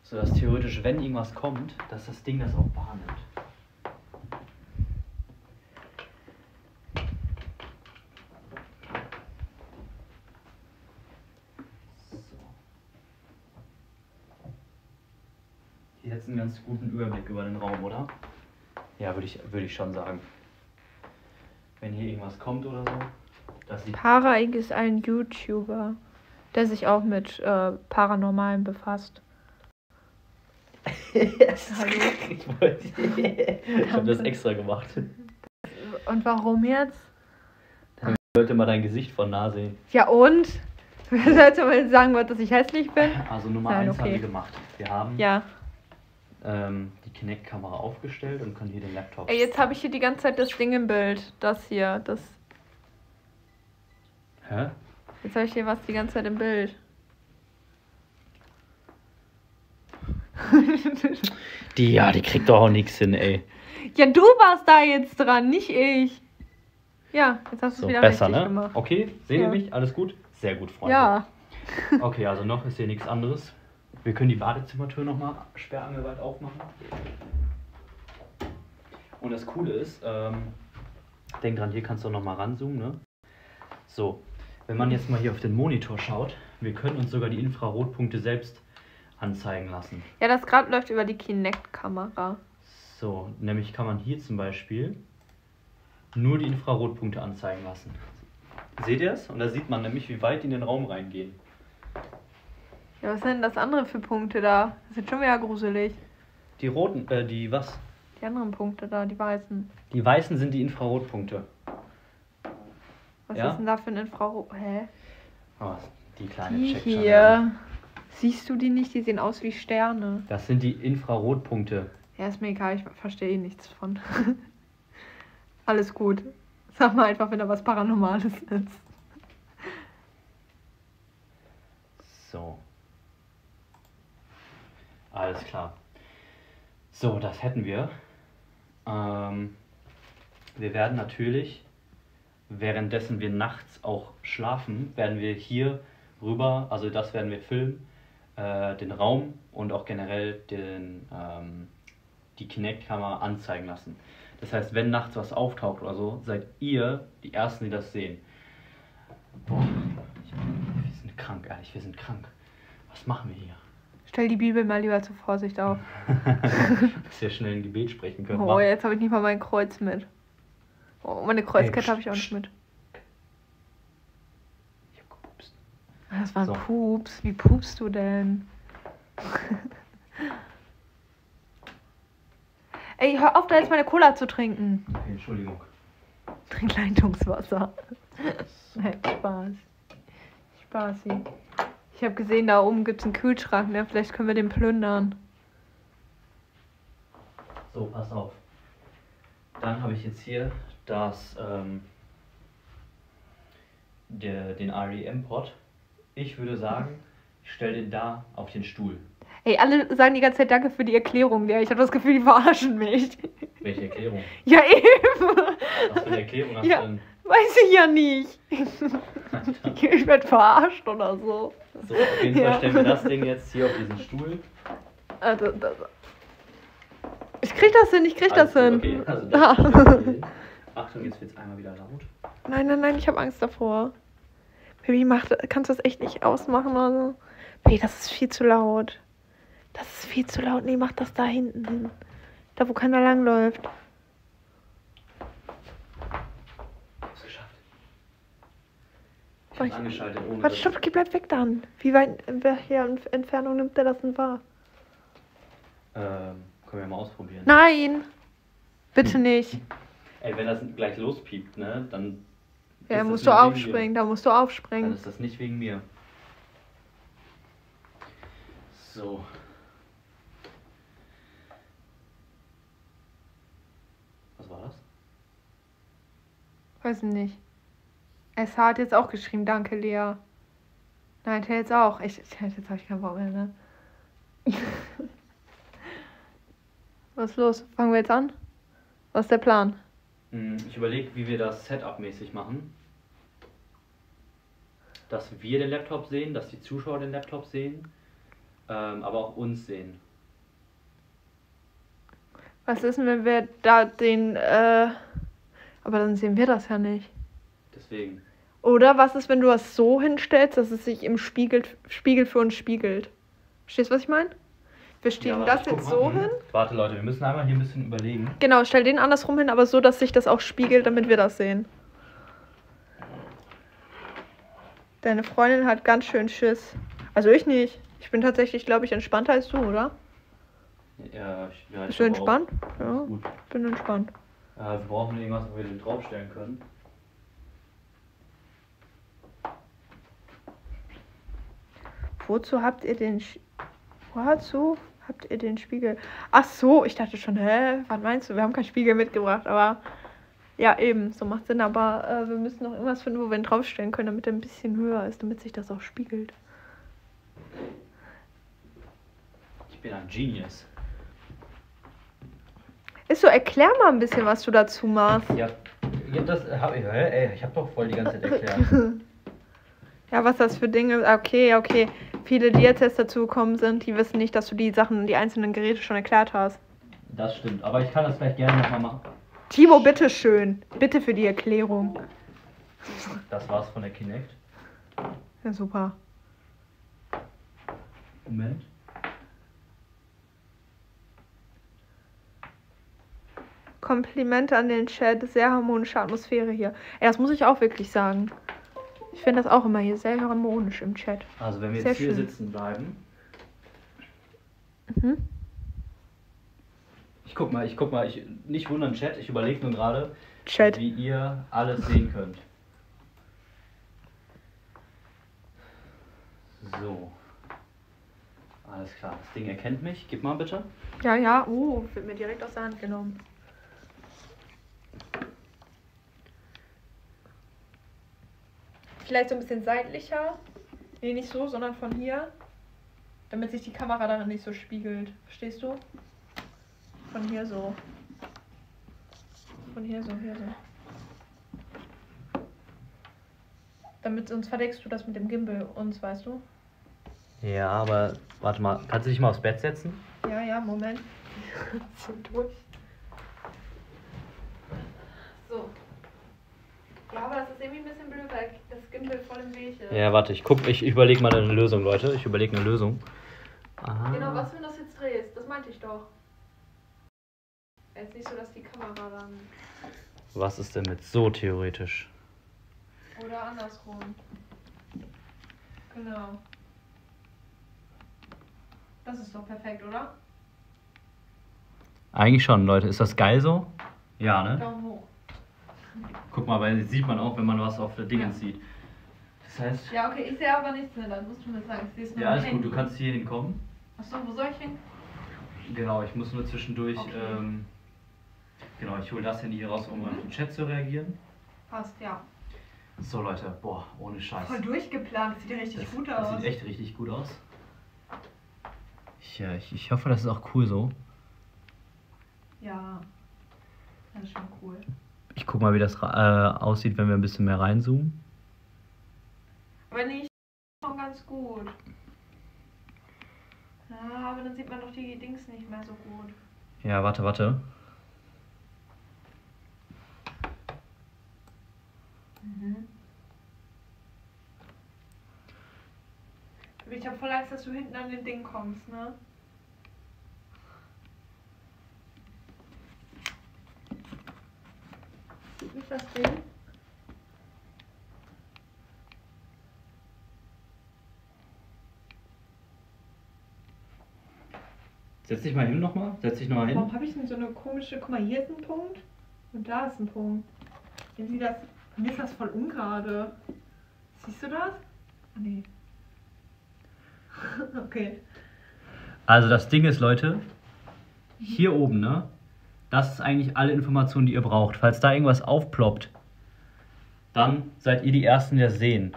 So dass theoretisch, wenn irgendwas kommt, dass das Ding das auch. Hier jetzt einen ganz guten Überblick über den Raum, oder? Ja, würde ich, würde ich schon sagen. Wenn hier irgendwas kommt oder so, dass die Paraig ist ein YouTuber, der sich auch mit äh, Paranormalen befasst. Hallo? Ich, wollte- ich habe das extra gemacht. Und warum jetzt? Ich wollte mal dein Gesicht von nah sehen. Ja, und? Wer sollte mal sagen, dass ich hässlich bin? Also Nummer Nein, 1 haben okay. wir gemacht. Wir haben Ja. ähm, die Kinect-Kamera aufgestellt und können hier den Laptop. Ey, jetzt habe ich hier die ganze Zeit das Ding im Bild. Das hier. Das. Hä? Jetzt habe ich hier was die ganze Zeit im Bild. Die, ja, die kriegt doch auch nichts hin, ey. Ja, du warst da jetzt dran, nicht ich. Ja, jetzt hast du So, wieder besser, richtig ne? gemacht. Okay, seht ihr Ja. mich? Alles gut? Sehr gut, Freunde. Ja. Okay, also noch ist hier nichts anderes. Wir können die Badezimmertür nochmal sperrangelweit aufmachen. Und das Coole ist, ähm, denk dran, hier kannst du nochmal ranzoomen, ne? So, wenn man jetzt mal hier auf den Monitor schaut, wir können uns sogar die Infrarotpunkte selbst anzeigen lassen. Ja, das gerade läuft über die Kinect-Kamera. So, nämlich kann man hier zum Beispiel nur die Infrarotpunkte anzeigen lassen. Seht ihr es? Und da sieht man nämlich, wie weit die in den Raum reingehen. Ja, was sind denn das andere für Punkte da? Das ist schon wieder gruselig. Die roten, äh, die was? Die anderen Punkte da, die weißen. Die weißen sind die Infrarotpunkte. Was Ja? ist denn da für ein Infrarot? Hä? Oh, die kleine Die Checkscheibe. hier. Siehst du die nicht? Die sehen aus wie Sterne. Das sind die Infrarotpunkte. Ja, ist mir egal, ich verstehe eh nichts von. Alles gut. Sag mal einfach, wenn da was Paranormales ist. So. Alles klar. So, das hätten wir. Ähm, wir werden natürlich, währenddessen wir nachts auch schlafen, werden wir hier rüber, also das werden wir filmen, äh, den Raum und auch generell den, ähm, die Kinect-Kamera anzeigen lassen. Das heißt, wenn nachts was auftaucht oder so, seid ihr die Ersten, die das sehen. Boah, wir sind krank, ehrlich, wir sind krank. Was machen wir hier? Stell die Bibel mal lieber zur Vorsicht auf. Dass wir schnell ein Gebet sprechen können. Oh, jetzt habe ich nicht mal mein Kreuz mit. Oh, meine Kreuzkette habe ich auch nicht mit. Ich hab gepupst. Das war ein So. Pups. Wie pupst du denn? Ey, hör auf, da jetzt meine Cola zu trinken. Okay, Entschuldigung. Trink Leitungswasser. Nein, Spaß. Spaßi. Ich habe gesehen, da oben gibt es einen Kühlschrank, ne? Vielleicht können wir den plündern. So, pass auf. Dann habe ich jetzt hier das, ähm, der, den REM-Pod. Ich würde sagen, ich stelle den da auf den Stuhl. Ey, alle sagen die ganze Zeit Danke für die Erklärung, ja. Ich habe das Gefühl, die verarschen mich. Welche Erklärung? Ja, eben. Was für eine Erklärung hast Ja. du denn? Weiß ich ja nicht. Ich werde verarscht oder so. So, auf jeden Fall Ja. stellen wir das Ding jetzt hier auf diesen Stuhl. Also, das, ich krieg das hin, ich krieg das Alles hin. gut, Okay, also das hin. Achtung, jetzt wird es einmal wieder laut. Nein, nein, nein, ich habe Angst davor. Baby, mach, kannst du das echt nicht ausmachen oder so? Nee, das ist viel zu laut. Das ist viel zu laut. Nee, mach das da hinten hin. Da, wo keiner langläuft. Hab's geschafft. Ich ich- angeschaltet ohne. Warte, stopp, geh, bleib weg dann. Wie weit, in welcher Entfernung nimmt der das denn wahr? Ähm, können wir mal ausprobieren. Nein! Bitte nicht. Ey, wenn das gleich lospiept, ne, dann. Ja, musst du aufspringen, da musst du Mir. Dann aufspringen. ist das nicht wegen mir. So. Was war das? Weiß nicht. Es hat jetzt auch geschrieben, danke Lea. Nein, der jetzt auch. Ich, ich- jetzt habe ich keinen Bock mehr, ne? Was ist los? Fangen wir jetzt an? Was ist der Plan? Hm, Ich überlege, wie wir das Setup-mäßig machen. Dass wir den Laptop sehen, dass die Zuschauer den Laptop sehen, ähm, aber auch uns sehen. Was ist denn, wenn wir da den, äh, aber dann sehen wir das ja nicht. Deswegen. Oder was ist, wenn du das so hinstellst, dass es sich im Spiegel, Spiegel für uns spiegelt? Verstehst du, was ich meine? Wir stellen Ja, das jetzt so mal. hin. Hm. Warte, Leute, wir müssen einmal hier ein bisschen überlegen. Genau, stell den andersrum hin, aber so, dass sich das auch spiegelt, damit wir das sehen. Deine Freundin hat ganz schön Schiss. Also ich nicht. Ich bin tatsächlich, glaube ich, entspannter als du, oder? Ja, ich, ja, Bist du glaub auch. entspannt? Ja, Gut. ich bin entspannt. Äh, wir brauchen irgendwas, wo wir den draufstellen können. Wozu habt ihr den... Sch Wozu habt ihr den Spiegel? Ach so, ich dachte schon, hä? Was meinst du? Wir haben keinen Spiegel mitgebracht, aber... Ja, eben, so macht Sinn, aber äh, wir müssen noch irgendwas finden, wo wir ihn draufstellen können, damit er ein bisschen höher ist, damit sich das auch spiegelt. Ich bin ein Genius. Ist so, erklär mal ein bisschen, was du dazu machst. Ja, ja das hab ich. Hä? Ey, ich hab doch voll die ganze Zeit erklärt. Ja, was das für Dinge. Okay, okay. Viele, die jetzt erst dazu gekommen sind, die wissen nicht, dass du die Sachen, die einzelnen Geräte schon erklärt hast. Das stimmt, aber ich kann das vielleicht gerne nochmal machen. Timo, bitteschön. Bitte für die Erklärung. Das war's von der Kinect. Ja, super. Moment. Komplimente an den Chat. Sehr harmonische Atmosphäre hier. Ja, das muss ich auch wirklich sagen. Ich finde das auch immer hier sehr harmonisch im Chat. Also wenn wir Sehr jetzt hier schön. sitzen bleiben. Mhm. Ich guck mal, ich guck mal, ich nicht wundern Chat, ich überlege nur gerade, wie ihr alles sehen könnt. So. Alles klar, das Ding erkennt mich. Gib mal bitte. Ja, ja. Oh, wird mir direkt aus der Hand genommen. Vielleicht so ein bisschen seitlicher. Nee, nicht so, sondern von hier. Damit sich die Kamera darin nicht so spiegelt. Verstehst du? Von hier so. Von hier so, hier so. Damit sonst verdeckst du das mit dem Gimbal uns, weißt du? Ja, aber warte mal, kannst du dich mal aufs Bett setzen? Ja, ja, Moment. so durch. So. Ja, aber das ist irgendwie ein bisschen blöd, weil das Gimbal voll im Weg. Ja, warte, ich guck, ich überlege mal eine Lösung, Leute. Ich überlege eine Lösung. Aha. Genau, was wenn du das jetzt drehst? Das meinte ich doch. Jetzt nicht so, dass die Kamera dann. Was ist denn mit so theoretisch? Oder andersrum. Genau. Das ist doch perfekt, oder? Eigentlich schon, Leute. Ist das geil so? Ja, ne? Daumen hoch. Guck mal, weil sieht man auch, wenn man was auf der Dingens Ja. sieht. Das heißt. Ja, okay, ich sehe aber nichts mehr, das musst du mir sagen. Ich sehe es nur Ja, alles mit gut, du kannst hier hinkommen. Achso, wo soll ich hin? Genau, ich muss nur zwischendurch. Okay. Ähm, genau, ich hole das Handy hier raus, um auf den Chat zu reagieren. Passt, ja. So, Leute, boah, ohne Scheiß. Voll durchgeplant, das sieht ja richtig Das, gut das aus. sieht echt richtig gut aus. Ich, äh, ich, ich hoffe, das ist auch cool so. Ja. Das ist schon cool. Ich guck mal, wie das äh, aussieht, wenn wir ein bisschen mehr reinzoomen. Aber nicht schon ganz gut. Ja, aber dann sieht man doch die Dings nicht mehr so gut. Ja, warte, warte. Mhm. Ich habe voll Angst, dass du hinten an den Ding kommst, ne? Sieht mich das Ding? Setz dich mal hin nochmal. Setz dich nochmal hin. Warum habe ich denn so eine komische. Guck mal, hier ist ein Punkt und da ist ein Punkt. Irgendwie das. Mir ist das voll ungerade. Siehst du das? Ah, nee. okay. Also das Ding ist, Leute, hier oben, ne? Das ist eigentlich alle Informationen, die ihr braucht. Falls da irgendwas aufploppt, dann seid ihr die Ersten, die das sehen.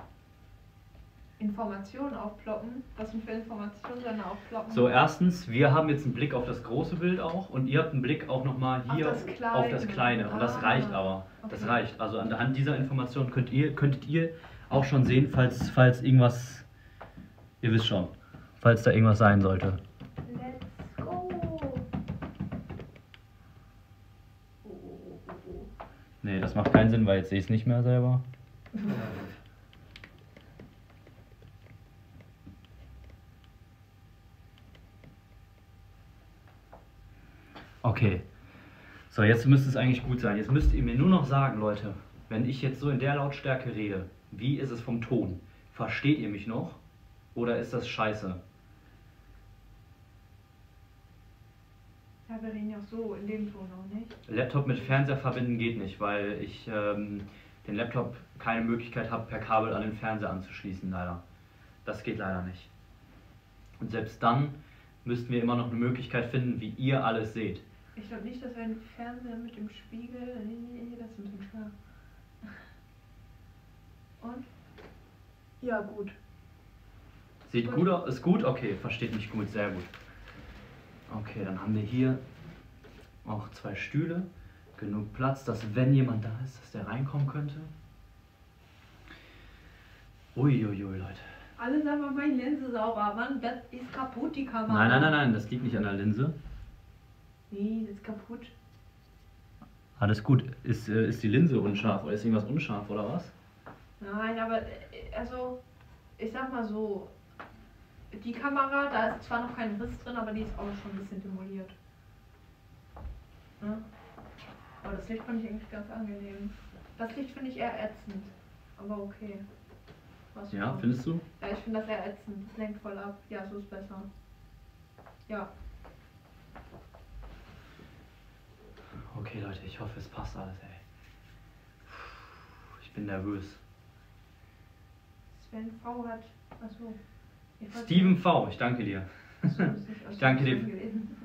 Informationen aufploppen. Was sind für Informationen sollen da aufploppen? So, erstens, wir haben jetzt einen Blick auf das große Bild auch und ihr habt einen Blick auch nochmal Auf hier das Kleine. auf das Kleine. Und das Ah, reicht aber. Das okay. reicht. Also anhand dieser Information könnt ihr, könntet ihr auch schon sehen, falls, falls irgendwas, ihr wisst schon, falls da irgendwas sein sollte. Let's go! Oh, oh, oh, oh. Nee, das macht keinen Sinn, weil jetzt sehe ich es nicht mehr selber. Okay. So, jetzt müsste es eigentlich gut sein. Jetzt müsst ihr mir nur noch sagen, Leute, wenn ich jetzt so in der Lautstärke rede, wie ist es vom Ton? Versteht ihr mich noch? Oder ist das scheiße? Ja, wir reden ja auch so in dem Ton noch nicht. Laptop mit Fernseher verbinden geht nicht, weil ich ähm, den Laptop keine Möglichkeit habe, per Kabel an den Fernseher anzuschließen, leider. Das geht leider nicht. Und selbst dann müssten wir immer noch eine Möglichkeit finden, wie ihr alles seht. Ich glaube nicht, dass wir einen Fernseher mit dem Spiegel. Nee, nee, nee, das ist ein bisschen schwer. Und? Ja, gut. Sieht gut aus? Ist gut? Okay, versteht mich gut, sehr gut. Okay, dann haben wir hier auch zwei Stühle. Genug Platz, dass wenn jemand da ist, dass der reinkommen könnte. Uiuiui, Leute. Alle sagen meine Linse sauber. Mann, das ist kaputt, die Kamera. Nein, nein, nein, nein, das liegt nicht an der Linse. Nee, das ist kaputt. Alles gut. Ist, äh, ist die Linse unscharf oder ist irgendwas unscharf oder was? Nein, aber äh, also, ich sag mal so, die Kamera, da ist zwar noch kein Riss drin, aber die ist auch schon ein bisschen demoliert. Ne? Aber das Licht fand ich eigentlich ganz angenehm. Das Licht finde ich eher ätzend, aber okay. Was Ja, findest du? Ja, ich finde das eher ätzend. Das lenkt voll ab. Ja, so ist besser. Ja. Okay, Leute, ich hoffe, es passt alles, ey. Ich bin nervös. Sven V hat. Achso. Steven V, ich danke dir. Aus Ich danke dir.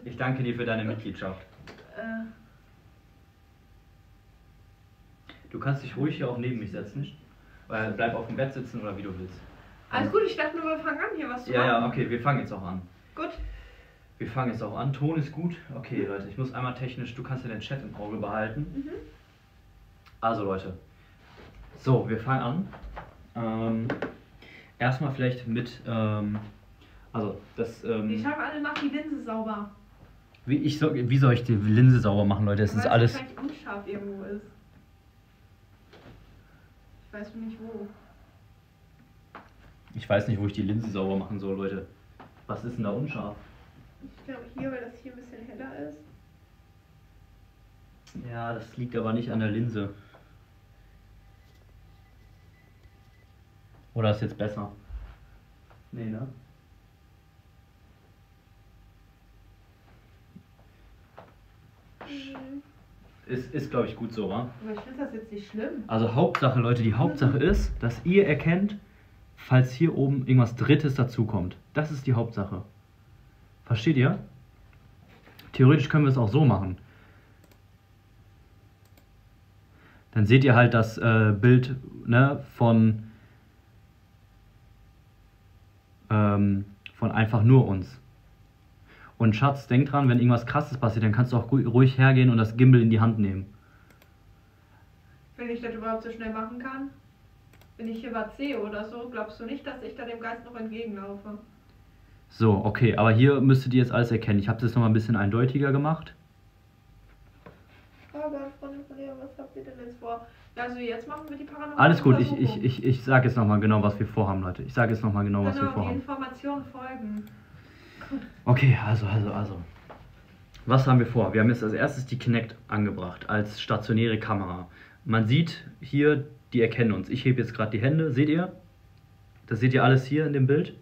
Ich danke dir für deine Mitgliedschaft. Äh, Du kannst dich ruhig hier auch neben mich setzen. Äh, bleib auf dem Bett sitzen oder wie du willst. alles gut, ich dachte nur, wir fangen an hier was zu Ja, ja, machen. okay, wir fangen jetzt auch an. Gut. Wir fangen jetzt auch an. Ton ist gut. Okay, Leute, ich muss einmal technisch, du kannst ja den Chat im Auge behalten. Mhm. Also, Leute. So, wir fangen an. Ähm, erstmal vielleicht mit, ähm, also, das, ähm, Ich habe alle, mach die Linse sauber. wie, ich soll, wie soll ich die Linse sauber machen, Leute? Das Weil ist es alles. wahrscheinlich unscharf irgendwo ist. Ich weiß nicht wo. Ich weiß nicht, wo ich die Linse sauber machen soll, Leute. Was ist denn da unscharf? Ich glaube hier, weil das hier ein bisschen heller ist. Ja, das liegt aber nicht an der Linse. Oder ist jetzt besser? Nee, ne? Ist, ist glaube ich, gut so, wa? Aber ich finde das jetzt nicht schlimm. Also Hauptsache, Leute, die Hauptsache ist, dass ihr erkennt, falls hier oben irgendwas Drittes dazukommt. Das ist die Hauptsache. Versteht ihr? Theoretisch können wir es auch so machen. Dann seht ihr halt das äh, Bild ne, von, ähm, von einfach nur uns. Und Schatz, denk dran, wenn irgendwas krasses passiert, dann kannst du auch ruhig hergehen und das Gimbal in die Hand nehmen. Wenn ich das überhaupt so schnell machen kann. Wenn ich hier was sehe oder so, glaubst du nicht, dass ich da dem Geist noch entgegenlaufe? So, okay, aber hier müsstet ihr jetzt alles erkennen. Ich habe das nochmal ein bisschen eindeutiger gemacht. Aber Freunde von dir, was habt ihr denn jetzt vor? Also jetzt machen wir die paranormale Alles gut, ich, ich, ich, ich sage jetzt nochmal genau, was wir vorhaben, Leute. Ich sage jetzt nochmal genau, was wir Genau, die vorhaben. Informationen folgen. Okay, also, also, also. Was haben wir vor? Wir haben jetzt als erstes die Kinect angebracht als stationäre Kamera. Man sieht hier, die erkennen uns. Ich hebe jetzt gerade die Hände, seht ihr? Das seht ihr alles hier in dem Bild.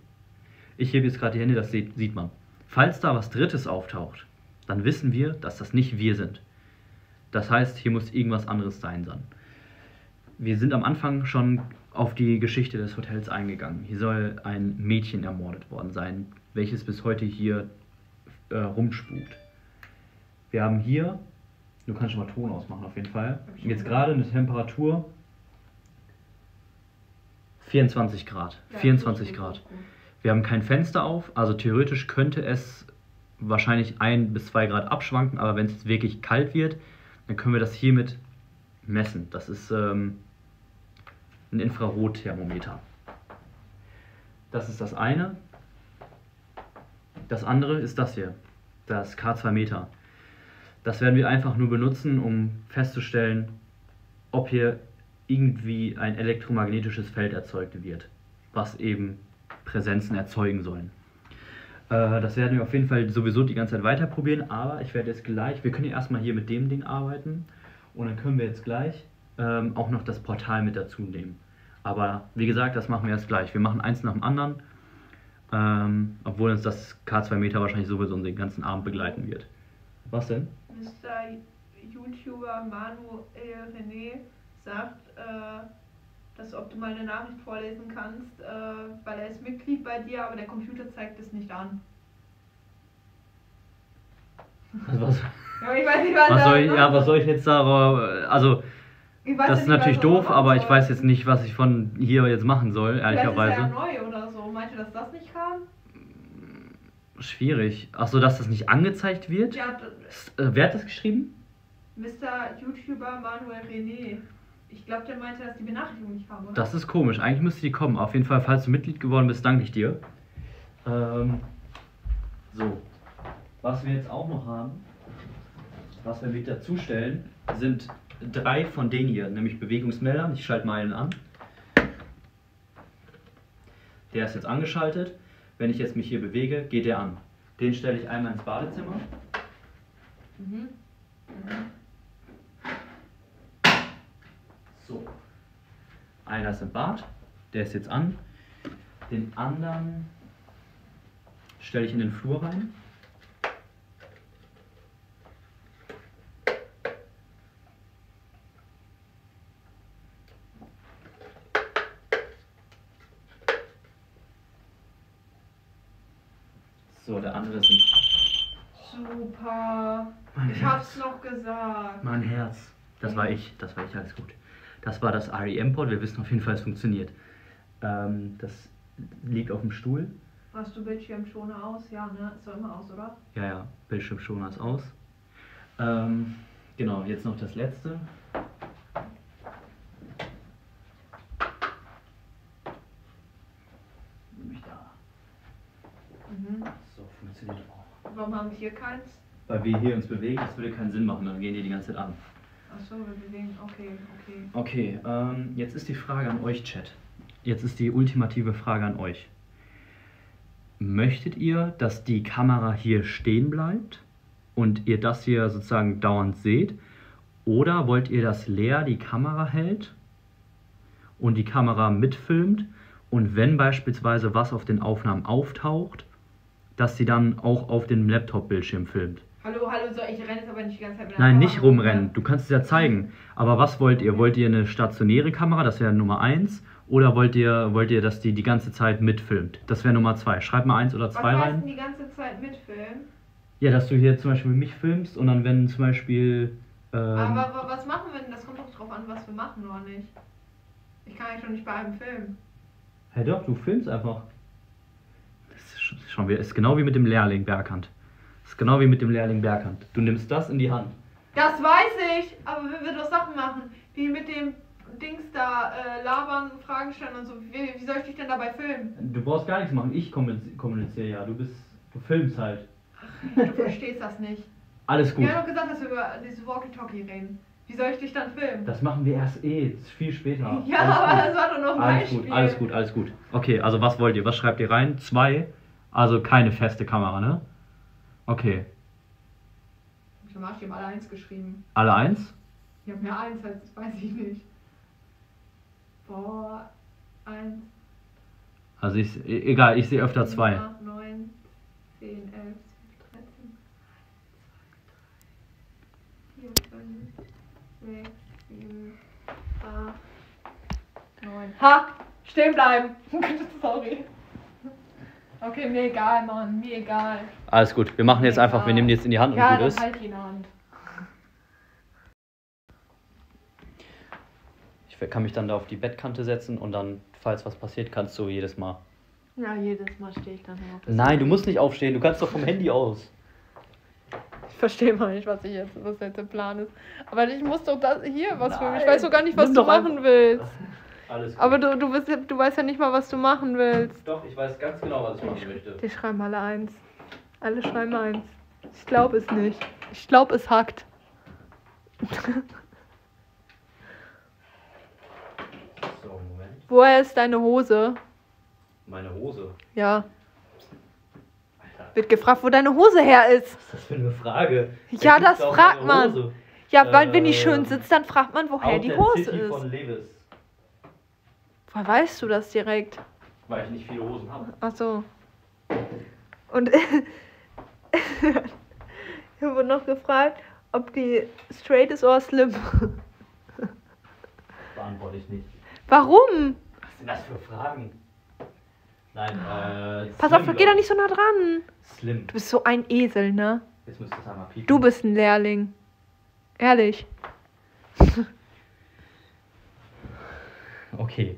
Ich hebe jetzt gerade die Hände, das sieht, sieht man. Falls da was Drittes auftaucht, dann wissen wir, dass das nicht wir sind. Das heißt, hier muss irgendwas anderes sein dann. Wir sind am Anfang schon auf die Geschichte des Hotels eingegangen. Hier soll ein Mädchen ermordet worden sein, welches bis heute hier äh, rumspukt. Wir haben hier, du kannst schon mal Ton ausmachen auf jeden Fall, jetzt gerade eine Temperatur 24 Grad. Ja, 24 gut, Grad. Wir haben kein Fenster auf, also theoretisch könnte es wahrscheinlich ein bis zwei Grad abschwanken, aber wenn es jetzt wirklich kalt wird, dann können wir das hiermit messen. Das ist ähm, ein Infrarotthermometer. Das ist das eine. Das andere ist das hier, das K2 Meter. Das werden wir einfach nur benutzen, um festzustellen, ob hier irgendwie ein elektromagnetisches Feld erzeugt wird, was eben Präsenzen erzeugen sollen. Äh, das werden wir auf jeden Fall sowieso die ganze Zeit weiter probieren, aber ich werde jetzt gleich, wir können ja erstmal hier mit dem Ding arbeiten und dann können wir jetzt gleich ähm, auch noch das Portal mit dazu nehmen. Aber wie gesagt, das machen wir erst gleich. Wir machen eins nach dem anderen, ähm, obwohl uns das K2 Meter wahrscheinlich sowieso den ganzen Abend begleiten wird. Was denn? Mr. YouTuber Manuel René sagt, äh, dass ob du mal eine Nachricht vorlesen kannst, äh, weil er ist Mitglied bei dir, aber der Computer zeigt es nicht an. Was, Ja, ich weiß nicht, was, was, soll, ich, ja, was soll ich jetzt sagen? Also, das ist natürlich doof, aber ich weiß jetzt nicht, was ich von hier jetzt machen soll, Vielleicht ist ja ehrlicherweise. neu oder so. Meinte, dass das nicht kam? Schwierig. Achso, dass das nicht angezeigt wird? Ja, Äh, wer hat das geschrieben? Mr. YouTuber Manuel René. Ich glaube, der meinte, dass die Benachrichtigung nicht kam, oder? Das ist komisch. Eigentlich müsste die kommen. Auf jeden Fall, falls du Mitglied geworden bist, danke ich dir. Ähm, so. Was wir jetzt auch noch haben, was wir mit dazustellen, sind drei von denen hier, nämlich Bewegungsmelder. Ich schalte mal einen an. Der ist jetzt angeschaltet. Wenn ich jetzt mich hier bewege, geht der an. Den stelle ich einmal ins Badezimmer. Mhm. So. Einer ist im Bad, der ist jetzt an. Den anderen stelle ich in den Flur rein. So, der andere ist im Super. Mein Ich Herz. hab's noch gesagt. Mein Herz. Das war ich, das war ich, alles gut. Das war das REM-Port, wir wissen auf jeden Fall, es funktioniert. Ähm, das liegt auf dem Stuhl. Hast du Bildschirmschoner aus? Ja, ne? Ist doch immer aus, oder? Ja, ja, Bildschirmschoner ist aus. Ähm, genau, jetzt noch das letzte. Nämlich da. Mhm. So, funktioniert auch. Warum haben wir hier keins? Weil wir hier uns bewegen, das würde keinen Sinn machen, dann gehen die die ganze Zeit an. Achso, wir bewegen. Okay, okay. Okay, ähm, jetzt ist die Frage an euch, Chat. Jetzt ist die ultimative Frage an euch. Möchtet ihr, dass die Kamera hier stehen bleibt und ihr das hier sozusagen dauernd seht? Oder wollt ihr, dass Lea die Kamera hält und die Kamera mitfilmt und wenn beispielsweise was auf den Aufnahmen auftaucht, dass sie dann auch auf dem Laptop-Bildschirm filmt? Hallo, hallo, so, ich renne jetzt aber nicht die ganze Zeit mit der Nein, Kamera nicht rum, rumrennen. ne? Du kannst es ja zeigen. Aber was wollt ihr? Wollt ihr eine stationäre Kamera? Das wäre Nummer 1. Oder wollt ihr, wollt ihr, dass die die ganze Zeit mitfilmt? Das wäre Nummer 2. Schreib mal 1 oder Was 2 heißt denn rein. die ganze Zeit mitfilmen? Ja, dass du hier zum Beispiel mich filmst und dann, wenn zum Beispiel. Ähm, Aber wa- was machen wir denn? Das kommt doch drauf an, was wir machen, oder nicht? Ich kann ja schon nicht bei einem Film. Hey doch, du filmst einfach. Das ist schon, schon wieder, ist genau wie mit dem Lehrling Berghand. Ist genau wie mit dem Lehrling Berghand. Du nimmst das in die Hand. Das weiß ich, aber wenn wir doch Sachen machen, wie mit dem Dings da äh, labern, Fragen stellen und so, wie, wie soll ich dich denn dabei filmen? Du brauchst gar nichts machen. Ich kommuniz- kommuniziere ja. Du bist. Du filmst halt. Du verstehst das nicht. Alles gut. Wir haben doch gesagt, dass wir über dieses Walkie-Talkie reden. Wie soll ich dich dann filmen? Das machen wir erst eh, viel später. ja, Alles aber gut. das war doch noch ein Alles Beispiel. gut, alles gut, alles gut. Okay, also was wollt ihr? Was schreibt ihr rein? Zwei, also keine feste Kamera, ne? Okay, Ich habe ihm alle eins geschrieben. alle eins? Ich habe mir eins, das weiß ich nicht. Boah, eins. Also ich, egal, ich sehe öfter zwei. 9, 10, 11, 13, 4, 5, 6, 7, 8, 9. Ha! Stehen bleiben! Sorry. Okay, mir egal, Mann, mir egal. Alles gut, wir machen jetzt einfach, wir nehmen die jetzt in die Hand und Ja, gut dann ist. halt die in der Hand. Ich kann mich dann da auf die Bettkante setzen und dann, falls was passiert, kannst du jedes Mal. Ja, jedes Mal stehe ich dann auf. Nein, du musst nicht aufstehen, du kannst doch vom Handy aus. Ich verstehe mal nicht, was ich jetzt, was jetzt der Plan ist. Aber ich muss doch das hier was für mich. Ich Nein, weiß doch gar nicht, was nimm du machen willst. Alles gut. Aber du, du, bist, du weißt ja nicht mal, was du machen willst. Doch, ich weiß ganz genau, was ich machen möchte. Die schreiben alle eins. Alle schreiben eins. Ich glaube es nicht. Ich glaube, es hackt. So, Moment. Woher ist deine Hose? Meine Hose. Ja. Alter, Wird gefragt, wo deine Hose her ist. was ist das für eine Frage? Ja, das fragt man. Ja, weil wenn die Ähm, schön sitzt, dann fragt man, woher die Hose Authenticity ist. von Levis. Woher weißt du das direkt? Weil ich nicht viele Hosen habe. Ach so. Und hier wurde noch gefragt, ob die straight ist oder slim. Beantworte ich nicht. Warum? Was sind das für Fragen? Nein, äh. Pass slim, auf, geh da ich. nicht so nah dran. Slim. Du bist so ein Esel, ne? Jetzt müsste es einmal piepen. Du bist ein Lehrling. Ehrlich. Okay.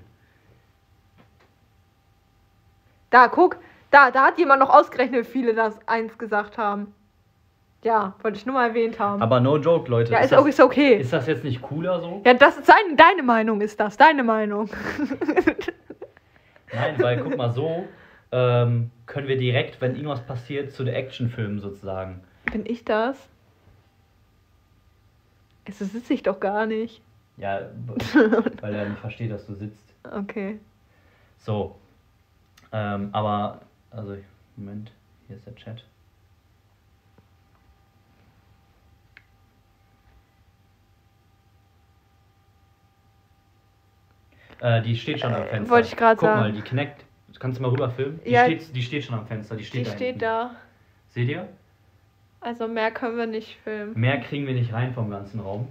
Da, guck. Da, da hat jemand noch ausgerechnet, wie viele das eins gesagt haben. Ja, wollte ich nur mal erwähnt haben. Aber no joke, Leute. ja, ist, das, okay, ist okay. ist das jetzt nicht cooler so? ja, das ist dein, deine Meinung, ist das. Deine Meinung. Nein, weil guck mal, so ähm, können wir direkt, wenn irgendwas passiert, zu der Actionfilm sozusagen. Bin ich das? Es sitze ich doch gar nicht. Ja, weil er nicht versteht, dass du sitzt. Okay. So. Ähm, aber, also, Moment, hier ist der Chat. Äh, die steht schon am Äh, Fenster. wollte ich Guck sagen. mal, die Kinect. Kannst du mal rüberfilmen? Die, Ja. steht, die steht schon am Fenster. Die steht Die da. steht da. Seht ihr? Also mehr können wir nicht filmen. Mehr kriegen wir nicht rein vom ganzen Raum.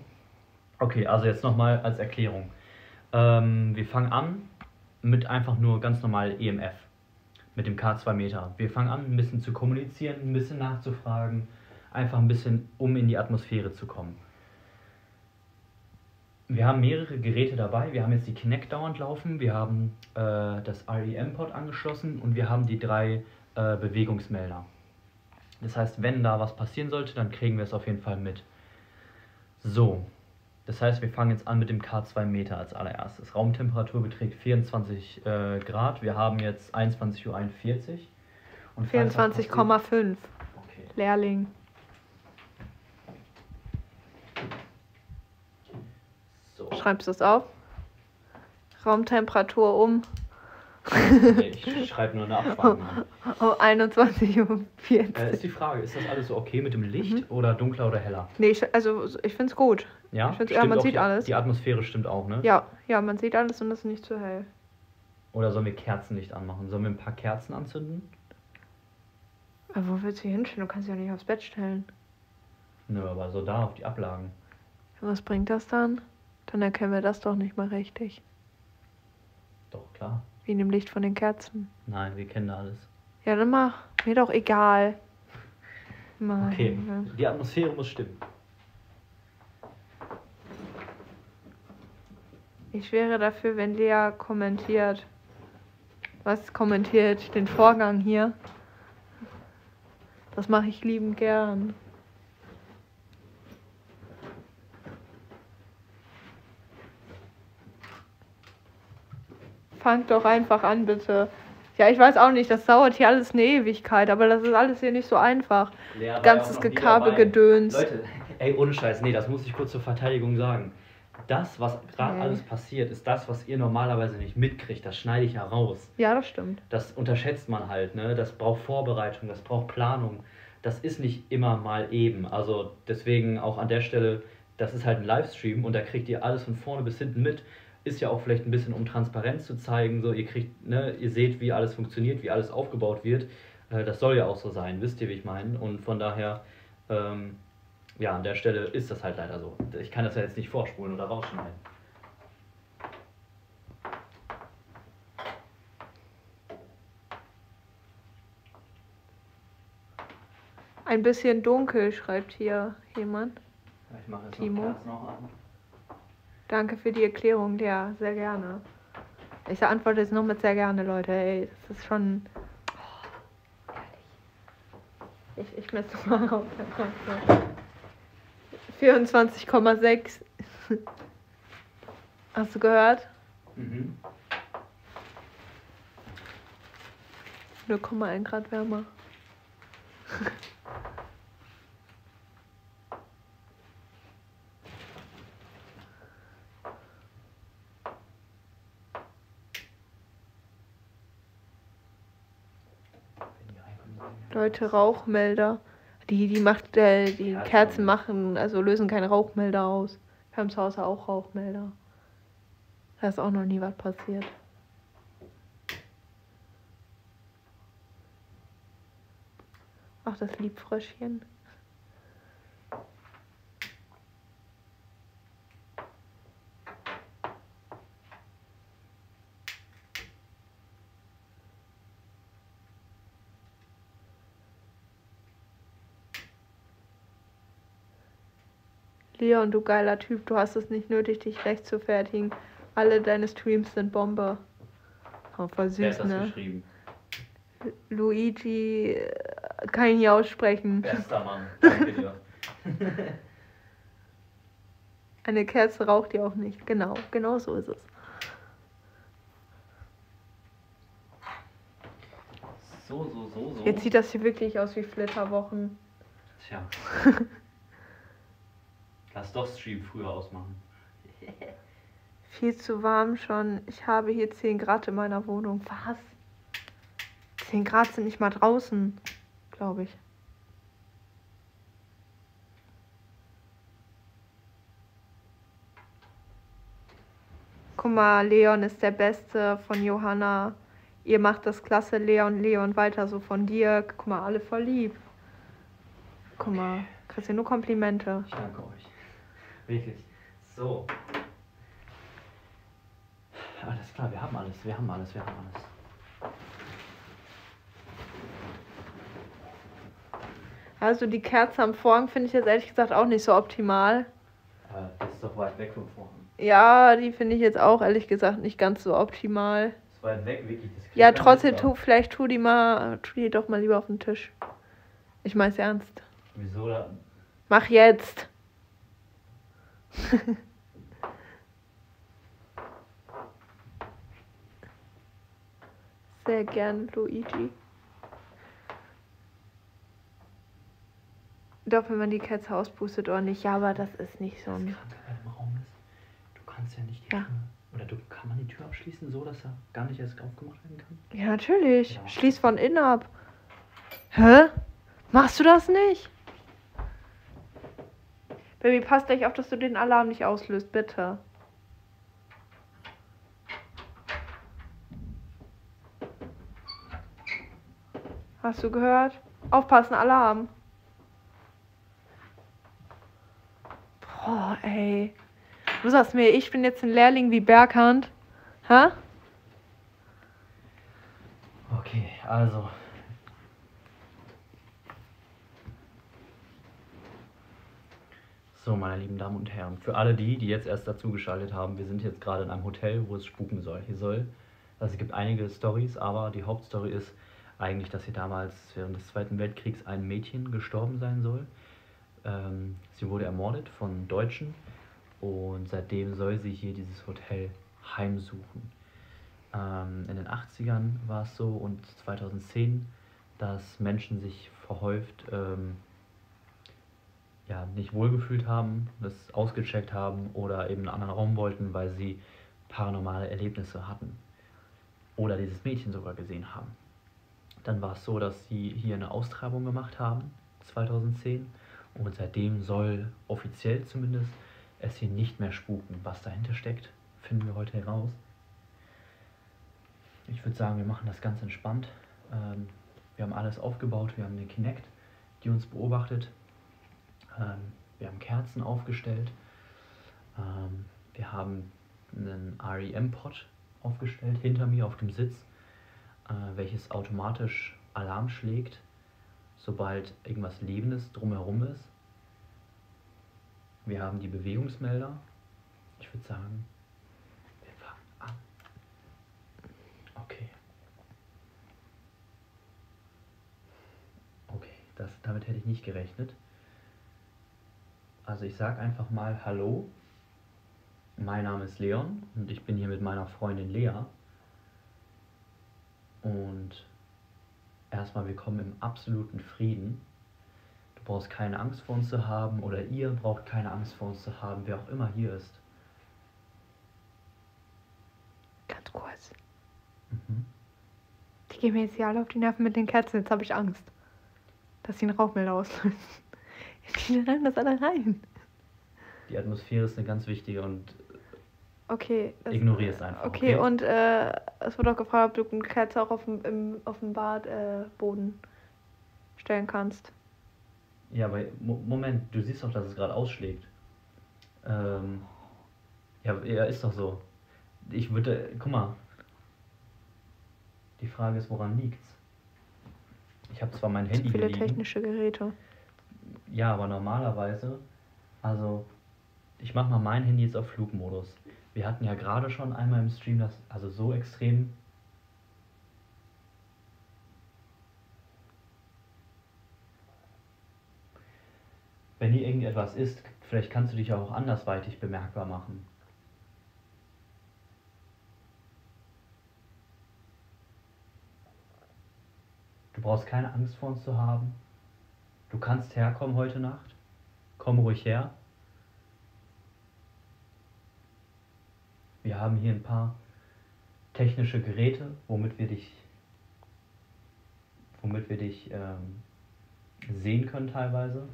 Okay, also jetzt nochmal als Erklärung. Ähm, wir fangen an mit einfach nur ganz normal EMF. Mit dem K2 Meter. Wir fangen an, ein bisschen zu kommunizieren, ein bisschen nachzufragen. Einfach ein bisschen, um in die Atmosphäre zu kommen. Wir haben mehrere Geräte dabei. Wir haben jetzt die Kinect dauernd laufen. Wir haben äh, das REM-Pod angeschlossen und wir haben die drei äh, Bewegungsmelder. Das heißt, wenn da was passieren sollte, dann kriegen wir es auf jeden Fall mit. So, das heißt, wir fangen jetzt an mit dem K2 Meter als allererstes. Raumtemperatur beträgt 24 äh, Grad. Wir haben jetzt 21.41 Uhr. Und falls was passiert- 24,5. Okay. Lehrling. So. Schreibst du es auf? Raumtemperatur um Nee, ich schreibe nur eine Abfrage. um 21.40 Uhr. Äh, ist die Frage, ist das alles so okay mit dem Licht oder dunkler oder heller? Nee, ich, also ich finde es gut. Ja, Ich ja, man sieht die, alles. Die Atmosphäre stimmt auch, ne? Ja, ja, man sieht alles und es ist nicht zu hell. Oder sollen wir Kerzenlicht anmachen? Sollen wir ein paar Kerzen anzünden? Aber wo willst du hier hinstellen? Du kannst dich ja nicht aufs Bett stellen. Nö, aber so da auf die Ablagen. Was bringt das dann? Dann erkennen wir das doch nicht mal richtig. Doch, klar. Wie in dem Licht von den Kerzen. Nein, wir kennen da alles. Ja, dann mach. Mir doch egal. Mein Okay, die Atmosphäre muss stimmen. Ich wäre dafür, wenn Lea kommentiert. Was kommentiert? Den Vorgang hier. Das mache ich liebend gern. Fangt doch einfach an, bitte. Ja, ich weiß auch nicht, das dauert hier alles eine Ewigkeit, aber das ist alles hier nicht so einfach. Lea Ganzes Gekabelgedöns. Leute, ey, ohne Scheiß, nee, das muss ich kurz zur Verteidigung sagen. Das, was gerade Nee. alles passiert, ist das, was ihr normalerweise nicht mitkriegt. Das schneide ich ja raus. Ja, das stimmt. Das unterschätzt man halt, ne? Das braucht Vorbereitung, das braucht Planung. Das ist nicht immer mal eben. Also deswegen auch an der Stelle, das ist halt ein Livestream und da kriegt ihr alles von vorne bis hinten mit. Ist ja auch vielleicht ein bisschen, um Transparenz zu zeigen. So, ihr kriegt, ne, ihr seht, wie alles funktioniert, wie alles aufgebaut wird. Äh, Das soll ja auch so sein, wisst ihr, wie ich meine? Und von daher, ähm, ja, an der Stelle ist das halt leider so. Ich kann das ja jetzt nicht vorspulen oder rausschneiden. Ein bisschen dunkel, schreibt hier jemand. Ich mache jetzt Timo? noch an. Danke für die Erklärung, ja, sehr gerne. Ich antworte jetzt noch mit sehr gerne, Leute. Ey, das ist schon. Oh, ehrlich. Ich, ich messe mal auf der Karte. 24,6. Hast du gehört? Mhm. 0,1 Grad wärmer. Leute, Rauchmelder. Die, die macht, äh, die Ja, Kerzen schon. machen, also lösen keine Rauchmelder aus. Wir haben zu Hause auch Rauchmelder. Da ist auch noch nie was passiert. Ach, das Liebfröschchen. Leon, du geiler Typ, du hast es nicht nötig, dich recht zu fertigen. Alle deine Streams sind Bombe. Oh, voll Wer süß, hat das ne? geschrieben? Luigi äh, kann ich nicht aussprechen. Bester Mann. Danke dir. Eine Kerze raucht ihr auch nicht. Genau, genau so ist es. So, so, so, so. Jetzt sieht das hier wirklich aus wie Flitterwochen. Tja. Lass doch Stream früher ausmachen. Viel zu warm schon. Ich habe hier 10 Grad in meiner Wohnung. Was? 10 Grad sind nicht mal draußen, glaube ich. Guck mal, Leon ist der Beste von Johanna. Ihr macht das klasse, Leon, Leon, weiter so von dir. Guck mal, alle voll lieb. Guck mal, kriegst ja nur Komplimente. Ich danke euch. Wirklich. So. Alles klar, wir haben alles, wir haben alles, wir haben alles. Also die Kerze am Vorhang finde ich jetzt ehrlich gesagt auch nicht so optimal. Das ist doch weit weg vom Vorhang. Ja, die finde ich jetzt auch ehrlich gesagt nicht ganz so optimal. Das ist weit weg, wirklich. Das Ja, trotzdem, tu, vielleicht tu die mal, tu die doch mal lieber auf den Tisch. Ich mein's ernst. Wieso da? Mach jetzt. Sehr gern, Luigi. Doch, wenn man die Kerze auspustet oder nicht. Ja, aber das ist nicht so ein. Ist, du kannst ja nicht die Ja. Tür. Oder du, kann man die Tür abschließen, so dass er gar nicht erst aufgemacht werden kann? Ja, natürlich. Ja. Schließ von innen ab. Hä? Machst du das nicht? Baby, pass gleich auf, dass du den Alarm nicht auslöst, bitte. Hast du gehört? Aufpassen, Alarm. Boah, ey. Du sagst mir, ich bin jetzt ein Lehrling wie Berghand. Hä? Okay, also. So, meine lieben Damen und Herren, für alle die, die jetzt erst dazugeschaltet haben, wir sind jetzt gerade in einem Hotel, wo es spuken soll. Hier soll, also es gibt einige Stories, aber die Hauptstory ist eigentlich, dass hier damals während des Zweiten Weltkriegs ein Mädchen gestorben sein soll. Ähm, sie wurde ermordet von Deutschen und seitdem soll sie hier dieses Hotel heimsuchen. Ähm, in den 80ern war es so und 2010, dass Menschen sich verhäuft ähm, ja, nicht wohlgefühlt haben, das ausgecheckt haben oder eben einen anderen Raum wollten, weil sie paranormale Erlebnisse hatten. Oder dieses Mädchen sogar gesehen haben. Dann war es so, dass sie hier eine Austrabung gemacht haben, 2010. Und seitdem soll offiziell zumindest es hier nicht mehr spuken. Was dahinter steckt, finden wir heute heraus. Ich würde sagen, wir machen das ganz entspannt. Ähm, wir haben alles aufgebaut. Wir haben eine Kinect, die uns beobachtet. Ähm, wir haben Kerzen aufgestellt. Ähm, wir haben einen REM-Pod aufgestellt hinter mir auf dem Sitz, äh, welches automatisch Alarm schlägt, sobald irgendwas Lebendes drumherum ist. Wir haben die Bewegungsmelder. Ich würde sagen, wir fangen an. Okay. Okay, das, damit hätte ich nicht gerechnet. Also ich sage einfach mal Hallo. Mein Name ist Leon und ich bin hier mit meiner Freundin Lea. Und erstmal willkommen im absoluten Frieden. Du brauchst keine Angst vor uns zu haben oder ihr braucht keine Angst vor uns zu haben, wer auch immer hier ist. Ganz kurz. Mhm. Die gehen mir jetzt hier alle auf die Nerven mit den Kerzen. Jetzt habe ich Angst, dass sie einen Rauchmelder auslösen. Die rennen das alle rein. Die Atmosphäre ist eine ganz wichtige und Okay. das- Ignorier es einfach, Okay, okay? und äh, es wurde auch gefragt, ob du eine Kerze auch auf dem, im, auf dem Badboden äh, stellen kannst. Ja, aber Mo Moment, du siehst doch, dass es gerade ausschlägt. Ähm, ja, ja, ist doch so. Ich würde, guck mal. Die Frage ist, woran liegt's? Ich habe zwar mein Zu Handy viele hier liegen, technische Geräte. Ja, aber normalerweise, also ich mache mal mein Handy jetzt auf Flugmodus. Wir hatten ja gerade schon einmal im Stream das, also so extrem. Wenn hier irgendetwas ist, vielleicht kannst du dich auch andersweitig bemerkbar machen. Du brauchst keine Angst vor uns zu haben. Du kannst herkommen heute Nacht. Komm ruhig her. Wir haben hier ein paar technische Geräte, womit wir dich, womit wir dich ähm, sehen können teilweise.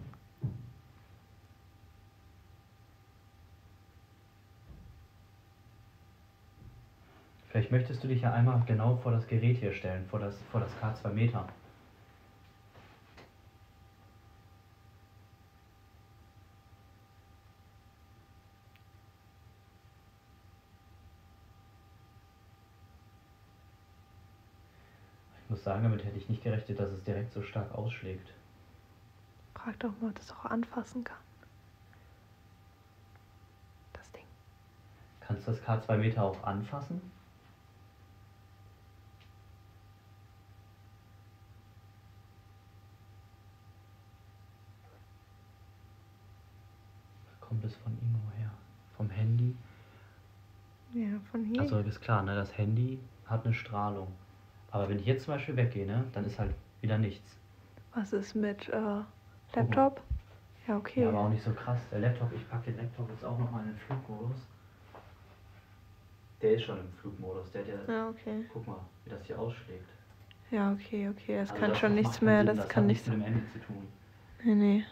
Vielleicht möchtest du dich ja einmal genau vor das Gerät hier stellen, vor das, vor das K2 Meter. Ich muss sagen, damit hätte ich nicht gerechnet, dass es direkt so stark ausschlägt. Frag doch mal, ob das auch anfassen kann. Das Ding. Kannst du das K2 Meter auch anfassen? Kommt es von irgendwo her? Vom Handy? Ja, von hier. Also ist klar, ne, das Handy hat eine Strahlung. Aber wenn ich jetzt zum Beispiel weggehe, ne, dann ist halt wieder nichts. Was ist mit äh, Laptop? Ja, okay. Ja, aber auch nicht so krass. Der Laptop, ich packe den Laptop jetzt auch nochmal in den Flugmodus. Der ist schon im Flugmodus. Der, der, ja, okay. guck mal, wie das hier ausschlägt. Ja, okay, okay. Das Also kann das schon nichts mehr. Sinn, Das, das kann hat nichts. nichts mit dem Handy zu tun. Nee, nee.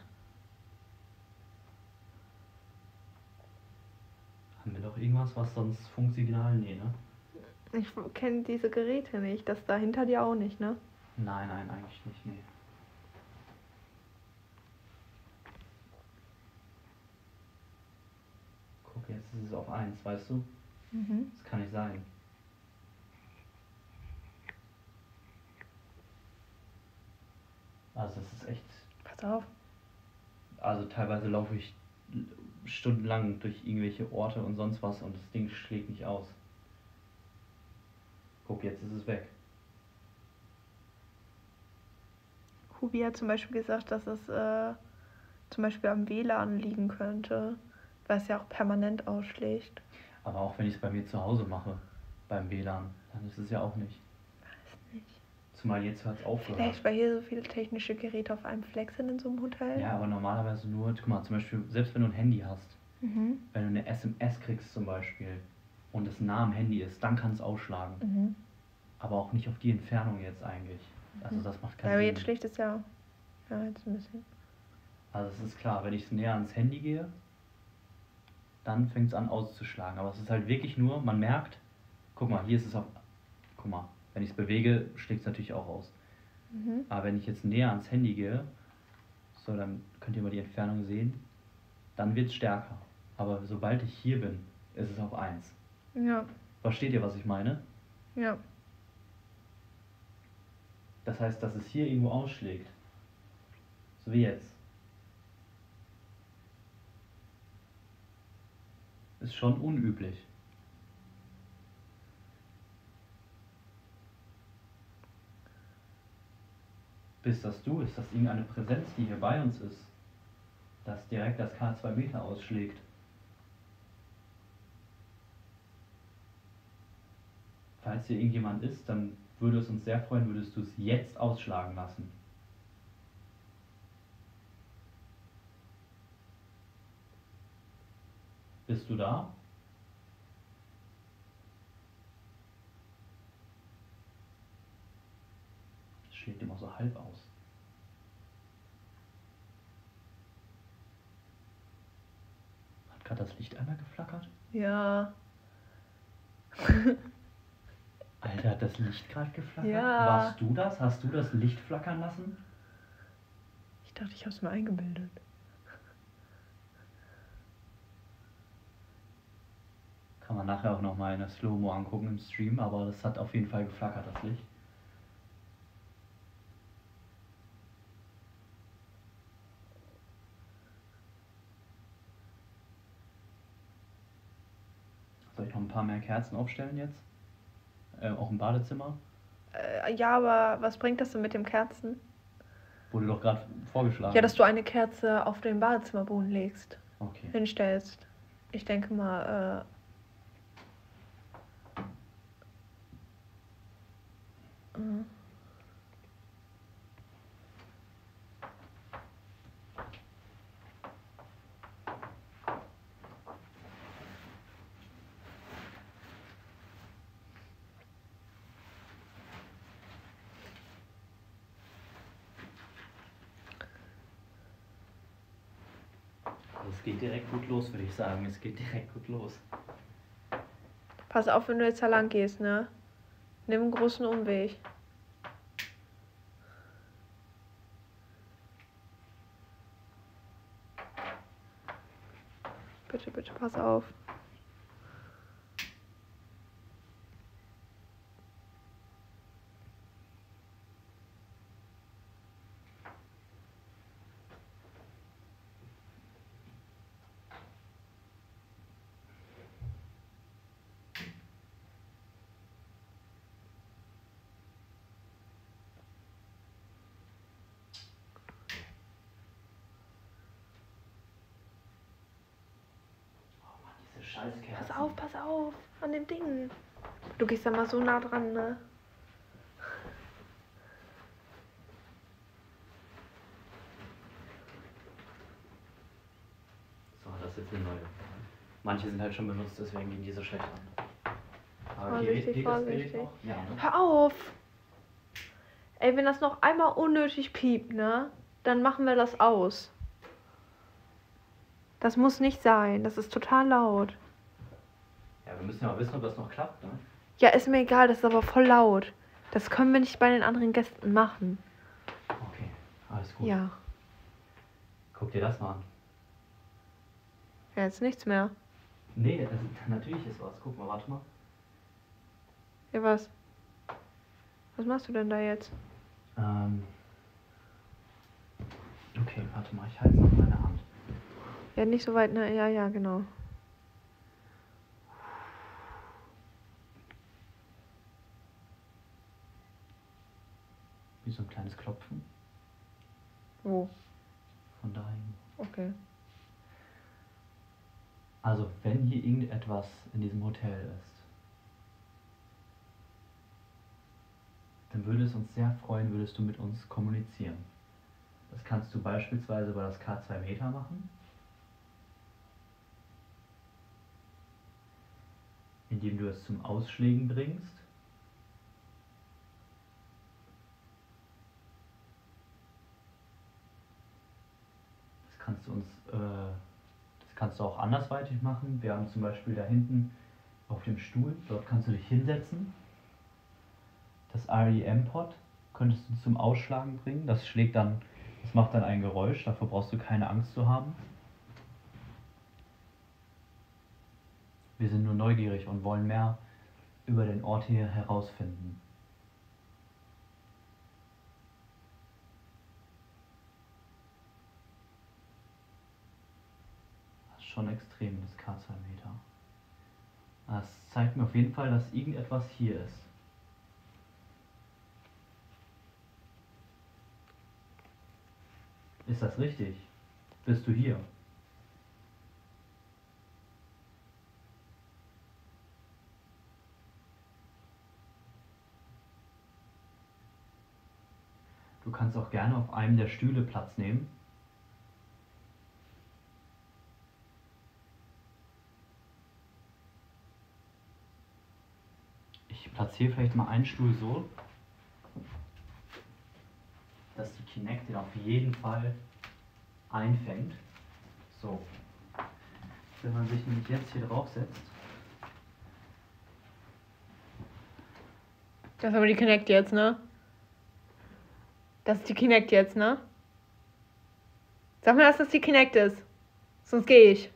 Haben wir doch irgendwas, was sonst Funksignal? Nee, ne? Ich kenne diese Geräte nicht. Das da hinter dir auch nicht, ne? Nein, nein, eigentlich nicht, nee. Guck, jetzt ist es auf 1, weißt du? Mhm. Das kann nicht sein. Also das ist echt. Pass auf. Also teilweise laufe ich stundenlang durch irgendwelche Orte und sonst was und das Ding schlägt nicht aus. Guck, jetzt ist es weg. Hubi hat zum Beispiel gesagt, dass es äh, zum Beispiel am WLAN liegen könnte, weil es ja auch permanent ausschlägt. Aber auch wenn ich es bei mir zu Hause mache, beim WLAN, dann ist es ja auch nicht. Weiß nicht. Zumal jetzt hat es aufgehört. Vielleicht, weil hier so viele technische Geräte auf einem Flex sind in so einem Hotel. Ja, aber normalerweise nur, guck mal, zum Beispiel, selbst wenn du ein Handy hast, Mhm. wenn du eine SMS kriegst zum Beispiel und es nah am Handy ist, dann kann es ausschlagen. Mhm. Aber auch nicht auf die Entfernung jetzt eigentlich. Also das macht Ja, keinen Sinn. jetzt schlägt es ja. Ja, jetzt ein bisschen. Also es ist klar, wenn ich näher ans Handy gehe, dann fängt es an auszuschlagen. Aber es ist halt wirklich nur, man merkt, guck mal, hier ist es auf, guck mal, wenn ich es bewege, schlägt es natürlich auch aus. Mhm. Aber wenn ich jetzt näher ans Handy gehe, so dann könnt ihr mal die Entfernung sehen, dann wird es stärker. Aber sobald ich hier bin, ist es auf 1. Ja, Versteht ihr, was ich meine? ja. Das heißt, dass es hier irgendwo ausschlägt. So wie jetzt. Ist schon unüblich. Bist das du? Ist das irgendeine Präsenz, die hier bei uns ist? Das direkt das K2 Meter ausschlägt? Falls hier irgendjemand ist, dann würde es uns sehr freuen, würdest du es jetzt ausschlagen lassen. Bist du da? Es schlägt immer so halb aus. Hat gerade das Licht einmal geflackert? Ja. Alter, hat das Licht gerade geflackert? Ja. Warst du das? Hast du das Licht flackern lassen? Ich dachte, ich habe es mir eingebildet. Kann man nachher auch nochmal in der Slow-Mo angucken im Stream, aber das hat auf jeden Fall geflackert, das Licht. Soll ich noch ein paar mehr Kerzen aufstellen jetzt? Äh, auch im Badezimmer? Äh, ja, aber was bringt das denn mit dem Kerzen? Wurde doch gerade vorgeschlagen. Ja, dass du eine Kerze auf den Badezimmerboden legst, Okay. hinstellst. Ich denke mal, äh. mhm. Also es direkt gut los, würde ich sagen. Es geht direkt gut los. Pass auf, wenn du jetzt da lang gehst, ne? Nimm einen großen Umweg. Bitte, bitte, pass auf. Oh Mann, diese Scheißkerzen. Pass auf, pass auf. An dem Ding. Du gehst da mal so nah dran, ne? So, das ist jetzt eine neue. Manche sind halt schon benutzt, deswegen gehen die so schlecht an. Aber Vorsichtig, geht, geht das vorsichtig. noch? Ja, ne? Hör auf! Ey, wenn das noch einmal unnötig piept, ne? Dann machen wir das aus. Das muss nicht sein. Das ist total laut. Wir müssen ja mal wissen, ob das noch klappt, ne? Ja, ist mir egal, das ist aber voll laut. Das können wir nicht bei den anderen Gästen machen. Okay, alles gut. Ja. Guck dir das mal an. Ja, jetzt nichts mehr. Nee, das, natürlich ist was. Guck mal, warte mal. Ja, was? Was machst du denn da jetzt? Ähm. Okay, warte mal, ich halte es auf meine Hand. Ja, nicht so weit, ne? Ja, ja, genau. Wie so ein kleines Klopfen. Wo? Von dahin. Okay. Also, wenn hier irgendetwas in diesem Hotel ist, dann würde es uns sehr freuen, würdest du mit uns kommunizieren. Das kannst du beispielsweise über das K2 Meter machen. Indem du es zum Ausschlägen bringst. Das kannst du uns, äh, das kannst du auch andersweitig machen. Wir haben zum Beispiel da hinten auf dem Stuhl, dort kannst du dich hinsetzen. Das REM-Pod könntest du zum Ausschlagen bringen. Das schlägt dann, das macht dann ein Geräusch, dafür brauchst du keine Angst zu haben. Wir sind nur neugierig und wollen mehr über den Ort hier herausfinden. Schon extrem, das K2-Meter. Das zeigt mir auf jeden Fall, dass irgendetwas hier ist. Ist das richtig? Bist du hier? Du kannst auch gerne auf einem der Stühle Platz nehmen. Ich platziere vielleicht mal einen Stuhl so, dass die Kinect den auf jeden Fall einfängt. So. Wenn man sich nämlich jetzt hier drauf setzt, Das ist aber die Kinect jetzt, ne? Das ist die Kinect jetzt, ne? Sag mir, dass das die Kinect ist. Sonst gehe ich.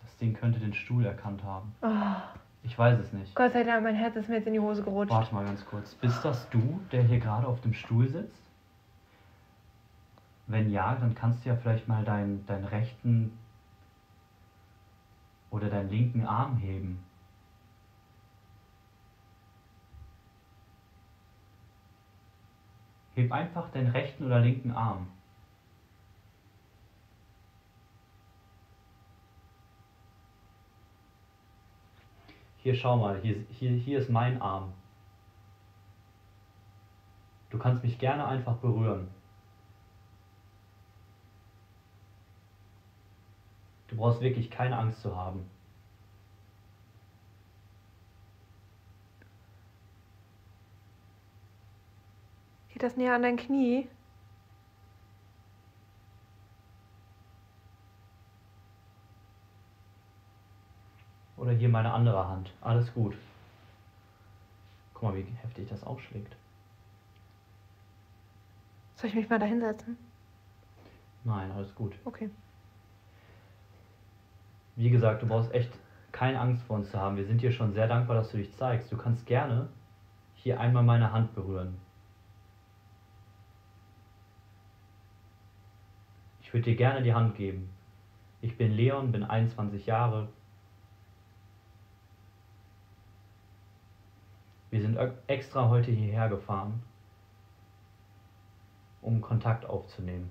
das Ding könnte den Stuhl erkannt haben. Oh, Ich weiß es nicht. Gott sei Dank, mein Herz ist mir jetzt in die Hose gerutscht. Warte mal ganz kurz. Bist das du, der hier gerade auf dem Stuhl sitzt? Wenn ja, dann kannst du ja vielleicht mal deinen, deinen rechten oder deinen linken Arm heben. Heb einfach deinen rechten oder linken Arm. Hier schau mal, hier, hier, hier ist mein Arm. Du kannst mich gerne einfach berühren. Du brauchst wirklich keine Angst zu haben. Geht das näher an dein Knie? Oder hier meine andere Hand. Alles gut. Guck mal, wie heftig das aufschlägt. Soll ich mich mal da hinsetzen? Nein, alles gut. Okay. Wie gesagt, du brauchst echt keine Angst vor uns zu haben. Wir sind dir schon sehr dankbar, dass du dich zeigst. Du kannst gerne hier einmal meine Hand berühren. Ich würde dir gerne die Hand geben. Ich bin Leon, bin 21 Jahre. Wir sind extra heute hierher gefahren, um Kontakt aufzunehmen.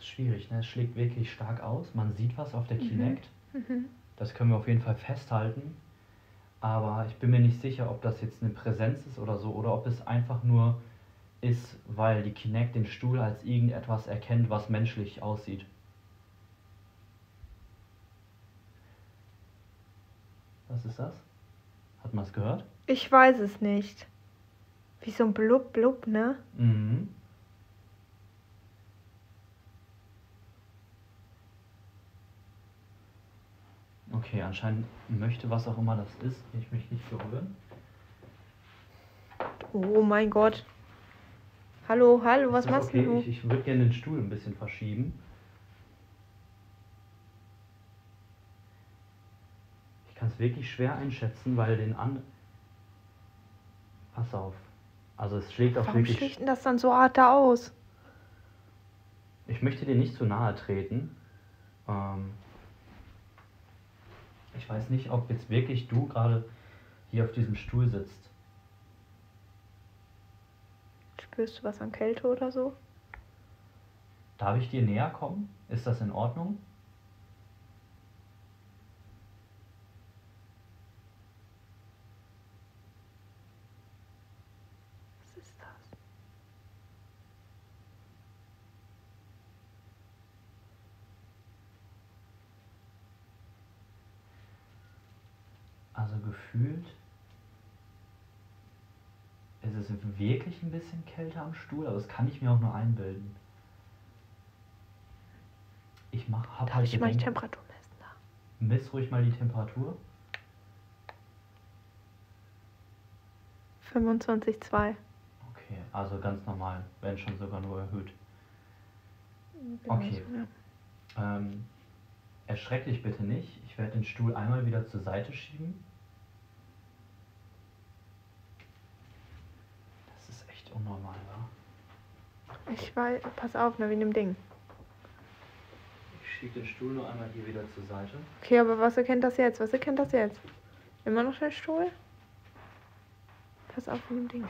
Schwierig, ne? Es schlägt wirklich stark aus. Man sieht was auf der Kinect. Mhm. Das können wir auf jeden Fall festhalten. Aber ich bin mir nicht sicher, ob das jetzt eine Präsenz ist oder so, oder ob es einfach nur ist, weil die Kinect den Stuhl als irgendetwas erkennt, was menschlich aussieht. Was ist das? Hat man es gehört? Ich weiß es nicht. Wie so ein Blub, Blub, ne? Mhm. Okay, anscheinend möchte was auch immer das ist. Ich mich nicht berühren. Oh mein Gott. Hallo, hallo, was machst okay? du? Ich, ich würde gerne den Stuhl ein bisschen verschieben. Ich kann es wirklich schwer einschätzen, weil den an. Pass auf. Also es schlägt auch Warum wirklich. schlägt denn das dann so hart da aus? Ich möchte dir nicht zu nahe treten. Ähm, ich weiß nicht, ob jetzt wirklich du gerade hier auf diesem Stuhl sitzt. Spürst du was an Kälte oder so? Darf ich dir näher kommen? Ist das in Ordnung? Was ist das? Also gefühlt ist es wirklich ein bisschen kälter am Stuhl, aber das kann ich mir auch nur einbilden. Ich mach, hab Darf halt ich mal die Temperatur messen da? miss ruhig mal die Temperatur. 25,2. Okay, also ganz normal, wenn schon sogar nur erhöht. Genau Okay. Ähm, erschreck dich bitte nicht. Ich werde den Stuhl einmal wieder zur Seite schieben. Das ist echt unnormal, wa? Ich weiß, pass auf, ne, wie dem Ding. Ich schiebe den Stuhl nur einmal hier wieder zur Seite. Okay, aber was erkennt das jetzt? Was erkennt das jetzt? Immer noch der Stuhl? Pass auf mit dem Ding.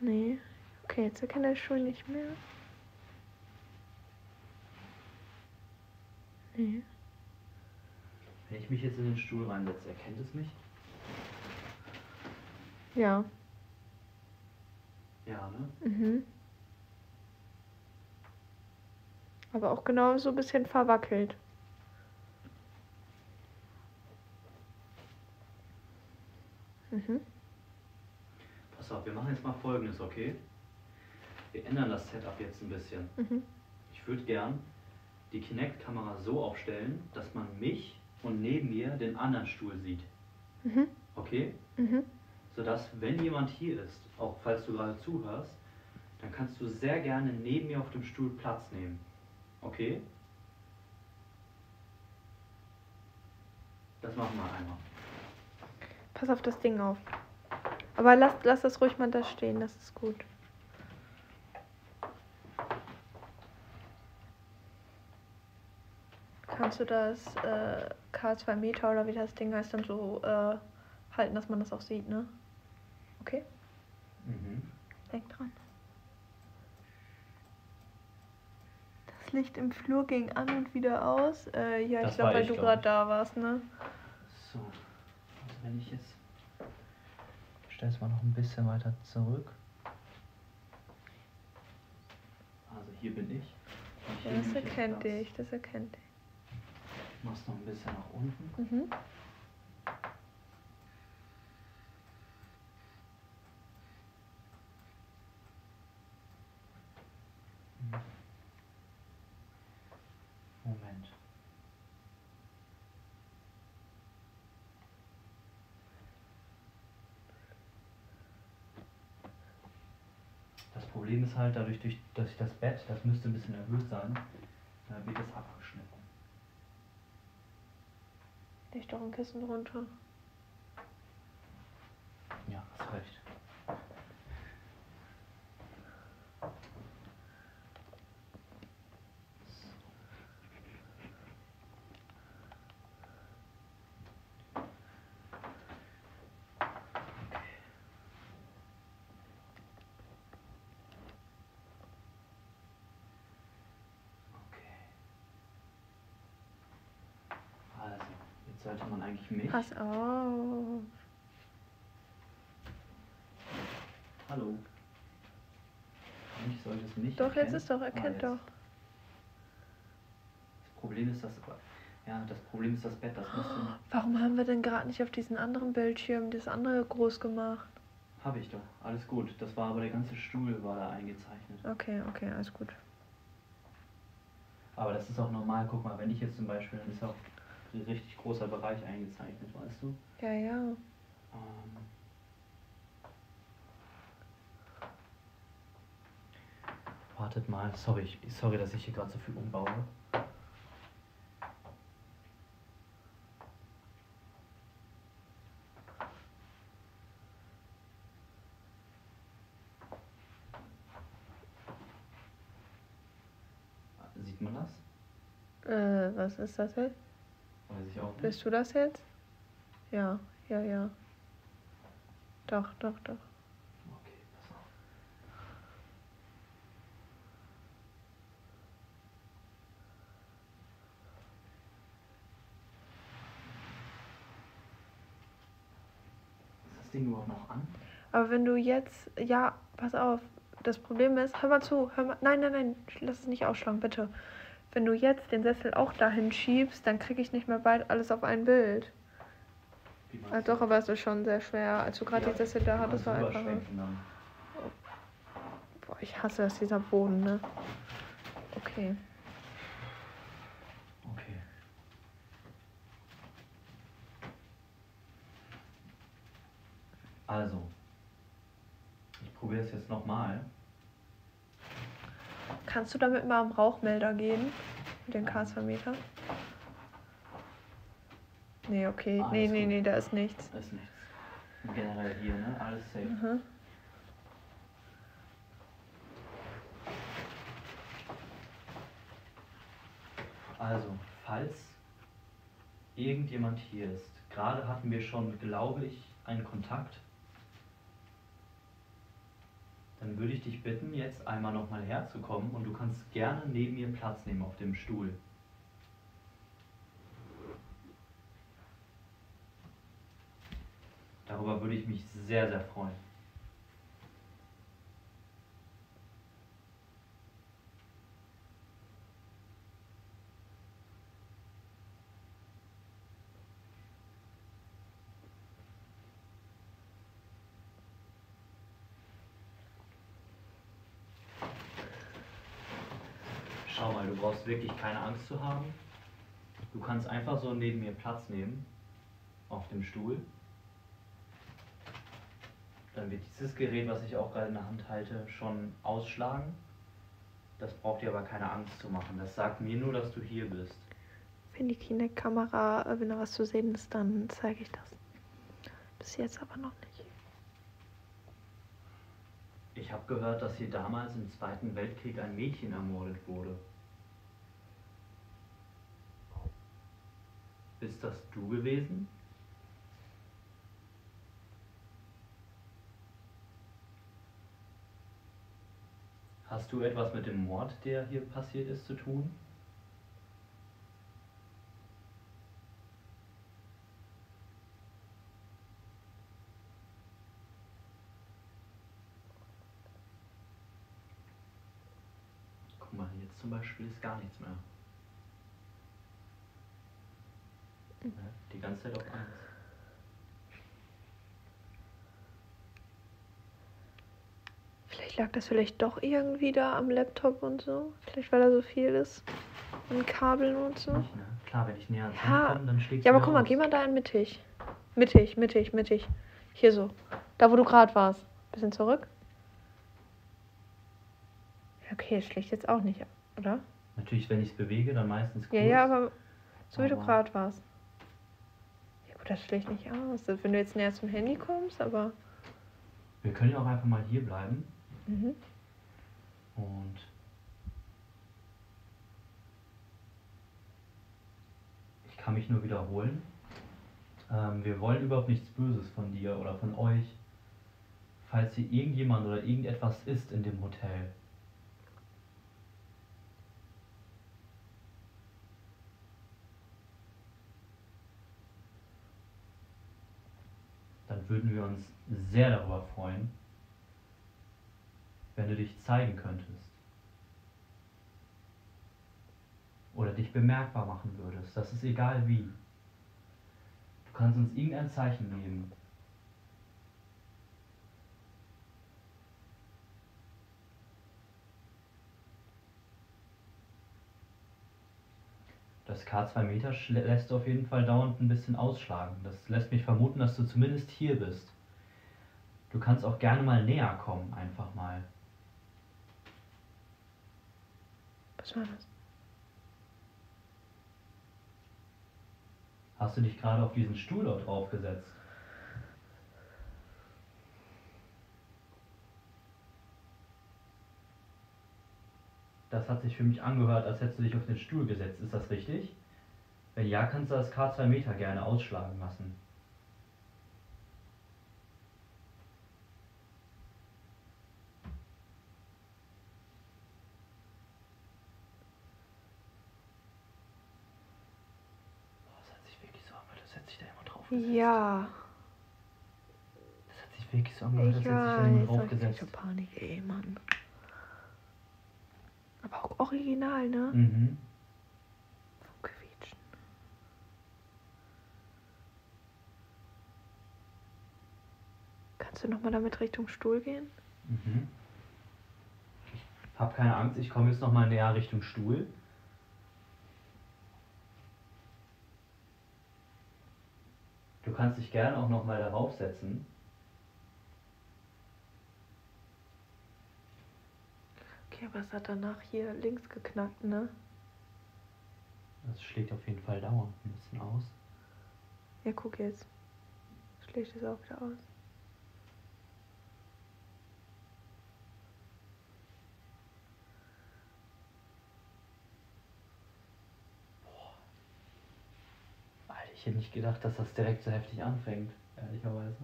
Nee. Okay, jetzt erkennt der Stuhl nicht mehr. Nee. Wenn ich mich jetzt in den Stuhl reinsetze, erkennt es mich? Ja. Ja, ne? Mhm. Aber auch genau so ein bisschen verwackelt. Mhm. Pass auf, wir machen jetzt mal folgendes, okay? Wir ändern das Setup jetzt ein bisschen. Mhm. Ich würde gern die Kinect-Kamera so aufstellen, dass man mich und neben mir den anderen Stuhl sieht. Mhm. Okay? Mhm. Sodass, wenn jemand hier ist, auch falls du gerade zuhörst, dann kannst du sehr gerne neben mir auf dem Stuhl Platz nehmen. Okay? Das machen wir einmal. Pass auf das Ding auf. Aber lass, lass das ruhig mal da stehen, das ist gut. Kannst du das äh, K2 Meter oder wie das Ding heißt, dann so äh, halten, dass man das auch sieht, ne? Okay, Mhm. denk dran. Das Licht im Flur ging an und wieder aus. Äh, ja, Das ich glaube, weil ich, du gerade ich. da warst, ne? So. Also wenn ich jetzt. Ich stelle es mal noch ein bisschen weiter zurück. Also hier bin ich. Hier Ja, das ich erkennt dich, das erkennt dich. Ich mach's noch ein bisschen nach unten. Mhm. Moment. Das Problem ist halt, dadurch, durch, dass ich das Bett, das müsste ein bisschen erhöht sein, wird es abgeschnitten. Leg doch ein Kissen drunter. Ja, hast recht. Okay. Also, jetzt eigentlich mich. Pass auf. Hallo. Eigentlich sollte es nicht Doch, jetzt erkennen. ist doch, Ah, erkennt jetzt. doch. Das Problem ist das. Ja, das Problem ist das Bett. Das müsste. Warum haben wir denn gerade nicht auf diesen anderen Bildschirm das andere groß gemacht? Habe ich doch. Alles gut. Das war aber der ganze Stuhl war da eingezeichnet. Okay, okay, alles gut. Aber das ist auch normal. Guck mal, wenn ich jetzt zum Beispiel, dann ist auch ein richtig großer Bereich eingezeichnet, weißt du? Ja, ja. Ähm, wartet mal. Sorry, sorry, dass ich hier gerade so viel umbaue. Sieht man das? Äh, was ist das jetzt? auch. Bist du das jetzt? Ja, ja, ja. Doch, doch, doch. Okay, pass auf. Ist das Ding überhaupt noch an? Aber wenn du jetzt, ja, pass auf, das Problem ist, hör mal zu, hör mal, nein, nein, nein, lass es nicht ausschlagen, bitte. Wenn du jetzt den Sessel auch dahin schiebst, dann kriege ich nicht mehr bald alles auf ein Bild. Ah, doch, aber es ist schon sehr schwer. Als du gerade Ja, die Sessel da hattest, war also rüberschwenken dann. Boah, ich hasse das, dieser Boden, ne? Okay. Okay. Also, ich probiere es jetzt nochmal. Kannst du damit mal am Rauchmelder gehen? Mit dem K2-Meter? Nee, okay. Alles nee, nee, gut. nee, da ist nichts. Ist nichts. Generell hier, ne? Alles safe. Mhm. Also, falls irgendjemand hier ist, gerade hatten wir schon, glaube ich, einen Kontakt, dann würde ich dich bitten, jetzt einmal nochmal herzukommen und du kannst gerne neben mir Platz nehmen auf dem Stuhl. Darüber würde ich mich sehr, sehr freuen. Schau mal, du brauchst wirklich keine Angst zu haben. Du kannst einfach so neben mir Platz nehmen, auf dem Stuhl. Dann wird dieses Gerät, was ich auch gerade in der Hand halte, schon ausschlagen. Das braucht dir aber keine Angst zu machen. Das sagt mir nur, dass du hier bist. Wenn die Kinect-Kamera, äh, wenn da was zu sehen ist, dann zeige ich das. Bis jetzt aber noch nicht. Ich habe gehört, dass hier damals im Zweiten Weltkrieg ein Mädchen ermordet wurde. Bist das du gewesen? Hast du etwas mit dem Mord, der hier passiert ist, zu tun? Guck mal, jetzt zum Beispiel ist gar nichts mehr. Ja, die ganze Zeit auf eins. Vielleicht lag das vielleicht doch irgendwie da am Laptop und so. Vielleicht weil da so viel ist. An Kabeln und so. Nicht, ne? Klar, wenn ich näher ans Ja. Komme, dann schlägt Ja, aber guck mal, geh mal da in mittig. Mittig, mittig, mittig. Hier so. Da, wo du gerade warst. Bisschen zurück. Okay, es schlägt jetzt auch nicht, oder? Natürlich, wenn ich es bewege, dann meistens kurz. Ja, ja, aber so wie du gerade warst. Das schlägt nicht aus. Wenn du jetzt näher zum Handy kommst, aber. Wir können ja auch einfach mal hier bleiben Mhm. und ich kann mich nur wiederholen. Ähm, wir wollen überhaupt nichts Böses von dir oder von euch. Falls hier irgendjemand oder irgendetwas ist in dem Hotel, dann würden wir uns sehr darüber freuen, wenn du dich zeigen könntest. Oder dich bemerkbar machen würdest. Das ist egal wie. Du kannst uns irgendein Zeichen geben. Das K2 Meter lässt auf jeden Fall dauernd ein bisschen ausschlagen. Das lässt mich vermuten, dass du zumindest hier bist. Du kannst auch gerne mal näher kommen, einfach mal. Was war das? Hast du dich gerade auf diesen Stuhl dort draufgesetzt? Das hat sich für mich angehört, als hättest du dich auf den Stuhl gesetzt. Ist das richtig? Wenn ja, kannst du das K2 Meter gerne ausschlagen lassen. Das hat sich wirklich so an, weil du setzt dich da immer drauf. Ja. wirklich so angehört, Ich als hätte sich da jemand weiß, draufgesetzt. ich Panik, ey, Mann. Aber auch original, ne? Mhm. Vom Quietschen. Kannst du nochmal damit Richtung Stuhl gehen? Mhm. Ich hab keine Angst, ich komme jetzt nochmal näher Richtung Stuhl. Du kannst dich gerne auch nochmal darauf setzen. Okay, aber es hat danach hier links geknackt, ne? Das schlägt auf jeden Fall dauernd ein bisschen aus. Ja, guck jetzt. Schlägt es auch wieder aus. Alter, ich hätte nicht gedacht, dass das direkt so heftig anfängt, ehrlicherweise.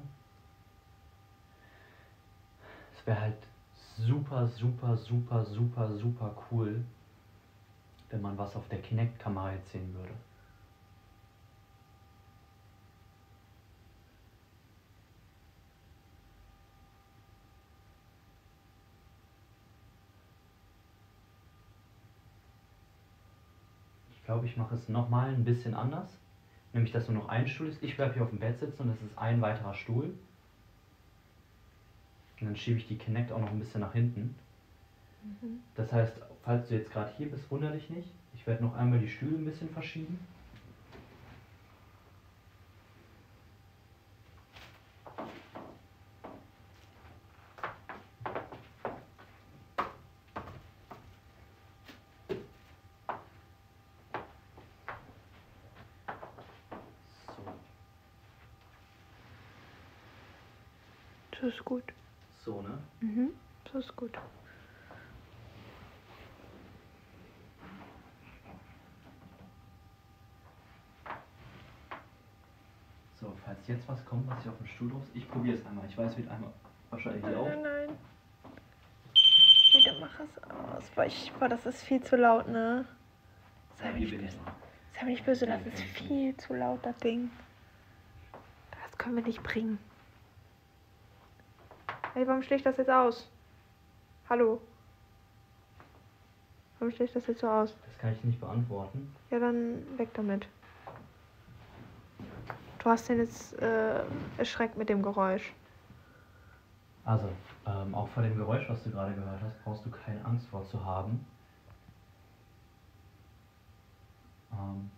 Es wäre halt super, super, super, super, super cool, wenn man was auf der Kinect-Kamera jetzt sehen würde. Ich glaube, ich mache es nochmal ein bisschen anders. Nämlich, dass nur noch ein Stuhl ist. Ich bleibe hier auf dem Bett sitzen und es ist ein weiterer Stuhl. Und dann schiebe ich die Kinect auch noch ein bisschen nach hinten. Mhm. Das heißt, falls du jetzt gerade hier bist, wundere dich nicht. Ich werde noch einmal die Stühle ein bisschen verschieben. So, So ist gut. so ne? Mhm. So ist gut. So, falls jetzt was kommt, was ich auf dem Stuhl drauf ich probiere es einmal. Ich weiß, wird einmal wahrscheinlich Nein, auch. nein, nein. Bitte mach es aus. Boah, ich, boah, das ist viel zu laut, ne? Sei mir nicht böse. Sei mir nicht böse, das ist viel zu laut, das Ding. Das können wir nicht bringen. Ey, warum schlägt das jetzt aus? Hallo? Warum schlägt das jetzt so aus? Das kann ich nicht beantworten. Ja, dann weg damit. Du hast den jetzt äh, erschreckt mit dem Geräusch. Also, ähm, auch vor dem Geräusch, was du gerade gehört hast, brauchst du keine Angst vor zu haben. Ähm,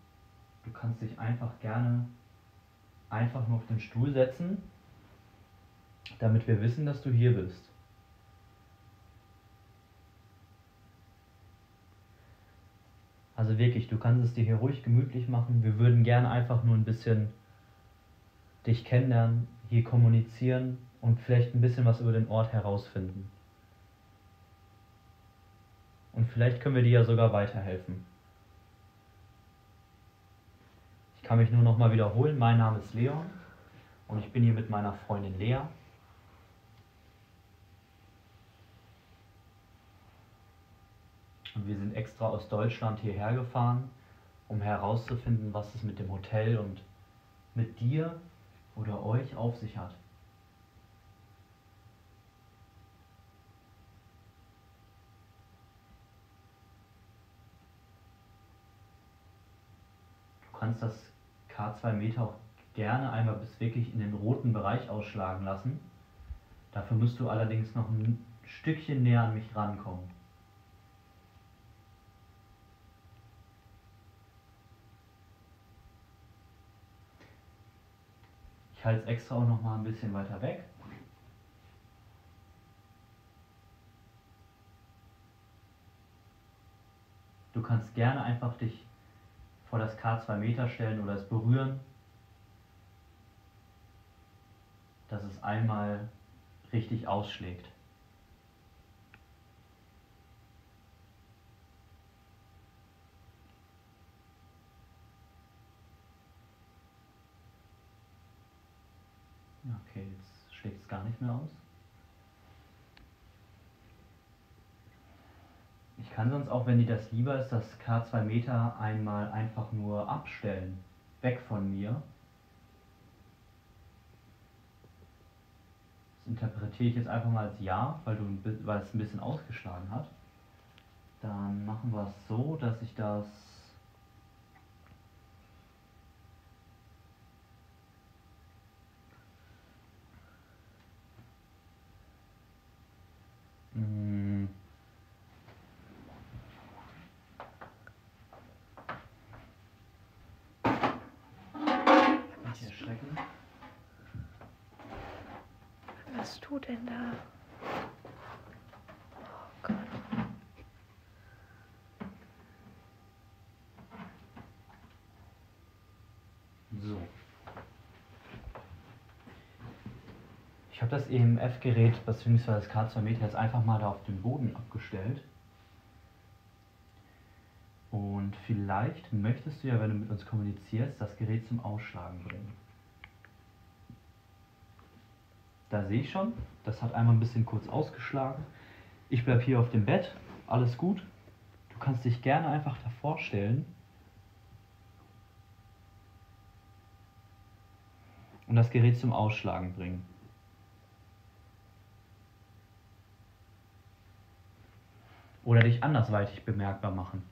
du kannst dich einfach gerne einfach nur auf den Stuhl setzen, damit wir wissen, dass du hier bist. Also wirklich, du kannst es dir hier ruhig gemütlich machen. Wir würden gerne einfach nur ein bisschen dich kennenlernen, hier kommunizieren und vielleicht ein bisschen was über den Ort herausfinden. Und vielleicht können wir dir ja sogar weiterhelfen. Ich kann mich nur noch mal wiederholen. Mein Name ist Leon und ich bin hier mit meiner Freundin Lea. Und wir sind extra aus Deutschland hierher gefahren, um herauszufinden, was es mit dem Hotel und mit dir oder euch auf sich hat. Du kannst das K2 Meter auch gerne einmal bis wirklich in den roten Bereich ausschlagen lassen. Dafür musst du allerdings noch ein Stückchen näher an mich rankommen. Ich halte es extra auch noch mal ein bisschen weiter weg. Du kannst gerne einfach dich vor das K2 Meter stellen oder es berühren, dass es einmal richtig ausschlägt. Ja, Okay, jetzt schlägt es gar nicht mehr aus. Ich kann sonst auch, wenn dir das lieber ist, das K2 Meter einmal einfach nur abstellen. Weg von mir. Das interpretiere ich jetzt einfach mal als Ja, weil, du, weil es ein bisschen ausgeschlagen hat. Dann machen wir es so, dass ich das. Was tut denn da? Oh Gott. So. Ich habe das EMF-Gerät bzw. das K2-Meter jetzt einfach mal da auf den Boden abgestellt. Und vielleicht möchtest du ja, wenn du mit uns kommunizierst, das Gerät zum Ausschlagen bringen. Da sehe ich schon, das hat einmal ein bisschen kurz ausgeschlagen. Ich bleib hier auf dem Bett, alles gut. Du kannst dich gerne einfach davor stellen und das Gerät zum Ausschlagen bringen. Oder dich andersweitig bemerkbar machen.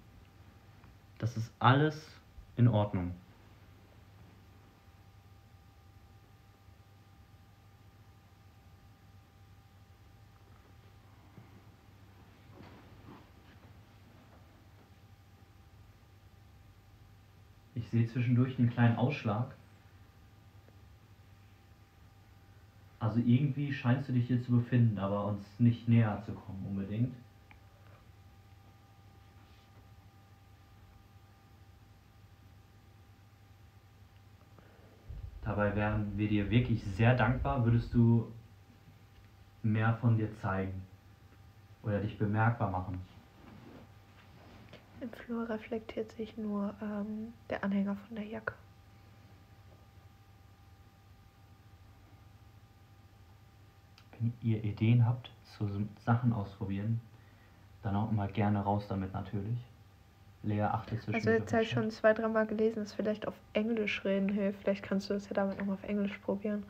Das ist alles in Ordnung. Ich sehe zwischendurch einen kleinen Ausschlag. Also irgendwie scheinst du dich hier zu befinden, aber uns nicht näher zu kommen unbedingt. Dabei wären wir dir wirklich sehr dankbar, würdest du mehr von dir zeigen oder dich bemerkbar machen. Im Flur reflektiert sich nur ähm, der Anhänger von der Jacke. Wenn ihr Ideen habt zu so Sachen ausprobieren, dann auch immer gerne raus damit natürlich. Lea achtet zwischendurch Also jetzt habe ich schon zwei, dreimal gelesen, dass vielleicht auf Englisch reden hilft. Vielleicht kannst du das ja damit nochmal auf Englisch probieren.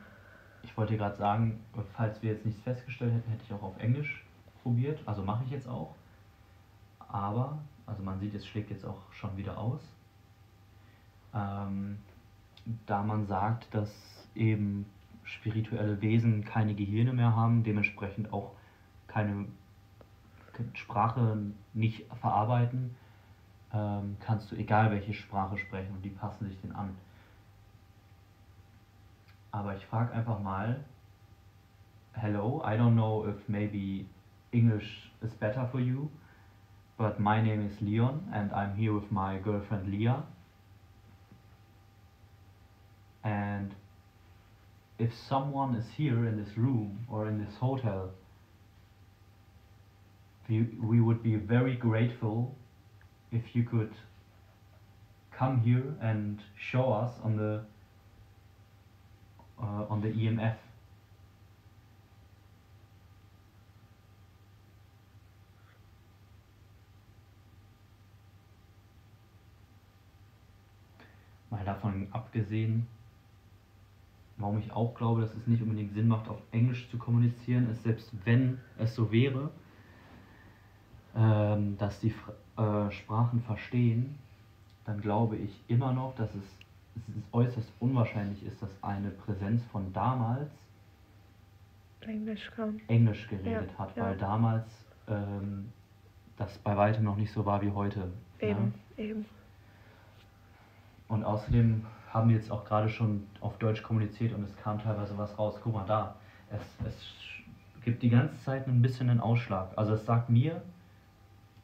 Ich wollte gerade sagen, falls wir jetzt nichts festgestellt hätten, hätte ich auch auf Englisch probiert. Also mache ich jetzt auch. Aber, also man sieht, es schlägt jetzt auch schon wieder aus. Ähm, da man sagt, dass eben spirituelle Wesen keine Gehirne mehr haben, dementsprechend auch keine Sprache nicht verarbeiten, ähm, kannst du egal welche Sprache sprechen und die passen sich den an. Aber ich frage einfach mal, hello, I don't know if maybe English is better for you, but my name is Leon and I'm here with my girlfriend Leah. And if someone is here in this room or in this hotel, we, we would be very grateful if you could come here and show us on the uh, on the EMF. Mal davon abgesehen, warum ich auch glaube, dass es nicht unbedingt Sinn macht, auf Englisch zu kommunizieren, ist selbst wenn es so wäre, ähm, dass die äh, Sprachen verstehen, dann glaube ich immer noch, dass es, es äußerst unwahrscheinlich ist, dass eine Präsenz von damals Englisch kann. Englisch geredet Ja, hat, ja. weil damals ähm, das bei weitem noch nicht so war wie heute. Eben, Ja? eben. Und außerdem haben wir jetzt auch gerade schon auf Deutsch kommuniziert und es kam teilweise was raus. Guck mal da, es, es gibt die ganze Zeit ein bisschen einen Ausschlag. Also es sagt mir,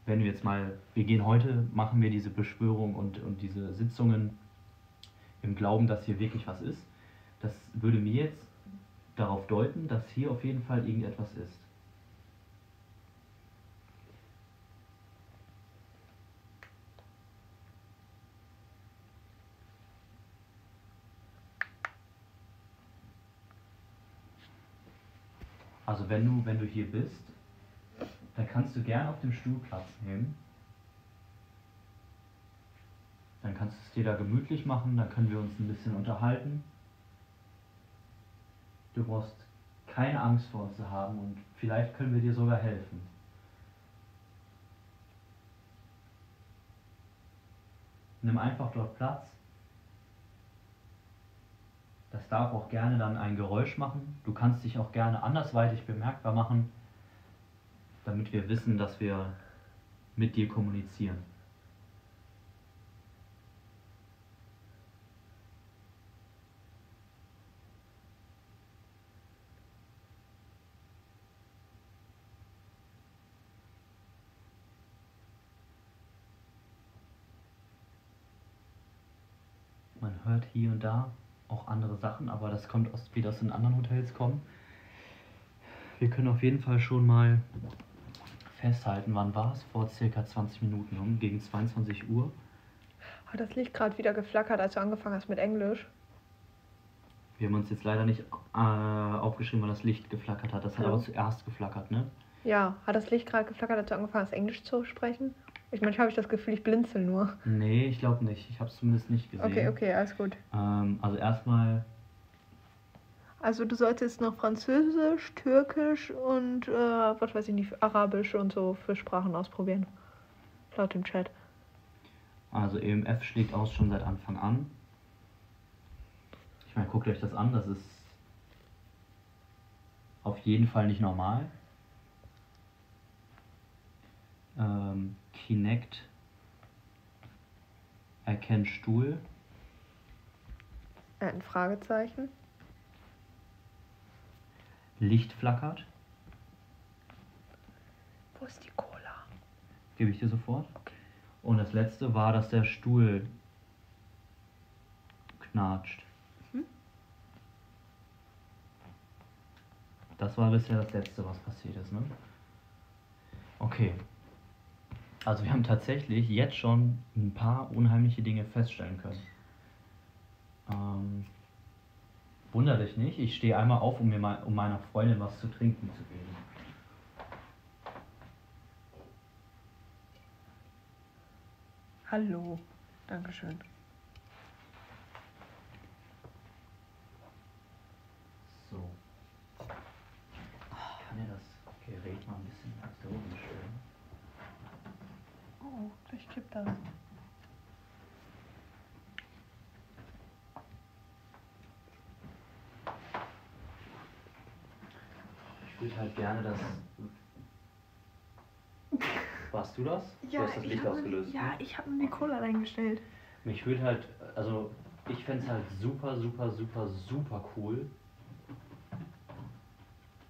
wenn wir jetzt mal, wir gehen heute, machen wir diese Beschwörung und, und diese Sitzungen im Glauben, dass hier wirklich was ist. Das würde mir jetzt darauf deuten, dass hier auf jeden Fall irgendetwas ist. Also wenn du, wenn du hier bist, dann kannst du gerne auf dem Stuhl Platz nehmen. Dann kannst du es dir da gemütlich machen, dann können wir uns ein bisschen unterhalten. Du brauchst keine Angst vor uns zu haben und vielleicht können wir dir sogar helfen. Nimm einfach dort Platz. Das darf auch gerne dann ein Geräusch machen. Du kannst dich auch gerne andersweitig bemerkbar machen, damit wir wissen, dass wir mit dir kommunizieren. Man hört hier und da auch andere Sachen, aber das kommt aus, wie das in anderen Hotels kommt. Wir können auf jeden Fall schon mal festhalten, wann war es? Vor circa 20 Minuten, um gegen 22 Uhr. Hat das Licht gerade wieder geflackert, als du angefangen hast mit Englisch? Wir haben uns jetzt leider nicht äh, aufgeschrieben, weil das Licht geflackert hat. Das hat Ja. aber zuerst geflackert, ne? Ja, hat das Licht gerade geflackert, als du angefangen hast, Englisch zu sprechen? Ich manchmal habe ich das Gefühl, ich blinzel nur. Nee, ich glaube nicht. Ich habe es zumindest nicht gesehen. Okay, okay, alles gut. Ähm, also erstmal, Also du solltest noch Französisch, Türkisch und äh, was weiß ich nicht, Arabisch und so für Sprachen ausprobieren. Laut dem Chat. also EMF schlägt aus schon seit Anfang an. Ich meine, guckt euch das an, das ist auf jeden Fall nicht normal. Ähm, Kinect erkennt Stuhl. Äh, ein Fragezeichen. Licht flackert. Wo ist die Cola? Gebe ich dir sofort. Okay. Und das letzte war, dass der Stuhl knatscht. Mhm. Das war bisher das letzte, was passiert ist, ne? Okay. Also wir haben tatsächlich jetzt schon ein paar unheimliche Dinge feststellen können. Ähm, wunder dich nicht, ich stehe einmal auf, um mir mal, um meiner Freundin was zu trinken zu geben. Hallo. Dankeschön. So. Kann ja das Gerät mal ein bisschen so umstellen? Oh, gleich kippt das. Würde halt gerne das. Warst du das? du hast das Licht hab- ausgelöst. Ja, ne? ich habe die Cola reingestellt. Mich würde halt, also ich fände es halt super, super, super, super cool,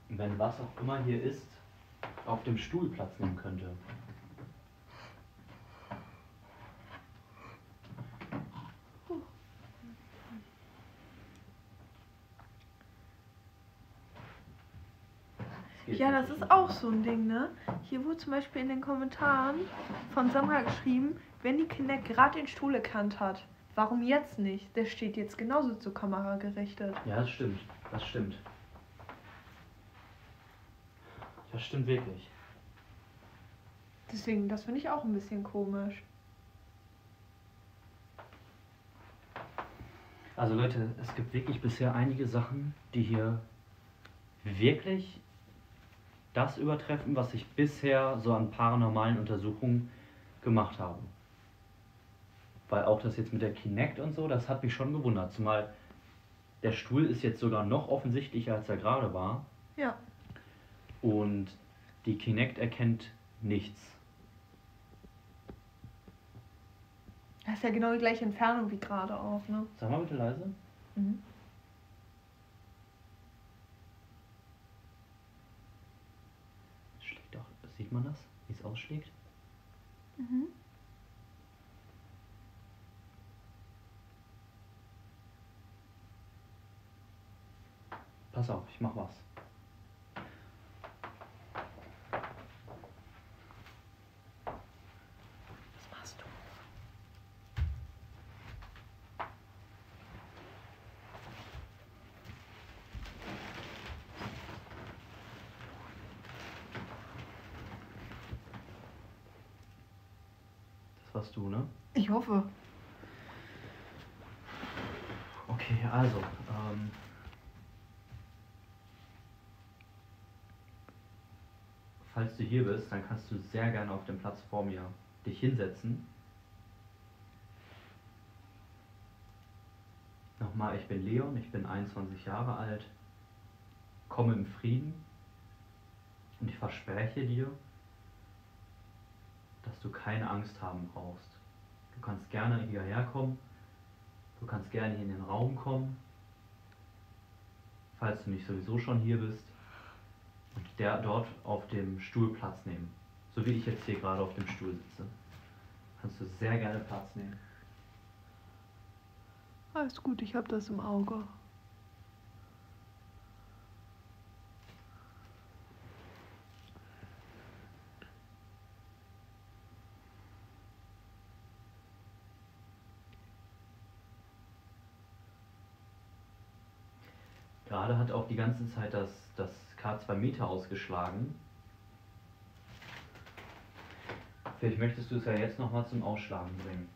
wenn was auch immer hier ist, auf dem Stuhl Platz nehmen könnte. Ja, das ist auch so ein Ding, ne? Hier wurde zum Beispiel in den Kommentaren von Samra geschrieben, wenn die Kinect gerade den Stuhl erkannt hat, warum jetzt nicht? Der steht jetzt genauso zur Kamera gerichtet. Ja, das stimmt. Das stimmt. Das stimmt wirklich. Deswegen, das finde ich auch ein bisschen komisch. Also Leute, es gibt wirklich bisher einige Sachen, die hier wirklich das übertreffen, was ich bisher so an paranormalen Untersuchungen gemacht habe. Weil auch das jetzt mit der Kinect und so, das hat mich schon gewundert. Zumal der Stuhl ist jetzt sogar noch offensichtlicher, als er gerade war. Ja. Und die Kinect erkennt nichts. Das ist ja genau die gleiche Entfernung wie gerade auch, ne? Sag mal bitte leise. Mhm. Es schlägt auch. Sieht man das? Wie es ausschlägt? Mhm. Pass auf, ich mach was. Was du, ne? Ich hoffe. Okay, also. Ähm, falls du hier bist, dann kannst du sehr gerne auf dem Platz vor mir dich hinsetzen. Nochmal, ich bin Leon, ich bin 21 Jahre alt, komme im Frieden und ich verspreche dir, dass du keine Angst haben brauchst. Du kannst gerne hierher kommen, du kannst gerne hier in den Raum kommen, falls du nicht sowieso schon hier bist, und der dort auf dem Stuhl Platz nehmen. So wie ich jetzt hier gerade auf dem Stuhl sitze. Kannst du sehr gerne Platz nehmen. Alles gut, ich habe das im Auge. Gerade hat auch die ganze Zeit das, das K2 Meter ausgeschlagen. Vielleicht möchtest du es ja jetzt nochmal zum Ausschlagen bringen.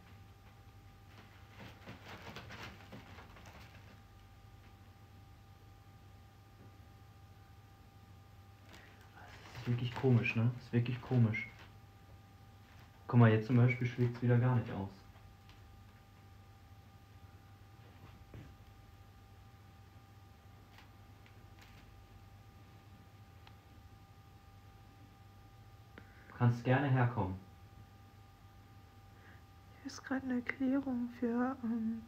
Das ist wirklich komisch, ne? Das ist wirklich komisch. Guck mal, jetzt zum Beispiel schlägt es wieder gar nicht aus. Kannst gerne herkommen. Hier ist gerade eine Erklärung für, ähm,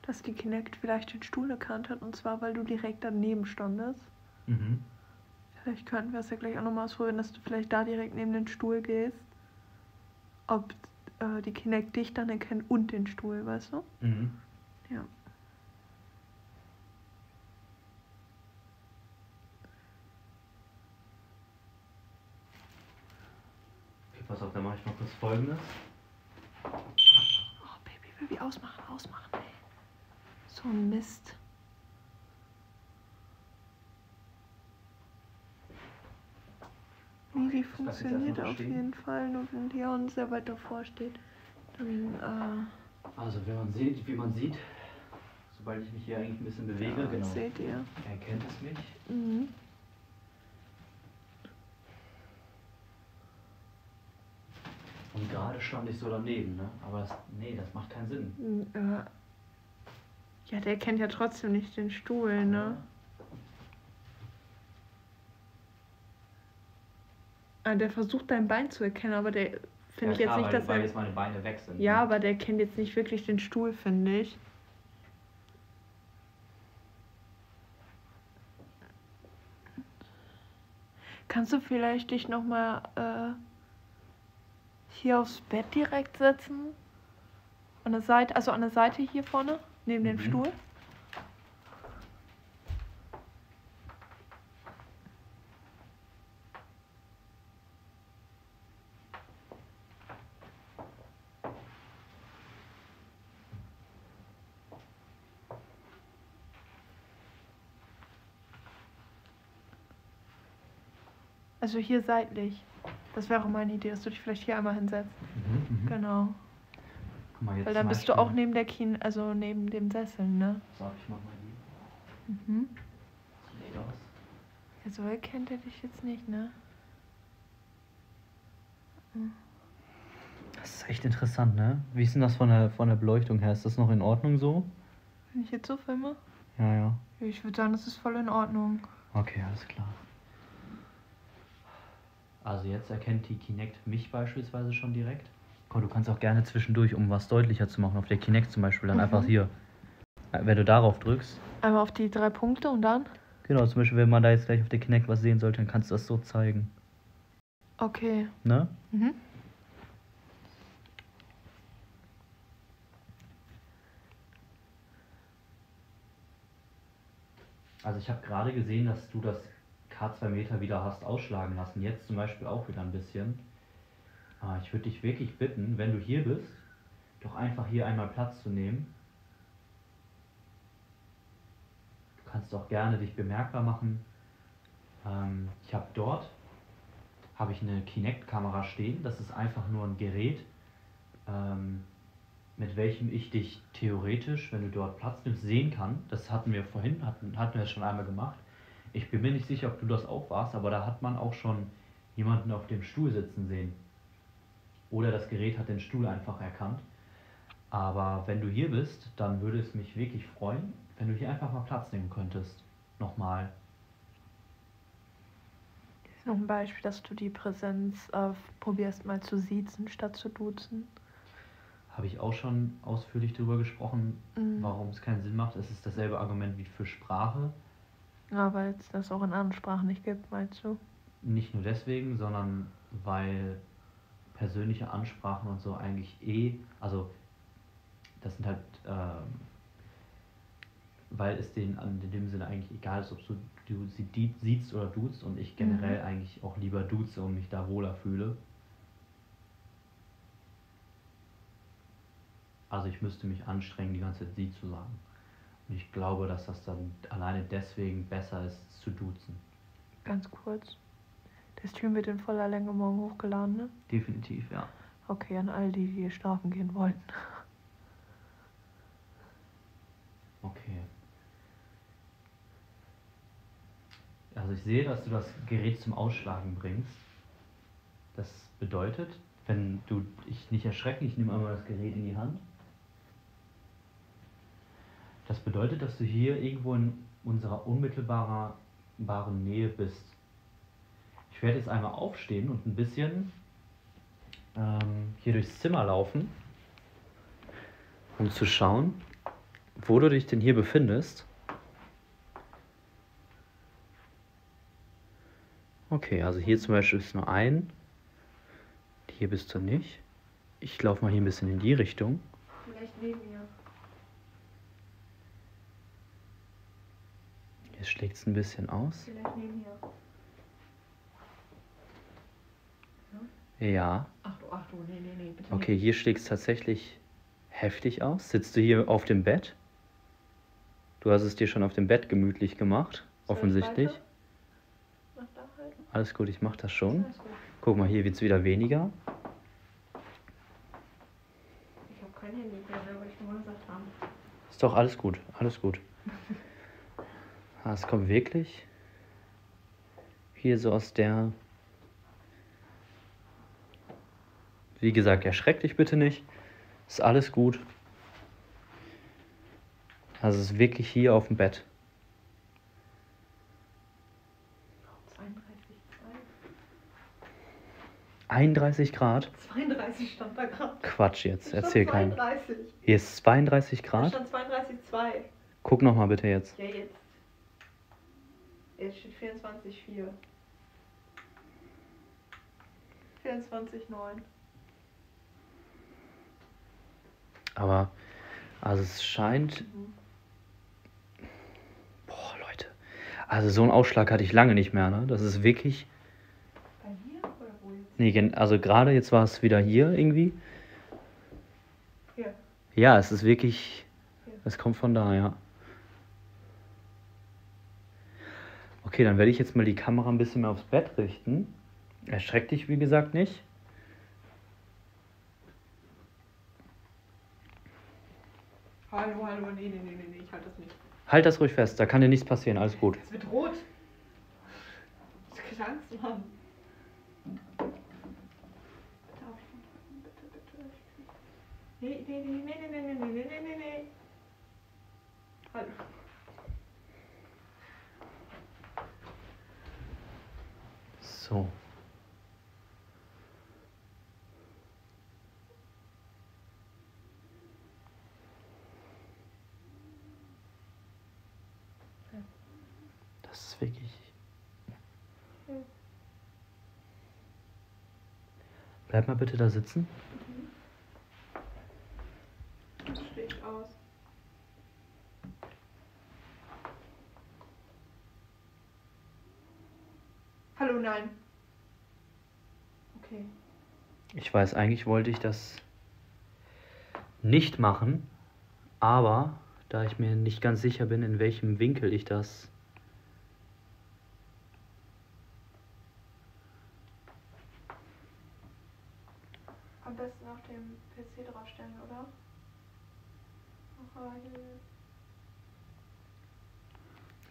dass die Kinect vielleicht den Stuhl erkannt hat. Und zwar, weil du direkt daneben standest. Mhm. Vielleicht könnten wir es ja gleich auch nochmal ausprobieren, dass du vielleicht da direkt neben den Stuhl gehst. Ob äh, die Kinect dich dann erkennt und den Stuhl, weißt du? Mhm. Ja. Pass auf, dann mache ich mal kurz folgendes. Oh, Baby, Baby, ausmachen, ausmachen, ey. So ein Mist. Die jetzt funktioniert auf stehen. jeden Fall, nur wenn Leon sehr weit davor steht. Dann, äh, Also, wenn man sieht, wie man sieht, sobald ich mich hier eigentlich ein bisschen bewege, ja, genau, seht ihr. erkennt es mich. Mhm. Und gerade stand ich so daneben, ne? Aber das, nee, das macht keinen Sinn. Äh, ja, der kennt ja trotzdem nicht den Stuhl, ne? Ah, der versucht dein Bein zu erkennen, aber der finde ja, ich jetzt klar, nicht, weil, dass weil er. jetzt meine Beine weg sind. Ja, ne? aber der kennt jetzt nicht wirklich den Stuhl, finde ich. Kannst du vielleicht dich nochmal äh, hier aufs Bett direkt setzen? An der Seite, also an der Seite hier vorne, neben dem Mhm. Stuhl? Also hier seitlich. Das wäre meine Idee, dass du dich vielleicht hier einmal hinsetzt. Mhm, mhm. Genau. Guck mal, jetzt Weil dann bist du auch neben der Kien, also neben dem Sessel, ne? Sag ich mach mal die. Mhm. Sieht aus. Ja, so erkennt er dich jetzt nicht, ne? Das ist echt interessant, ne? Wie ist denn das von der, von der Beleuchtung her? Ist das noch in Ordnung so? Wenn ich jetzt so filme? Ja, ja. Ich würde sagen, das ist voll in Ordnung. Okay, alles klar. Also jetzt erkennt die Kinect mich beispielsweise schon direkt. Komm, du kannst auch gerne zwischendurch, um was deutlicher zu machen, auf der Kinect zum Beispiel, dann Mhm. einfach hier. Äh, Wenn du darauf drückst. Einmal auf die drei Punkte und dann? Genau, zum Beispiel, wenn man da jetzt gleich auf der Kinect was sehen sollte, dann kannst du das so zeigen. Okay. Ne? Mhm. Also ich habe gerade gesehen, dass du das K2 Meter wieder hast ausschlagen lassen. Jetzt zum Beispiel auch wieder ein bisschen. Aber ich würde dich wirklich bitten, wenn du hier bist, doch einfach hier einmal Platz zu nehmen. Du kannst auch gerne dich bemerkbar machen. Ähm, ich habe dort habe ich eine Kinect-Kamera stehen. Das ist einfach nur ein Gerät, ähm, mit welchem ich dich theoretisch, wenn du dort Platz nimmst, sehen kann. Das hatten wir vorhin, hatten, hatten wir schon einmal gemacht. Ich bin mir nicht sicher, ob du das auch warst, aber da hat man auch schon jemanden auf dem Stuhl sitzen sehen. Oder das Gerät hat den Stuhl einfach erkannt. Aber wenn du hier bist, dann würde es mich wirklich freuen, wenn du hier einfach mal Platz nehmen könntest. Nochmal. Das ist noch ein Beispiel, dass du die Präsenz äh, probierst mal zu siezen statt zu duzen. Habe ich auch schon ausführlich darüber gesprochen, Mhm. warum es keinen Sinn macht. Es ist dasselbe Argument wie für Sprache. Ja, weil es das auch in anderen Sprachen nicht gibt, meinst du? Nicht nur deswegen, sondern weil persönliche Ansprachen und so eigentlich eh, also das sind halt, ähm, weil es denen in dem Sinne eigentlich egal ist, ob du, du sie die, siehst oder duzt und ich generell Mhm. eigentlich auch lieber duze und mich da wohler fühle. Also ich müsste mich anstrengen, die ganze Zeit sie zu sagen. Und ich glaube, dass das dann alleine deswegen besser ist, zu duzen. Ganz kurz. Der Stream wird in voller Länge morgen hochgeladen, ne? Definitiv, ja. Okay, an all die, die schlafen gehen wollten. Okay. Also ich sehe, dass du das Gerät zum Ausschlagen bringst. Das bedeutet, wenn du dich nicht erschrecken, ich nehme einmal das Gerät in die Hand. Das bedeutet, dass du hier irgendwo in unserer unmittelbaren baren Nähe bist. Ich werde jetzt einmal aufstehen und ein bisschen ähm, hier durchs Zimmer laufen, um zu schauen, wo du dich denn hier befindest. Okay, also hier zum Beispiel ist nur ein. Hier bist du nicht. Ich laufe mal hier ein bisschen in die Richtung. Vielleicht neben mir. Hier schlägt es ein bisschen aus. Vielleicht neben mir. Ja, Ach du, ach du, nee, nee, nee, bitte okay, hier schlägt es tatsächlich heftig aus. Sitzt du hier auf dem Bett? Du hast es dir schon auf dem Bett gemütlich gemacht, Soll ich offensichtlich. halten? Alles gut, ich mach das schon. Gut. Guck mal, hier wird es wieder weniger. Ich habe kein Handy mehr, aber ich nur gesagt haben. Ist doch alles gut, alles gut. Ah, es kommt wirklich hier so aus der. Wie gesagt, erschreck dich bitte nicht. Ist alles gut. Also es ist wirklich hier auf dem Bett. 32, 31 Grad? 32 stand da gerade. Quatsch jetzt, erzähl keinen. 32. Hier ist 32 Da Grad. stand 32,2. Guck noch mal bitte jetzt. Ja, jetzt. Jetzt steht 24,4. 24,9. Aber also es scheint Mhm. Boah, Leute. Also so einen Ausschlag hatte ich lange nicht mehr, ne? Das ist wirklich. Bei mir oder wo jetzt? Nee, also gerade jetzt war es wieder hier irgendwie. Hier. Ja, es ist wirklich. Hier. Es kommt von da, ja. Okay, dann werde ich jetzt mal die Kamera ein bisschen mehr aufs Bett richten. Erschreck dich, wie gesagt, nicht. Hallo, hallo, nee, nee, nee, nee, nee, ich halte das nicht. Halt das ruhig fest, da kann dir nichts passieren, alles gut. Es wird rot. Ich krieg Angst, Mann. Nee, nee, nee, nee, nee, nee, nee, nee, nee, nee. Hallo. So. Das ist wirklich. Bleib mal bitte da sitzen. Das schlägt aus. Hallo, nein. Okay. Ich weiß, eigentlich wollte ich das nicht machen, aber da ich mir nicht ganz sicher bin, in welchem Winkel ich das. Am besten auf dem PC draufstellen, oder? Weil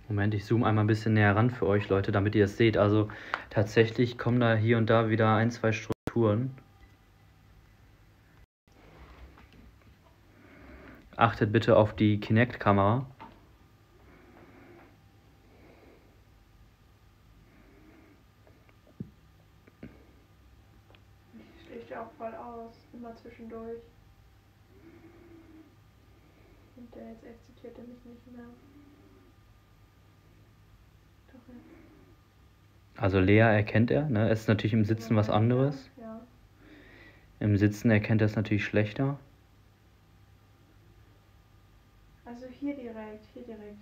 Moment, ich zoome einmal ein bisschen näher ran für euch, Leute, damit ihr es seht. Also tatsächlich kommen da hier und da wieder ein, zwei Strukturen. Achtet bitte auf die Kinect-Kamera. Ich ja auch voll aus, immer zwischendurch. Und der jetzt akzeptiert er mich nicht mehr. Doch jetzt. Also Lea erkennt er, ne? Es ist natürlich im Sitzen was anderes. Ja. Im Sitzen erkennt er es natürlich schlechter. Also hier direkt, hier direkt.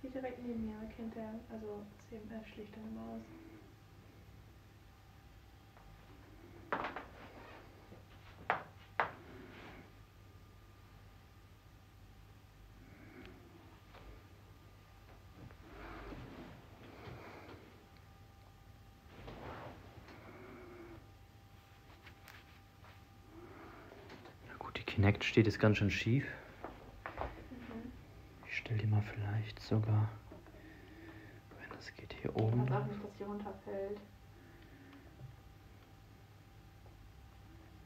Hier direkt neben mir kennt er, also CMF schlägt dann immer aus. Na gut, die Kinect steht jetzt ganz schön schief. Mhm. Ich stelle die mal vielleicht sogar, wenn das geht, hier Ich oben. weiß auch nicht, dass die runterfällt.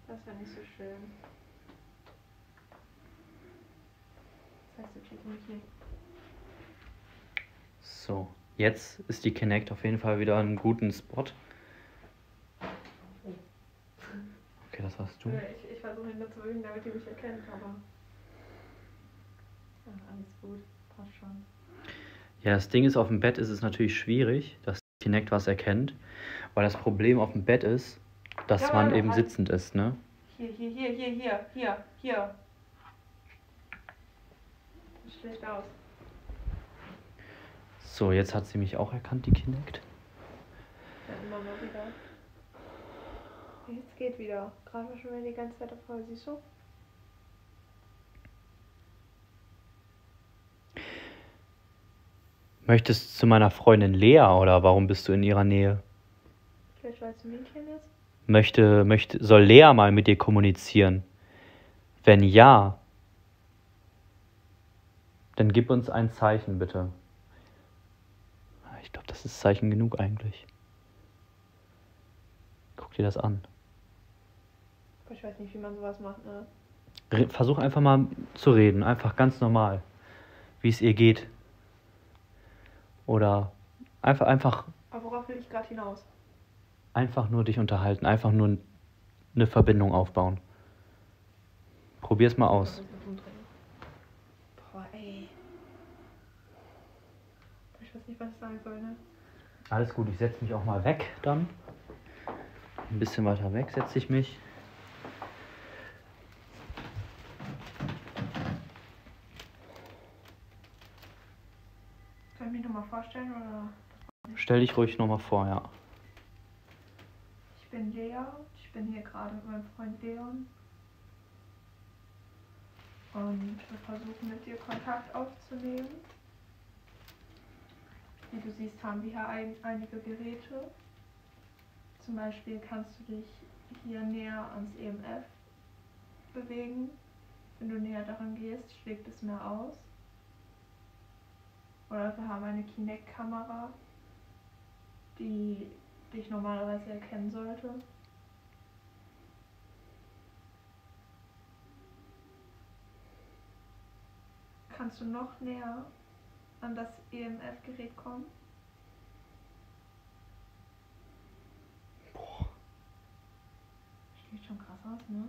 Das wäre nicht so schön. Das heißt, du checkst mich nicht. So, jetzt ist die Kinect auf jeden Fall wieder einen guten Spot. Okay, das warst du. Ich, ich versuche ihn nur zu bewegen, damit die mich erkennt, aber. Ja, alles gut. Passt schon. Ja, das Ding ist, auf dem Bett ist es natürlich schwierig, dass die Kinect was erkennt, weil das Problem auf dem Bett ist, dass Ja, man eben halt- sitzend ist, ne? Hier, hier, hier, hier, hier, hier, hier. Das ist schlecht aus. So, jetzt hat sie mich auch erkannt, die Kinect. Ja, immer mal wieder. Jetzt geht wieder. Gerade war schon wieder die ganze Zeit davor, siehst du? Möchtest du zu meiner Freundin Lea oder warum bist du in ihrer Nähe? Vielleicht weil es ein Mädchen ist. Möchte, möchte, soll Lea mal mit dir kommunizieren? Wenn ja, dann gib uns ein Zeichen bitte. Ich glaube, das ist Zeichen genug eigentlich. Guck dir das an. Ich weiß nicht, wie man sowas macht, ne? Versuch einfach mal zu reden, einfach ganz normal, wie es ihr geht. Oder einfach, einfach, Aber worauf will ich gerade hinaus? einfach nur dich unterhalten, einfach nur eine Verbindung aufbauen. Probier's mal aus. Boah, ey. Ich weiß nicht, was ich sagen soll, ne? Alles gut, ich setze mich auch mal weg dann. Ein bisschen weiter weg setze ich mich. Mich nochmal vorstellen oder? Stell dich ruhig nochmal vor, ja. Ich bin Lea. Ich bin hier gerade mit meinem Freund Leon. Und wir versuchen mit dir Kontakt aufzunehmen. Wie du siehst, haben wir hier ein, einige Geräte. Zum Beispiel kannst du dich hier näher ans EMF bewegen. Wenn du näher daran gehst, schlägt es mehr aus. Oder wir haben eine Kinect-Kamera, die dich normalerweise erkennen sollte. Kannst du noch näher an das EMF-Gerät kommen? Boah. Sieht schon krass aus, ne?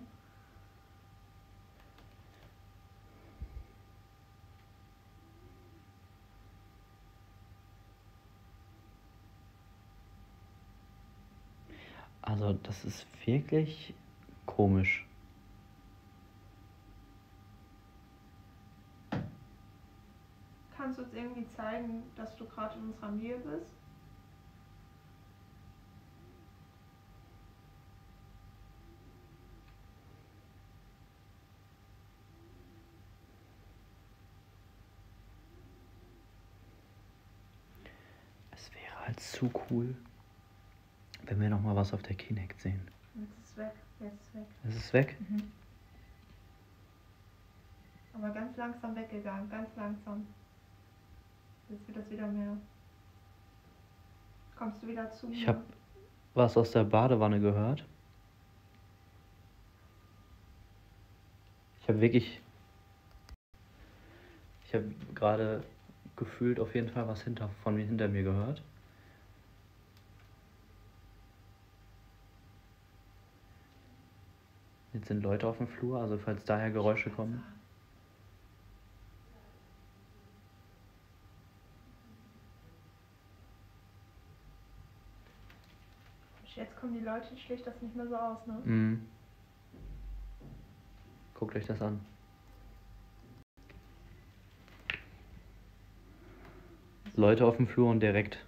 Also, das ist wirklich komisch. Kannst du uns irgendwie zeigen, dass du gerade in unserer Nähe bist? Es wäre halt zu cool, wenn wir nochmal was auf der Kinect sehen. Jetzt ist es weg. Jetzt ist es weg. Es ist weg. Mhm. Aber ganz langsam weggegangen, ganz langsam. Jetzt wird das wieder mehr. Kommst du wieder zu mir? Ich habe was aus der Badewanne gehört. Ich habe wirklich. Ich habe gerade gefühlt auf jeden Fall was hinter, von mir hinter mir gehört. Jetzt sind Leute auf dem Flur, also falls daher Geräusche kommen. Jetzt kommen die Leute, ich schlägt das nicht mehr so aus, ne? Mhm. Guckt euch das an. Leute auf dem Flur und direkt.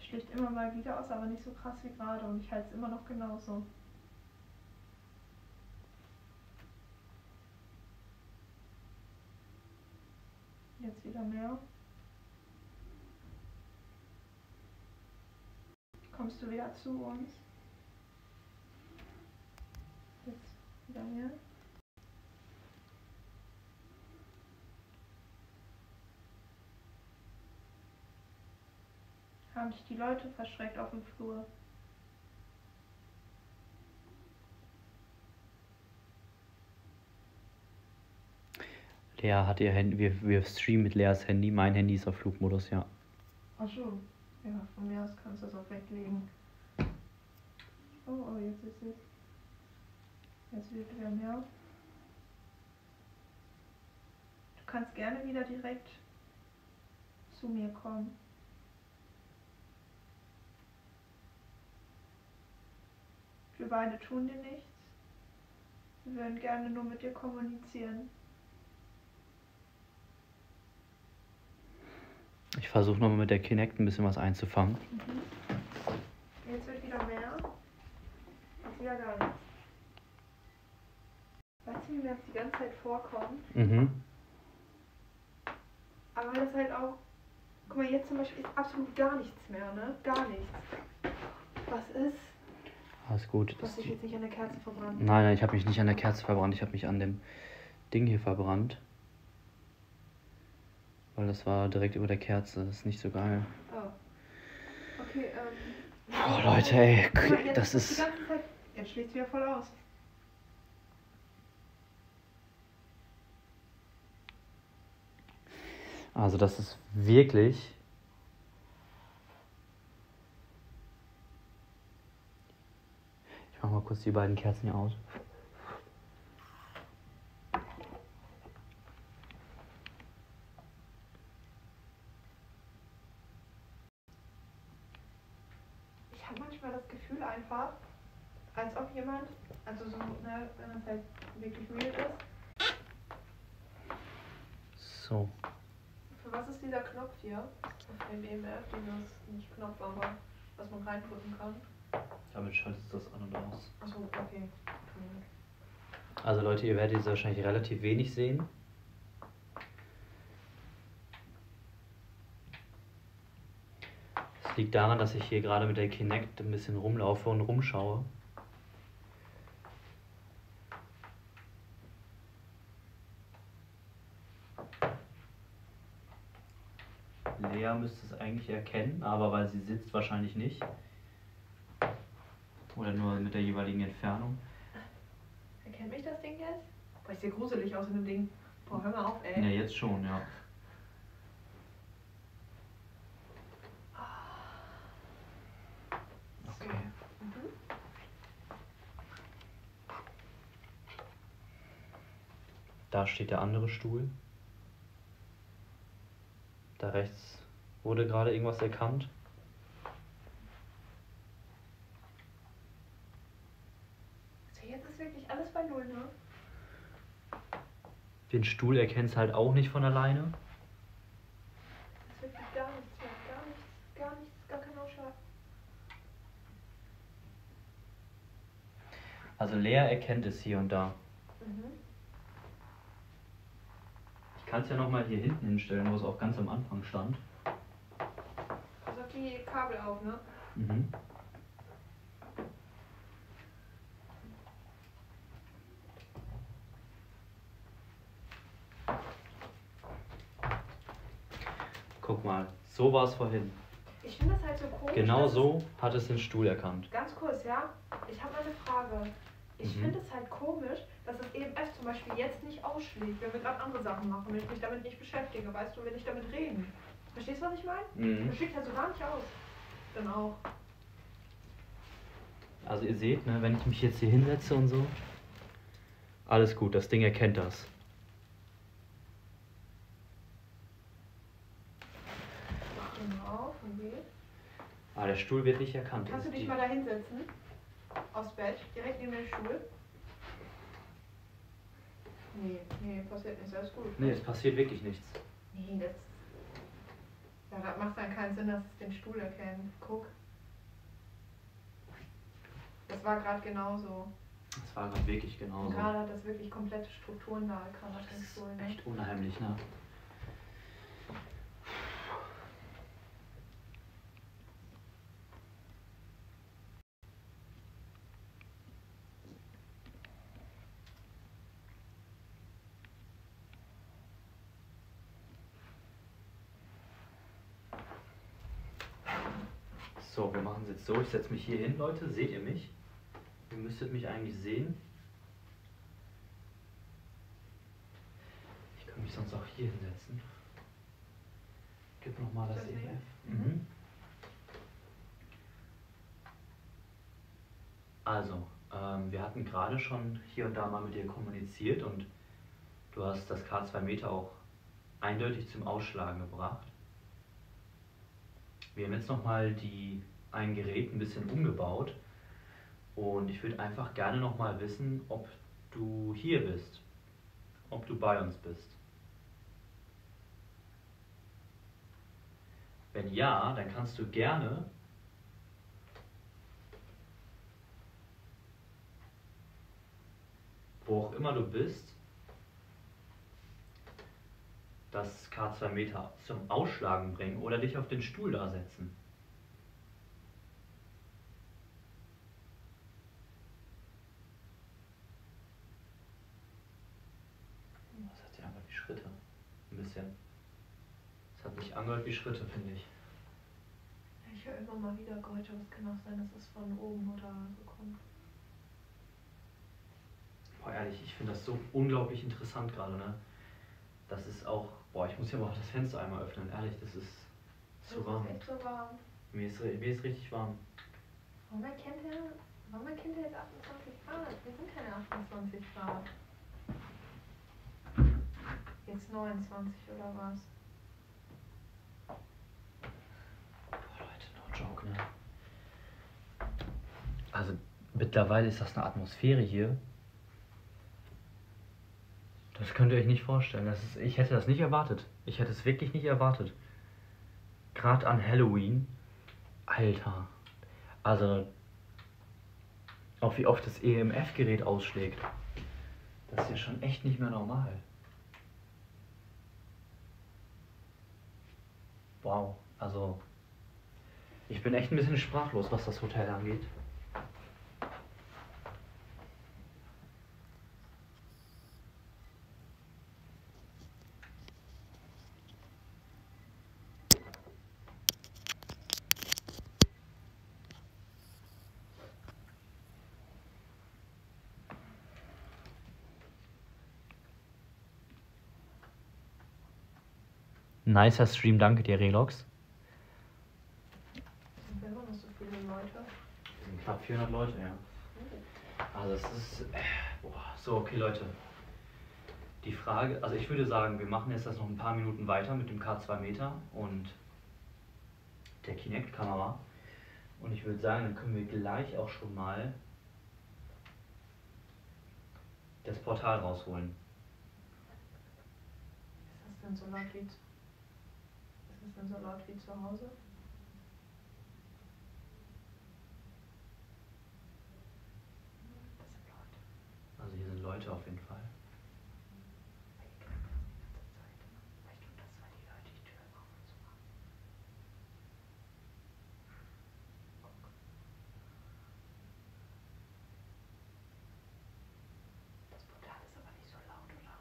Es schlägt immer mal wieder aus, aber nicht so krass wie gerade und ich halte es immer noch genauso. Jetzt wieder mehr. Kommst du wieder zu uns? Jetzt wieder mehr. Haben dich die Leute verschreckt auf dem Flur? Lea hat ihr Handy, wir, wir streamen mit Leas Handy. Mein Handy ist auf Flugmodus, ja. Ach so. Ja, von mir aus kannst du es auch weglegen. Oh, oh, jetzt ist es. Jetzt wird wieder mehr. Du kannst gerne wieder direkt zu mir kommen. Wir beide tun dir nichts. Wir würden gerne nur mit dir kommunizieren. Ich versuche nochmal mit der Kinect ein bisschen was einzufangen. Mhm. Jetzt wird wieder mehr. Jetzt wieder gar nichts. Weißt du, wie mir das die ganze Zeit vorkommt? Mhm. Aber das halt auch. Guck mal, jetzt zum Beispiel ist absolut gar nichts mehr, ne? Gar nichts. Was ist? Alles gut. Du hast dich jetzt nicht an der Kerze verbrannt. Nein, nein, ich habe mich nicht an der Kerze verbrannt. Ich habe mich an dem Ding hier verbrannt. Weil das war direkt über der Kerze. Das ist nicht so geil. Oh. Okay, ähm. Oh, Leute, ey, jetzt das ist. Zeit, jetzt schlägt wieder voll aus. Also, das ist wirklich. Ich mach mal kurz die beiden Kerzen hier aus. Ich habe manchmal das Einfach, als ob jemand, also so, ne, wenn es halt wirklich real ist. So. Für was ist dieser Knopf hier? Auf dem EMF, dieses, nicht Knopf, aber was man reindrücken kann. Damit schaltest du das an und aus. Achso, okay. Also Leute, ihr werdet jetzt wahrscheinlich relativ wenig sehen. Liegt daran, dass ich hier gerade mit der Kinect ein bisschen rumlaufe und rumschaue. Lea müsste es eigentlich erkennen, aber weil sie sitzt wahrscheinlich nicht. Oder nur mit der jeweiligen Entfernung. Erkennt mich das Ding jetzt? Boah, ich sehe gruselig aus in dem Ding. Boah, hör mal auf, ey. Ja, jetzt schon, ja. Okay. Mhm. Da steht der andere Stuhl. Da rechts wurde gerade irgendwas erkannt. Also jetzt ist wirklich alles bei Null, ne? Den Stuhl erkennt es halt auch nicht von alleine. Das ist wirklich gar nichts mehr. Gar nichts, gar nichts, gar kein Ausschlag. Also Lea erkennt es hier und da. Mhm. Ich kann es ja nochmal hier hinten hinstellen, wo es auch ganz am Anfang stand. Also auf die Kabel auf, ne? Mhm. Guck mal, So war es vorhin. Ich finde das halt so komisch. Genau so hat es den Stuhl erkannt. Ganz kurz, ja? Ich habe eine Frage. Ich Mhm. finde es halt komisch, dass das EMF zum Beispiel jetzt nicht ausschlägt, wenn wir gerade andere Sachen machen, wenn ich mich damit nicht beschäftige, weißt du, wenn ich damit reden. Verstehst du, was ich meine? Mhm. Das schlägt halt so gar nicht aus. Dann auch. Also ihr seht, ne, wenn ich mich jetzt hier hinsetze und so, alles gut, das Ding erkennt das. Mach den mal auf und geht. Aber der Stuhl wird nicht erkannt. Kannst du dich die- mal da hinsetzen? Aufs Bett, direkt neben den Stuhl. Nee, nee, passiert nichts, alles gut. Nee, es passiert wirklich nichts. Nee, das. Ja, das macht dann keinen Sinn, dass es den Stuhl erkennt. Guck. Das war gerade genauso. Das war gerade wirklich genauso. gerade hat das wirklich komplette Strukturen da dem ist Stuhl. Ne? echt unheimlich, ne? So, wir machen es jetzt so. Ich setze mich hier hin, Leute. Seht ihr mich? Ihr müsstet mich eigentlich sehen. Ich kann mich sonst auch hier hinsetzen. Gib nochmal das Das EMF. Mhm. Also, ähm, wir hatten gerade schon hier und da mal mit dir kommuniziert und du hast das K2 Meter auch eindeutig zum Ausschlagen gebracht. Wir haben jetzt nochmal die ein Gerät ein bisschen umgebaut und ich würde einfach gerne nochmal wissen, ob du hier bist, ob du bei uns bist. Wenn ja, dann kannst du gerne wo auch immer du bist, das K2 Meter zum Ausschlagen bringen oder dich auf den Stuhl da setzen. Das hat sich angehört wie Schritte. Ein bisschen. Es hat sich angehört wie Schritte, finde ich. Ich höre immer mal wieder Geräusche, aber es kann auch sein, dass es von oben oder so kommt. Boah, ehrlich, ich finde das so unglaublich interessant gerade, ne? Das ist auch, boah, ich muss hier mal auch das Fenster einmal öffnen, ehrlich, das ist zu Das warm. ist echt so warm. Mir ist, mir ist richtig warm. Warum erkennt er, warum erkennt er jetzt 28 Grad? Wir sind keine 28 Grad. Jetzt 29 oder was? Boah, Leute, no joke, ne? Also, mittlerweile ist das eine Atmosphäre hier. Das könnt ihr euch nicht vorstellen. Das ist, ich hätte das nicht erwartet. Ich hätte es wirklich nicht erwartet. Gerade an Halloween. Alter. Also, auch wie oft das EMF-Gerät ausschlägt. Das ist ja schon echt nicht mehr normal. Wow. Also, ich bin echt ein bisschen sprachlos, was das Hotel angeht. Nicer Stream, danke dir, Relox. Sind wir immer noch so viele Leute? Wir sind knapp 400 Leute, ja. Also es ist, äh, boah, so okay Leute. Die Frage, also ich würde sagen, wir machen jetzt das noch ein paar Minuten weiter mit dem K2 Meter und der Kinect-Kamera. Und ich würde sagen, dann können wir gleich auch schon mal das Portal rausholen. Ist das denn so laut das denn so laut wie zu Hause? Also hier sind Leute auf jeden Fall. Aber hier knackt das die ganze Zeit. Vielleicht tun das, weil die Leute die Türen auf und zu machen. Guck. Das Portal ist aber nicht so laut, oder?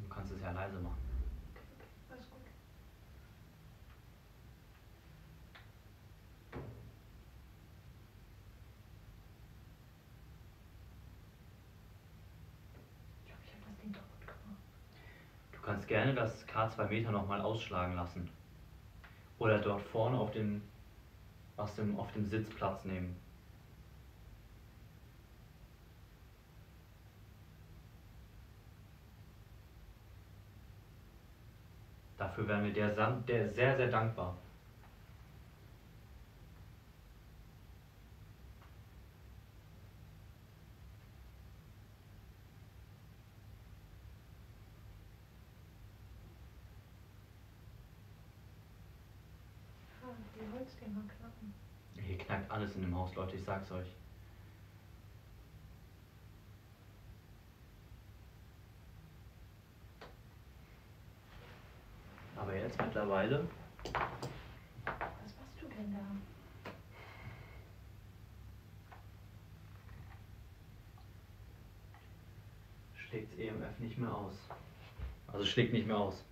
Du kannst es ja leise machen. Okay, okay, alles gut. Kannst gerne das K2 Meter nochmal ausschlagen lassen. Oder dort vorne auf dem, aus dem, auf dem Sitz Platz nehmen. Dafür wären wir der, der sehr, sehr dankbar. Ah, die Holzdinger knacken. Hier knackt alles in dem Haus, Leute, ich sag's euch. Aber jetzt mittlerweile Was machst du denn da? schlägt EMF nicht mehr aus. Also schlägt nicht mehr aus.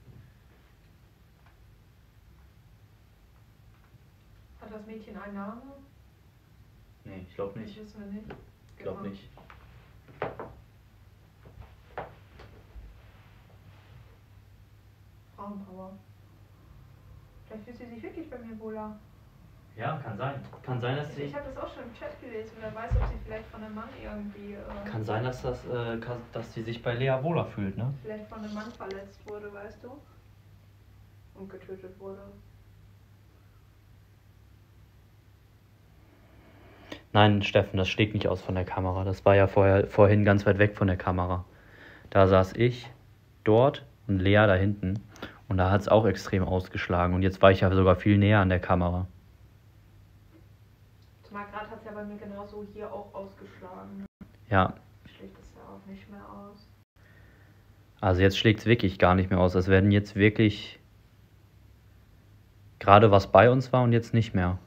Hat das Mädchen einen Namen? Nee, ich glaube Das nicht. wissen wir nicht. Ich glaube Genau. nicht. Frauenpower. Vielleicht fühlt sie sich wirklich bei mir wohler. Ja, kann sein. Kann sein, dass sie. Ich habe das auch schon im Chat gelesen. Wer weiß, ob sie vielleicht von einem Mann irgendwie. Äh, Kann sein, dass das, äh, kann, dass sie sich bei Lea wohler fühlt, ne? vielleicht von einem Mann verletzt wurde, weißt du? Und getötet wurde. Nein, Steffen, das schlägt nicht aus von der Kamera. Das war ja vorher, vorhin ganz weit weg von der Kamera. Da saß ich dort und Lea da hinten. Und da hat es auch extrem ausgeschlagen. Und jetzt war ich ja sogar viel näher an der Kamera. Zumal gerade hat es ja bei mir genauso hier auch ausgeschlagen. Ja, Schlägt es ja auch nicht mehr aus. also jetzt schlägt es wirklich gar nicht mehr aus. Es werden jetzt wirklich gerade was bei uns war und jetzt nicht mehr.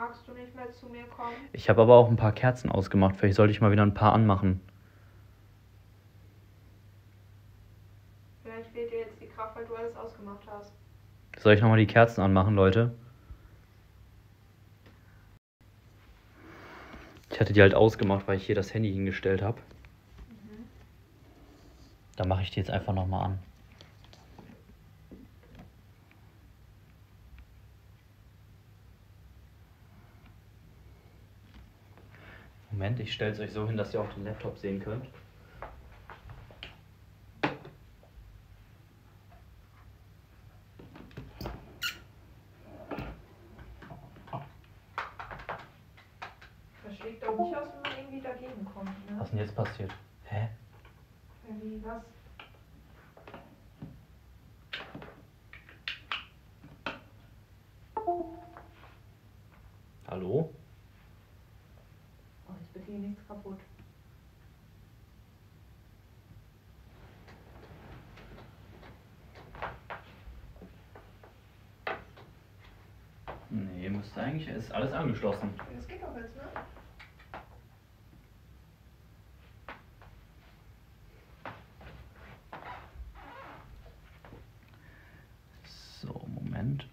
Magst du nicht mehr zu mir kommen? Ich habe aber auch ein paar Kerzen ausgemacht. Vielleicht sollte ich mal wieder ein paar anmachen. Vielleicht fehlt dir jetzt die Kraft, weil du alles ausgemacht hast. Soll ich nochmal die Kerzen anmachen, Leute? Ich hatte die halt ausgemacht, weil ich hier das Handy hingestellt habe. Da mache ich die jetzt einfach nochmal an. Moment, ich stelle es euch so hin, dass ihr auch den Laptop sehen könnt. Das schlägt doch nicht aus, wenn man irgendwie dagegen kommt, ne? Was ist denn jetzt passiert? Hä? Ja, Wie, was? Hallo? Oh, jetzt bitte hier nichts kaputt. Müsste eigentlich, ist alles angeschlossen. Das geht doch jetzt, ne? So, Moment.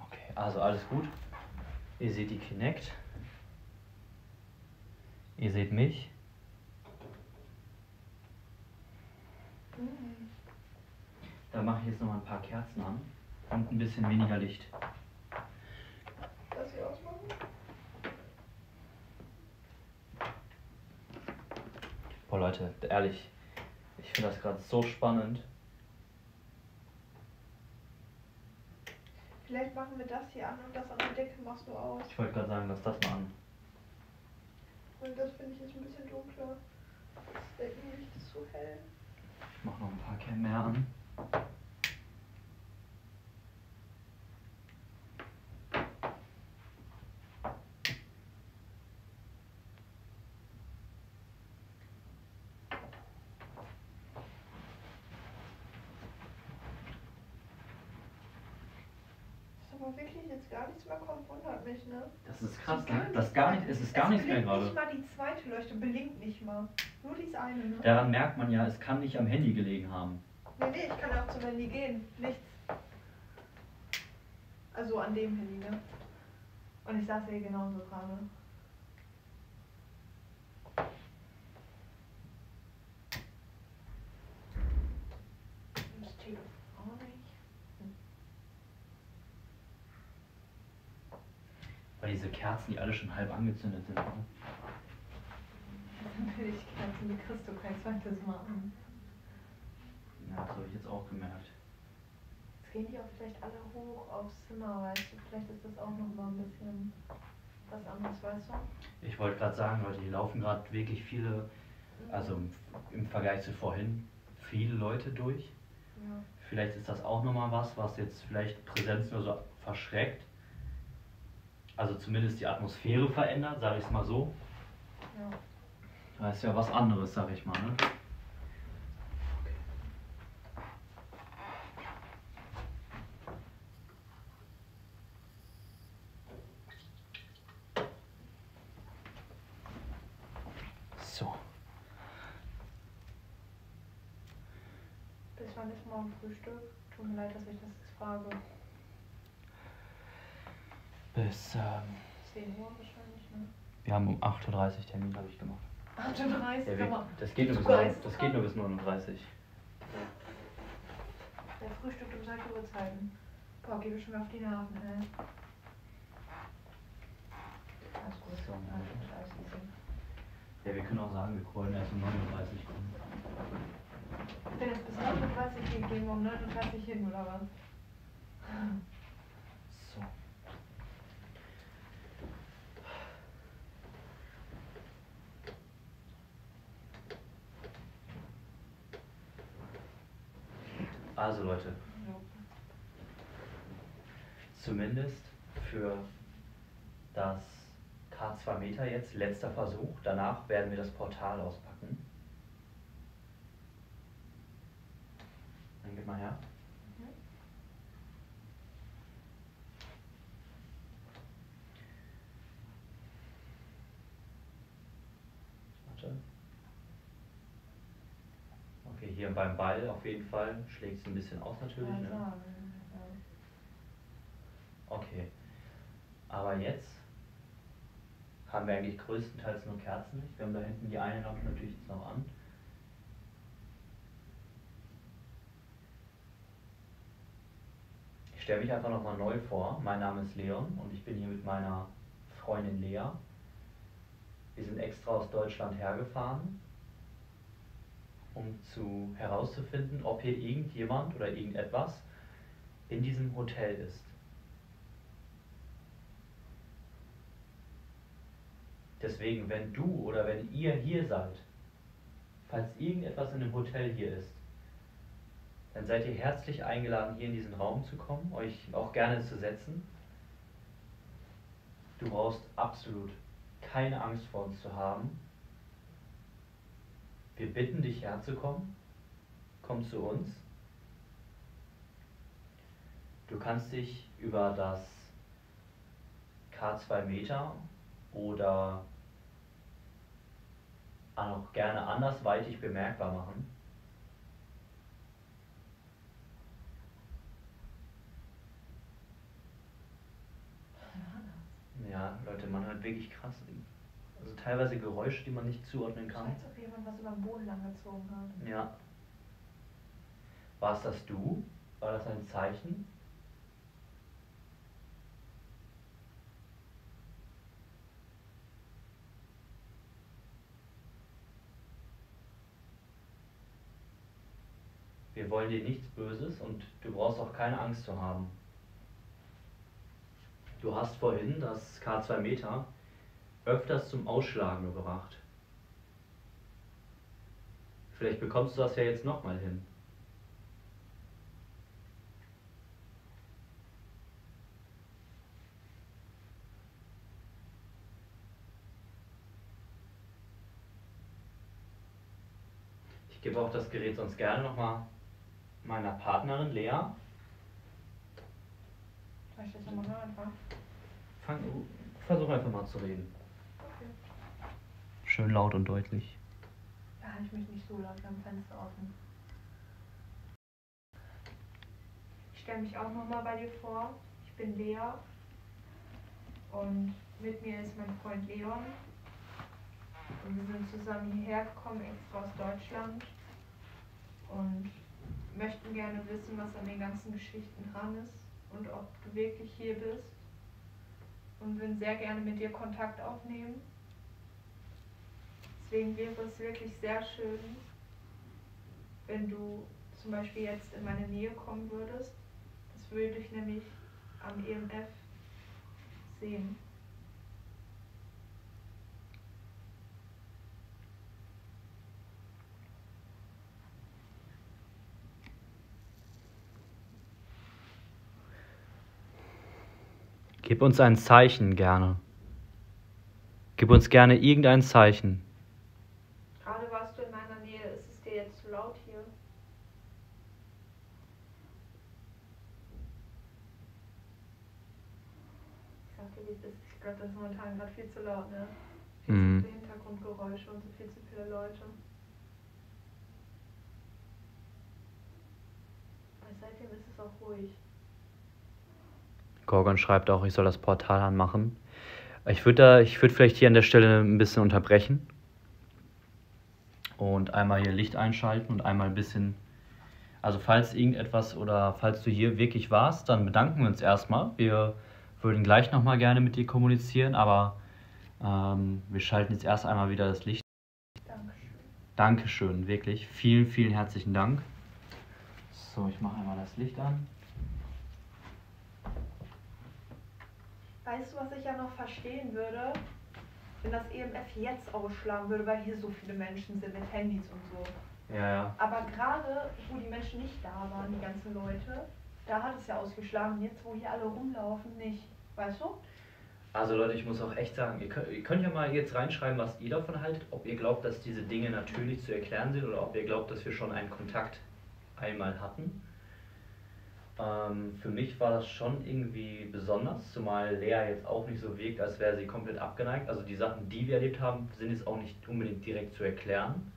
Okay, also alles gut. Ihr seht die Kinect. Ihr seht mich. Mhm. Da mache ich jetzt noch mal ein paar Kerzen an und ein bisschen weniger Licht. Lass sie ausmachen? Boah Leute, ehrlich, ich finde das gerade so spannend. Vielleicht machen wir das hier an und das an der Decke machst du aus. Ich wollte gerade sagen, lass das mal an. Und das finde ich jetzt ein bisschen dunkler. Das Deckenlicht ist zu hell. Ich mache noch ein paar mehr an. Dass aber wirklich jetzt gar nichts mehr kommt, wundert mich, ne? Das ist krass, ne? Das ist gar nicht, es ist gar nichts mehr gerade. nicht mal die zweite Leuchte, blinkt nicht mal. Nur dieses eine, ne? Daran merkt man ja, es kann nicht am Handy gelegen haben. Nee, nee, ich kann auch zum Handy gehen. Nichts. Also an dem Handy, ne? Und ich saß hier genauso gerade. Das Telefon nicht. Weil diese Kerzen, die alle schon halb angezündet sind. Ne? Natürlich Kerzen, die kriegst du kein zweites Mal an. Ja, das habe ich jetzt auch gemerkt. Jetzt gehen die auch vielleicht alle hoch aufs Zimmer, weißt du? Vielleicht ist das auch noch mal ein bisschen was anderes, weißt du? Ich wollte gerade sagen, Leute, hier laufen gerade wirklich viele, also im, im Vergleich zu vorhin, viele Leute durch. Ja. Vielleicht ist das auch nochmal was, was jetzt vielleicht Präsenz nur so verschreckt. Also zumindest die Atmosphäre verändert, sage ich es mal so. ja. Das ist ja was anderes, sag ich mal. Ne? So. Bis wann ist morgen Frühstück? Tut mir leid, dass ich das jetzt frage. Bis, ähm, 10 Uhr wahrscheinlich, ne? wir haben um 8.30 Uhr Termin, habe ich gemacht. 38, Ja, sag wir, das, geht nur bis Du 9, geisteskrank? das geht nur bis 39. Der frühstückt um solche Uhrzeiten. Boah, gebe ich schon mal auf die Nerven, ey. Alles gut. So. Ja, wir können auch sagen, wir wollen erst um 39 kommen. Ich bin jetzt bis 39 hier gehen wir um 39 hin, oder was? So. Also Leute, zumindest für das K2 Meter jetzt, letzter Versuch. Danach werden wir das Portal auspacken. Dann gib mal her. Mhm. Warte. Okay, hier beim Ball auf jeden Fall schlägt es ein bisschen aus natürlich. Ja, Ne? Okay. Aber jetzt haben wir eigentlich größtenteils nur Kerzenlicht. Wir haben da hinten die eine Lampe natürlich jetzt noch an. Ich stelle mich einfach nochmal neu vor. Mein Name ist Leon und ich bin hier mit meiner Freundin Lea. Wir sind extra aus Deutschland hergefahren, um zu herauszufinden, ob hier irgendjemand oder irgendetwas in diesem Hotel ist. Deswegen, wenn du oder wenn ihr hier seid, falls irgendetwas in dem Hotel hier ist, dann seid ihr herzlich eingeladen, hier in diesen Raum zu kommen, euch auch gerne zu setzen. Du brauchst absolut keine Angst vor uns zu haben. Wir bitten dich herzukommen. Komm zu uns. Du kannst dich über das K2 Meter oder auch gerne andersweitig bemerkbar machen. Ja, Leute, man hört wirklich krass. Teilweise Geräusche, die man nicht zuordnen kann. Als ob jemand was über den Boden langgezogen hat. Ja. War es das du? War das ein Zeichen? Wir wollen dir nichts Böses und du brauchst auch keine Angst zu haben. Du hast vorhin das K2 Meter öfters zum Ausschlagen gebracht. Vielleicht bekommst du das ja jetzt nochmal hin. Ich gebe auch das Gerät sonst gerne nochmal meiner Partnerin Lea. Soll ich das nochmal hören einfach? Fang, versuch einfach mal zu reden. Schön laut und deutlich. Ja, ich mich nicht so laut, haben Fenster offen. Ich stelle mich auch nochmal bei dir vor. Ich bin Lea und mit mir ist mein Freund Leon. Und wir sind zusammen hierher gekommen, extra aus Deutschland. Und möchten gerne wissen, was an den ganzen Geschichten dran ist und ob du wirklich hier bist. Und würden sehr gerne mit dir Kontakt aufnehmen. Deswegen wäre es wirklich sehr schön, wenn du zum Beispiel jetzt in meine Nähe kommen würdest. Das würde ich nämlich am EMF sehen. Gib uns ein Zeichen gerne. Gib uns gerne irgendein Zeichen. Gerade warst du in meiner Nähe, ist es dir jetzt zu laut hier? Ich sag dir, wie es ist. Ich glaube, das ist momentan gerade viel zu laut, ne? Viel Mhm. zu viele Hintergrundgeräusche und so viel zu viele Leute. Aber seitdem ist es auch ruhig. Gorgon schreibt auch, ich soll das Portal anmachen. Ich würde da, ich würde vielleicht hier an der Stelle ein bisschen unterbrechen und einmal hier Licht einschalten und einmal ein bisschen. Also falls irgendetwas oder falls du hier wirklich warst, dann bedanken wir uns erstmal. Wir würden gleich nochmal gerne mit dir kommunizieren, aber ähm, wir schalten jetzt erst einmal wieder das Licht. Dankeschön. Dankeschön, wirklich. Vielen, vielen herzlichen Dank. So, ich mache einmal das Licht an. Weißt du, was ich ja noch verstehen würde? Wenn das EMF jetzt ausschlagen würde, weil hier so viele Menschen sind mit Handys und so. Ja, ja. Aber gerade, wo die Menschen nicht da waren, die ganzen Leute, da hat es ja ausgeschlagen. Jetzt, wo hier alle rumlaufen, nicht. Weißt du? Also Leute, ich muss auch echt sagen, ihr könnt, ihr könnt ja mal jetzt reinschreiben, was ihr davon haltet, ob ihr glaubt, dass diese Dinge natürlich zu erklären sind oder ob ihr glaubt, dass wir schon einen Kontakt einmal hatten. Ähm, für mich war das schon irgendwie besonders, zumal Lea jetzt auch nicht so wirkt, als wäre sie komplett abgeneigt. Also die Sachen, die wir erlebt haben, sind jetzt auch nicht unbedingt direkt zu erklären.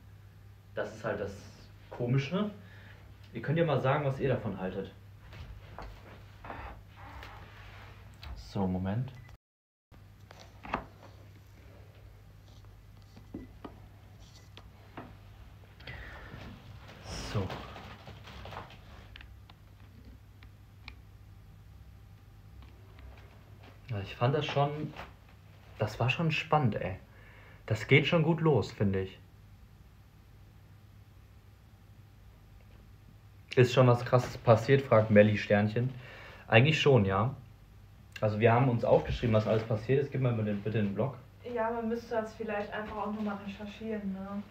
Das ist halt das Komische. Ihr könnt ja mal sagen, was ihr davon haltet. So, Moment. So. Ja, ich fand das schon. Das war schon spannend, ey. Das geht schon gut los, finde ich. Ist schon was krasses passiert, fragt Melly Sternchen. Eigentlich schon, ja. Also wir haben uns aufgeschrieben, was alles passiert ist. Gib mal bitte bitte den Blog. Ja, man müsste das vielleicht einfach auch nochmal recherchieren, ne?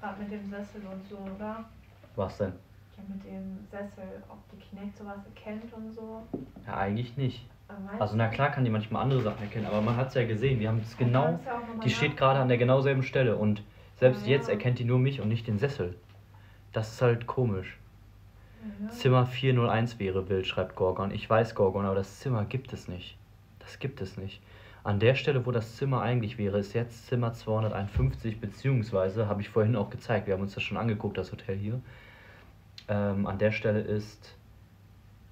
Gerade mit dem Sessel und so, oder? Was denn? Ja, mit dem Sessel, ob die Kinect sowas erkennt und so. Ja, eigentlich nicht. Also na klar kann die manchmal andere Sachen erkennen, aber man hat es ja gesehen. Wir haben es genau. ja Die steht gerade an der genau selben Stelle und selbst Ja, jetzt erkennt die nur mich und nicht den Sessel. Das ist halt komisch. Zimmer 401 wäre wild, schreibt Gorgon. Ich weiß, Gorgon, aber das Zimmer gibt es nicht. Das gibt es nicht. An der Stelle, wo das Zimmer eigentlich wäre, ist jetzt Zimmer 251, beziehungsweise, habe ich vorhin auch gezeigt, wir haben uns das schon angeguckt, das Hotel hier. Ähm, an der Stelle ist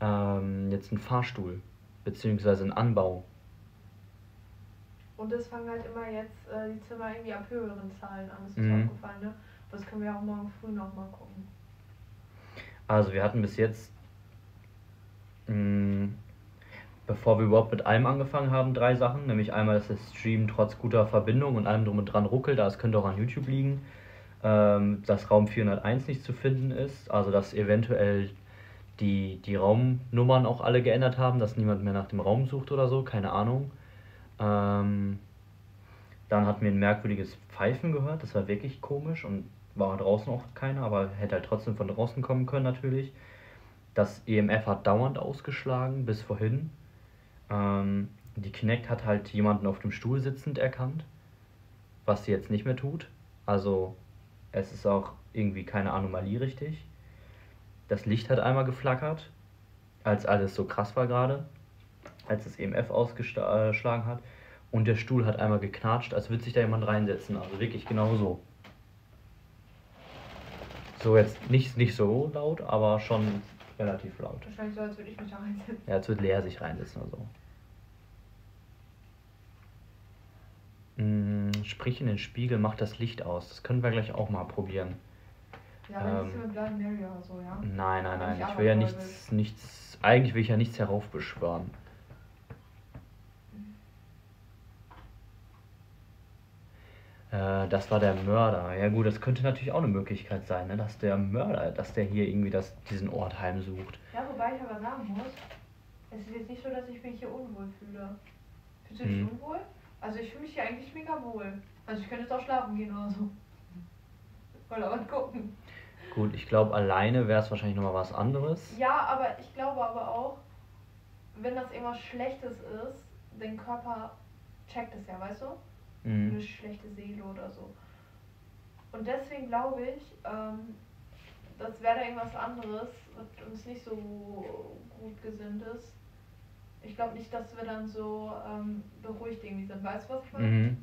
ähm, jetzt ein Fahrstuhl, beziehungsweise ein Anbau. Und es fangen halt immer jetzt äh, die Zimmer irgendwie ab höheren Zahlen an. Das ist Mhm. aufgefallen, ne? Das können wir auch morgen früh nochmal gucken. Also wir hatten bis jetzt, mh, bevor wir überhaupt mit allem angefangen haben, drei Sachen. Nämlich einmal, dass der Stream trotz guter Verbindung und allem drum und dran ruckelt, das könnte auch an YouTube liegen. Ähm, dass Raum 401 nicht zu finden ist, also dass eventuell die, die Raumnummern auch alle geändert haben, dass niemand mehr nach dem Raum sucht oder so, keine Ahnung. Ähm, dann hatten wir ein merkwürdiges Pfeifen gehört, das war wirklich komisch und war draußen auch keiner, aber hätte halt trotzdem von draußen kommen können natürlich. Das EMF hat dauernd ausgeschlagen, bis vorhin. Ähm, die Kinect hat halt jemanden auf dem Stuhl sitzend erkannt, was sie jetzt nicht mehr tut. Also es ist auch irgendwie keine Anomalie richtig. Das Licht hat einmal geflackert, als alles so krass war gerade, als das EMF ausgeschlagen hat. Und der Stuhl hat einmal geknatscht, als würde sich da jemand reinsetzen. Also wirklich genau so. So jetzt nicht, nicht so laut, aber schon relativ laut. Wahrscheinlich so, als würde ich mich da reinsetzen. Ja, jetzt wird Lea sich reinsetzen oder so. Mm, Sprich in den Spiegel, mach das Licht aus. Das können wir gleich auch mal probieren. Ja, nicht Ähm, Mary oder so, ja? Nein, nein, nein. Nicht Ich will ja nichts, nichts. Eigentlich will ich ja nichts heraufbeschwören. Äh, das war der Mörder. Ja gut, das könnte natürlich auch eine Möglichkeit sein, ne? dass der Mörder, dass der hier irgendwie das, diesen Ort heimsucht. Ja, wobei ich aber sagen muss, es ist jetzt nicht so, dass ich mich hier unwohl fühle. Fühlst du dich Mhm. unwohl? Also ich fühle mich hier eigentlich mega wohl. Also ich könnte jetzt auch schlafen gehen oder so. Oder was gucken. Gut, ich glaube, alleine wäre es wahrscheinlich nochmal was anderes. Ja, aber ich glaube aber auch, wenn das irgendwas Schlechtes ist, dein Körper checkt es ja, weißt du? Eine Mhm. schlechte Seele oder so. Und deswegen glaube ich, ähm, das wäre da irgendwas anderes, was uns nicht so gut gesinnt ist. Ich glaube nicht, dass wir dann so ähm, beruhigt irgendwie sind. Weißt du, was ich meine? Mhm.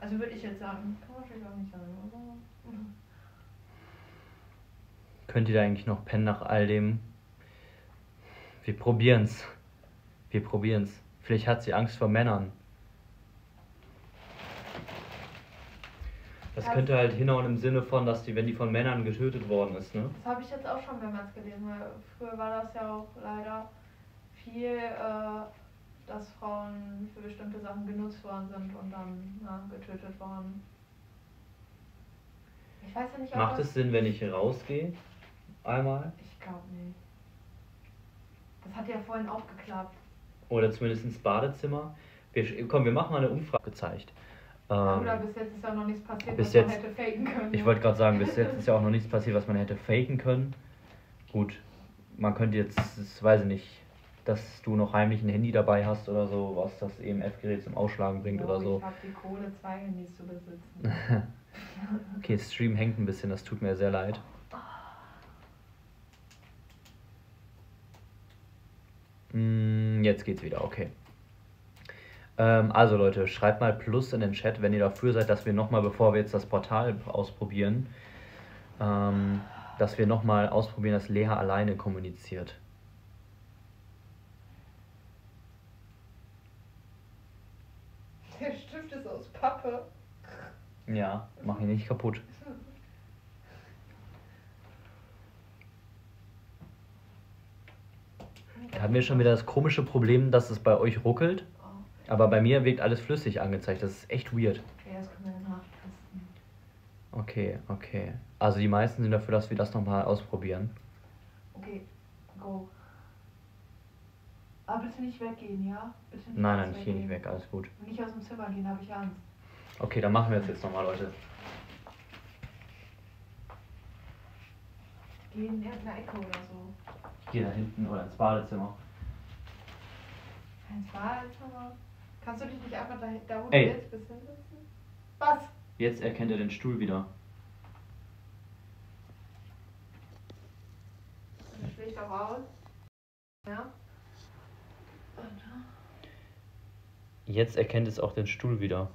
Also würde ich jetzt sagen. Kann man natürlich auch nicht sagen. Aber Könnt ihr da eigentlich noch pennen nach all dem? Wir probieren's. Wir probieren's. Vielleicht hat sie Angst vor Männern. Das Ja. könnte halt hinhauen im Sinne von, dass die, wenn die von Männern getötet worden ist, ne? Das habe ich jetzt auch schon mehrmals gelesen, weil früher war das ja auch leider viel, äh, dass Frauen für bestimmte Sachen genutzt worden sind und dann na, getötet worden. Ich weiß ja nicht, ob Macht es Sinn, wenn ich hier rausgehe? Einmal? Ich glaube nicht. Das hat ja vorhin auch geklappt. Oder zumindest ins Badezimmer? Wir, komm, wir machen mal eine Umfrage gezeigt. Oder Ähm, bis jetzt ist ja noch nichts passiert, was man jetzt- hätte faken können. ich ja. wollte gerade sagen, bis jetzt ist ja auch noch nichts passiert, was man hätte faken können. Gut, man könnte jetzt, das weiß ich nicht, dass du noch heimlich ein Handy dabei hast oder so, was das EMF-Gerät zum Ausschlagen bringt Oh, oder so. Ich habe die Kohle, zwei Handys zu besitzen. Okay, Stream hängt ein bisschen, das tut mir sehr leid. Mm, Jetzt geht's wieder, okay. Ähm, also Leute, schreibt mal Plus in den Chat, wenn ihr dafür seid, dass wir nochmal, bevor wir jetzt das Portal ausprobieren, ähm, dass wir nochmal ausprobieren, dass Lea alleine kommuniziert. Der Stift ist aus Pappe. Ja, mach ihn nicht kaputt. Haben wir schon wieder das komische Problem, dass es bei euch ruckelt, aber bei mir wirkt alles flüssig angezeigt. Das ist echt weird. okay, das können wir nachtesten. Okay, okay. Also die meisten sind dafür, dass wir das nochmal ausprobieren. Okay, go. Aber bitte nicht weggehen, ja? Bitte nicht Nein, nein, ich gehe nicht weg, alles gut. Wenn ich aus dem Zimmer gehen, habe ich Angst. Okay, dann machen wir es jetzt nochmal, Leute. Geh in irgendeine Ecke oder so. Ich gehe da hinten oder ins Badezimmer. Ins Badezimmer. Kannst du dich nicht einfach da, da wo Ey. du jetzt bist, hinsetzen? Was? Jetzt erkennt er den Stuhl wieder. Das Licht auch aus. Ja? Jetzt erkennt es auch den Stuhl wieder.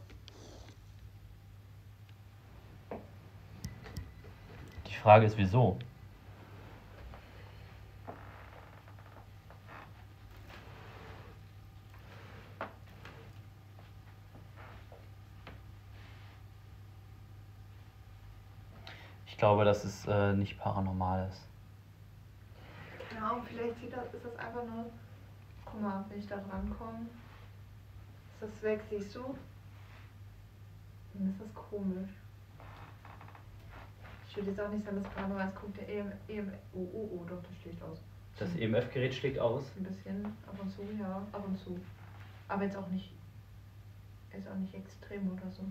Die Frage ist, wieso? Glaube, dass es äh, nicht paranormal ist. Keine Ahnung, vielleicht sieht das, ist das einfach nur. Guck mal, wenn ich da dran komme, ist das weg, siehst du? Dann ist das komisch. Ich würde jetzt auch nicht sagen, dass Paranormal ist. Guck, der EM, EM, oh, oh, oh, doch, das schlägt aus. Das EMF-Gerät schlägt aus. Ein bisschen, ab und zu, ja, ab und zu. Aber jetzt auch nicht, jetzt auch nicht extrem oder so.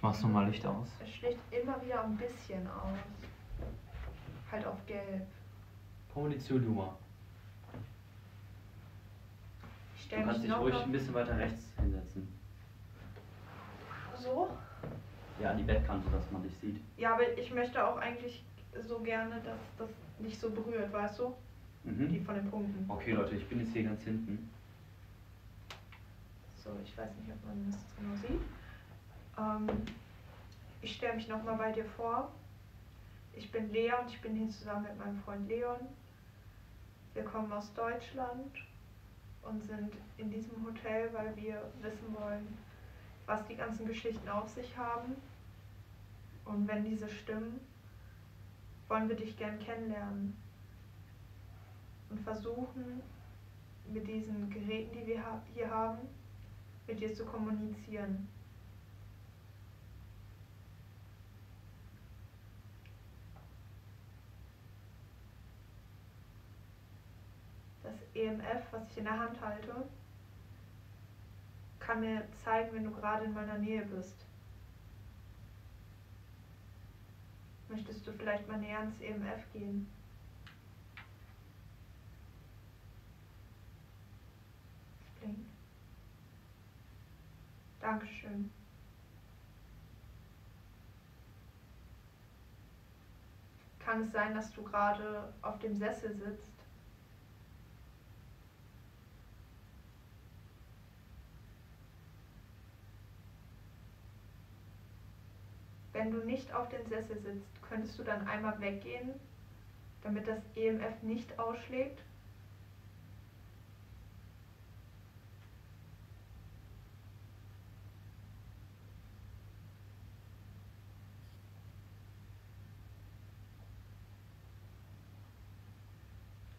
Ich mach's nochmal Licht aus. Es schlägt immer wieder ein bisschen aus. Halt auf gelb. Kommunizier du mal. Ich Du stelle kannst dich ruhig ein bisschen weiter rechts hinsetzen. so. Ja, an die Bettkante, dass man dich sieht. Ja, aber ich möchte auch eigentlich so gerne, dass das nicht so berührt, weißt du? Mhm. Die von den Punkten. Okay, Leute, ich bin jetzt hier ganz hinten. So, ich weiß nicht, ob man das genau sieht. Ähm, ich stelle mich nochmal bei dir vor. Ich bin Lea und ich bin hier zusammen mit meinem Freund Leon. Wir kommen aus Deutschland und sind in diesem Hotel, weil wir wissen wollen, was die ganzen Geschichten auf sich haben. Und wenn diese stimmen, wollen wir dich gern kennenlernen und versuchen, mit diesen Geräten, die wir hier haben, mit dir zu kommunizieren. Das EMF, was ich in der Hand halte, kann mir zeigen, wenn du gerade in meiner Nähe bist. Möchtest du vielleicht mal näher ans EMF gehen? Es blinkt. Dankeschön. Kann es sein, dass du gerade auf dem Sessel sitzt? Wenn du nicht auf den Sessel sitzt, könntest du dann einmal weggehen, damit das EMF nicht ausschlägt?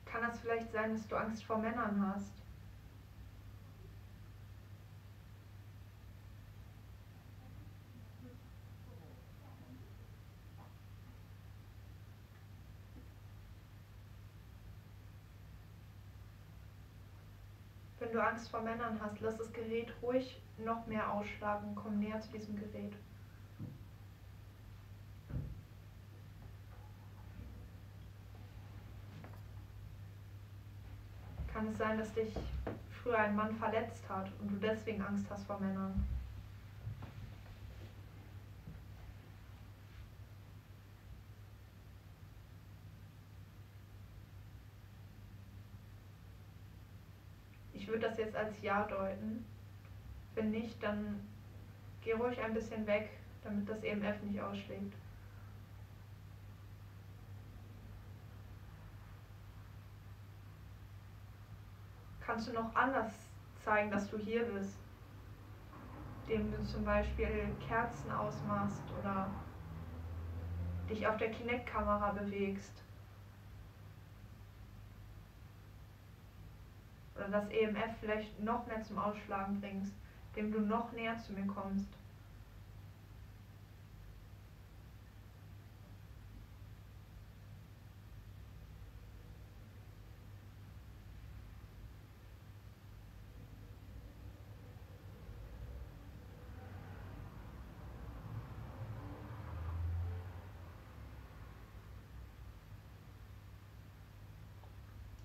Kann das vielleicht sein, dass du Angst vor Männern hast? Angst vor Männern hast, lass das Gerät ruhig noch mehr ausschlagen. Komm näher zu diesem Gerät. Kann es sein, dass dich früher ein Mann verletzt hat und du deswegen Angst hast vor Männern? Würde das jetzt als Ja deuten. Wenn nicht, dann geh ruhig ein bisschen weg, damit das EMF nicht ausschlägt. Kannst du noch anders zeigen, dass du hier bist? Indem du zum Beispiel Kerzen ausmachst oder dich auf der Kinect-Kamera bewegst. Das EMF vielleicht noch mehr zum Ausschlagen bringst, indem du noch näher zu mir kommst.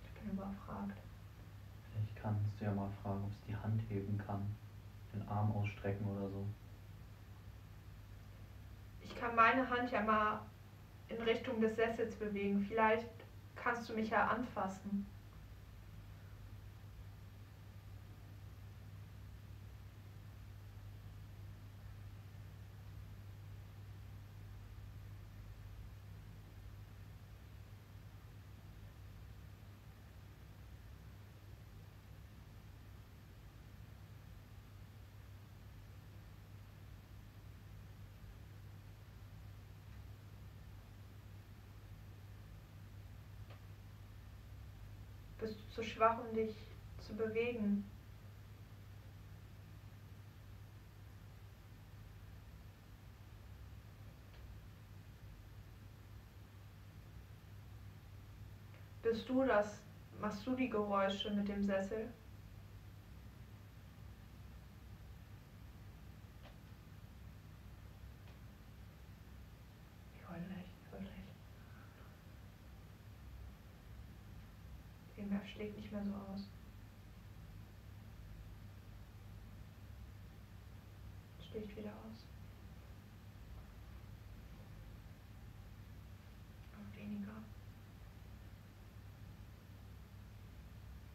Ich bin überfragt. Vielleicht kannst du ja mal fragen, ob es die Hand heben kann. Den Arm ausstrecken oder so. Ich kann meine Hand ja mal in Richtung des Sessels bewegen. Vielleicht kannst du mich ja anfassen. Bist du zu schwach, um dich zu bewegen? Bist du das? Machst du die Geräusche mit dem Sessel? Ich heul nicht, ich heul nicht. EMF schlägt nicht mehr so aus. Schlägt wieder aus. Aber weniger.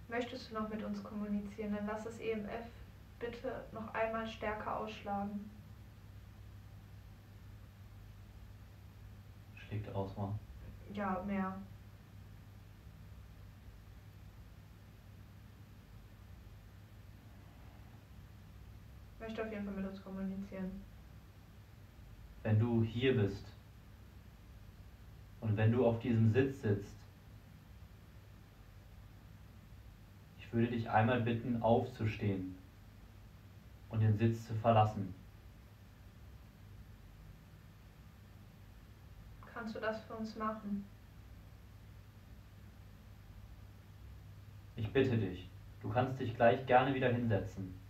Möchtest du noch mit uns kommunizieren? Dann lass das EMF bitte noch einmal stärker ausschlagen. Schlägt aus, Mann. Ja, mehr. Möchte auf jeden Fall mit uns kommunizieren. Wenn du hier bist und wenn du auf diesem Sitz sitzt, ich würde dich einmal bitten, aufzustehen und den Sitz zu verlassen. Kannst du das für uns machen? Ich bitte dich, du kannst dich gleich gerne wieder hinsetzen.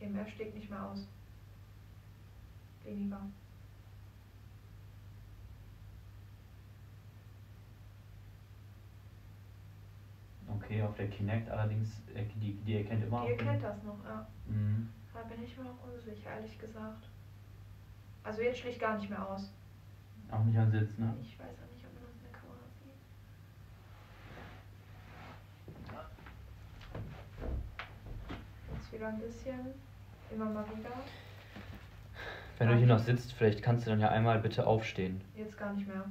EMF schlägt nicht mehr aus. Weniger. Okay, auf der Kinect allerdings, äh, die, die erkennt immer. Ihr auf den- kennt das noch, ja. Mhm. Da bin ich mir noch unsicher, ehrlich gesagt. Also jetzt schlägt gar nicht mehr aus. Auch nicht am Sitz, ne? Ich weiß auch nicht, ob man das in der Kamera sieht. Jetzt wieder ein bisschen. Immer mal wieder. Wenn du hier noch sitzt, vielleicht kannst du dann ja einmal bitte aufstehen. Jetzt gar nicht mehr.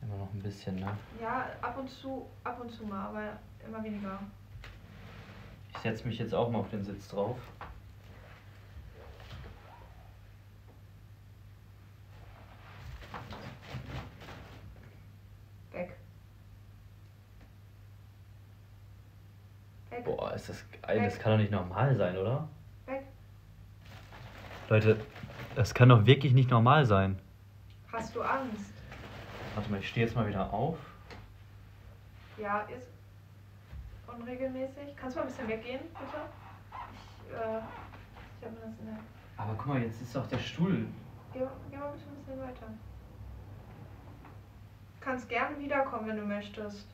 Immer noch ein bisschen, ne? Ja, ab und zu, ab und zu mal, aber immer weniger. Ich setze mich jetzt auch mal auf den Sitz drauf. Weg. Weg. Boah, ist das geil. Das kann doch nicht normal sein, oder? Weg. Leute, das kann doch wirklich nicht normal sein. Hast du Angst? Warte mal, ich stehe jetzt mal wieder auf. Ja, ist unregelmäßig. Kannst du mal ein bisschen weggehen, bitte? Ich, äh, ich habe mir das in der. Aber guck mal, jetzt ist doch der Stuhl. Geh, geh mal bitte ein bisschen weiter. Kannst gerne wiederkommen, wenn du möchtest.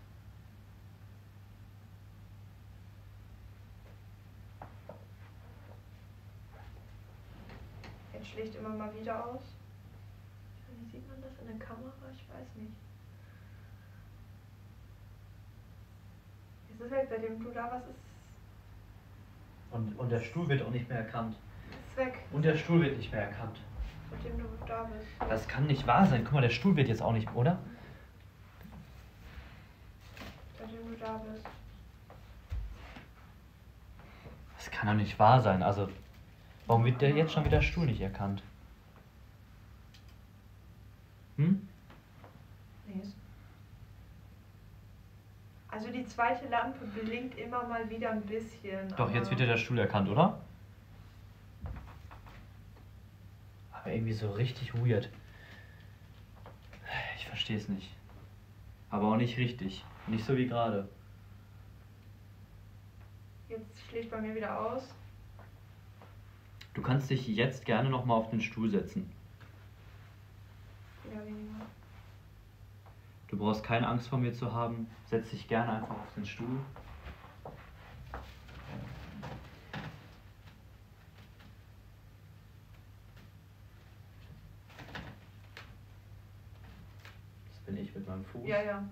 Schlägt immer mal wieder aus. Nicht, Sieht man das in der Kamera? Ich weiß nicht. Jetzt ist weg, seitdem du da warst, ist Und, und der Stuhl wird auch nicht mehr erkannt. es weg. Und der Stuhl wird nicht mehr erkannt. Seitdem du da bist. Das kann nicht wahr sein. Guck mal, der Stuhl wird jetzt auch nicht, oder? Seitdem du da bist. Das kann doch nicht wahr sein. Also, warum wird der jetzt schon wieder Stuhl nicht erkannt? Hm? Ist- Also die zweite Lampe blinkt immer mal wieder ein bisschen. Doch, jetzt wird ja der Stuhl erkannt, oder? Aber irgendwie so richtig weird. Ich verstehe es nicht. Aber auch nicht richtig. Nicht so wie gerade. Jetzt schlägt bei mir wieder aus. Du kannst dich jetzt gerne nochmal auf den Stuhl setzen. Du brauchst keine Angst vor mir zu haben. Setz dich gerne einfach auf den Stuhl. Das bin ich mit meinem Fuß. Ja, ja.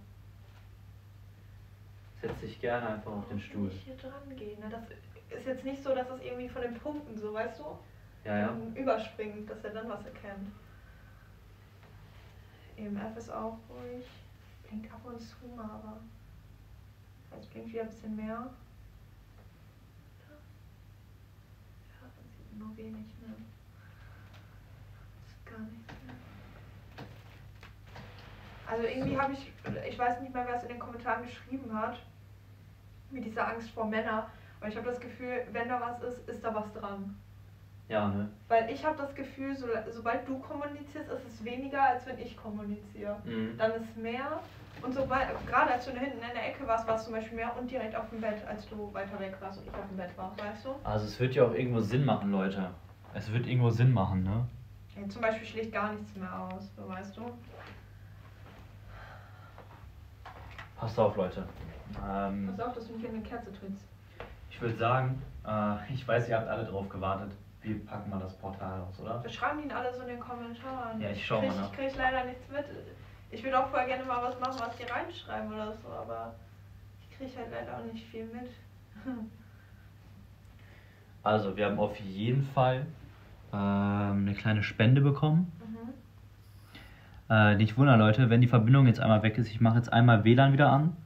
Setz dich gerne einfach auf den Stuhl. Ich hier dran gehen. Ne? Das ist jetzt nicht so, dass es irgendwie von den Punkten so, weißt du? Ja, ja. ähm, Überspringt, dass er dann was erkennt. EMF ist auch ruhig. Blinkt ab und zu mal, aber jetzt blinkt wieder ein bisschen mehr. Ja, man sieht nur wenig, ne? Ist gar nichts mehr. Also irgendwie habe ich, ich weiß nicht mal, wer es in den Kommentaren geschrieben hat, mit dieser Angst vor Männern. Aber ich habe das Gefühl, wenn da was ist, ist da was dran. Ja, ne? Weil ich habe das Gefühl, so, sobald du kommunizierst, ist es weniger, als wenn ich kommuniziere. Mhm. Dann ist mehr. Und sobald, gerade als du da hinten in der Ecke warst, war es zum Beispiel mehr und direkt auf dem Bett, als du weiter weg warst und ich auf dem Bett war, weißt du? Also es wird ja auch irgendwo Sinn machen, Leute. Es wird irgendwo Sinn machen, ne? Ja, zum Beispiel schlägt gar nichts mehr aus, weißt du? Passt auf, Leute. Ähm, Pass auf, dass du nicht in eine Kerze trittst. Ich würde sagen, äh, ich weiß, ihr habt alle drauf gewartet. Wir packen mal das Portal aus, oder? Wir schreiben ihn alle so in den Kommentaren. Ja, ich schau krieg, mal nach. Ich krieg leider nichts mit. Ich würde auch voll gerne mal was machen, was die reinschreiben oder so, aber ich kriege halt leider auch nicht viel mit. Also, wir haben auf jeden Fall ähm, eine kleine Spende bekommen. Mhm. Äh, nicht wundern, Leute, wenn die Verbindung jetzt einmal weg ist. Ich mache jetzt einmal WLAN wieder an.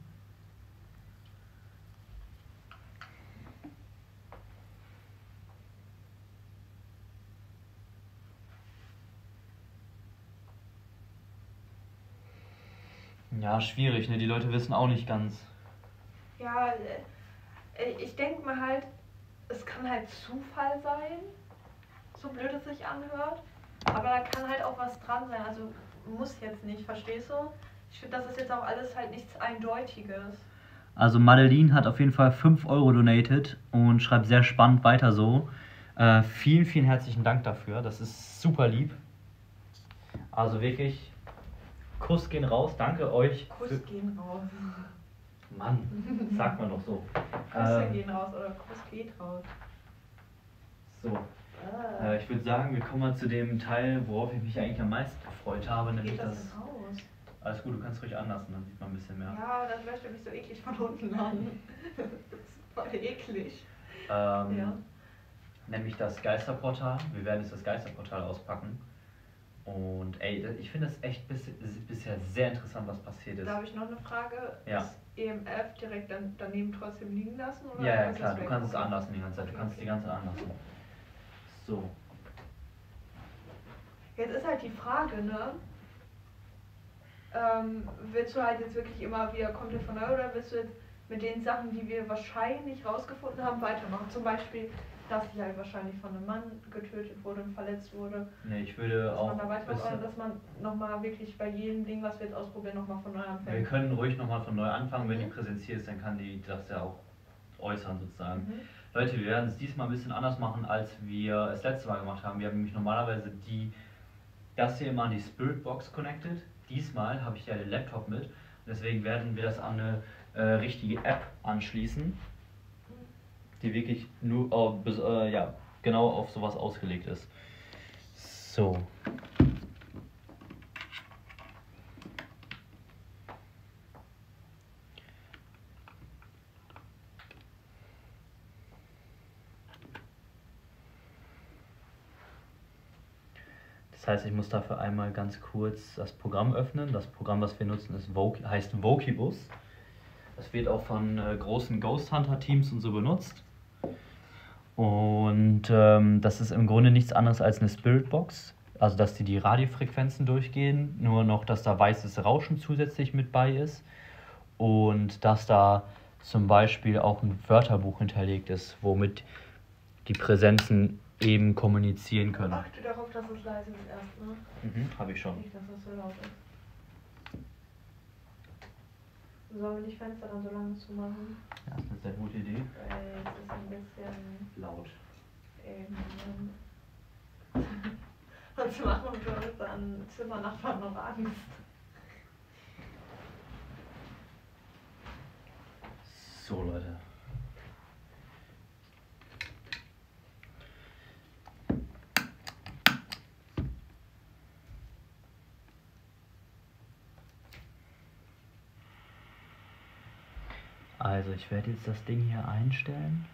Ja, schwierig, ne? Die Leute wissen auch nicht ganz. Ja, äh, ich denke mal halt, es kann halt Zufall sein, so blöd es sich anhört, aber da kann halt auch was dran sein, also muss jetzt nicht, verstehst du? Ich finde, das ist jetzt auch alles halt nichts Eindeutiges. Also Madeline hat auf jeden Fall 5 Euro donated und schreibt sehr spannend weiter so. Äh, vielen, vielen herzlichen Dank dafür. Das ist super lieb. Also wirklich, Kuss gehen raus. Danke euch. Kuss gehen raus. Mann, sagt man doch so. Küsse Ähm, gehen raus oder Kuss geht raus. so, Ah. äh, ich würde sagen, wir kommen mal zu dem Teil, worauf ich mich eigentlich am meisten gefreut habe, nämlich geht das das. raus? Alles gut, du kannst ruhig anlassen, dann sieht man ein bisschen mehr. Ja, das leuchtet mich so eklig von unten an. Das ist voll eklig. Ähm, Ja. Nämlich das Geisterportal. Wir werden jetzt das Geisterportal auspacken. Und ey, ich finde es echt bis, bisher sehr interessant, was passiert ist. Da habe ich noch eine Frage. Ja. Ist EMF direkt dann, daneben trotzdem liegen lassen? Oder Ja, ja, klar, du kannst es Okay. anlassen die ganze Zeit. Du kannst es die ganze Zeit anlassen. So. Jetzt ist halt die Frage, ne? Ähm, willst du halt jetzt wirklich immer wieder komplett von neu oder willst du jetzt mit den Sachen, die wir wahrscheinlich rausgefunden haben, weitermachen? Zum Beispiel, dass sie halt wahrscheinlich von einem Mann getötet wurde und verletzt wurde. Ne, ich würde Dass auch. man da bisschen- oder dass man nochmal wirklich bei jedem Ding, was wir jetzt ausprobieren, nochmal von neu wir anfängt. können ruhig nochmal von neu anfangen. Wenn die Mhm. Präsenz hier ist, dann kann die das ja auch äußern sozusagen. Mhm. Leute, wir werden es diesmal ein bisschen anders machen, als wir es letzte Mal gemacht haben. Wir haben nämlich normalerweise die, das hier immer an die Spirit Box connected. Diesmal habe ich ja den Laptop mit. Deswegen werden wir das an eine äh, richtige App anschließen, die wirklich nur auf, bis- äh, ja, genau auf sowas ausgelegt ist. So. Das heißt, ich muss dafür einmal ganz kurz das Programm öffnen. Das Programm, was wir nutzen, ist Voc heißt Vocibus. Das wird auch von äh, großen Ghost Hunter Teams und so benutzt. Und ähm, das ist im Grunde nichts anderes als eine Spirit Box. Also, dass die die Radiofrequenzen durchgehen, nur noch, dass da weißes Rauschen zusätzlich mit bei ist. Und dass da zum Beispiel auch ein Wörterbuch hinterlegt ist, womit die Präsenzen eben kommunizieren können. Achte darauf, dass es leise ist erst, ne? Mhm, habe ich schon. Nicht, dass es so laut ist. Sollen wir die Fenster dann so lange zumachen? Ja, das ist eine sehr gute Idee. Weil es ist ein bisschen Laut. eben. Sonst machen wir unseren Zimmernachbarn noch Angst. So, Leute. Also, ich werde jetzt das Ding hier einstellen.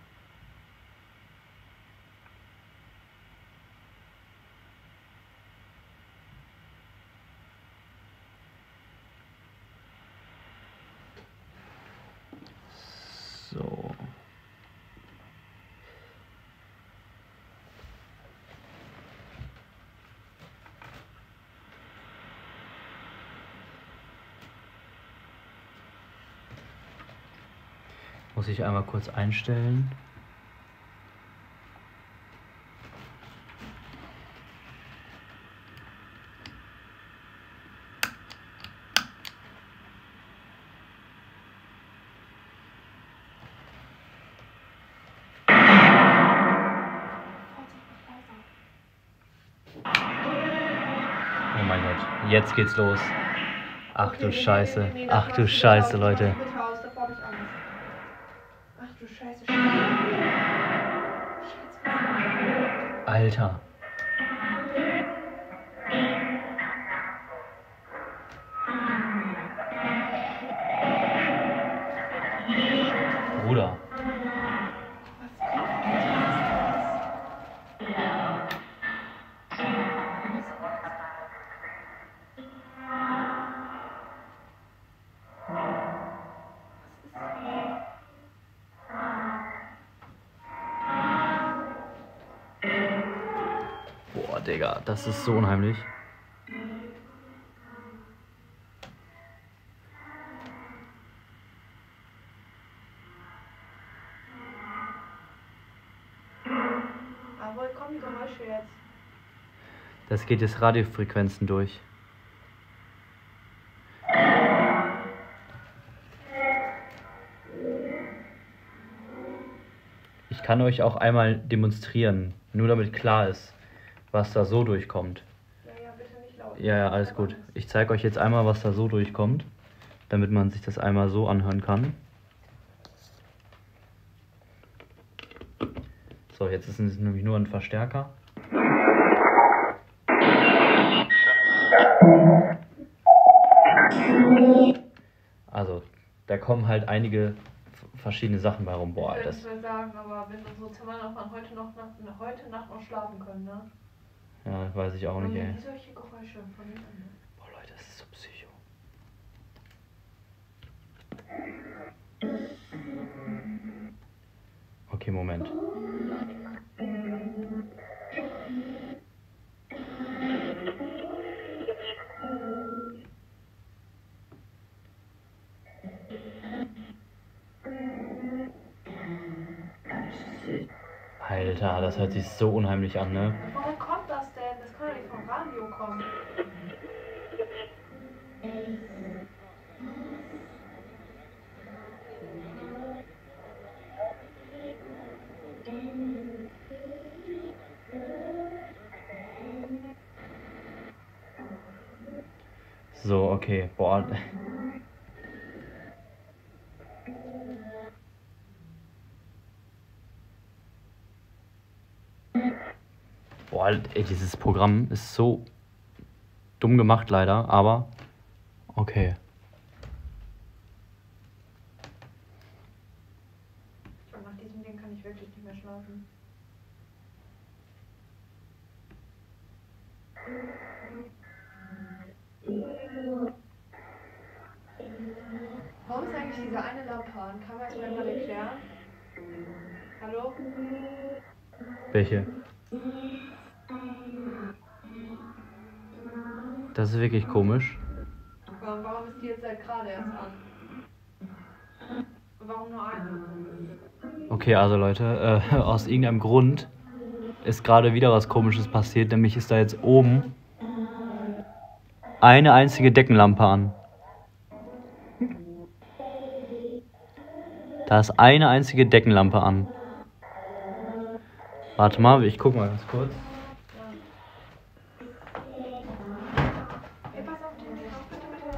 So. Muss ich einmal kurz einstellen. Oh mein Gott, jetzt geht's los. Ach du Scheiße, ach du Scheiße, Leute. Scheiße. Alter. Das ist so unheimlich. Aber kommen die Geräusche jetzt? Das geht jetzt Radiofrequenzen durch. Ich kann euch auch einmal demonstrieren, nur damit klar ist, was da so durchkommt. Ja, ja, bitte nicht laut. Ja, ja, alles gut. Ich zeige euch jetzt einmal, was da so durchkommt, damit man sich das einmal so anhören kann. So, jetzt ist es nämlich nur ein Verstärker. Also, da kommen halt einige verschiedene Sachen bei rum. Boah, ich würde das. mal sagen, aber wenn unsere Zimmernachbarn heute, noch, heute Nacht noch schlafen können, ne? Ja, weiß ich auch nicht, ey. solche Geräusche von innen. Boah, Leute, das ist so psycho. Okay, Moment. Alter, das hört sich so unheimlich an, ne? Woher kommt das denn? Das kann doch nicht vom Radio kommen. So, okay, boah. Boah, ey, dieses Programm ist so dumm gemacht leider, aber okay. Und nach diesem Ding kann ich wirklich nicht mehr schlafen. Warum ist eigentlich diese eine Lampe an? Kann man das mir mal erklären? Hallo? Welche? Das ist wirklich komisch. Warum, warum ist die jetzt seit gerade erst an? Warum nur eine? Okay, also Leute, äh, aus irgendeinem Grund ist gerade wieder was Komisches passiert, nämlich ist da jetzt oben eine einzige Deckenlampe an. Da ist eine einzige Deckenlampe an. Warte mal, ich guck mal ganz kurz. Ey, pass auf, den bitte, bitte.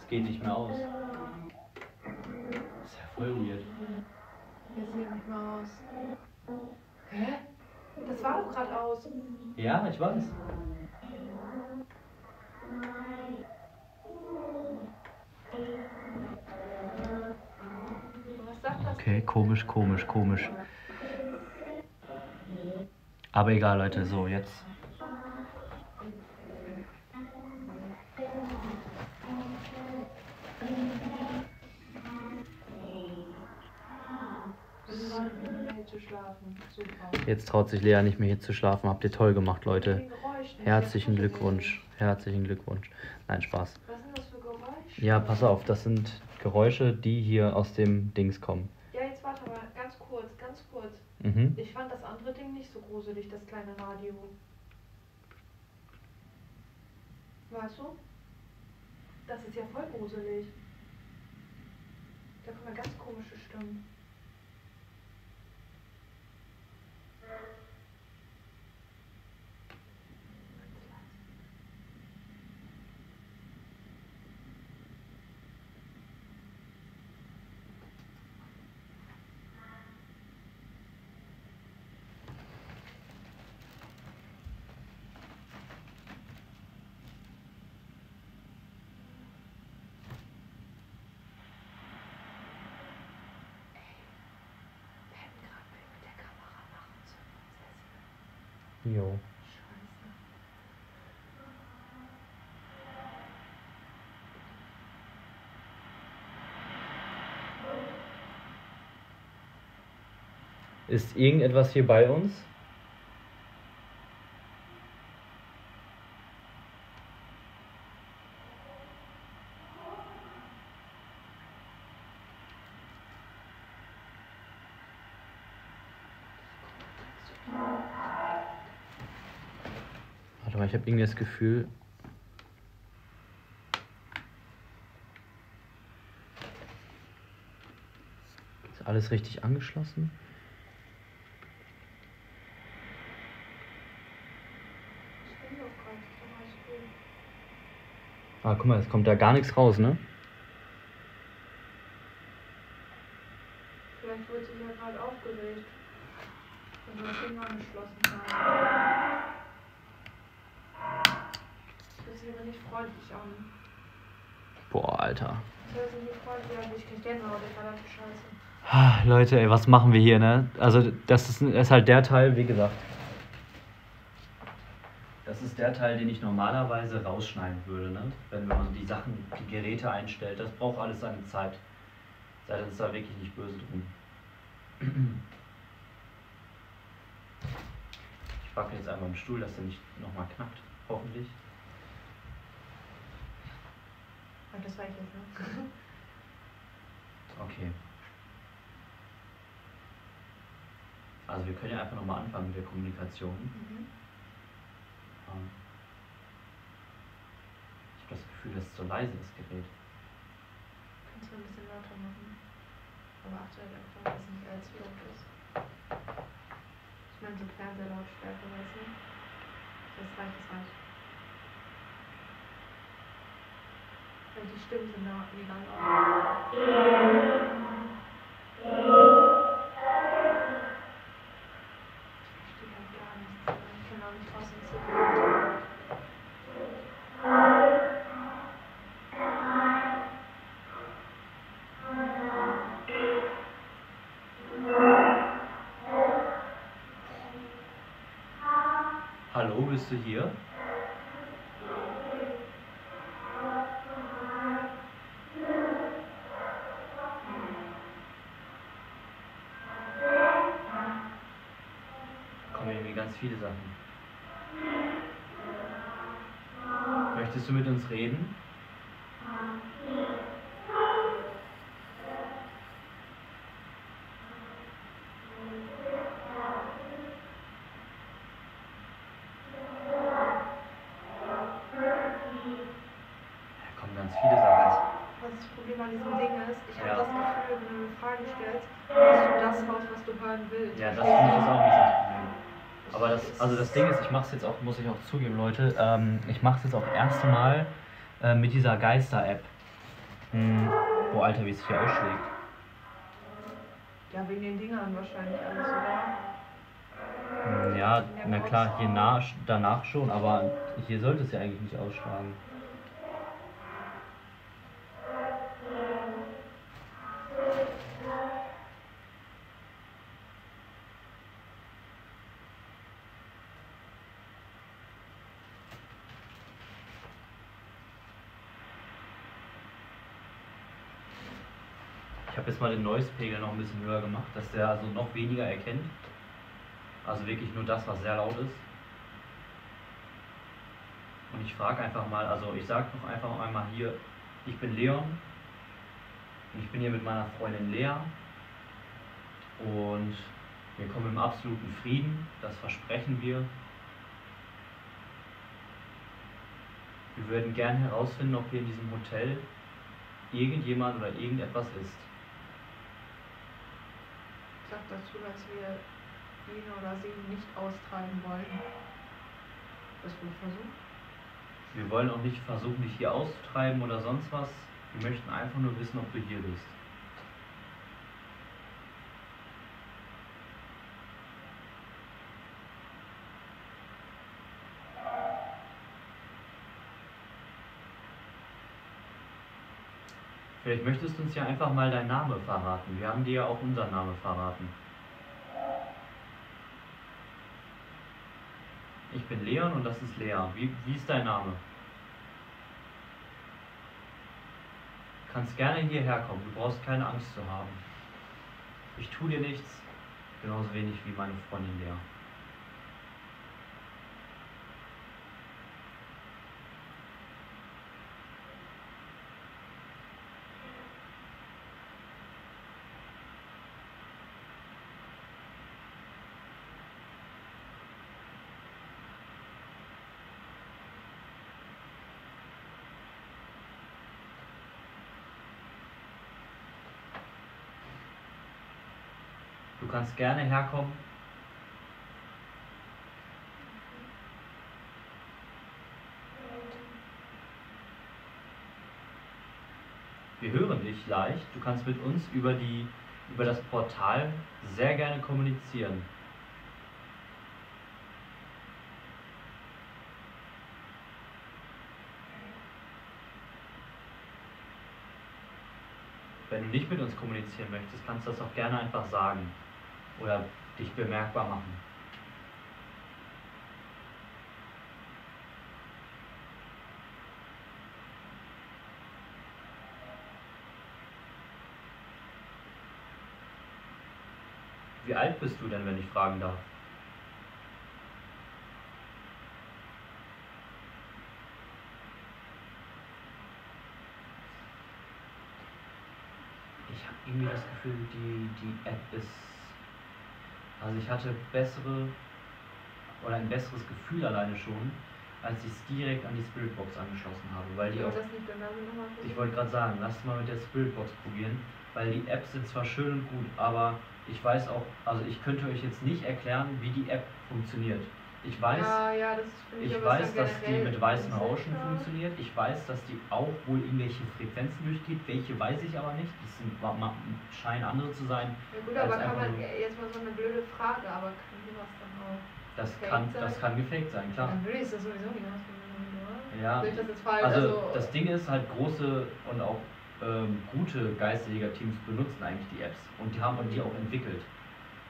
Es geht nicht mehr aus. Das ist ja voll weird. Jetzt sieht nicht mal aus. Hä? Das war doch gerade aus. Ja, ich weiß. Was sagt das? Okay, komisch. Aber egal, Leute, so jetzt. Jetzt traut sich Lea nicht mehr hier zu schlafen. Habt ihr toll gemacht, Leute. Herzlichen Glückwunsch. Herzlichen Glückwunsch. Nein, Spaß. Was sind das für Geräusche? Ja, pass auf, das sind Geräusche, die hier aus dem Dings kommen. Ja, jetzt warte mal, ganz kurz, ganz kurz. Mhm. Ich fand das andere Ding nicht so gruselig, das kleine Radio. Weißt du? Das ist ja voll gruselig. Da kommen ja ganz komische Stimmen. Jo. Ist irgendetwas hier bei uns? Ich habe irgendwie das Gefühl. Ist alles richtig angeschlossen? Ah, guck mal, es kommt da gar nichts raus, ne? Vielleicht wurde sie ja gerade aufgeregt. Und das Ding angeschlossen haben. Das hört sich aber nicht freundlich an. Boah, Alter. Das hört sich nicht freundlich an. Ich krieg Gänsehaut, ich verdammte Scheiße. Ah, Leute, ey, was machen wir hier, ne? Also, das ist, ist halt der Teil, wie gesagt. Das ist der Teil, den ich normalerweise rausschneiden würde, ne? Wenn man die Sachen, die Geräte einstellt. Das braucht alles seine Zeit. Seid uns da wirklich nicht böse drum. Ich wackel jetzt einmal im Stuhl, dass der nicht nochmal knackt. Hoffentlich. Und das war ich jetzt, ne? Okay. Also wir können ja einfach nochmal anfangen mit der Kommunikation. Mhm. Ähm, Ich habe das Gefühl, das ist so leise, das Gerät. Kannst du ein bisschen lauter machen. Aber achte halt einfach, dass es nicht allzu laut ist. Ich meine so Fernsehlautstärke, weißt du? Das reicht, das reicht. Weil die Stimmen sind da mega laut. Ich verstehe gar nichts. Ich kann nicht raus ins Zimmer. Hallo, bist du hier? Viele Sachen. Möchtest du mit uns reden? Da kommen ganz viele Sachen. Was das Problem an diesem Ding ist, ich Ja. habe das Gefühl, wenn du mir Fragen stellst, hörst du das raus, was du hören willst. Ja, das Verstehst finde ich du? jetzt auch nicht das Problem. Aber das, also das Ding ist, ich mache es jetzt auch, muss ich auch zugeben, Leute, ähm, ich mache es jetzt auch das erste Mal äh, mit dieser Geister-App. Hm. Boah, Alter, wie es hier ausschlägt. Ja, wegen den Dingern wahrscheinlich alles, oder? Hm, Ja, na klar, hier nach, danach schon, aber hier sollte es ja eigentlich nicht ausschlagen. Mal den Noise-Pegel noch ein bisschen höher gemacht, dass der also noch weniger erkennt. Also wirklich nur das, was sehr laut ist. Und ich frage einfach mal, also ich sage noch einfach einmal hier, ich bin Leon und ich bin hier mit meiner Freundin Lea und wir kommen im absoluten Frieden, das versprechen wir. Wir würden gerne herausfinden, ob hier in diesem Hotel irgendjemand oder irgendetwas ist. Dazu, dass wir ihn oder sie nicht austreiben wollen. Das wird versucht. Wir wollen auch nicht versuchen, dich hier auszutreiben oder sonst was. Wir möchten einfach nur wissen, ob du hier bist. Vielleicht möchtest du uns ja einfach mal deinen Namen verraten. Wir haben dir ja auch unseren Namen verraten. Ich bin Leon und das ist Lea. Wie, wie ist dein Name? Du kannst gerne hierher kommen. Du brauchst keine Angst zu haben. Ich tue dir nichts. Genauso wenig wie meine Freundin Lea. Kannst gerne herkommen. Wir hören dich leicht. Du kannst mit uns über, die, über das Portal sehr gerne kommunizieren. Wenn du nicht mit uns kommunizieren möchtest, kannst du das auch gerne einfach sagen oder dich bemerkbar machen. Wie alt bist du denn, wenn ich fragen darf? Ich habe irgendwie das Gefühl, die, die App ist. Also ich hatte bessere oder ein besseres Gefühl alleine schon, als ich es direkt an die Spiritbox angeschlossen habe, weil die auch. Ich wollte gerade sagen, lasst mal mit der Spiritbox probieren, weil die Apps sind zwar schön und gut, aber ich weiß auch, also ich könnte euch jetzt nicht erklären, wie die App funktioniert. Ich weiß, Ja, ja, finde ich ich weiß, dass die mit seltsam. Rauschen funktioniert. Ich weiß, dass die auch wohl irgendwelche Frequenzen durchgeht. Welche weiß ich aber nicht. Das sind, scheinen andere zu sein. Ja gut, aber kann man, jetzt mal so eine blöde Frage, aber kann sowas dann auch? Das kann, sein? das kann gefaked sein, klar. Dann würde ich das sowieso nicht ausprobieren? Ja, das falsch, Also also, das Ding ist halt große und auch ähm, gute Geistjäger-Teams benutzen eigentlich die Apps und die haben die auch entwickelt.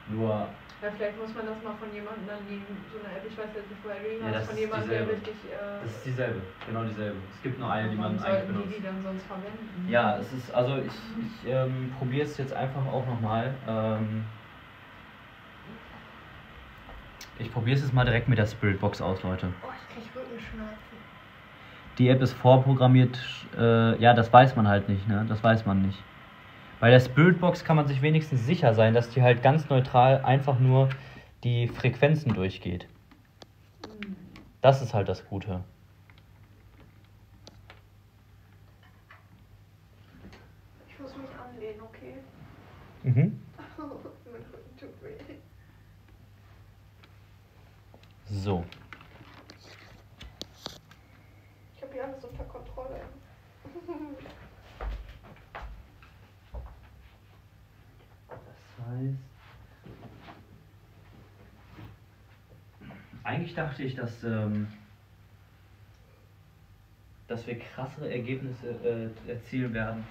Nur ja, vielleicht muss man das mal von jemandem dann nehmen, so eine App, ich weiß jetzt nicht, woher du Ja, das hast, von jemandem, der richtig, äh, das ist dieselbe, genau dieselbe. Es gibt nur eine, die man eigentlich benutzt. die die dann sonst verwenden? Ja, es ist, also ich, ich ähm, probiere es jetzt einfach auch nochmal. Ähm, ich probiere es jetzt mal direkt mit der Spiritbox aus, Leute. Oh, ich krieg Rückenschmerzen. Die App ist vorprogrammiert, äh, ja, das weiß man halt nicht, ne? Das weiß man nicht. Bei der Spiritbox kann man sich wenigstens sicher sein, dass die halt ganz neutral einfach nur die Frequenzen durchgeht. Das ist halt das Gute. Ich muss mich anlehnen, okay? Mhm. So. Ich habe hier alles unter Kontrolle. Das heißt. Eigentlich dachte ich, dass, ähm, dass wir krassere Ergebnisse äh, erzielen werden,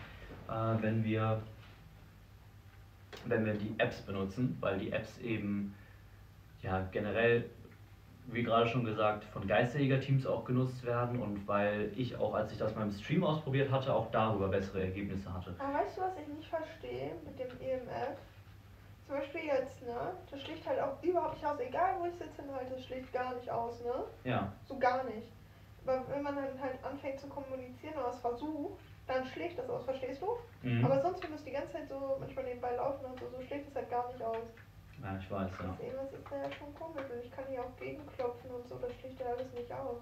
äh, wenn wir wenn wir die Apps benutzen, weil die Apps eben ja generell, wie gerade schon gesagt, von Geisterjäger-Teams auch genutzt werden und weil ich auch, als ich das mal im Stream ausprobiert hatte, auch darüber bessere Ergebnisse hatte. Aber weißt du, was ich nicht verstehe mit dem EMF? Zum Beispiel jetzt, ne? Das schlägt halt auch überhaupt nicht aus. Egal wo ich sitze, halt, das schlägt gar nicht aus, ne? Ja, So gar nicht. Aber wenn man dann halt anfängt zu kommunizieren oder es versucht, dann schlägt das aus, verstehst du? mhm. Aber sonst, wenn du es die ganze Zeit so manchmal nebenbei laufen und so, so schlägt es halt gar nicht aus. ja ich weiß, ja. Das ist ja schon komisch. Und ich kann hier auch gegenklopfen und so, das schlägt ja alles nicht aus.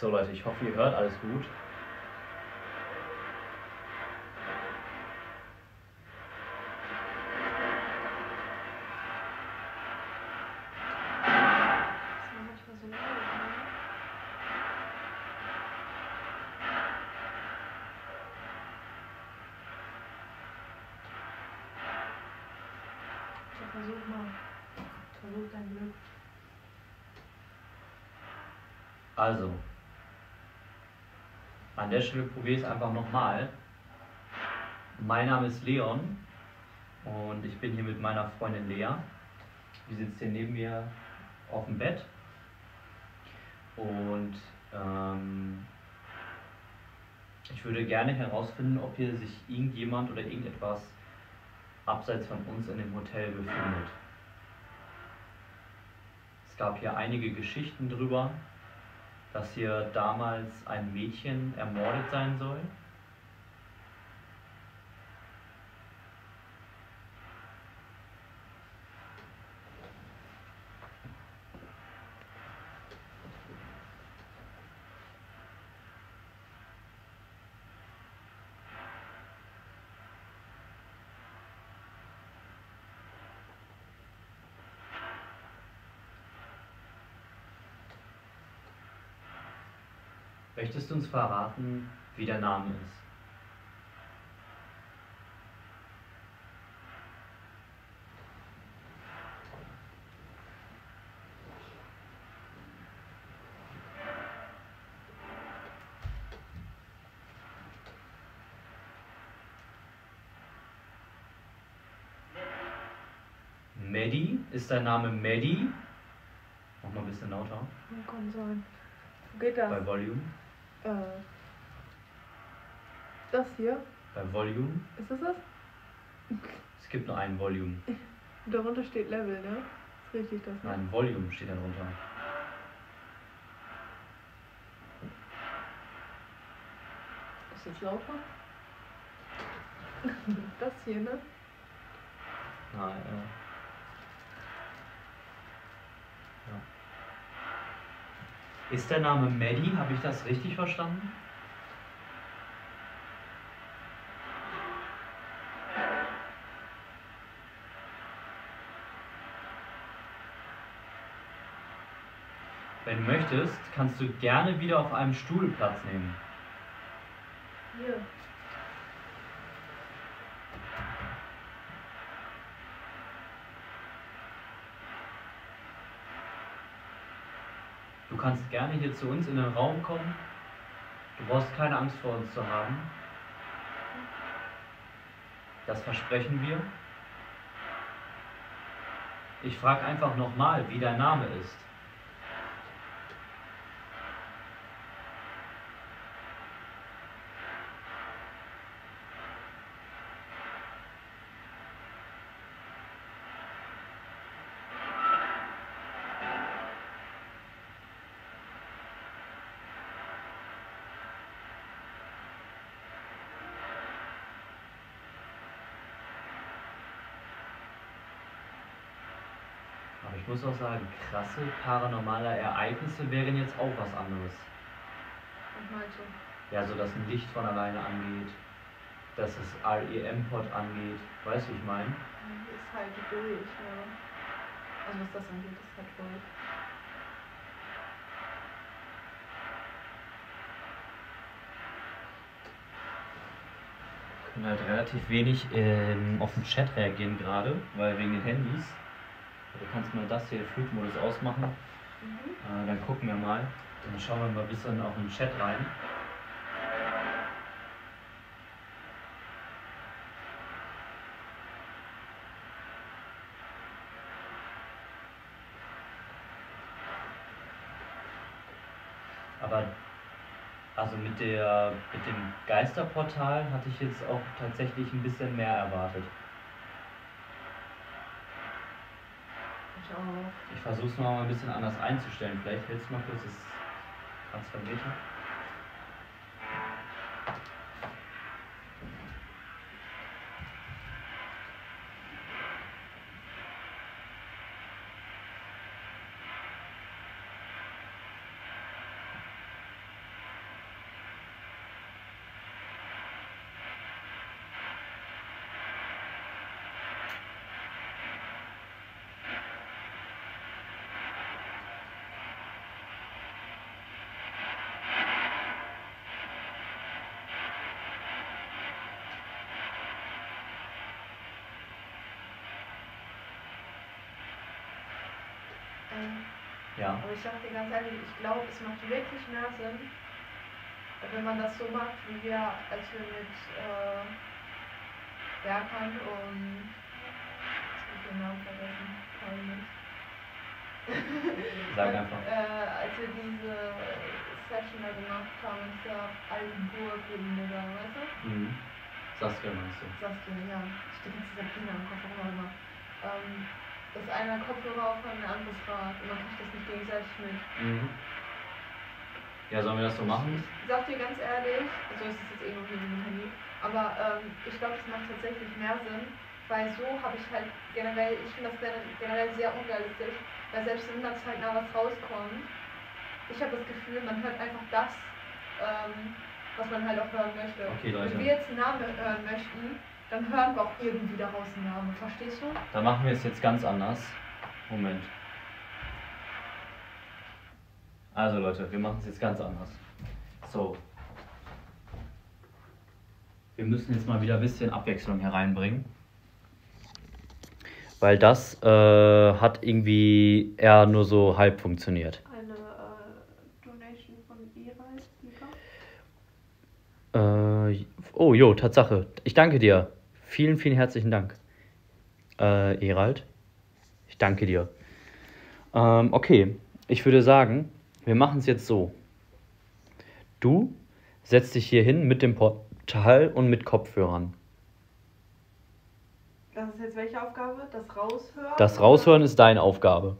So Leute, ich hoffe, ihr hört alles gut. Also, an der Stelle probiere ich es einfach nochmal. Mein Name ist Leon und ich bin hier mit meiner Freundin Lea. Die sitzt hier neben mir auf dem Bett. Und ähm, ich würde gerne herausfinden, ob hier sich irgendjemand oder irgendetwas abseits von uns in dem Hotel befindet. Es gab hier einige Geschichten drüber, dass hier damals ein Mädchen ermordet sein soll. Möchtest du uns verraten, wie der Name ist? Maddie? Ist dein Name Maddie? Mach mal ein bisschen lauter. Kann sein. Wo geht das? Bei Volume. Äh, das hier? Bei Volume. Ist das das? Es gibt nur ein Volume. Darunter steht Level, ne? Ist richtig das, ne? Nein, Volume steht da drunter. Ist jetzt lauter? das hier, ne? Nein. Ja. Ist der Name Maddie? Habe ich das richtig verstanden? Wenn du möchtest, kannst du gerne wieder auf einem Stuhl Platz nehmen. Hier. Kannst gerne hier zu uns in den Raum kommen. Du brauchst keine Angst vor uns zu haben. Das versprechen wir. Ich frage einfach nochmal, wie dein Name ist. Muss auch sagen, krasse paranormale Ereignisse wären jetzt auch was anderes. Was meinst du? Ja, so dass ein Licht von alleine angeht, dass das REM-Pod angeht. Weißt du, wie ich meine? Ist halt ruhig, ne? Also was das angeht, ist halt ruhig. können halt relativ wenig ähm, auf den Chat reagieren gerade, weil wegen den Handys. Du kannst mal das hier, Flugmodus ausmachen. Äh, dann gucken wir mal. Dann schauen wir mal ein bisschen auch den Chat rein. Aber also mit der mit dem Geisterportal hatte ich jetzt auch tatsächlich ein bisschen mehr erwartet. Ich es mal ein bisschen anders einzustellen. Vielleicht hältst du mal kurz das Transfermeter. Ja. aber ich sag dir ganz ehrlich, ich glaube, es macht wirklich mehr Sinn, wenn man das so macht, wie wir, als wir mit äh, Berkan und jetzt hab ich den Namen vergessen. Sag einfach. Äh, als wir diese Session da gemacht haben, in dieser alten Burg in da, weißt du? Mhm. Saskia meinst du? Du, ja, steht jetzt dieser Kinder im Kopf, auch immer. Ähm, dass einer Kopfhörer aufhat und der andere Rad und man kriegt das nicht gegenseitig mit. Mhm. Ja, sollen wir das so machen? Ich sag dir ganz ehrlich, also es ist jetzt eh hier mit dem Handy, aber ähm, ich glaube, es macht tatsächlich mehr Sinn, weil so habe ich halt generell, ich finde das gen- generell sehr unrealistisch, weil selbst wenn da zeitnah was rauskommt, ich habe das Gefühl, man hört einfach das, ähm, was man halt auch hören möchte. Okay, Leute. Wenn wir jetzt einen Namen hören möchten, dann hören wir auch irgendwie daraus einen Namen, verstehst du? Dann machen wir es jetzt ganz anders. Moment. Also Leute, wir machen es jetzt ganz anders. So. Wir müssen jetzt mal wieder ein bisschen Abwechslung hereinbringen. Weil das äh, hat irgendwie eher nur so halb funktioniert. Eine äh, Donation von Irais, Äh, oh, jo, Tatsache. Ich danke dir. Vielen, vielen herzlichen Dank. Äh, Erald. Ich danke dir. Ähm, okay, ich würde sagen, wir machen es jetzt so. Du setzt dich hier hin mit dem Portal und mit Kopfhörern. Das ist jetzt welche Aufgabe? Das Raushören? Das Raushören ist deine Aufgabe.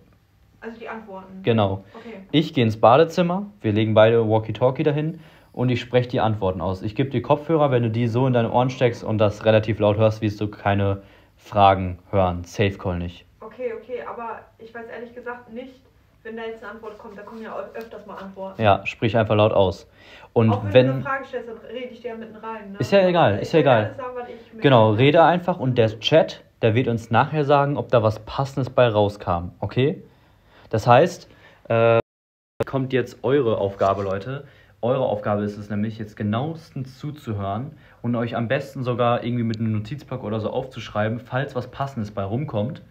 Also die Antworten. Genau. Okay. Ich gehe ins Badezimmer, wir legen beide Walkie-Talkie dahin und ich spreche die Antworten aus. Ich gebe dir Kopfhörer, wenn du die so in deine Ohren steckst und das relativ laut hörst, wirst du keine Fragen hören. Safe Call nicht. Okay, okay, aber ich weiß ehrlich gesagt nicht, wenn da jetzt eine Antwort kommt, da kommen ja öf- öfters mal Antworten. Ja, sprich einfach laut aus. Und Auch wenn, du eine wenn. Frage stellst, dann rede ich dir ja mitten rein. Ne? Ist ja egal, ist ja egal. sagen, Genau, rede einfach und der Chat, der wird uns nachher sagen, ob da was Passendes bei rauskam. Okay? Das heißt, äh, kommt jetzt eure Aufgabe, Leute. Eure Aufgabe ist es nämlich, jetzt genauestens zuzuhören und euch am besten sogar irgendwie mit einem Notizblock oder so aufzuschreiben, falls was Passendes bei rumkommt,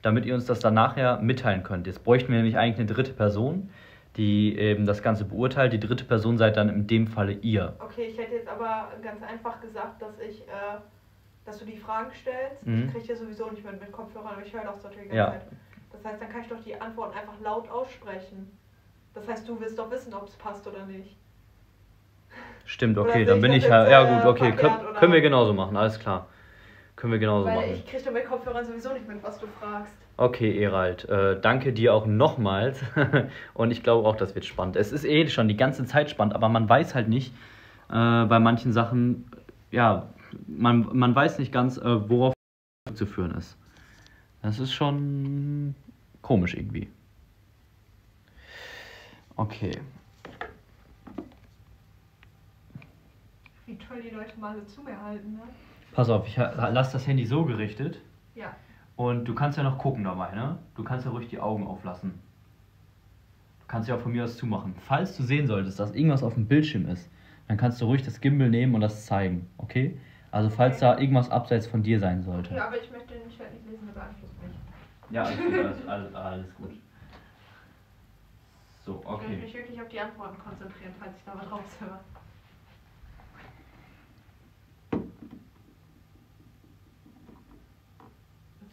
damit ihr uns das dann nachher mitteilen könnt. Jetzt bräuchten wir nämlich eigentlich eine dritte Person, die eben das Ganze beurteilt. Die dritte Person seid dann in dem Falle ihr. Okay, ich hätte jetzt aber ganz einfach gesagt, dass ich, äh, dass du die Fragen stellst. Mhm. Ich kriege ja sowieso nicht mit mit Kopfhörern, aber ich höre das natürlich die Ja. ganze Zeit. Das heißt, dann kann ich doch die Antworten einfach laut aussprechen. Das heißt, du wirst doch wissen, ob es passt oder nicht. Stimmt, okay, dann bin ich jetzt, ja. Ja, gut, okay. Können, können wir genauso machen, alles klar. Können wir genauso Weil machen. ich kriege doch mit Kopfhörern sowieso nicht mit, was du fragst. Okay, Erald, äh, danke dir auch nochmals. Und ich glaube auch, das wird spannend. Es ist eh schon die ganze Zeit spannend, aber man weiß halt nicht äh, bei manchen Sachen, ja, man, man weiß nicht ganz, äh, worauf zu führen ist. Das ist schon komisch irgendwie. Okay. Wie toll die Leute mal so zu mir halten, ne? Pass auf, ich ha- lass das Handy so gerichtet. Ja. Und du kannst ja noch gucken dabei, ne? Du kannst ja ruhig die Augen auflassen. Du kannst ja auch von mir aus zumachen. Falls du sehen solltest, dass irgendwas auf dem Bildschirm ist, dann kannst du ruhig das Gimbal nehmen und das zeigen, okay? Also falls Okay. da irgendwas abseits von dir sein sollte. Ja, aber ich möchte den Chat nicht lesen, der beeinflusst mich. Ja, alles gut, alles, alles, alles gut. So, Ich möchte mich okay. wirklich auf die Antworten konzentrieren, falls ich da was raushöre.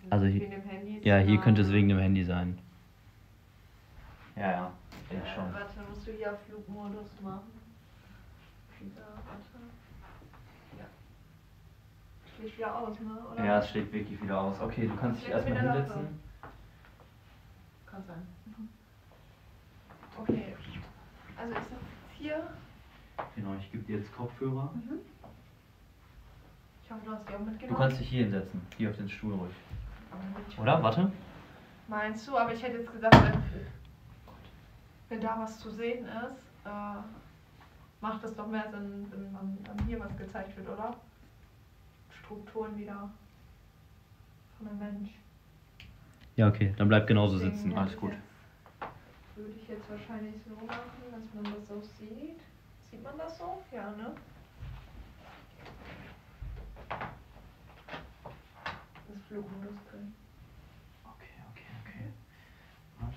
Also hier- Wegen dem Handy ist Ja, hier könnte es wegen dem Handy sein. Ja, ja, denke Äh, schon. Warte, musst du hier auf Flugmodus machen? Wieder, warte. Ja. Schlägt wieder aus, ne? Oder? Ja, es schlägt wirklich wieder aus. Okay, du kannst dich erstmal hinsetzen. Kann sein. Okay. Also ich sag jetzt hier. Genau, ich gebe dir jetzt Kopfhörer. Mhm. Ich hoffe, du hast die auch mitgenommen. Du kannst dich hier hinsetzen, hier auf den Stuhl ruhig. Oder? Warte. Meinst du? Aber ich hätte jetzt gesagt, wenn, wenn da was zu sehen ist, äh, macht es doch mehr Sinn, wenn man hier was gezeigt wird, oder? Strukturen wieder von einem Mensch. Ja, okay, dann bleib genauso Deswegen sitzen. Alles gut. Würde ich jetzt wahrscheinlich so machen, dass man das so sieht. Sieht man das so? Ja, ne? Das Flugmodus drin. Okay, okay, okay. Warte.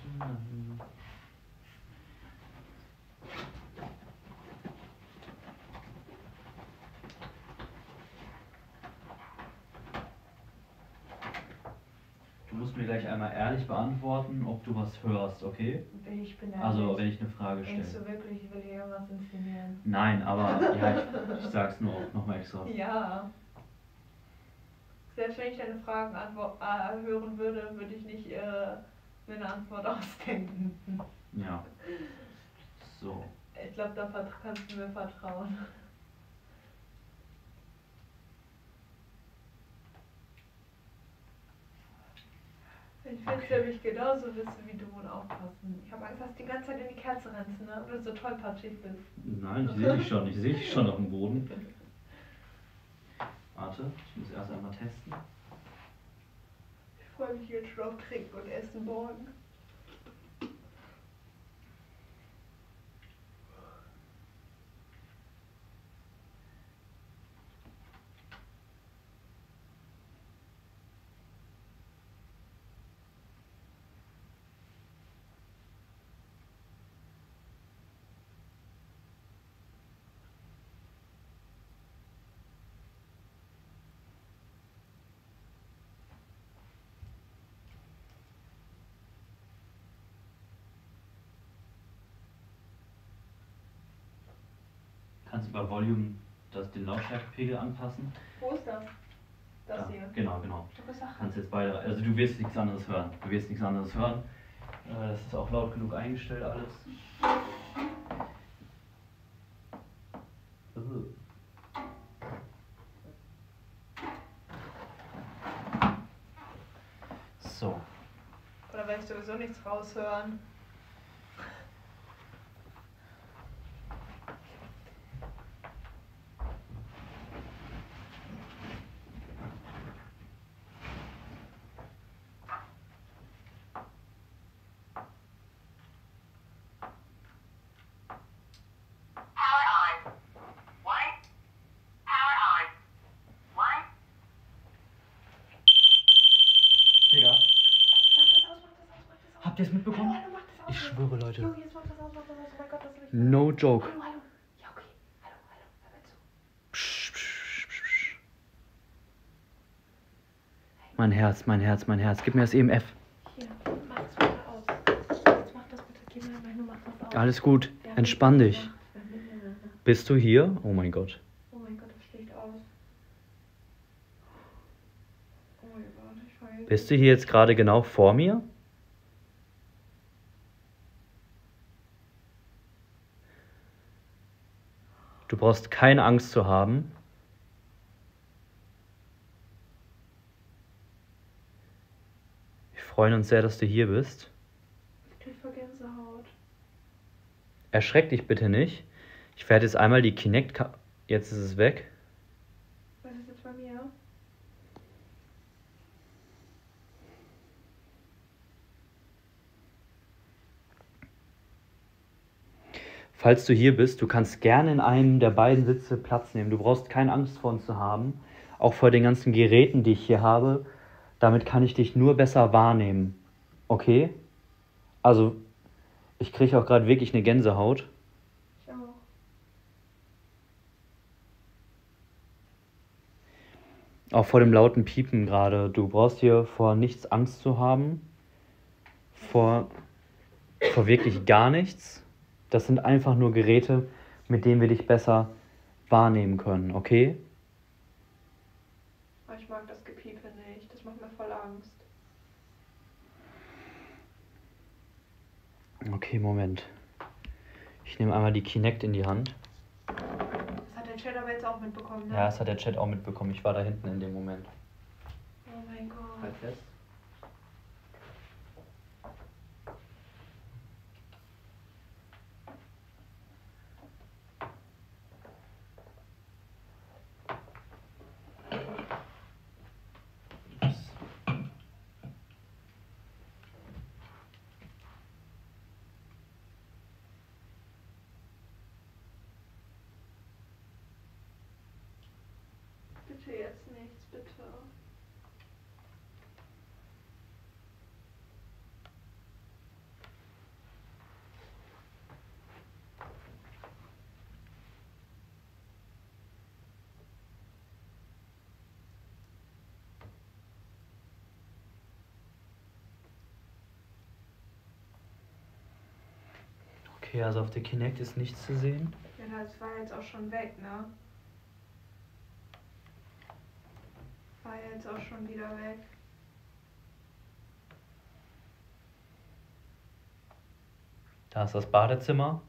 Du musst mir gleich einmal ehrlich beantworten, ob du was hörst, okay? Ich bin Also, wenn ich eine Frage Denkst stelle. du wirklich, ich will hier irgendwas inszenieren? Nein, aber ja, ich, ich sag's nur nochmal extra. Ja. Selbst wenn ich deine Fragen äh, hören würde, würde ich nicht äh, mir eine Antwort ausdenken. Ja. So. Ich glaube, da kannst du mir vertrauen. Ich finde Okay. nämlich genauso wissen wie du und aufpassen. Ich habe Angst, dass du die ganze Zeit in die Kerze rennst, ne? Oder so tollpatschig bist. Nein, ich sehe dich schon, ich sehe dich schon auf dem Boden. Warte, ich muss erst einmal testen. Ich freue mich jetzt schon auf Trinken und Essen morgen. Kannst du bei Volume das, den Lautstärkepegel anpassen? Wo ist das? Das Da, hier. Genau, genau. Gesagt. Kannst jetzt beide, also du wirst nichts anderes hören. Du wirst nichts anderes hören. Äh, Das ist auch laut genug eingestellt alles. Uh. So. Oder werde ich sowieso nichts raushören? Power on. One. Power on. One. Digga, Mach das aus, mach das aus, mach das aus. Habt ihr es mitbekommen? Hallo, hallo, das. Ich schwöre, Leute. Jo, jetzt mach das aus, mach das aus. Oh mein Gott, das will ich. No joke. Hallo, hallo. Ja, okay. Hallo, hallo. Hör mir zu. Psch, psch, psch, psch. Mein Herz, mein Herz, mein Herz. Gib mir das EMF. Hier, mach das bitte aus. Jetzt mach das bitte. Gib mir mal, mach das aus. Alles gut. Entspann dich. Bist du hier? Oh mein Gott. Oh mein Gott, das schlägt aus. Oh mein Gott, ich heule. Bist du hier jetzt gerade genau vor mir? Brauchst keine Angst zu haben. Wir freuen uns sehr, dass du hier bist. Ich voll Gänsehaut. Erschreck dich bitte nicht. Ich werde jetzt einmal die Kinect. Jetzt ist es weg. Was ist jetzt bei mir? Falls du hier bist, du kannst gerne in einem der beiden Sitze Platz nehmen. Du brauchst keine Angst vor uns zu haben. Auch vor den ganzen Geräten, die ich hier habe. Damit kann ich dich nur besser wahrnehmen. Okay? Also, ich kriege auch gerade wirklich eine Gänsehaut. Ich auch. Auch vor dem lauten Piepen gerade. Du brauchst hier vor nichts Angst zu haben. Vor, vor wirklich gar nichts. Das sind einfach nur Geräte, mit denen wir dich besser wahrnehmen können, okay? Aber ich mag das Gepiepe nicht. Das macht mir voll Angst. Okay, Moment. Ich nehme einmal die Kinect in die Hand. Das hat der Chat aber jetzt auch mitbekommen, ne? Ja, das hat der Chat auch mitbekommen. Ich war da hinten in dem Moment. Oh mein Gott. Halt fest. Bitte jetzt nichts, bitte. Okay, also auf der Kinect ist nichts zu sehen. Ja, das war jetzt auch schon weg, ne? War jetzt auch schon wieder weg. Da ist das Badezimmer.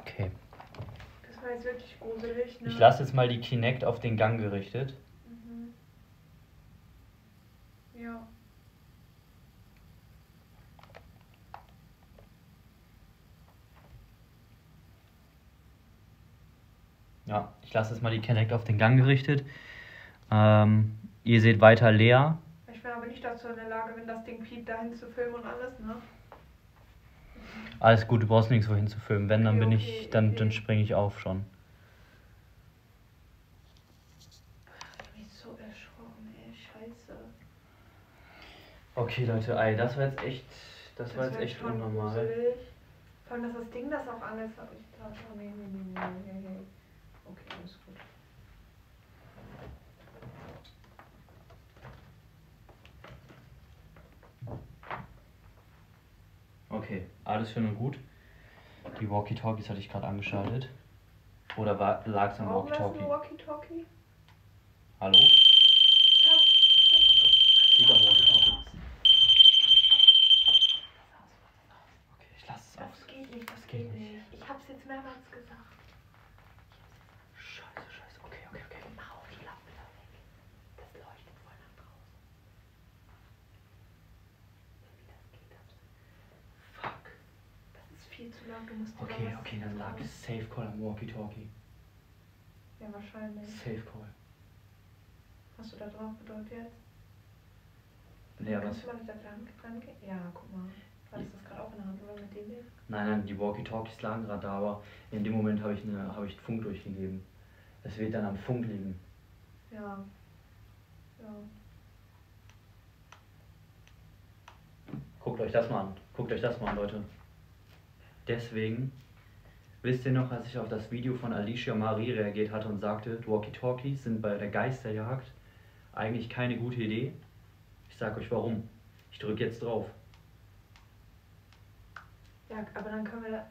Okay. Das war jetzt wirklich gruselig, ne? Ich lasse jetzt mal die Kinect auf den Gang gerichtet. Mhm. Ja. Ja, ich lasse jetzt mal die Kinect auf den Gang gerichtet. Ähm, ihr seht weiter leer. Ich bin aber nicht dazu in der Lage, wenn das Ding piept, dahin zu filmen und alles, ne? Alles gut, du brauchst nichts wohin zu filmen. Wenn, dann Okay, bin ich, dann, okay. dann springe ich auf schon. Ich bin so erschrocken, ey, scheiße. Okay, Leute, ey, das war jetzt echt, das, war jetzt echt unnormal. gruselig. Vor allem, dass das Ding das auch alles hat. Oh, nee, nee, nee, nee, nee, nee. Okay, alles gut. Okay, alles schön und gut. Die Walkie-Talkies hatte ich gerade angeschaltet. Oder lag es am Walkie-Talkie? Walkie-Talkie? Hallo? Liegt am Walkie-Talkie. Okay, ich lasse es aus. Das geht nicht, das geht nicht. nicht. Ich hab's jetzt mehrmals gesagt. Scheiße, scheiße. Okay, okay, okay. Mach auch die Lampe da weg. Das leuchtet voll nach draußen. Wie das geht, das, Fuck. das ist viel zu laut. Du musst dir da Okay, was okay, dann lag es Safe Call am Walkie-Talkie. Ja, wahrscheinlich. Safe Call. Hast du da drauf gedrückt jetzt? Nee, aber Kannst du mal nicht da dran, dran gehen? Ja, guck mal. Hattest du das gerade auch in der Hand oder mit dem Ding? nein, nein, die Walkie-Talkies lagen gerade da, aber in dem Moment habe ich, eine, habe ich Funk durchgegeben. Es wird dann am Funk liegen. Ja. Ja. Guckt euch das mal an. Guckt euch das mal an, Leute. Deswegen, wisst ihr noch, als ich auf das Video von Alicia Marie reagiert hatte und sagte, Walkie-Talkies sind bei der Geisterjagd eigentlich keine gute Idee? Ich sag euch warum. Ich drücke jetzt drauf. Ja, aber dann können wir da.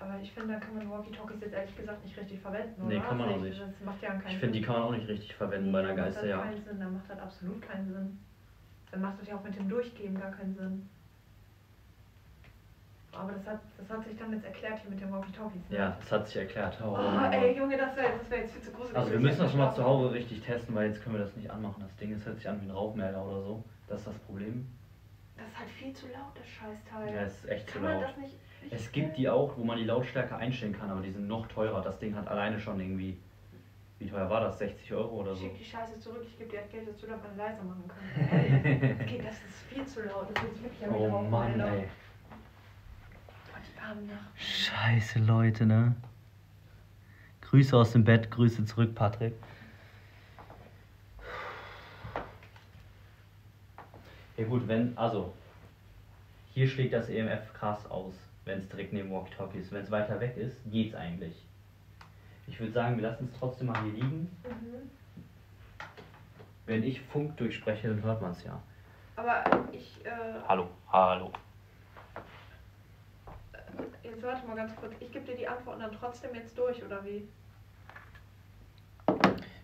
Aber ich finde, da kann man Walkie-Talkies jetzt ehrlich gesagt nicht richtig verwenden, Nee, oder? kann man Also auch ich- nicht. Das macht ja keinen Ich finde, die kann man auch nicht richtig verwenden bei einer dann macht das Geisterjagd. keinen Sinn, dann macht das absolut keinen Sinn. Dann macht das ja auch mit dem Durchgeben gar keinen Sinn. Aber das hat, das hat sich dann jetzt erklärt hier mit den Walkie-Talkies. Ne? Ja, das hat sich erklärt. Oh, Oh, ey, Junge, das wäre das wär jetzt viel zu gruselig. Also wir müssen das mal jetzt zu Hause richtig testen, weil jetzt können wir das nicht anmachen. Das Ding, es hört sich an wie ein Rauchmelder oder so. Das ist das Problem. Das ist halt viel zu laut, das Scheißteil. Ja, es ist echt zu Kann man laut. das nicht. Es gibt die auch, wo man die Lautstärke einstellen kann, aber die sind noch teurer. Das Ding hat alleine schon irgendwie. Wie teuer war das? 60 Euro oder so? Schick die Scheiße zurück, ich gebe dir das Geld dazu, damit man leiser machen kann. okay, das ist viel zu laut. Das ist wirklich ein Oh Mann, ey. Nachbarn. Scheiße, Leute, ne? Grüße aus dem Bett, Grüße zurück, Patrick. Ja gut, wenn, also, hier schlägt das EMF krass aus, wenn es direkt neben Walkie-Talkie ist. Wenn es weiter weg ist, geht's eigentlich. Ich würde sagen, wir lassen es trotzdem mal hier liegen. Mhm. Wenn ich Funk durchspreche, dann hört man es ja. Aber ich, äh, Hallo, hallo. jetzt warte mal ganz kurz. Ich gebe dir die Antworten dann trotzdem jetzt durch, oder wie?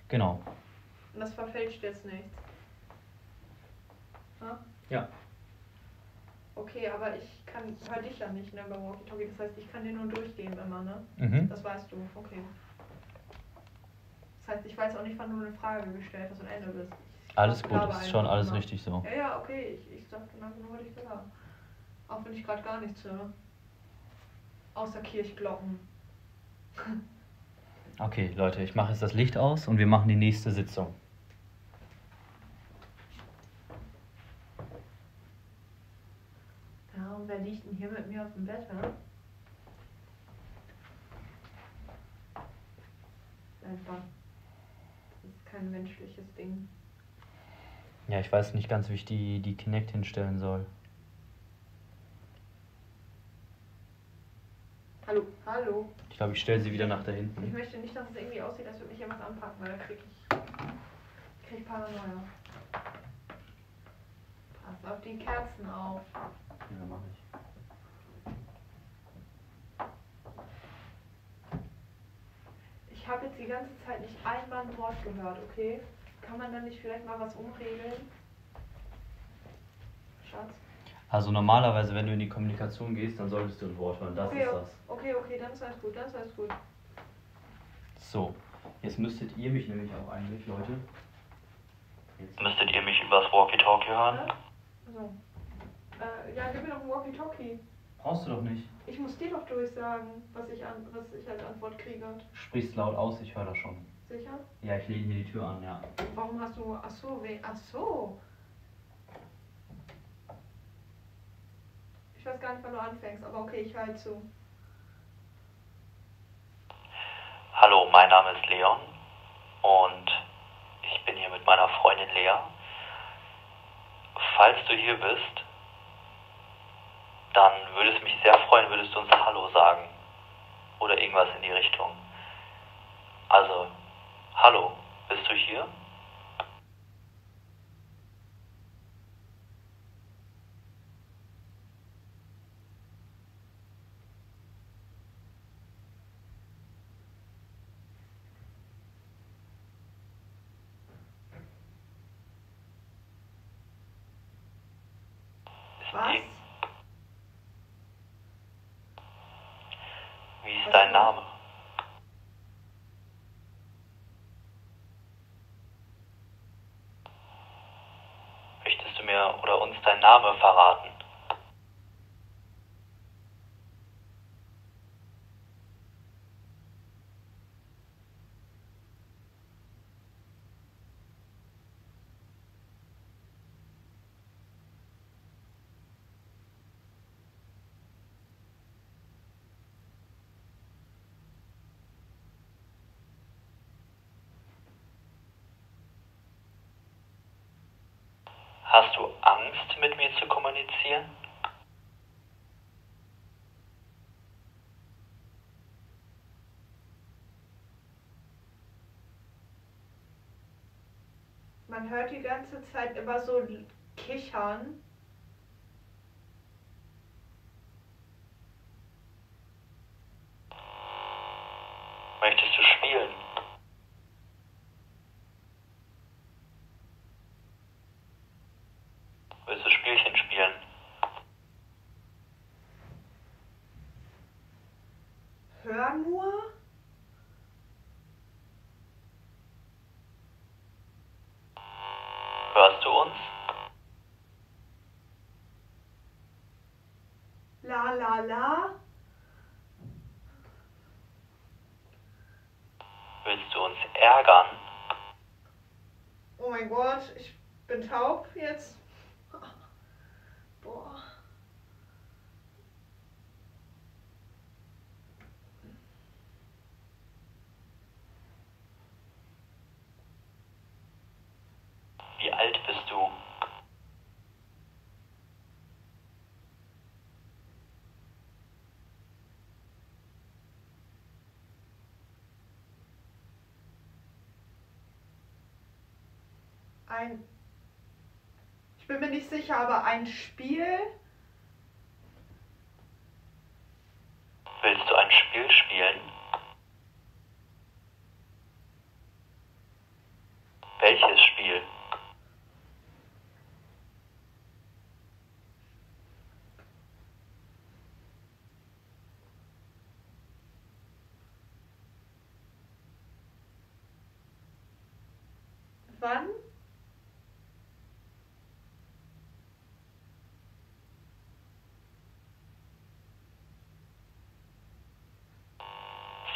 Genau. Und das verfälscht jetzt nichts. Ja. Okay, aber ich kann, hör dich ja nicht, ne, beim Walkie-Talkie. Das heißt, ich kann dir nur durchgeben immer, ne? Mhm. Das weißt du, okay. Das heißt, ich weiß auch nicht, wann du eine Frage gestellt hast und Ende bist. Ich Alles gut, laber ist schon alles immer. richtig so. Ja, ja, okay, ich, ich sag dann einfach nur, was ich gesagt Auch wenn ich gerade gar nichts höre. Außer Kirchglocken. Okay, Leute, ich mache jetzt das Licht aus und wir machen die nächste Sitzung. Ja, und wer liegt denn hier mit mir auf dem Bett, ne? Einfach. Das ist kein menschliches Ding. Ja, ich weiß nicht ganz, wie ich die, die Kinect hinstellen soll. Hallo, hallo. Ich glaube, ich stelle sie wieder nach da Ich hinten. möchte nicht, dass es irgendwie aussieht, als würde mich jemand anpacken, weil dann krieg ich. krieg ich Paranoia. Pass auf die Kerzen auf. Ja, mach ich. Ich habe jetzt die ganze Zeit nicht einmal ein Wort gehört, okay? Kann man da nicht vielleicht mal was umregeln? Schatz? Also normalerweise, wenn du in die Kommunikation gehst, dann solltest du ein Wort hören. Das okay, ist das. okay, okay, dann ist alles gut, dann ist alles gut. So, jetzt müsstet ihr mich nämlich auch eigentlich, Leute. Jetzt Müsstet ihr mich übers Walkie-Talkie hören? Also. Äh, ja, gib mir doch ein Walkie-Talkie. brauchst du doch nicht. Ich muss dir doch durchsagen, was ich, an, was ich als Antwort kriege. Sprich's laut aus, ich höre das schon. Sicher? Ja, ich lehne hier die Tür an, ja. Warum hast du. Ach so, we, ach so. Ich weiß gar nicht, wann du anfängst, aber okay, ich höre zu. Hallo, mein Name ist Leon und ich bin hier mit meiner Freundin Lea. Falls du hier bist, dann würde es mich sehr freuen, würdest du uns Hallo sagen. Oder irgendwas in die Richtung. Also, hallo, bist du hier? Ist Was? die- Wie ist dein Name? Möchtest du mir Namen verraten? Hast du Angst, mit mir zu kommunizieren? Man hört die ganze Zeit immer so kichern. Möchtest du spielen? Willst du Spielchen spielen? Hör nur. Hörst du uns? La la la. Willst du uns ärgern? Oh mein Gott, ich bin taub jetzt. Boah. Wie alt bist du? Ein. Ich bin mir nicht sicher, aber ein Spiel. Willst du ein Spiel spielen? Welches Spiel? Wann?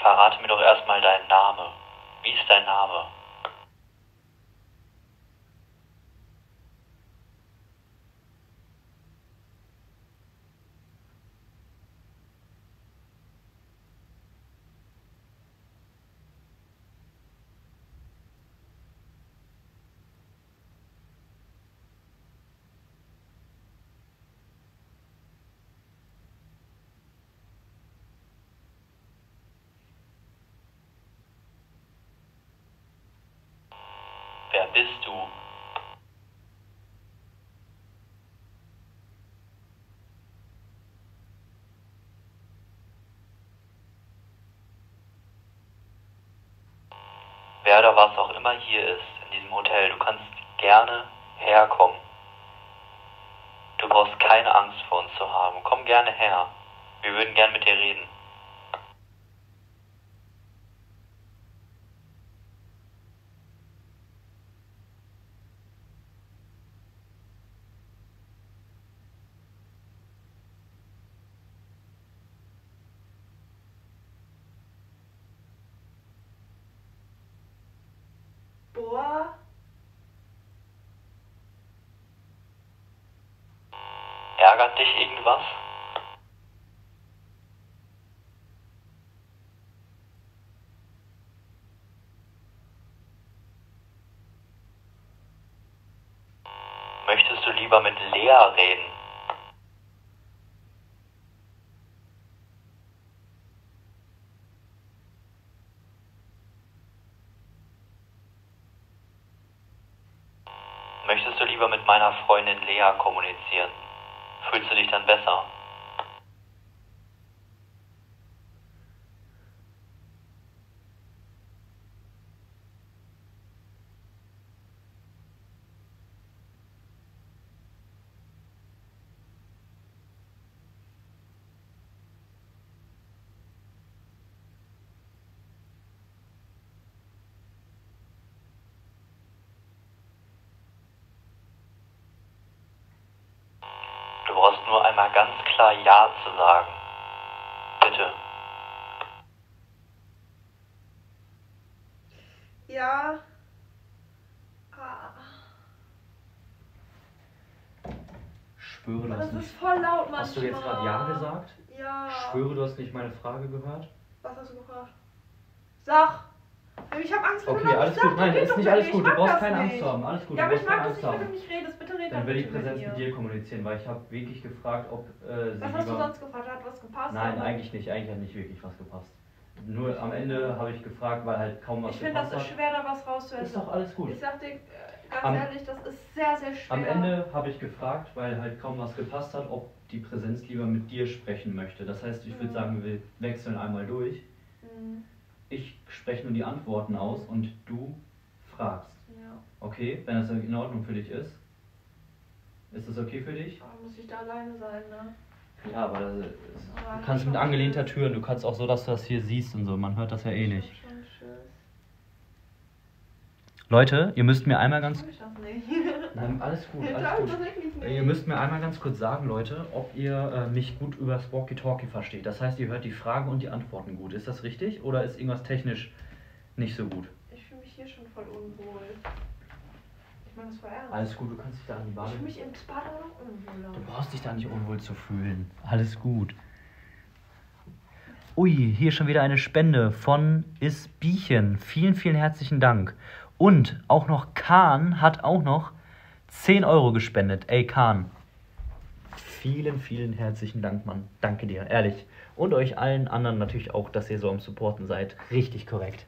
Verrate mir doch erstmal deinen Namen. Wie ist dein Name? bist du? Wer oder was auch immer hier ist in diesem Hotel, du kannst gerne herkommen. Du brauchst keine Angst vor uns zu haben. Komm gerne her. Wir würden gern mit dir reden. Boah. Ärgert dich irgendwas? Lieber mit Lea reden? Möchtest du lieber mit meiner Freundin Lea kommunizieren? Fühlst du dich dann besser? Du brauchst nur einmal ganz klar Ja zu sagen. Bitte. Ja. Ah. Schwöre, du Das hast ist nicht. voll laut manchmal. Hast du jetzt gerade Ja gesagt? Ja. Schwöre, du hast nicht meine Frage gehört? Was hast du gefragt? Sag. Ich hab Angst vor Okay, Leuten. alles gut. Nein, ist nicht alles gut. Ich Du brauchst keine Angst zu haben. Alles gut. Ja, aber ich mag das Angst nicht, wenn du nicht redest. Bitte red Dann will ich Präsenz mit dir kommunizieren, weil ich habe wirklich gefragt, ob äh, sie Was hast du sonst gefragt? Hat was gepasst? Nein, eigentlich nicht. Eigentlich hat nicht wirklich was gepasst. Nur am Ende habe ich gefragt, weil halt kaum was Ich finde, das gepasst ist hat. schwer, da was rauszuessen. Ist doch alles gut. Ich sag dir äh, ganz Am- ehrlich, das ist sehr, sehr schwer. Am Ende habe ich gefragt, weil halt kaum was gepasst hat, ob die Präsenz lieber mit dir sprechen möchte. Das heißt, ich würde Mhm. sagen, wir wechseln einmal durch. Mhm. Ich spreche nur die Antworten aus und du fragst. Ja. Okay, wenn das in Ordnung für dich ist. Ist das okay für dich? Aber muss ich da alleine sein, ne? Ja, aber das ist, Aber du kannst mit angelehnter. Türen, du kannst auch so, dass du das hier siehst und so. Man hört das ja eh nicht. Leute, ihr müsst mir einmal ganz ich das nicht. Nein, alles gut, alles ich gut. Ihr müsst mir einmal ganz kurz sagen, Leute, ob ihr äh, mich gut übers Walkie-Talkie versteht. Das heißt, ihr hört die Fragen und die Antworten gut. Ist das richtig oder ist irgendwas technisch nicht so gut? Ich fühle mich hier schon voll unwohl. Ich meine das war ernst. Alles gut, du kannst dich da an die ich Bade. fühle mich im noch unwohler. Du brauchst dich da nicht unwohl zu fühlen. Alles gut. Ui, hier schon wieder eine Spende von Isbiechen. Vielen, vielen herzlichen Dank. Und auch noch Kahn hat auch noch 10 Euro gespendet. Ey, Kahn. Vielen, vielen herzlichen Dank, Mann. Danke dir, ehrlich. Und euch allen anderen natürlich auch, dass ihr so am Supporten seid. Richtig korrekt.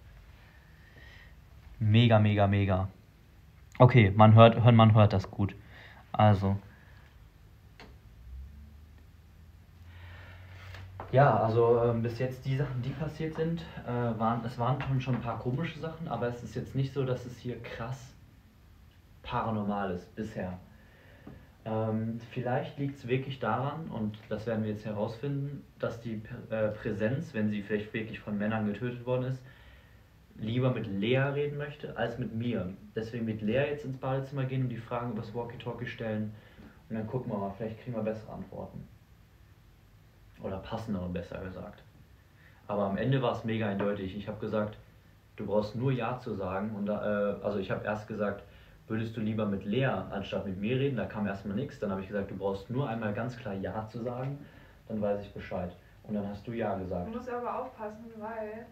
Mega, mega, mega. Okay, man hört, man hört das gut. Also. Ja, also ähm, bis jetzt die Sachen, die passiert sind, äh, waren, es waren schon ein paar komische Sachen, aber es ist jetzt nicht so, dass es hier krass paranormal ist bisher. Ähm, vielleicht liegt es wirklich daran, und das werden wir jetzt herausfinden, dass die äh, Präsenz, wenn sie vielleicht wirklich von Männern getötet worden ist, lieber mit Lea reden möchte als mit mir. Deswegen mit Lea jetzt ins Badezimmer gehen und die Fragen übers Walkie-Talkie stellen und dann gucken wir mal, vielleicht kriegen wir bessere Antworten. Oder passendere, besser gesagt. Aber am Ende war es mega eindeutig. Ich habe gesagt, du brauchst nur Ja zu sagen. Und äh, also ich habe erst gesagt, würdest du lieber mit Lea anstatt mit mir reden? Da kam erstmal nichts. Dann habe ich gesagt, du brauchst nur einmal ganz klar Ja zu sagen. Dann weiß ich Bescheid. Und dann hast du Ja gesagt. Man muss aber aufpassen, weil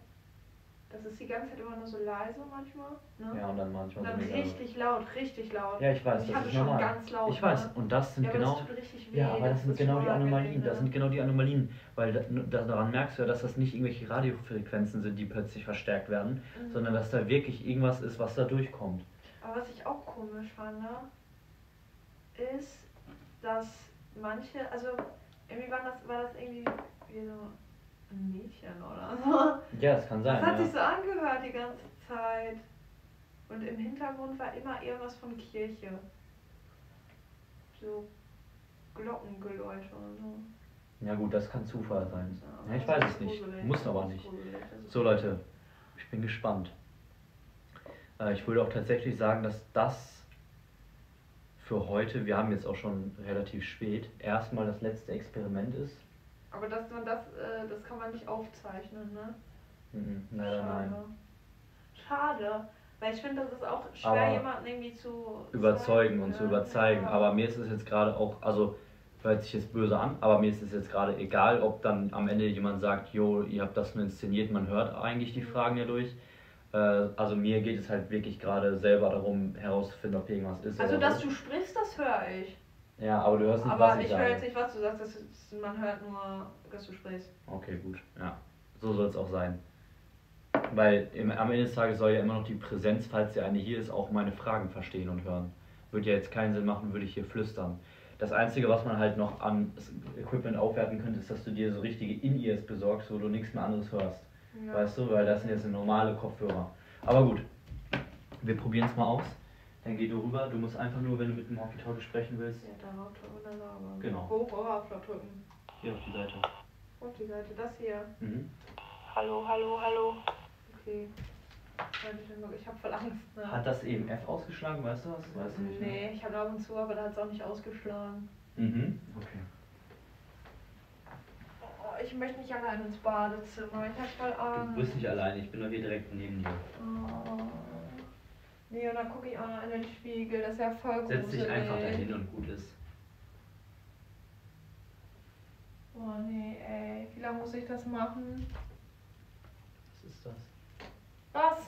das ist die ganze Zeit immer nur so leise manchmal. Ne? Ja, und dann manchmal Und dann so richtig laut, richtig laut. Ja, ich weiß, ich das hatte ist schon normal. ganz laut. Ich weiß, Ne? und das sind ja, aber genau. Das weh. Ja, aber das sind wird genau die Anomalien. Das ne? sind genau die Anomalien, weil da, da, daran merkst du ja, dass das nicht irgendwelche Radiofrequenzen sind, die plötzlich verstärkt werden, Mhm. sondern dass da wirklich irgendwas ist, was da durchkommt. Aber was ich auch komisch fand, ne, ist, dass manche, also irgendwie war das, war das irgendwie wie so ein Mädchen oder so. Ja, das kann sein. Das hat ja. sich so angehört die ganze Zeit. Und im Hintergrund war immer irgendwas von Kirche. So Glockengeläute und so. Ja gut, das kann Zufall sein. Ja, Ja, ich weiß es nicht. Muss aber nicht. So Leute, ich bin gespannt. Äh, ich würde auch tatsächlich sagen, dass das für heute, wir haben jetzt auch schon relativ spät, erstmal das letzte Experiment ist. Aber dass man das, äh, das kann man nicht aufzeichnen, ne? Mhm, leider nein. Schade. Weil ich finde, das ist auch schwer, Aber jemanden irgendwie zu Überzeugen zeigen, und zu ne? überzeugen. Ja. Aber mir ist es jetzt gerade auch, also hört sich jetzt böse an, aber mir ist es jetzt gerade egal, ob dann am Ende jemand sagt, jo, ihr habt das nur inszeniert, man hört eigentlich die Fragen ja durch. Äh, Also mir geht es halt wirklich gerade selber darum herauszufinden, ob irgendwas ist. Also, dass so. du sprichst, das höre ich. Ja, aber du hörst nicht, Aber was ich ich höre jetzt nicht, was du sagst. Ist, man hört nur, dass du sprichst. Okay, gut. Ja, so soll es auch sein. Weil im, am Ende des Tages soll ja immer noch die Präsenz, falls der eine hier ist, auch meine Fragen verstehen und hören. Würde ja jetzt keinen Sinn machen, würde ich hier flüstern. Das Einzige, was man halt noch an Equipment aufwerten könnte, ist, dass du dir so richtige In-Ears besorgst, wo du nichts mehr anderes hörst. Ja. Weißt du, weil das sind jetzt normale Kopfhörer. Aber gut, wir probieren es mal aus. Dann geh du rüber. Du musst einfach nur, wenn du mit dem Walkie-Talkie sprechen willst, Ja, darauf drücken und dann labern. Genau. Auf laut drücken? hier auf die Seite. Auf die Seite, das hier. Mhm. Hallo, hallo, hallo. Okay. Ich hab voll Angst. Ne? Hat das eben F ausgeschlagen, weißt du was? Weißt du nicht, ne? nee, ich habe ab und zu, aber da hat es auch nicht ausgeschlagen. Mhm. Okay. Ich möchte nicht allein ins Badezimmer. Ich hab voll Angst. Du bist nicht alleine, ich bin doch hier direkt neben dir. Oh. Nee, und dann gucke ich auch noch in den Spiegel. Das ist ja voll Setz dich einfach dahin und gut ist. Oh nee, ey. Wie lange muss ich das machen? Was ist das? Was?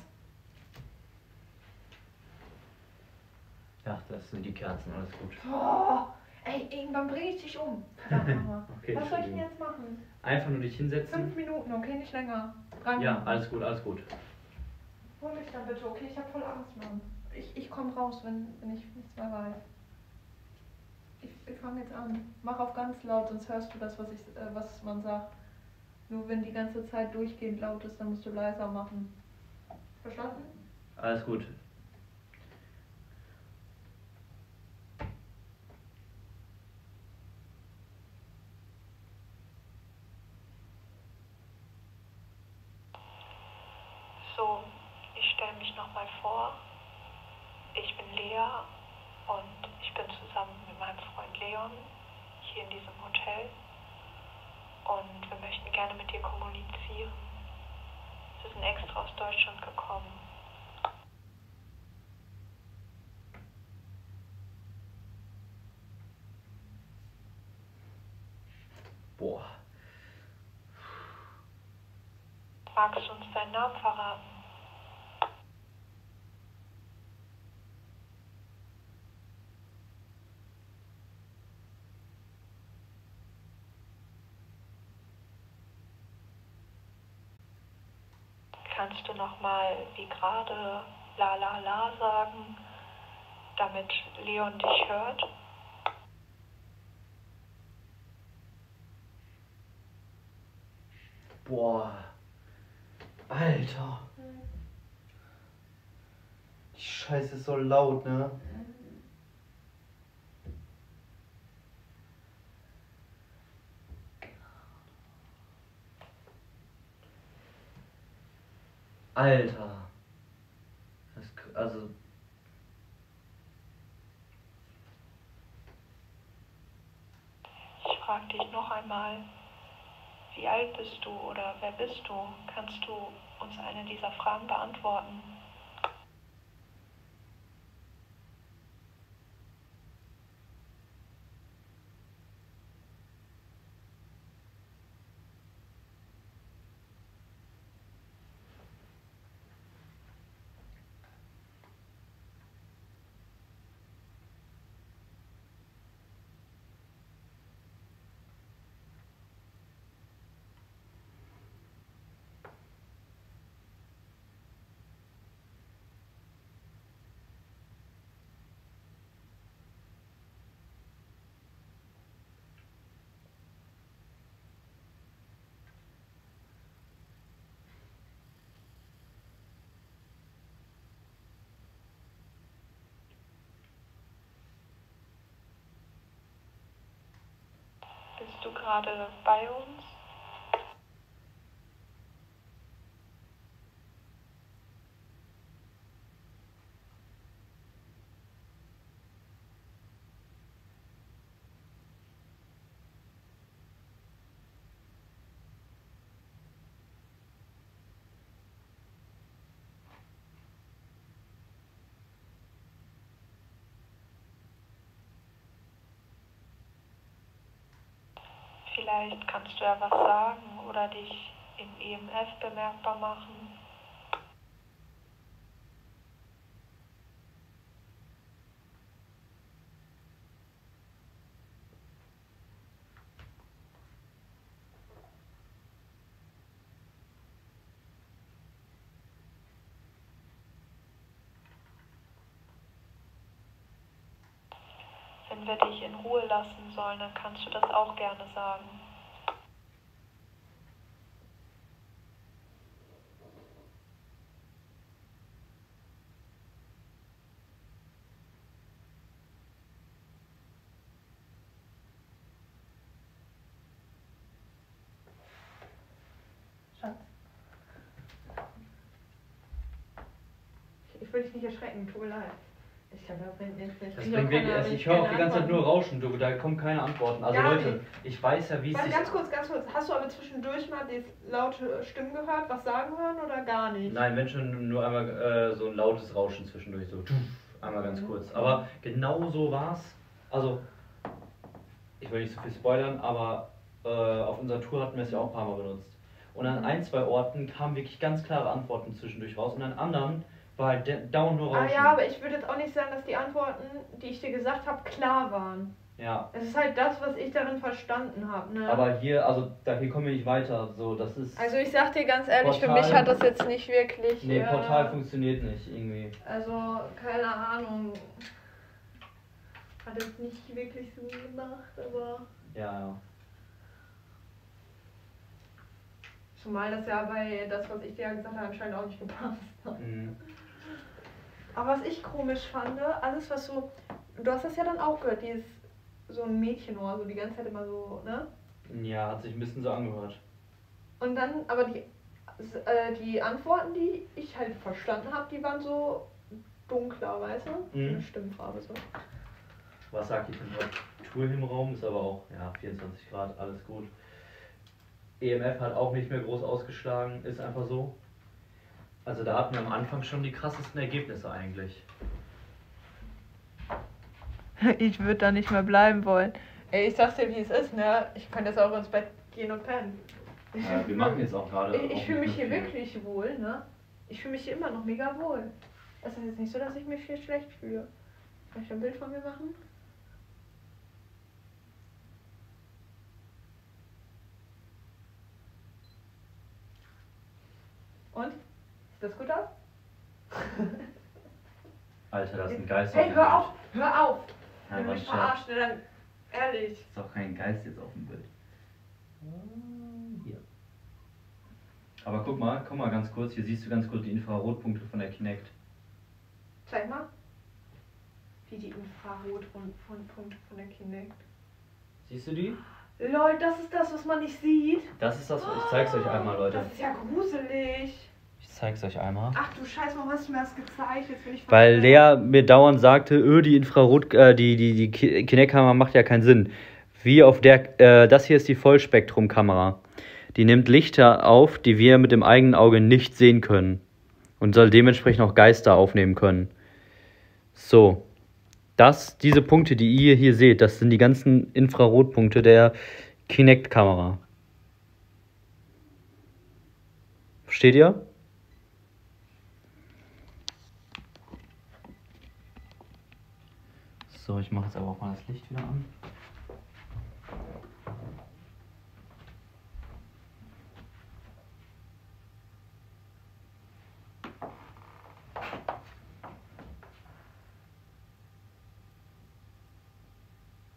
Ja, das sind die Kerzen, alles gut. Oh, ey, irgendwann bringe ich dich um. Ja, Mama. Okay, Was soll ich denn jetzt machen? Einfach nur dich Fünf hinsetzen. Minuten, okay? Nicht länger. Drei Ja, Minuten. alles gut, alles gut. Hol mich dann bitte, okay? Ich hab voll Angst, Mann. Ich, ich komm raus, wenn, wenn ich nichts mehr weiß. Ich, ich fange jetzt an. Mach auf ganz laut, sonst hörst du das, was, ich, äh, was man sagt. Nur wenn die ganze Zeit durchgehend laut ist, dann musst du leiser machen. Verstanden? Alles gut. So, ich stelle mich nochmal vor. Ich bin Lea und ich bin zusammen mit meinem Freund Leon hier in diesem Hotel. Und wir möchten gerne mit dir kommunizieren. Wir sind extra aus Deutschland gekommen. Boah. Magst du uns deinen Namen verraten? Kannst du nochmal wie gerade la la la sagen, damit Leon dich hört? Boah. Alter. Die Scheiße ist so laut, ne? Alter. Das, also. Ich frage dich noch einmal, wie alt bist du oder wer bist du? Kannst du uns eine dieser Fragen beantworten? Bist du gerade bei uns? Vielleicht kannst du ja was sagen oder dich im EMF bemerkbar machen. Wenn wir dich in Ruhe lassen sollen, dann kannst du das auch gerne sagen. Schatz. Ich will dich nicht erschrecken, tut mir leid. Ich glaube, da nichts. Das bringt keine- also ich höre auch die ganze Zeit nur. Rauschen, du, da kommen keine Antworten. Also Gar Leute, nicht. ich weiß ja, wie es Warte, ganz kurz, ganz kurz. Hast du aber zwischendurch mal die laute Stimmen gehört, was sagen hören oder gar nicht? Nein, wenn schon nur einmal äh, so ein lautes Rauschen zwischendurch, so einmal ganz Mhm. kurz. Aber genau so war's. Also, ich will nicht so viel spoilern, aber äh, auf unserer Tour hatten wir es ja auch ein paar Mal benutzt. Und an Mhm. ein, zwei Orten kamen wirklich ganz klare Antworten zwischendurch raus und an anderen war halt nur Ah Rauschen. ja, aber ich würde jetzt auch nicht sagen, dass die Antworten, die ich dir gesagt habe, klar waren. ja. Es ist halt das, was ich darin verstanden habe. Ne? Aber hier, also da hier kommen wir nicht weiter. So, das ist. also ich sag dir ganz ehrlich, für Portal- mich hat das jetzt nicht wirklich. nee, äh, Portal funktioniert nicht irgendwie. Also, keine Ahnung. Hat es nicht wirklich so gemacht, aber. Ja, ja. Zumal das ja bei das, was ich dir gesagt habe, anscheinend auch nicht gepasst hat. Mhm. Aber was ich komisch fand, alles was so. Du hast das ja dann auch gehört, dieses so ein Mädchenohr, so die ganze Zeit immer so, ne? Ja, hat sich ein bisschen so angehört. Und dann, aber die, äh, die Antworten, die ich halt verstanden habe, die waren so dunkler, weißt du? Mhm. Eine Stimmfarbe so. Was sagt die Temperatur im Raum? Ist aber auch, ja, 24 Grad, alles gut. EMF hat auch nicht mehr groß ausgeschlagen, ist einfach so. Also da hatten wir am Anfang schon die krassesten Ergebnisse eigentlich. Ich würde da nicht mehr bleiben wollen. Ey, ich sag's dir, wie es ist, ne? Ich könnte jetzt auch ins Bett gehen und pennen. Ja, wir machen jetzt auch gerade. Ich, ich fühle mich hier viel. wirklich wohl, ne? Ich fühle mich hier immer noch mega wohl. Es ist jetzt nicht so, dass ich mich hier schlecht fühle. Soll ich ein Bild von mir machen? Und? Das gut aus? Alter, das ist ein Geist Hey, dem hör auf! Hör auf! Ja, Wenn du mich Scherz. verarscht, ne, dann ehrlich. Ist doch kein Geist jetzt auf dem Bild. Hier. Aber guck mal, guck mal ganz kurz, hier siehst du ganz kurz die Infrarotpunkte von der Kinect. Zeig mal. Wie die Infrarotpunkte von der Kinect. Siehst du die? Leute, das ist das, was man nicht sieht. Das ist das, ich zeig's euch einmal, Leute. Das ist ja gruselig. Ich zeig's euch einmal. Ach du Scheiße, warum hast du mir das gezeigt? Jetzt bin ich Weil. Lea mir dauernd sagte, öh, die Infrarot, äh, die, die, die Ki- Kinect-Kamera macht ja keinen Sinn. Wie auf der, äh, das hier ist die Vollspektrum-Kamera. Die nimmt Lichter auf, die wir mit dem eigenen Auge nicht sehen können. Und soll dementsprechend auch Geister aufnehmen können. So. Das, diese Punkte, die ihr hier seht, das sind die ganzen Infrarotpunkte der Kinect-Kamera. Versteht ihr? So, ich mache jetzt aber auch mal das Licht wieder an.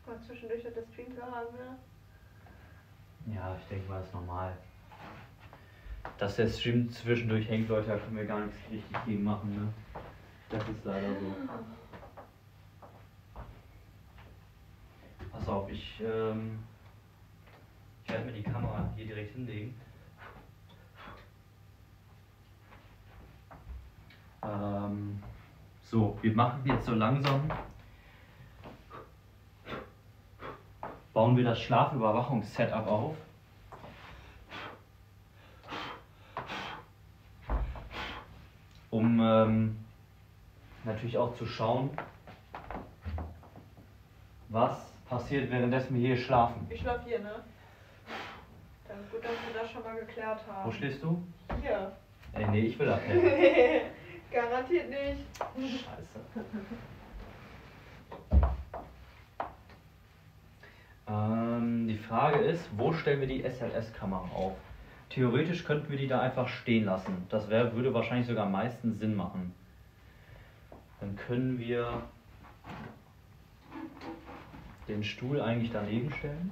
Mal zwischendurch hat der Stream haben, ne? Ja, ich denke mal, das ist normal. Dass der Stream zwischendurch hängt, Leute, da können wir gar nichts richtig gegen machen, ne? Das ist leider so. Pass auf, ich, ähm, Ich werde mir die Kamera hier direkt hinlegen. Ähm, so, wir machen jetzt so langsam. Bauen wir das Schlafüberwachungssetup auf. Um ähm, natürlich auch zu schauen, was passiert, währenddessen wir hier schlafen. Ich schlaf hier, ne? Dann gut, dass wir das schon mal geklärt haben. Wo schläfst du? Hier. Ey, nee, ich will abhängen. Garantiert nicht. Scheiße. Ähm, die Frage ist, wo stellen wir die SLS-Kamera auf? Theoretisch könnten wir die da einfach stehen lassen. Das wär, würde wahrscheinlich sogar am meisten Sinn machen. Dann können wir den Stuhl eigentlich daneben stellen.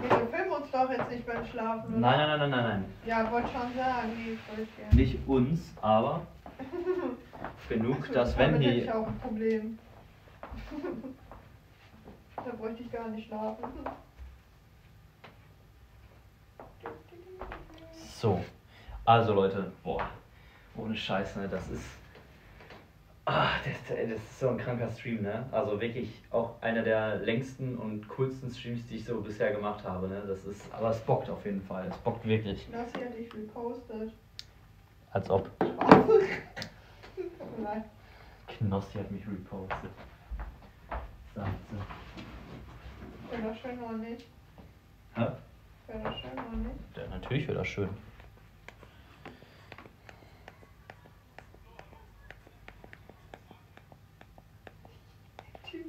Wir filmen uns doch jetzt nicht beim Schlafen. oder? Nein, nein, nein, nein, nein, nein. Ja, wollte schon sagen, nee, voll gerne. Nicht uns, aber genug, Also, dass wenn die ich auch ein Problem. da bräuchte ich gar nicht schlafen. So, also Leute, boah, ohne Scheiß, ne, das ist, ah, das, das ist so ein kranker Stream, ne, also wirklich auch einer der längsten und coolsten Streams, die ich so bisher gemacht habe, ne, das ist, aber es bockt auf jeden Fall, es bockt wirklich, Das hier hätte ich repostet. als ob. Knossi hat mich repostet, sagt sie. Wäre das schön oder nicht? Hä? Wäre das schön oder nicht? Ja, natürlich wäre das schön. Okay.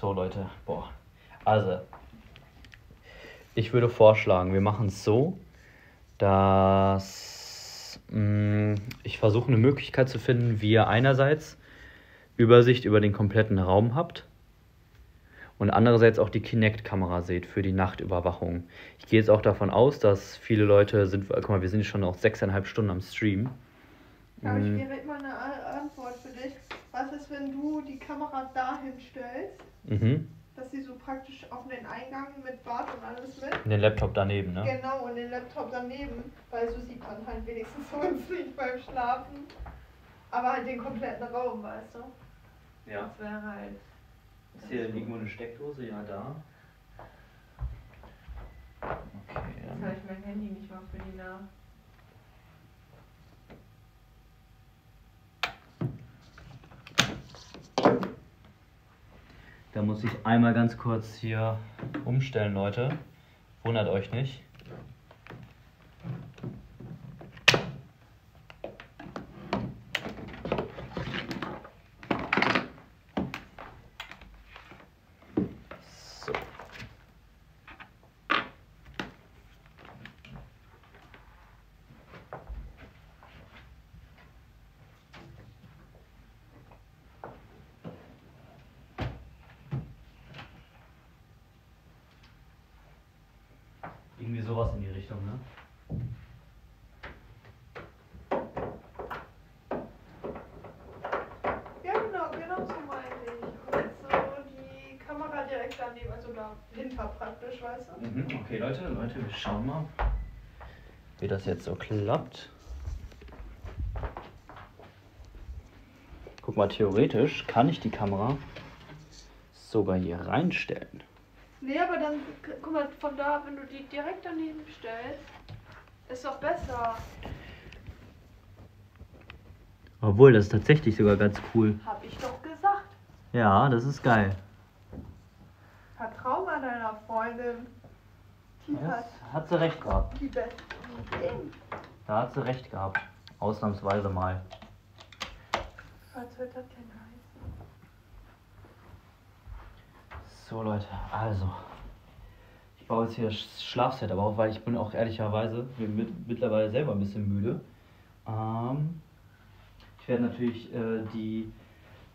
So Leute, boah. Also, ich würde vorschlagen, wir machen es so, dass mh, ich versuche eine Möglichkeit zu finden, wie ihr einerseits Übersicht über den kompletten Raum habt und andererseits auch die Kinect-Kamera seht für die Nachtüberwachung. Ich gehe jetzt auch davon aus, dass viele Leute sind, guck mal, wir sind schon noch sechseinhalb Stunden am Stream. Aber ich Mm, wäre immer eine A- Antwort für dich. Was ist, wenn du die Kamera dahin stellst, Mhm. dass sie so praktisch auf den Eingang mit Bad und alles mit? Den Laptop daneben, ne? Genau, und den Laptop daneben, weil so sieht man halt wenigstens uns nicht beim Schlafen. Aber halt den kompletten Raum, weißt du? Ja. Das wäre halt. Ist hier irgendwo eine Steckdose? Ja, da. Okay, Jetzt dann. habe ich mein Handy nicht mal für die nach. Da muss ich einmal ganz kurz hier umstellen, Leute. Wundert euch nicht. So. Irgendwie sowas in die Richtung, ne? Ja, genau, genau so meinte ich. Und jetzt so die Kamera direkt daneben, also dahinter praktisch, weißt du? Mhm, okay, Leute, Leute, wir schauen mal, wie das jetzt so klappt. Guck mal, theoretisch kann ich die Kamera sogar hier reinstellen. Nee, aber dann, gu- guck mal, von da, wenn du die direkt daneben stellst, ist doch besser. Obwohl, das ist tatsächlich sogar ganz cool. Hab ich doch gesagt. Ja, das ist geil. Deiner Freundin. Die hat Das hat sie recht gehabt. die besten Ideen. Da hat sie recht gehabt. Ausnahmsweise mal. Was wird das denn heißen? So Leute, also. Ich baue jetzt hier das Schlafsetup auf, weil ich bin auch ehrlicherweise bin mit, mittlerweile selber ein bisschen müde. Ähm, ich werde natürlich äh, die,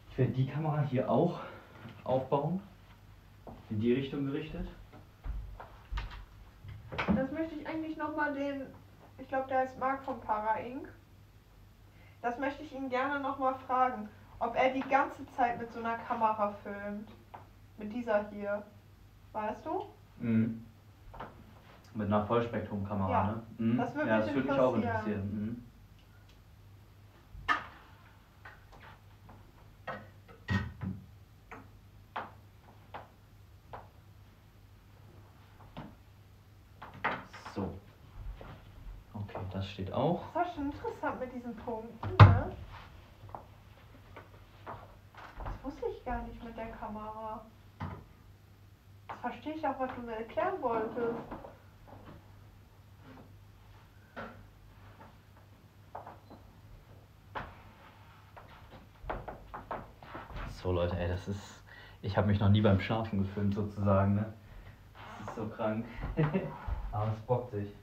ich werde die Kamera hier auch aufbauen. In die Richtung gerichtet. Das möchte ich eigentlich nochmal den, ich glaube, der heißt Marc von Para Inc. Das möchte ich ihn gerne nochmal fragen, ob er die ganze Zeit mit so einer Kamera filmt. Mit dieser hier. Weißt du? Mhm. Mit einer Vollspektrumkamera, Ja, ne? Mhm. das würde ja, mich das würde mich auch interessieren. interessieren. Mhm. So. Okay, das steht auch. Das war schon interessant mit diesen Punkten, ne? Das wusste ich gar nicht mit der Kamera. Jetzt verstehe ich auch, was du mir erklären wolltest. So Leute, ey, das ist. Ich habe mich noch nie beim Schlafen gefilmt sozusagen, ne? Das ist so krank. Aber es bockt sich.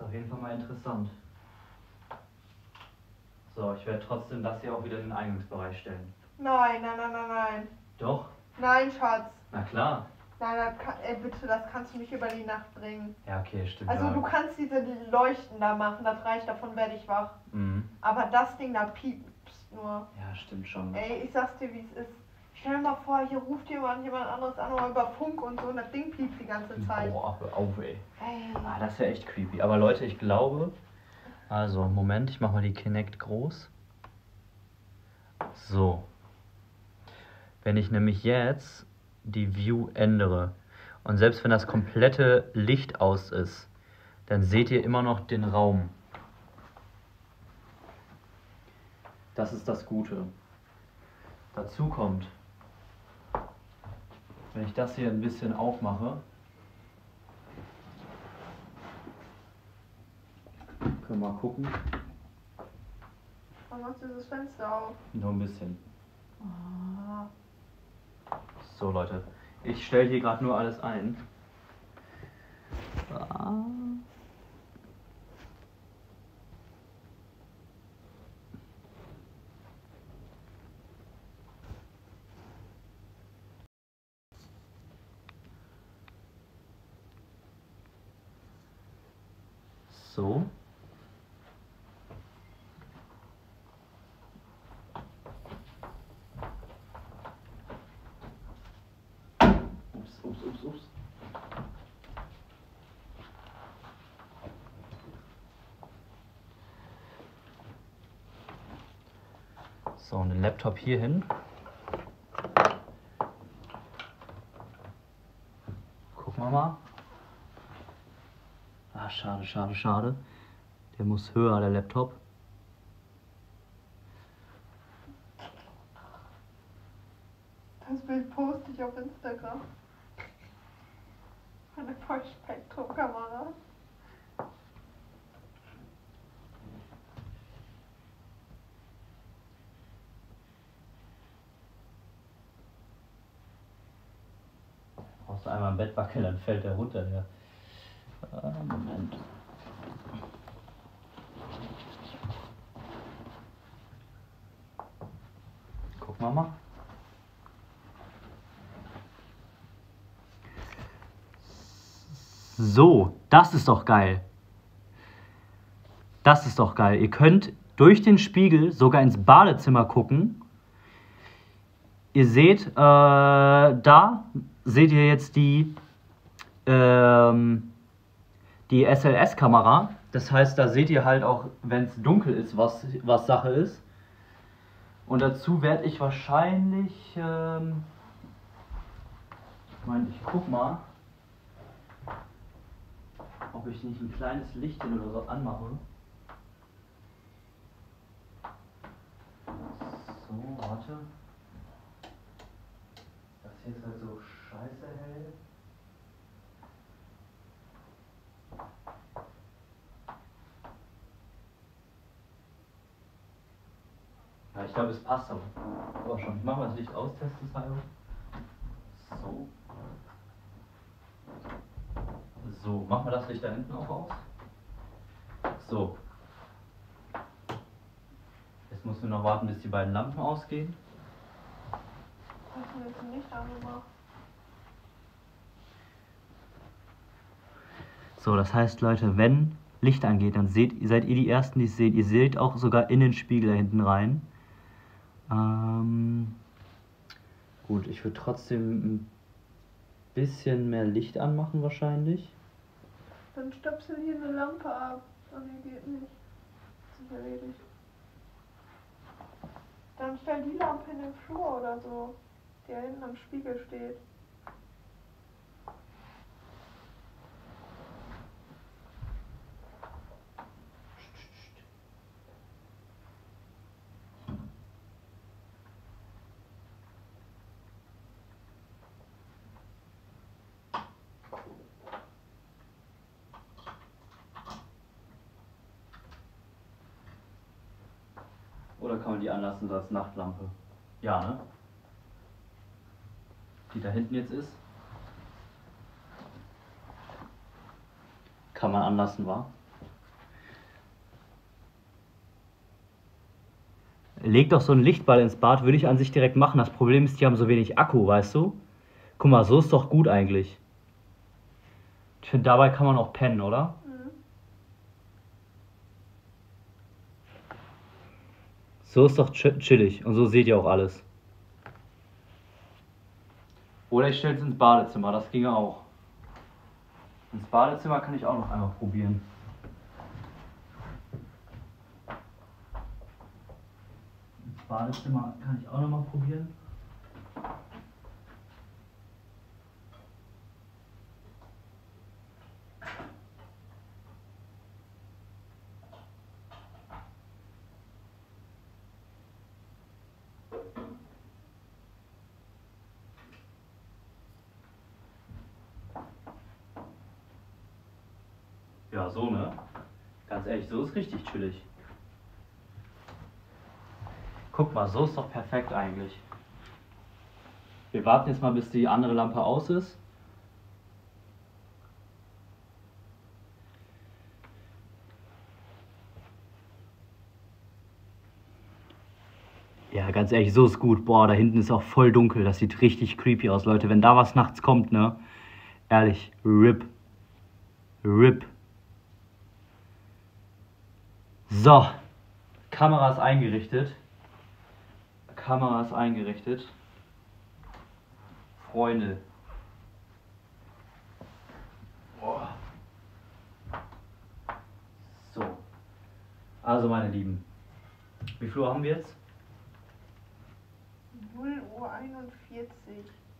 Ist auf jeden Fall mal interessant. So, ich werde trotzdem das hier auch wieder in den Eingangsbereich stellen. Nein, nein, nein, nein, nein. Doch? Nein, Schatz. Na klar. Nein, das kann, ey, bitte, das kannst du nicht über die Nacht bringen. Ja, okay, stimmt. Also ja. du kannst diese Leuchten da machen, das reicht, davon werde ich wach. Mhm. Aber das Ding da piepst nur. Ja, stimmt schon. Ey, ich sag's dir, wie es ist. Stell dir mal vor, hier ruft jemand jemand anderes an oder über Funk und so und das Ding piepst die ganze Zeit. Boah, hör auf, ey. Ey. Ah, das wäre echt creepy. Aber Leute, ich glaube. Also, Moment, ich mache mal die Kinect groß. So. Wenn ich nämlich jetzt die View ändere und selbst wenn das komplette Licht aus ist, dann seht ihr immer noch den Raum. Das ist das Gute. Dazu kommt, wenn ich das hier ein bisschen aufmache, können wir mal gucken. Dann machst du dieses Fenster auf. Nur ein bisschen. Ah. So Leute, ich stelle hier gerade nur alles ein. Ah. So. Ups, ups, ups, ups. So, und den Laptop hier hin. Gucken wir mal. Ah, schade, schade, schade. Der muss höher, der Laptop. Das Bild poste ich auf Instagram. Eine Vollspektrumkamera. Brauchst du einmal im Bett wackeln, dann fällt der runter. Der. Ah, Moment. Gucken wir mal. So, das ist doch geil. Das ist doch geil. Ihr könnt durch den Spiegel sogar ins Badezimmer gucken. Ihr seht, äh, da seht ihr jetzt die, ähm, die SLS-Kamera. Das heißt, da seht ihr halt auch, wenn es dunkel ist, was, was Sache ist. Und dazu werde ich wahrscheinlich, ähm, Moment, ich guck mal, ob ich nicht ein kleines Lichtchen oder so anmache. So, warte. Das hier ist halt so scheiße hell. Ja, ich glaube, es passt aber. Aber schon. Ich mache mal das Licht aus, testeshalber. So. So, machen wir das Licht da hinten auch aus. So. Jetzt müssen wir noch warten, bis die beiden Lampen ausgehen. Hast du jetzt nicht angemacht? So, das heißt, Leute, wenn Licht angeht, dann seht, seid ihr die Ersten, die es seht. Ihr seht auch sogar in den Spiegel da hinten rein. Ähm, gut, ich würde trotzdem ein bisschen mehr Licht anmachen wahrscheinlich. Dann stöpsel hier eine Lampe ab. Oh nee, geht nicht. Das ist erledigt. Dann stell die Lampe in den Flur oder so, die da hinten am Spiegel steht. Oder kann man die anlassen so als Nachtlampe? Ja, ne? Die da hinten jetzt ist. Kann man anlassen, wa? Leg doch so einen Lichtball ins Bad, würde ich an sich direkt machen. Das Problem ist, die haben so wenig Akku, weißt du? Guck mal, so ist doch gut eigentlich. Ich finde, dabei kann man auch pennen, oder? So ist doch chi- chillig und so seht ihr auch alles. Oder ich stelle es ins Badezimmer, das ginge auch. Ins Badezimmer kann ich auch noch einmal probieren. Ins Badezimmer kann ich auch noch mal probieren. Ja, so, ne? Ehrlich, so ist richtig chillig. Guck mal, so ist doch perfekt eigentlich. Wir warten jetzt mal, bis die andere Lampe aus ist. Ja, ganz ehrlich, so ist gut. Boah, da hinten ist auch voll dunkel. Das sieht richtig creepy aus, Leute. Wenn da was nachts kommt, ne? Ehrlich, RIP. RIP. So, Kamera ist eingerichtet. Kamera ist eingerichtet. Freunde. Boah. So. Also meine Lieben. Wie viel Uhr haben wir jetzt? 0 Uhr 41.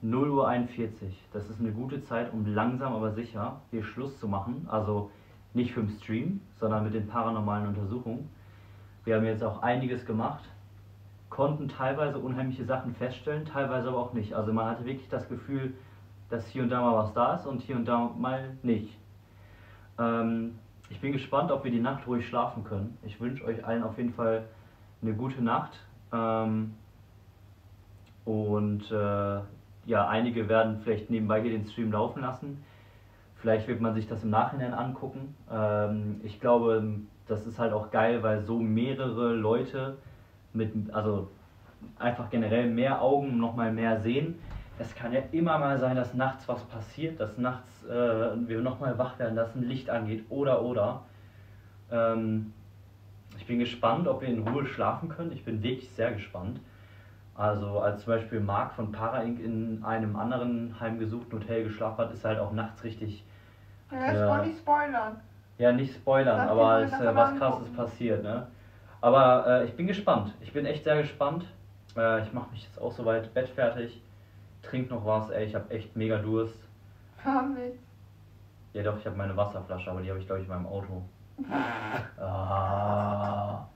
0 Uhr 41. Das ist eine gute Zeit, um langsam aber sicher hier Schluss zu machen. Also nicht für den Stream, sondern mit den paranormalen Untersuchungen. Wir haben jetzt auch einiges gemacht, konnten teilweise unheimliche Sachen feststellen, teilweise aber auch nicht. Also man hatte wirklich das Gefühl, dass hier und da mal was da ist und hier und da mal nicht. Ähm, ich bin gespannt, ob wir die Nacht ruhig schlafen können. Ich wünsche euch allen auf jeden Fall eine gute Nacht. Ähm, und äh, ja, einige werden vielleicht nebenbei hier den Stream laufen lassen. Vielleicht wird man sich das im Nachhinein angucken. Ähm, ich glaube, das ist halt auch geil, weil so mehrere Leute mit, also einfach generell mehr Augen nochmal mehr sehen. Es kann ja immer mal sein, dass nachts was passiert, dass nachts äh, wir nochmal wach werden, dass ein Licht angeht oder oder. Ähm, ich bin gespannt, ob wir in Ruhe schlafen können. Ich bin wirklich sehr gespannt. Also als zum Beispiel Marc von Para Inc. in einem anderen heimgesuchten Hotel geschlafen hat, ist halt auch nachts richtig, Ja, Ja. ich spoilern. ja nicht spoilern, Sag aber es ist äh, was krasses angucken. passiert, ne? Aber äh, ich bin gespannt. Ich bin echt sehr gespannt. Äh, ich mache mich jetzt auch soweit Bett fertig. Trink noch was, ey, ich habe echt mega Durst. Wir haben nichts. Ja doch, ich habe meine Wasserflasche, aber die habe ich glaube ich in meinem Auto. Ah.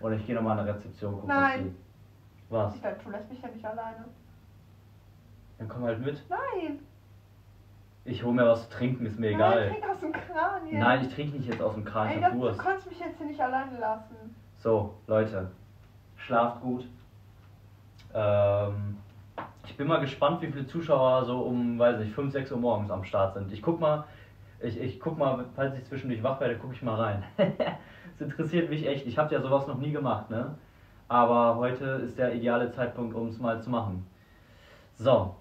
Und ich gehe nochmal an der Rezeption gucken. Nein. Was? Ich du lässt mich ja nicht alleine. Dann komm halt mit. Nein. Ich hole mir was zu trinken, ist mir Nein, egal. trink aus dem Kran jetzt. Nein, ich trinke nicht jetzt aus dem Kran, Ey, das, du kannst mich jetzt hier nicht alleine lassen. So, Leute, schlaft gut. Ähm, ich bin mal gespannt, wie viele Zuschauer so um, weiß nicht, 5, 6 Uhr morgens am Start sind. Ich guck mal, ich, ich guck mal, falls ich zwischendurch wach werde, gucke ich mal rein. das interessiert mich echt. Ich habe ja sowas noch nie gemacht, ne? Aber heute ist der ideale Zeitpunkt, um es mal zu machen. So.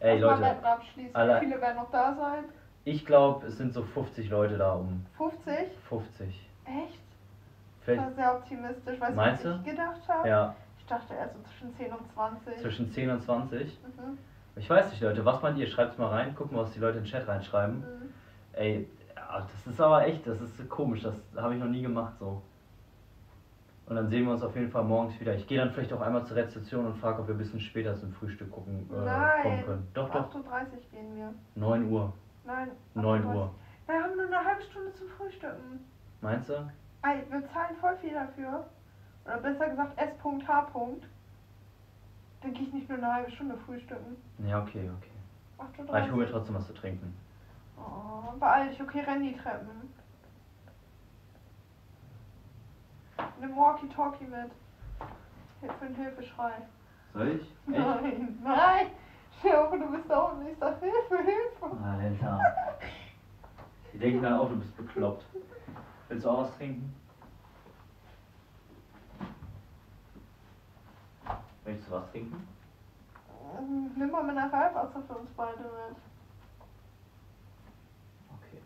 Ey, Leute, alle- Wie viele werden noch da sein? ich glaube, es sind so 50 Leute da um. 50? 50. Echt? war Vielleicht, sehr optimistisch. Weißt Meinst du, ich gedacht habe? ja, Ich dachte eher so zwischen 10 und 20. zwischen 10 und 20. Mhm. Ich weiß nicht, Leute, was meint ihr? Schreibt es mal rein, gucken, was die Leute in den Chat reinschreiben. Mhm. Ey, ja, das ist aber echt, das ist komisch, das habe ich noch nie gemacht so. Und dann sehen wir uns auf jeden Fall morgens wieder. Ich gehe dann vielleicht auch einmal zur Rezeption und frage, ob wir ein bisschen später zum Frühstück gucken, äh, kommen Nein. können. Doch, doch, 8.30 Uhr gehen wir. 9 Uhr. Nein. 9 8.30 Uhr. Wir haben nur eine halbe Stunde zum Frühstücken. Meinst du? Ey, wir zahlen voll viel dafür. Oder besser gesagt S.H. Dann gehe ich nicht nur eine halbe Stunde frühstücken. Ja, okay, okay. 8.30 Uhr. Aber ich hole mir trotzdem was zu trinken. Oh, beeil dich, okay, renn die Treppen. Nimm Walkie-Talkie mit. Für einen Hilfeschrei. Soll ich? Echt? Nein, nein! Stell du bist da unten. Ich sag Hilfe, Hilfe. Alter. Die denken dann auch, du bist bekloppt. Willst du auch was trinken? Möchtest du was trinken? Nimm mal Mineralwasser für uns beide mit. Okay.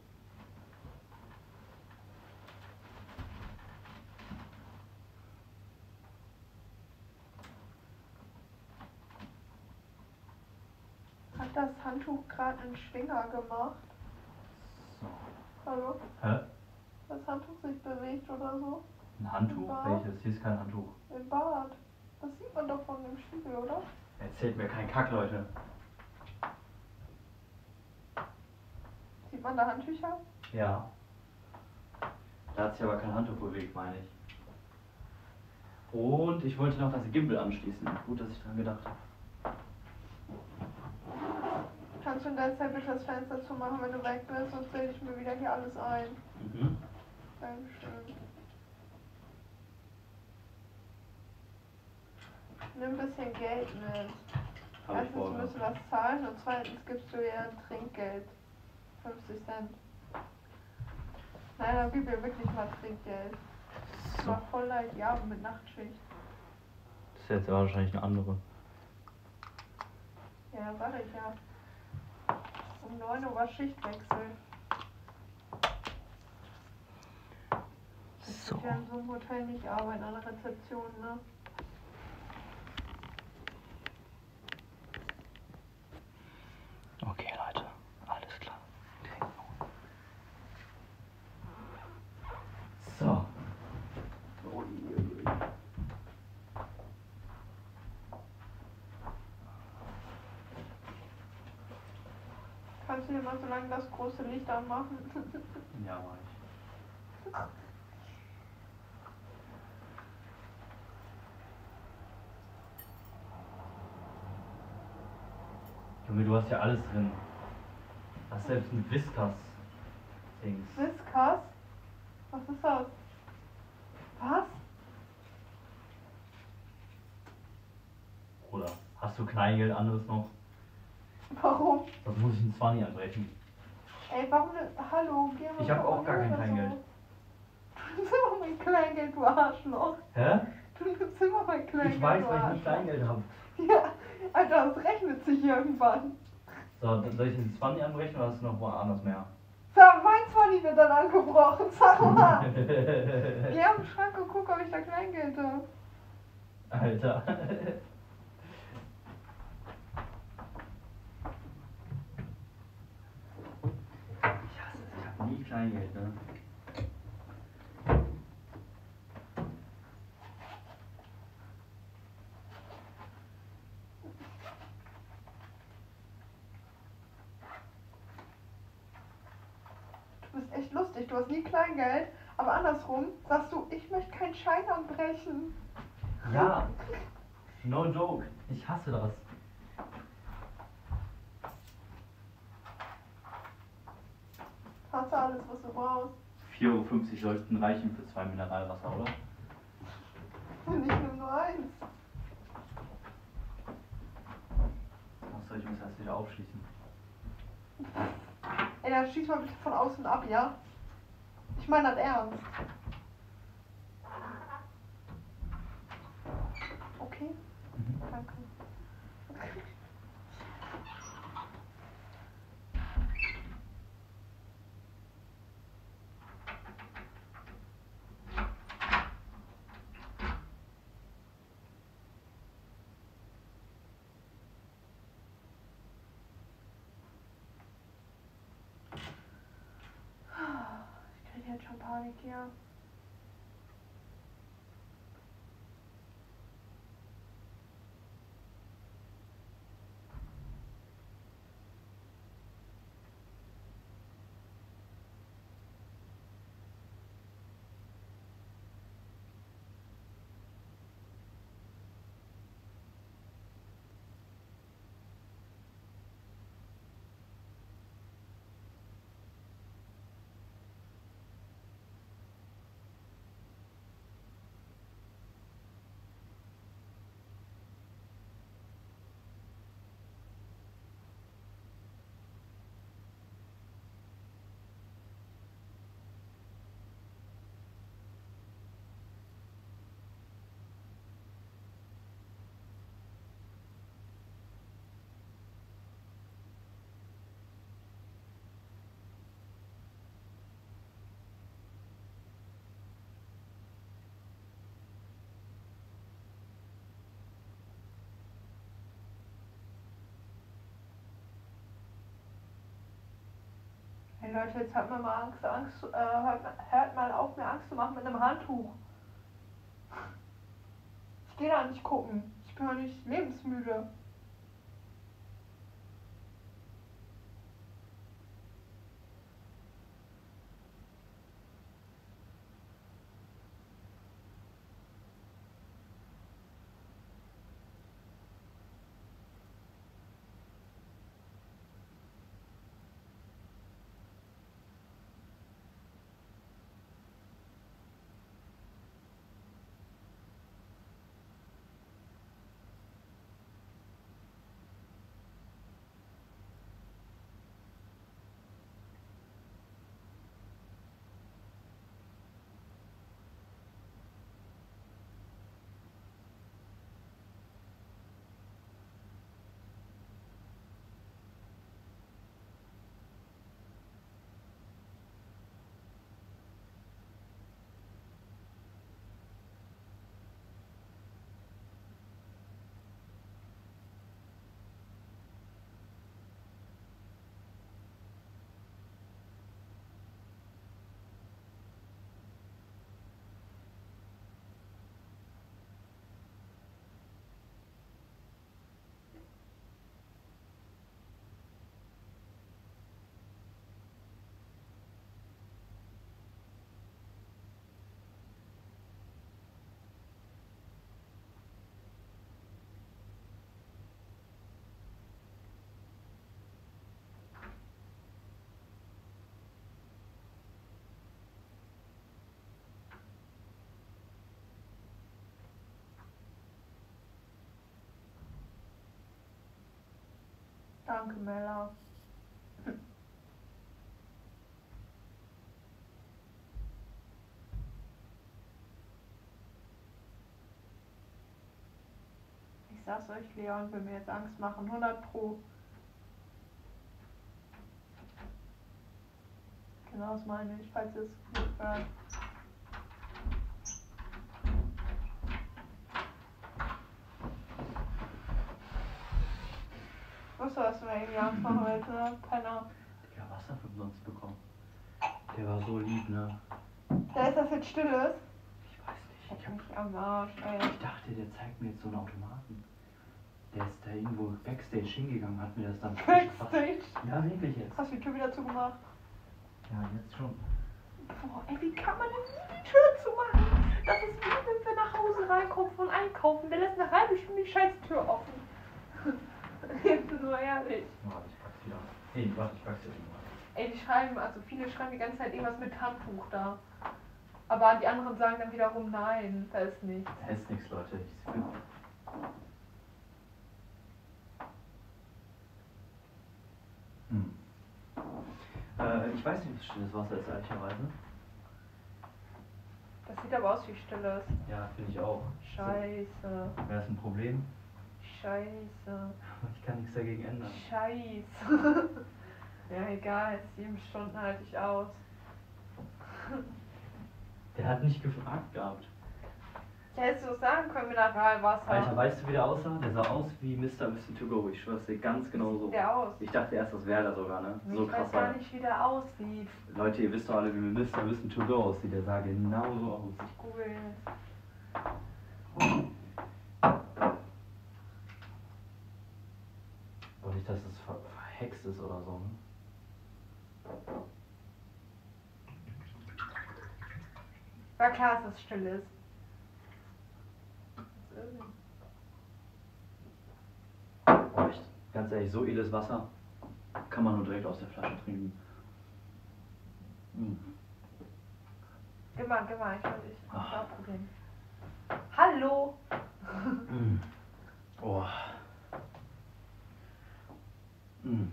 Hat das Handtuch gerade einen Schwinger gemacht? So. Hallo? Hä? Das Handtuch sich bewegt oder so? Ein Handtuch? Welches? Hier ist kein Handtuch. Im Bad. Das sieht man doch von dem Spiegel, oder? Erzählt mir keinen Kack, Leute. Sieht man da Handtücher? Ja. Da hat sich aber kein Handtuch bewegt, meine ich. Und ich wollte noch das Gimbal anschließen. Gut, dass ich dran gedacht habe. Kannst du in der Zeit bitte das Fenster zumachen, wenn du weg bist, sonst bilde ich mir wieder hier alles ein. Mhm. Dankeschön. Nimm ein bisschen Geld mit. Hab Erstens vorgehabt. müssen wir was zahlen und zweitens gibst du ihr Trinkgeld. 50 Cent. Nein, dann gib ihr wirklich mal Trinkgeld. So. War voll leid, ja, mit Nachtschicht. Das ist jetzt wahrscheinlich eine andere. Ja, sag ich ja. Um 9 Uhr war Schichtwechsel. Ich So. würde ja in so einem Hotel nicht arbeiten, an der Rezeption, ne? Okay, Leute. Alles klar. So. Kannst lange das große Licht anmachen? Ja, mach ich. Junge, du hast ja alles drin. Hast selbst ein Whiskas-Dings. Whiskas? Was ist das? Was? Oder hast du Kleingeld anderes noch? Warum? Sonst muss ich einen 20 anbrechen. Ey, warum denn? Hallo, geh mal. Ich hab auch gar kein Kleingeld. Du nimmst immer mein Kleingeld, du Arschloch. Hä? Du nimmst immer mein Kleingeld. Ich weiß, weil ich nicht Kleingeld habe. Ja, Alter, das rechnet sich irgendwann. So, soll ich den 20 anbrechen oder hast du noch woanders mehr? Sag, mein 20 wird dann angebrochen. Sag mal. Geh am Schrank und guck, ob ich da Kleingeld habe. Alter. Ich hasse es, ich hab nie Kleingeld, ne? Du bist echt lustig, du hast nie Kleingeld. Aber andersrum sagst du, ich möchte keinen Schein anbrechen. Ja, no joke. Ich hasse das. Hast du alles, was du brauchst? 4,50 Euro sollten reichen für zwei Mineralwasser, oder? Ich nehme nur eins. Achso, ich muss erst wieder aufschließen. Ey, dann schieß mal bitte von außen ab, ja? Ich meine das ernst. Okay? Danke. Panik Leute, jetzt hört mal mal Angst, Angst, äh, hört mal auf, mir Angst zu machen mit einem Handtuch. Ich gehe da nicht gucken. Ich bin doch nicht lebensmüde. Danke, Mella. Ich sag's euch, Leon will mir jetzt Angst machen. 100 Pro. Genau das meine ich, falls ihr es gut hört. Dass du mir irgendwie Angst machen willst, ne? Keiner. Digga, was hat er sonst bekommen? Der war so lieb, ne? Da ist das jetzt still ist. Ich weiß nicht. Ich, hab, mich am Arsch, ey. ich dachte, der zeigt mir jetzt so einen Automaten. Der ist da irgendwo Backstage hingegangen, hat mir das dann. Backstage. Ja, wirklich jetzt. Hast du die Tür wieder zugemacht? Ja, jetzt schon. Boah, ey, wie kann man denn nie die Tür zumachen? Das ist wie wenn wir nach Hause reinkommen von einkaufen. Der lässt eine halbe Stunde die scheiß Tür offen. Jetzt nur ehrlich. Warte, ich pack's wieder. Nee, warte, ich pack's mal. Ey, die schreiben, also viele schreiben die ganze Zeit irgendwas mit Handtuch da. Aber die anderen sagen dann wiederum, nein, da ist nichts. Da ist nichts, Leute. Ich bin... Hm. Äh, ich weiß nicht, wie stilles Wasser ist, ehrlicherweise. Das sieht aber aus wie stilles. Ja, finde ich auch. Scheiße. Wäre das ein Problem? Scheiße. Ich kann nichts dagegen ändern. Scheiße. ja, egal, sieben Stunden halte ich aus. Der hat nicht gefragt gehabt. Ja, hättest du sagen können, Mineralwasser. Alter, weißt du, wie der aussah? Der sah aus wie Mr. Mr. To Go. Ich schwör's dir, ganz genau so. Der aus? Ich dachte erst, das wäre da sogar, ne? So ich krass weiß war gar der. nicht, wie der aussieht. Leute, ihr wisst doch alle, wie Mr. Mr. To Go aussieht. Der sah genau so aus. Ich google jetzt. Und nicht, dass es ver verhext ist oder so, ne? War klar, dass es still ist. Boah, echt, ganz ehrlich, so edles Wasser kann man nur direkt aus der Flasche trinken. Mm. Gib mal, gib mal, ich will dich auch probieren. Hallo! Mm. Oh. Mm.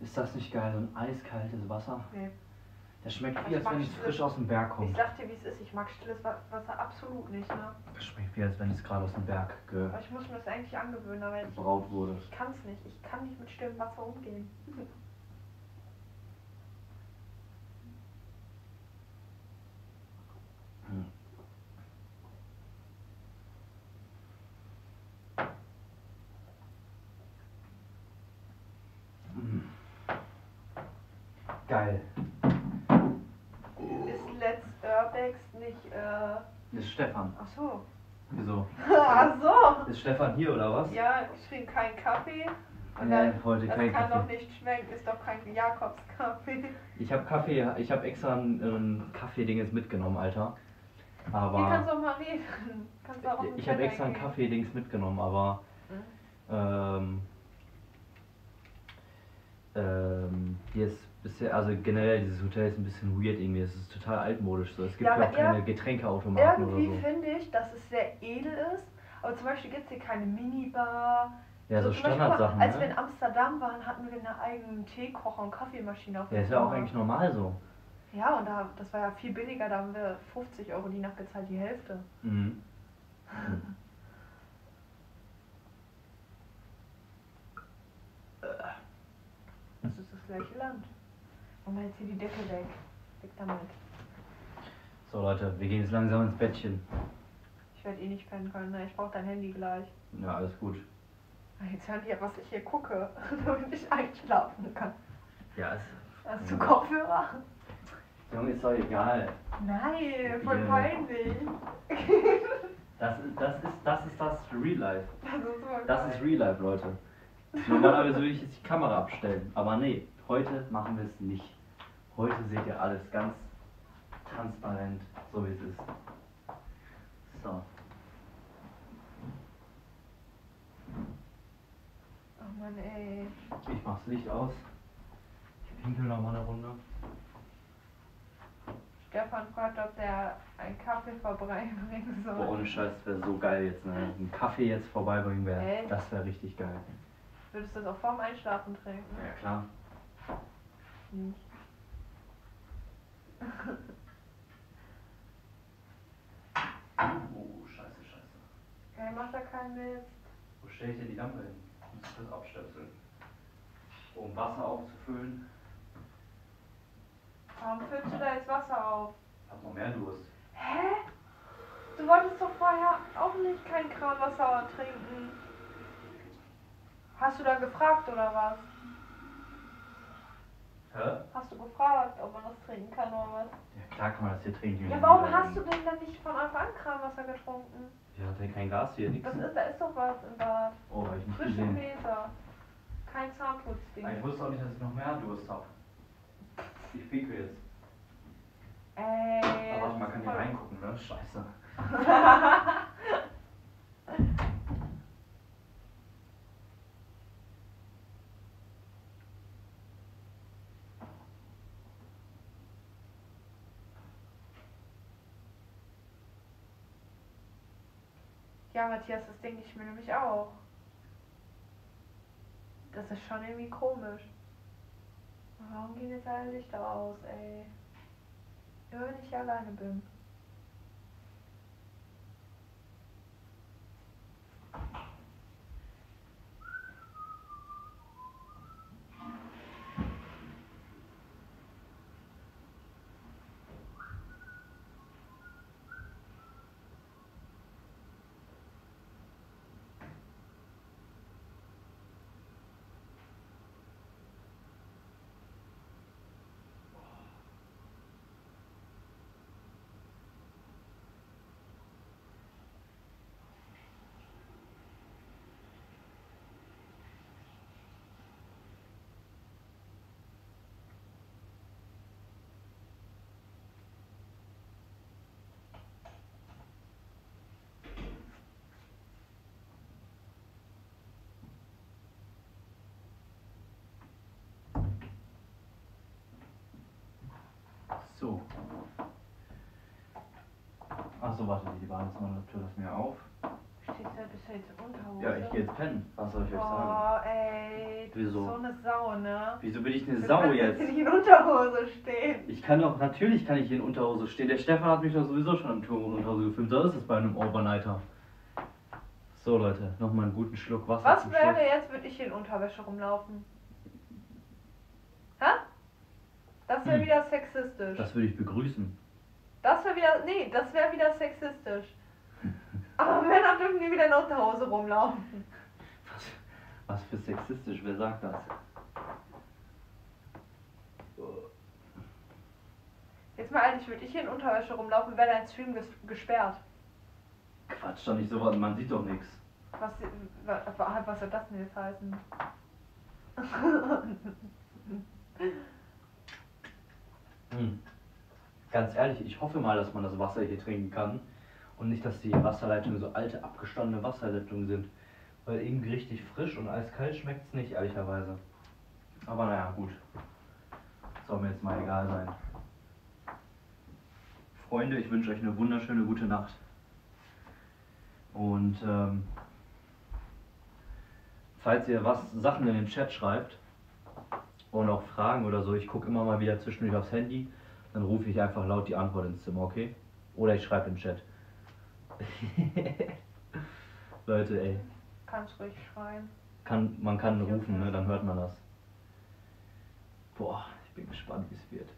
Ist das nicht geil, so ein eiskaltes Wasser? Nee. Das schmeckt wie, ich als wenn es frisch aus dem Berg Ich kommt. sag dir, wie es ist. Ich mag stilles Wa- Wasser absolut nicht, ne? Das schmeckt wie, als wenn es gerade aus dem Berg ge Aber ich muss mir das eigentlich angewöhnen, aber ich, wurde. ich kann es nicht. Ich kann nicht mit stillem Wasser umgehen. Geil. Ist Let's Urbex nicht, äh. Ist Stefan. Ach so. Wieso? Ach so! Ist Stefan hier oder was? Ja, ich trinke keinen Kaffee. Und Nee, dann, heute das kein kann Kaffee. doch nicht schmecken, ist doch kein Jakobskaffee. Ich habe Kaffee, ich habe extra ein, ein Kaffee-Dinges mitgenommen, Alter. Hier Aber kannst du auch mal reden. Kannst du auch ich habe extra ein. Kaffee-Dings mitgenommen, aber Mhm. ähm, ähm, hier ist bisher, also generell dieses Hotel ist ein bisschen weird irgendwie. Es ist total altmodisch so. Es gibt Ja, ja auch keine Getränkeautomaten oder Irgendwie so. finde ich, dass es sehr edel ist. Aber zum Beispiel gibt es hier keine Minibar. Ja, so Beispiel, Standardsachen, Als wir ne? in Amsterdam waren, hatten wir eine eigene Teekocher und Kaffeemaschine auf Ja, dem ist ja auch eigentlich normal so. Ja, und da, das war ja viel billiger, da haben wir 50 Euro die Nacht gezahlt, die Hälfte. Mhm. Das ist das gleiche Land. Und jetzt hier die Decke weg. Weg damit. So Leute, wir gehen jetzt langsam ins Bettchen. Ich werde eh nicht pennen können, ne? Ich brauche dein Handy gleich. Ja, alles gut. Ah, Jetzt hören die ja, was ich hier gucke, damit ich einschlafen kann. Ja, es. Hast du Kopfhörer? Junge, ist doch egal. Nein, voll Ja. peinlich. Das ist das, ist, das, ist das Real Life. Das ist Das ist Real Life, Leute. Normalerweise würde ich jetzt die Kamera abstellen, aber nee, heute machen wir es nicht. Heute seht ihr alles ganz transparent, so wie es ist. So. Oh Mann, ey. Ich mach's Licht aus. Ich pinkel noch mal eine Runde. Stefan fragt, ob der einen Kaffee vorbeibringen soll. Boah, ohne Scheiß, das wäre so geil jetzt, ne? Ein Kaffee jetzt vorbeibringen wäre. Das wäre richtig geil. Würdest du das auch vorm Einschlafen trinken? Ja klar. Nicht. Oh, scheiße, scheiße. Ey, mach da keinen Mist. Wo stelle ich denn die Lampe hin? Ich muss das abstöpseln. Um Wasser aufzufüllen. Warum füllst du da jetzt Wasser auf? Ich hab noch mehr Durst. Hä? Du wolltest doch vorher auch nicht kein Kranwasser trinken. Hast du da gefragt oder was? Hä? Hast du gefragt, ob man das trinken kann oder was? Ja klar kann man das hier trinken. Ja, warum hast du denn dann nicht von Anfang an Kranwasser getrunken? Ja, hat ja kein Gas hier, nix. Das ist, da ist doch was im Bad. Oh, hab ich nicht Frische gesehen. Gläser. Kein Zahnputzding. Ich wusste auch nicht, dass ich noch mehr Durst habe. Ich pinkel jetzt. Ey. Aber warte, man kann hier reingucken, ne? Scheiße. Ja, Matthias, das denke ich mir nämlich auch. Das ist schon irgendwie komisch. Warum gehen jetzt alle Lichter aus, ey? Immer wenn ich hier alleine bin. Achso, warte, die Bahn ist noch eine Tür, lass mir auf. Stehst du ja bisher jetzt in Unterhose? Ja, ich gehe jetzt pennen. Was soll ich euch sagen? Boah, ey. Du Wieso? bist so eine Sau, ne? Wieso bin ich eine Du Sau kannst jetzt? nicht in Unterhose stehen. Ich kann doch, natürlich kann ich hier in Unterhose stehen. Der Stefan hat mich doch sowieso schon am Turm in Unterhose gefilmt. So ist es bei einem Overnighter. So Leute, nochmal einen guten Schluck Wasser Was zum wäre Schluss. jetzt, würde ich hier in Unterwäsche rumlaufen? Hä? Das wäre Hm. wieder sexistisch. Das würde ich begrüßen. Das wäre wieder. Nee, das wäre wieder sexistisch. Aber Männer dürfen nie wieder in Unterhose rumlaufen. Was, was für sexistisch, wer sagt das? Jetzt mal ehrlich, würde ich hier in Unterwäsche rumlaufen, wäre dein Stream ges gesperrt. Quatsch doch nicht so was, man sieht doch nichts. Was, wa- wa- was soll das denn jetzt heißen? Hm. Ganz ehrlich, ich hoffe mal, dass man das Wasser hier trinken kann und nicht, dass die Wasserleitungen so alte, abgestandene Wasserleitungen sind. Weil irgendwie richtig frisch und eiskalt schmeckt es nicht, ehrlicherweise. Aber naja, gut. Soll mir jetzt mal egal sein. Freunde, ich wünsche euch eine wunderschöne gute Nacht. Und ähm, falls ihr was Sachen in den Chat schreibt und auch Fragen oder so, ich gucke immer mal wieder zwischendurch aufs Handy, dann rufe ich einfach laut die Antwort ins Zimmer, okay? Oder ich schreibe im Chat. Leute, ey, Kannst ruhig schreien. kann, man kann rufen, ne? dann hört man das. Boah, ich bin gespannt, wie es wird.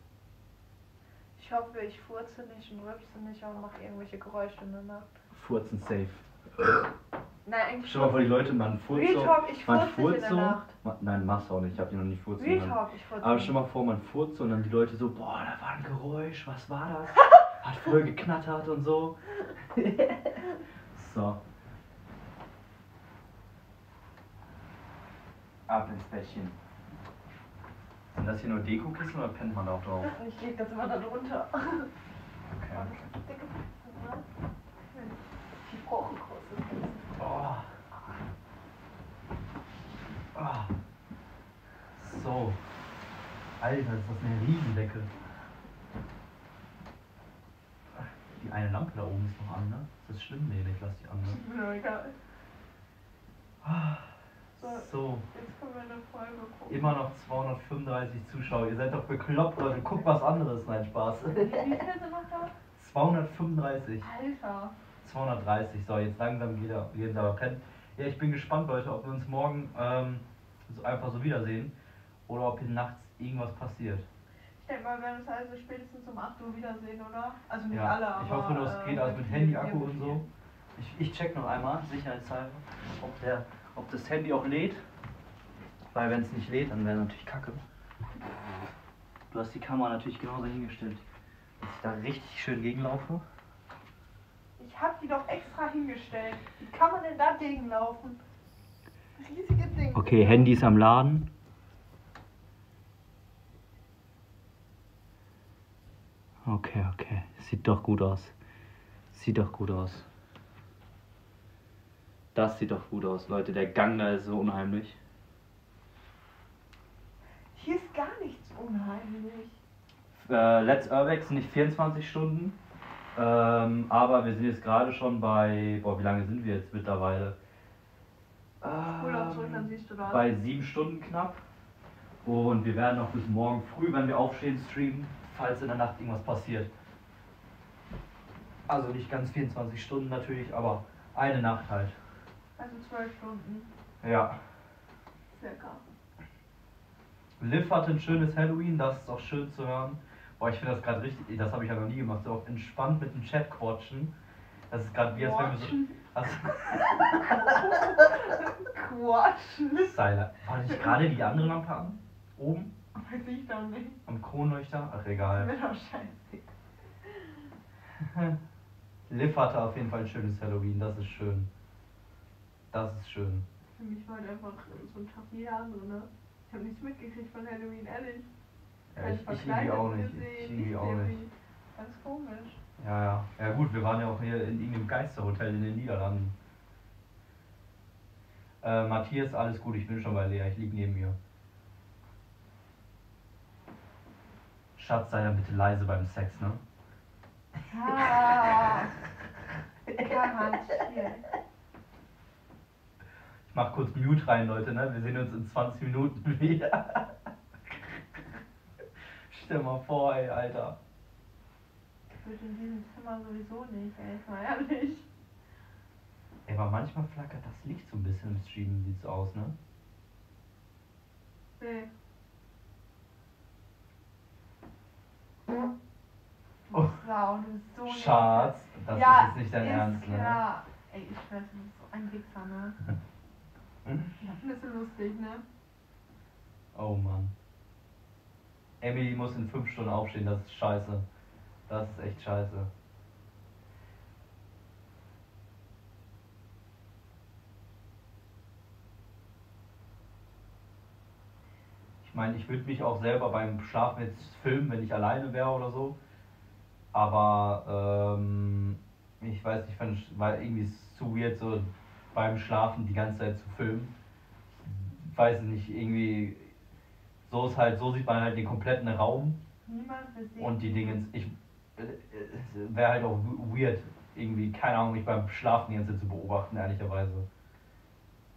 Ich hoffe, ich furze nicht und rülpse nicht und mache irgendwelche Geräusche in der Nacht. Furzen safe. Nein, eigentlich. Stell mal vor, die Leute, man furzt Real so. Talk, ich man furz nicht in der so. Nacht. Ma- Nein, machst du auch nicht, ich hab die noch nicht furzen Real. Talk, ich furze Aber stell mal vor, man furzt so und dann die Leute so, boah, da war ein Geräusch, was war das? Hat voll geknattert und so. so. Ab ins Bettchen. Sind das hier nur Dekokissen oder pennt man da auch drauf? Ich leg das immer da drunter. Okay, okay. Ne? Die brauchen große Kissen. Oh. Oh. So. Alter, ist das eine Riesendecke. Die eine Lampe da oben ist noch an, ne? Ist das schlimm? Nee, ich lass die an, ne? Mir egal. So, So, jetzt können wir eine Folge gucken. immer noch 235 Zuschauer. Ihr seid doch bekloppt, Leute. Guckt was anderes. Nein, Spaß. Wie viele sind noch da? 235. Alter. 230. So, jetzt langsam geht er, geht er aber pennen. Ja, ich bin gespannt, Leute, ob wir uns morgen ähm, so einfach so wiedersehen oder ob hier nachts irgendwas passiert. Ich denke mal, wir werden uns also spätestens um 8 Uhr wiedersehen, oder? Also nicht Ja, alle, aber. ich hoffe, das äh, geht also mit viele, Handy, die Akku und so. Ich, ich check noch einmal, sicherheitshalber, ob, der, ob das Handy auch lädt. Weil wenn es nicht lädt, dann wäre natürlich kacke. Du hast die Kamera natürlich genauso hingestellt, dass ich da richtig schön gegenlaufe. Ich hab die doch extra hingestellt. Wie kann man denn da gegenlaufen? Riesige Ding. Okay, Handy ist am Laden. Okay, okay. Sieht doch gut aus. Sieht doch gut aus. Das sieht doch gut aus, Leute. Der Gang da ist so unheimlich. Hier ist gar nichts unheimlich. Äh, Let's Urbex sind nicht 24 Stunden. Ähm, aber wir sind jetzt gerade schon bei. Boah, wie lange sind wir jetzt mittlerweile? Ähm, bei sieben Stunden knapp. Und wir werden noch bis morgen früh, wenn wir aufstehen, streamen, falls in der Nacht irgendwas passiert. Also nicht ganz 24 Stunden natürlich, aber eine Nacht halt. Also zwölf Stunden Ja. circa. Liv hatte ein schönes Halloween, das ist auch schön zu hören. Boah, ich finde das gerade richtig, das habe ich ja noch nie gemacht, so entspannt mit dem Chat quatschen. Das ist gerade wie als wenn wir so. Quatschen. Also, Quatschen. Silent. War nicht gerade die andere Lampe an? Oben? Weiß ich doch nicht. Am Kronleuchter? Ach Ist egal. mir doch scheiße. Liv hatte auf jeden Fall ein schönes Halloween, das ist schön. Das ist schön. Für mich war halt einfach so ein Tag wie der andere, ne? Ich habe nichts mitgekriegt von Halloween, ehrlich. Ja, ich, ich irgendwie auch nicht. gesehen, Ich irgendwie auch nicht. Ganz komisch. Ja, ja. Ja gut, wir waren ja auch hier in irgendeinem Geisterhotel in den Niederlanden. Äh, Matthias, alles gut, ich bin schon bei Lea, ich lieg neben ihr. Schatz, sei dann bitte leise beim Sex, ne? Ah. Ich mach kurz Mute rein, Leute, ne? Wir sehen uns in 20 Minuten wieder. Stell mal vor, ey, Alter. Ich würde in diesem Zimmer sowieso nicht, ey, mal ehrlich. Ey, aber manchmal flackert das Licht so ein bisschen im Stream, sieht's aus, ne? Nee. Oh. Wow, du so Schatz, das ja, ist jetzt nicht dein ist Ernst, ne? klar. Ey, ich weiß, du bist so ein Wichser, ne? Hm? Ja, findest du lustig, ne? Oh Mann. Emily muss in fünf Stunden aufstehen, das ist scheiße. Das ist echt scheiße. Ich meine, ich würde mich auch selber beim Schlafen jetzt filmen, wenn ich alleine wäre oder so. Aber ähm, ich weiß nicht, fand- weil irgendwie ist es zu weird, so beim Schlafen die ganze Zeit zu filmen. Ich weiß nicht, irgendwie so ist halt, so sieht man halt den kompletten Raum Niemand will sehen. und die Dingens. Ich wäre halt auch weird, irgendwie, keine Ahnung, mich beim Schlafen die ganze Zeit zu beobachten, ehrlicherweise.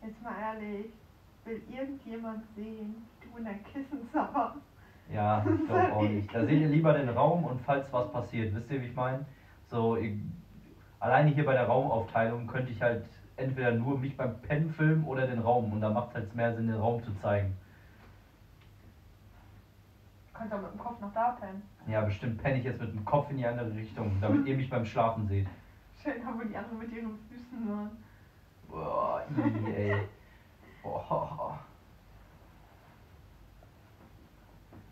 Jetzt mal ehrlich, will irgendjemand sehen, du in dein Kissen sabberst? Ja, ich glaube auch nicht. Da seht ihr lieber den Raum und falls was passiert, wisst ihr, wie ich meine? So, ich, alleine hier bei der Raumaufteilung könnte ich halt entweder nur mich beim Pennen filmen oder den Raum und da macht es halt mehr Sinn, den Raum zu zeigen. Kannst auch mit dem Kopf noch da pennen. Ja, bestimmt penne ich jetzt mit dem Kopf in die andere Richtung, damit ihr mich beim Schlafen seht. Schön, wo die anderen mit ihren Füßen waren. Boah, ii, ey. Boah.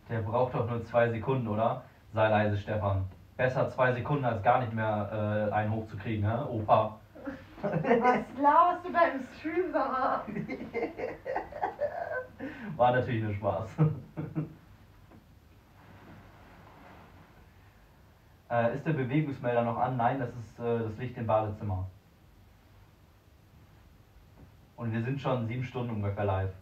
Der braucht doch nur zwei Sekunden, oder? Sei leise, Stefan. Besser zwei Sekunden als gar nicht mehr äh, einen hochzukriegen, hä? Opa. Was laberst du beim Stream? War natürlich nur Spaß. äh, ist der Bewegungsmelder noch an? Nein, das ist äh, das Licht im Badezimmer. Und wir sind schon sieben Stunden ungefähr live.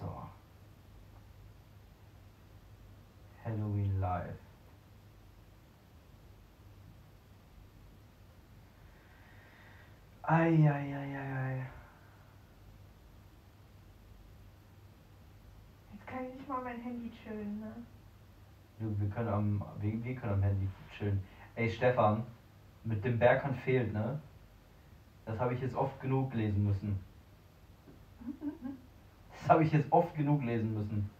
So. Halloween live. Eieieiei. Jetzt kann ich nicht mal mein Handy chillen, ne? Du, wir können am, wir, wir können am Handy chillen. Ey Stefan, mit dem Berghand fehlt, ne? Das habe ich jetzt oft genug lesen müssen. Das habe ich jetzt oft genug lesen müssen.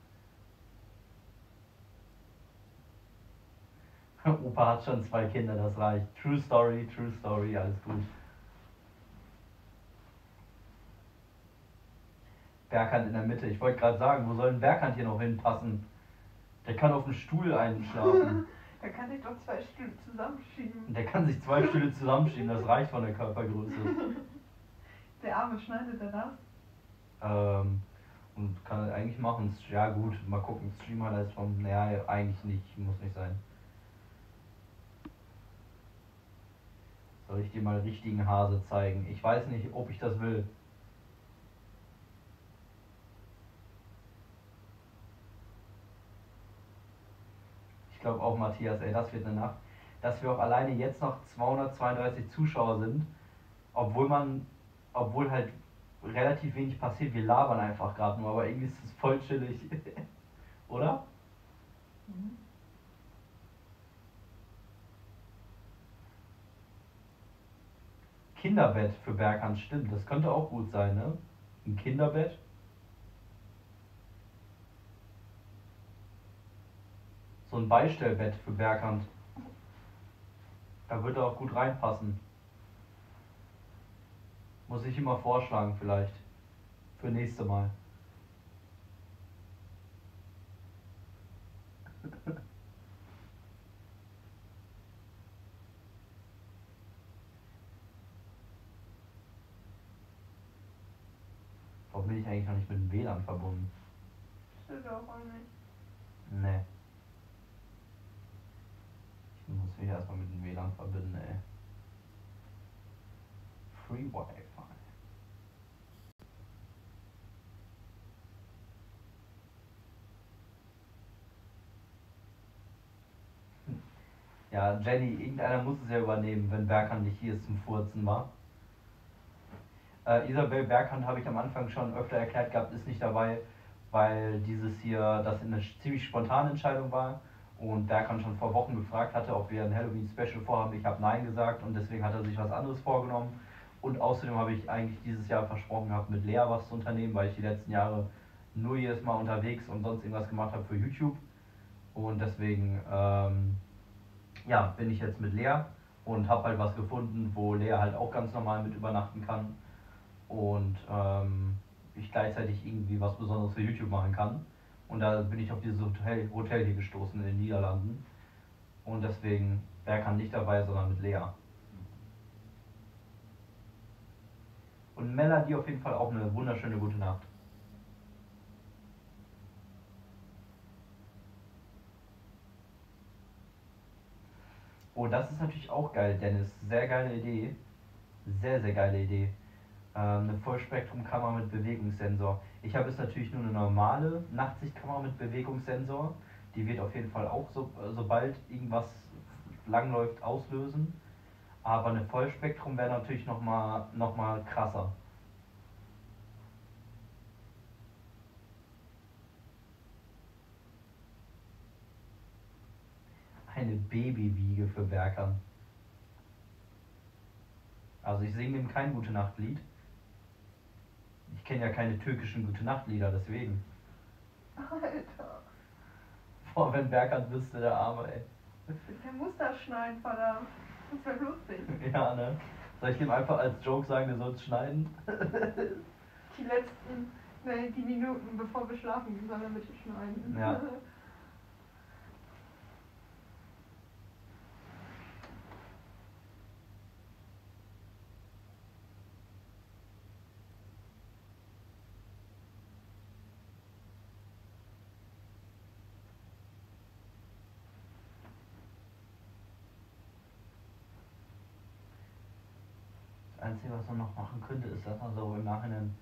Opa hat schon zwei Kinder, das reicht. True Story, True Story, alles gut. Berghand in der Mitte. Ich wollte gerade sagen, wo soll ein Berghand hier noch hinpassen? Der kann auf dem Stuhl einschlafen. Da kann ich doch zwei Stühle zusammenschieben. Der kann sich zwei Stühle zusammenschieben, das reicht von der Körpergröße. Der Arme schneidet er das? Ähm, und kann er eigentlich machen. Ja gut, mal gucken. Stream Highlights vom. Naja, eigentlich nicht, muss nicht sein. Soll ich dir mal richtigen Hase zeigen? Ich weiß nicht, ob ich das will. Glaube auch Matthias, ey, das wird eine Nacht. Dass wir auch alleine jetzt noch 232 Zuschauer sind, obwohl man, obwohl halt relativ wenig passiert. Wir labern einfach gerade nur, aber irgendwie ist es voll chillig. Oder? Mhm. Kinderbett für Berghand, stimmt. Das könnte auch gut sein, ne? Ein Kinderbett. So ein Beistellbett für Berghand. Da würde er auch gut reinpassen. Muss ich immer vorschlagen vielleicht. Für nächste Mal. Warum bin ich eigentlich noch nicht mit dem WLAN verbunden? Stimmt auch auch nicht. Nee. Ich muss mich erstmal mit dem WLAN verbinden, ey. Free Wi-Fi. Ja, Jenny, irgendeiner muss es ja übernehmen, wenn Berghand nicht hier zum Furzen war. Äh, Isabel Berghand habe ich am Anfang schon öfter erklärt gehabt, ist nicht dabei, weil dieses hier, das eine ziemlich spontane Entscheidung war und Berghand schon vor Wochen gefragt hatte, ob wir ein Halloween-Special vorhaben. Ich habe Nein gesagt und deswegen hat er sich was anderes vorgenommen. Und außerdem habe ich eigentlich dieses Jahr versprochen gehabt, mit Lea was zu unternehmen, weil ich die letzten Jahre nur jedes Mal unterwegs und sonst irgendwas gemacht habe für YouTube. Und deswegen ähm, ja, bin ich jetzt mit Lea und habe halt was gefunden, wo Lea halt auch ganz normal mit übernachten kann und ähm, ich gleichzeitig irgendwie was Besonderes für YouTube machen kann. Und da bin ich auf dieses Hotel, Hotel hier gestoßen in den Niederlanden. Und deswegen, wer kann nicht dabei, sondern mit Lea. Und Melanie auf jeden Fall auch eine wunderschöne gute Nacht. Oh, das ist natürlich auch geil, Dennis. Sehr geile Idee. Sehr, sehr geile Idee. Ähm, eine Vollspektrumkamera mit Bewegungssensor. Ich habe jetzt natürlich nur eine normale Nachtsichtkamera mit Bewegungssensor. Die wird auf jeden Fall auch, so, sobald irgendwas langläuft, auslösen. Aber eine Vollspektrum wäre natürlich nochmal noch mal krasser. Eine Babywiege für Berkern. Also ich singe ihm kein Gute Nacht Lied. Ich kenne ja keine türkischen Gute Nacht Lieder, deswegen. Alter. Boah, wenn Berkant wüsste, der Arme, ey. Der muss das schneiden, verdammt. Das wäre lustig. Ja, ne? Soll ich ihm einfach als Joke sagen, der soll es schneiden? Die letzten, ne, die Minuten bevor wir schlafen gehen, soll er bitte schneiden. Ja. Das Einzige, was man noch machen könnte, ist, dass man so im Nachhinein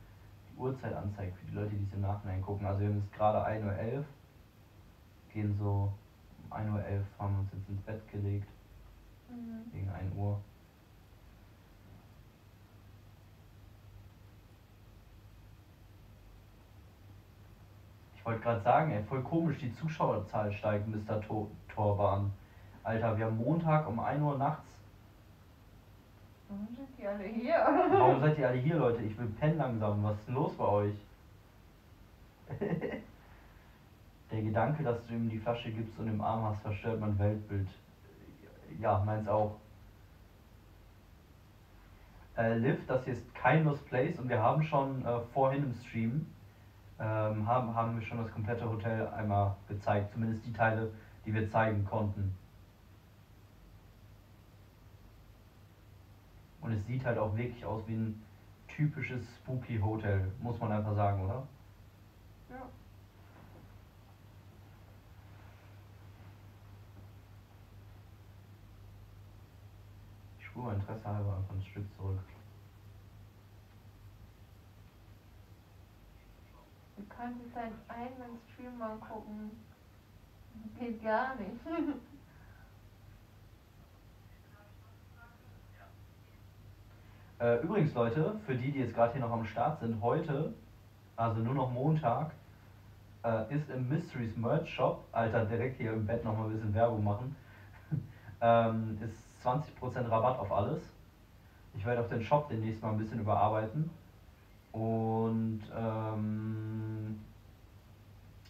die Uhrzeit anzeigt für die Leute, die es im Nachhinein gucken. Also wir haben jetzt gerade 1.11 Uhr, gehen so um 1.11 Uhr, haben uns jetzt ins Bett gelegt, Mhm. gegen 1 Uhr. Ich wollte gerade sagen, ey, voll komisch, die Zuschauerzahl steigt, Mr. Tor Torban. Alter, wir haben Montag um 1 Uhr nachts. Warum sind die alle hier? Warum seid ihr alle hier, Leute? Ich will pennen langsam. Was ist denn los bei euch? Der Gedanke, dass du ihm die Flasche gibst und im Arm hast, verstört mein Weltbild. Ja, meins auch. Äh, Liv, das hier ist kein Lost Place und wir haben schon äh, vorhin im Stream ähm, haben, haben wir schon das komplette Hotel einmal gezeigt, zumindest die Teile, die wir zeigen konnten. Und es sieht halt auch wirklich aus wie ein typisches Spooky Hotel, muss man einfach sagen, oder? Ja. Ich spule Interesse halber einfach ein Stück zurück. Du kannst es deinen eigenen Stream angucken. Geht gar nicht. Äh, übrigens, Leute, für die, die jetzt gerade hier noch am Start sind, heute, also nur noch Montag, äh, ist im Mysteries Merch Shop, Alter, direkt hier im Bett nochmal ein bisschen Werbung machen, ähm, ist 20% Rabatt auf alles. Ich werde auch den Shop demnächst mal ein bisschen überarbeiten. Und ähm,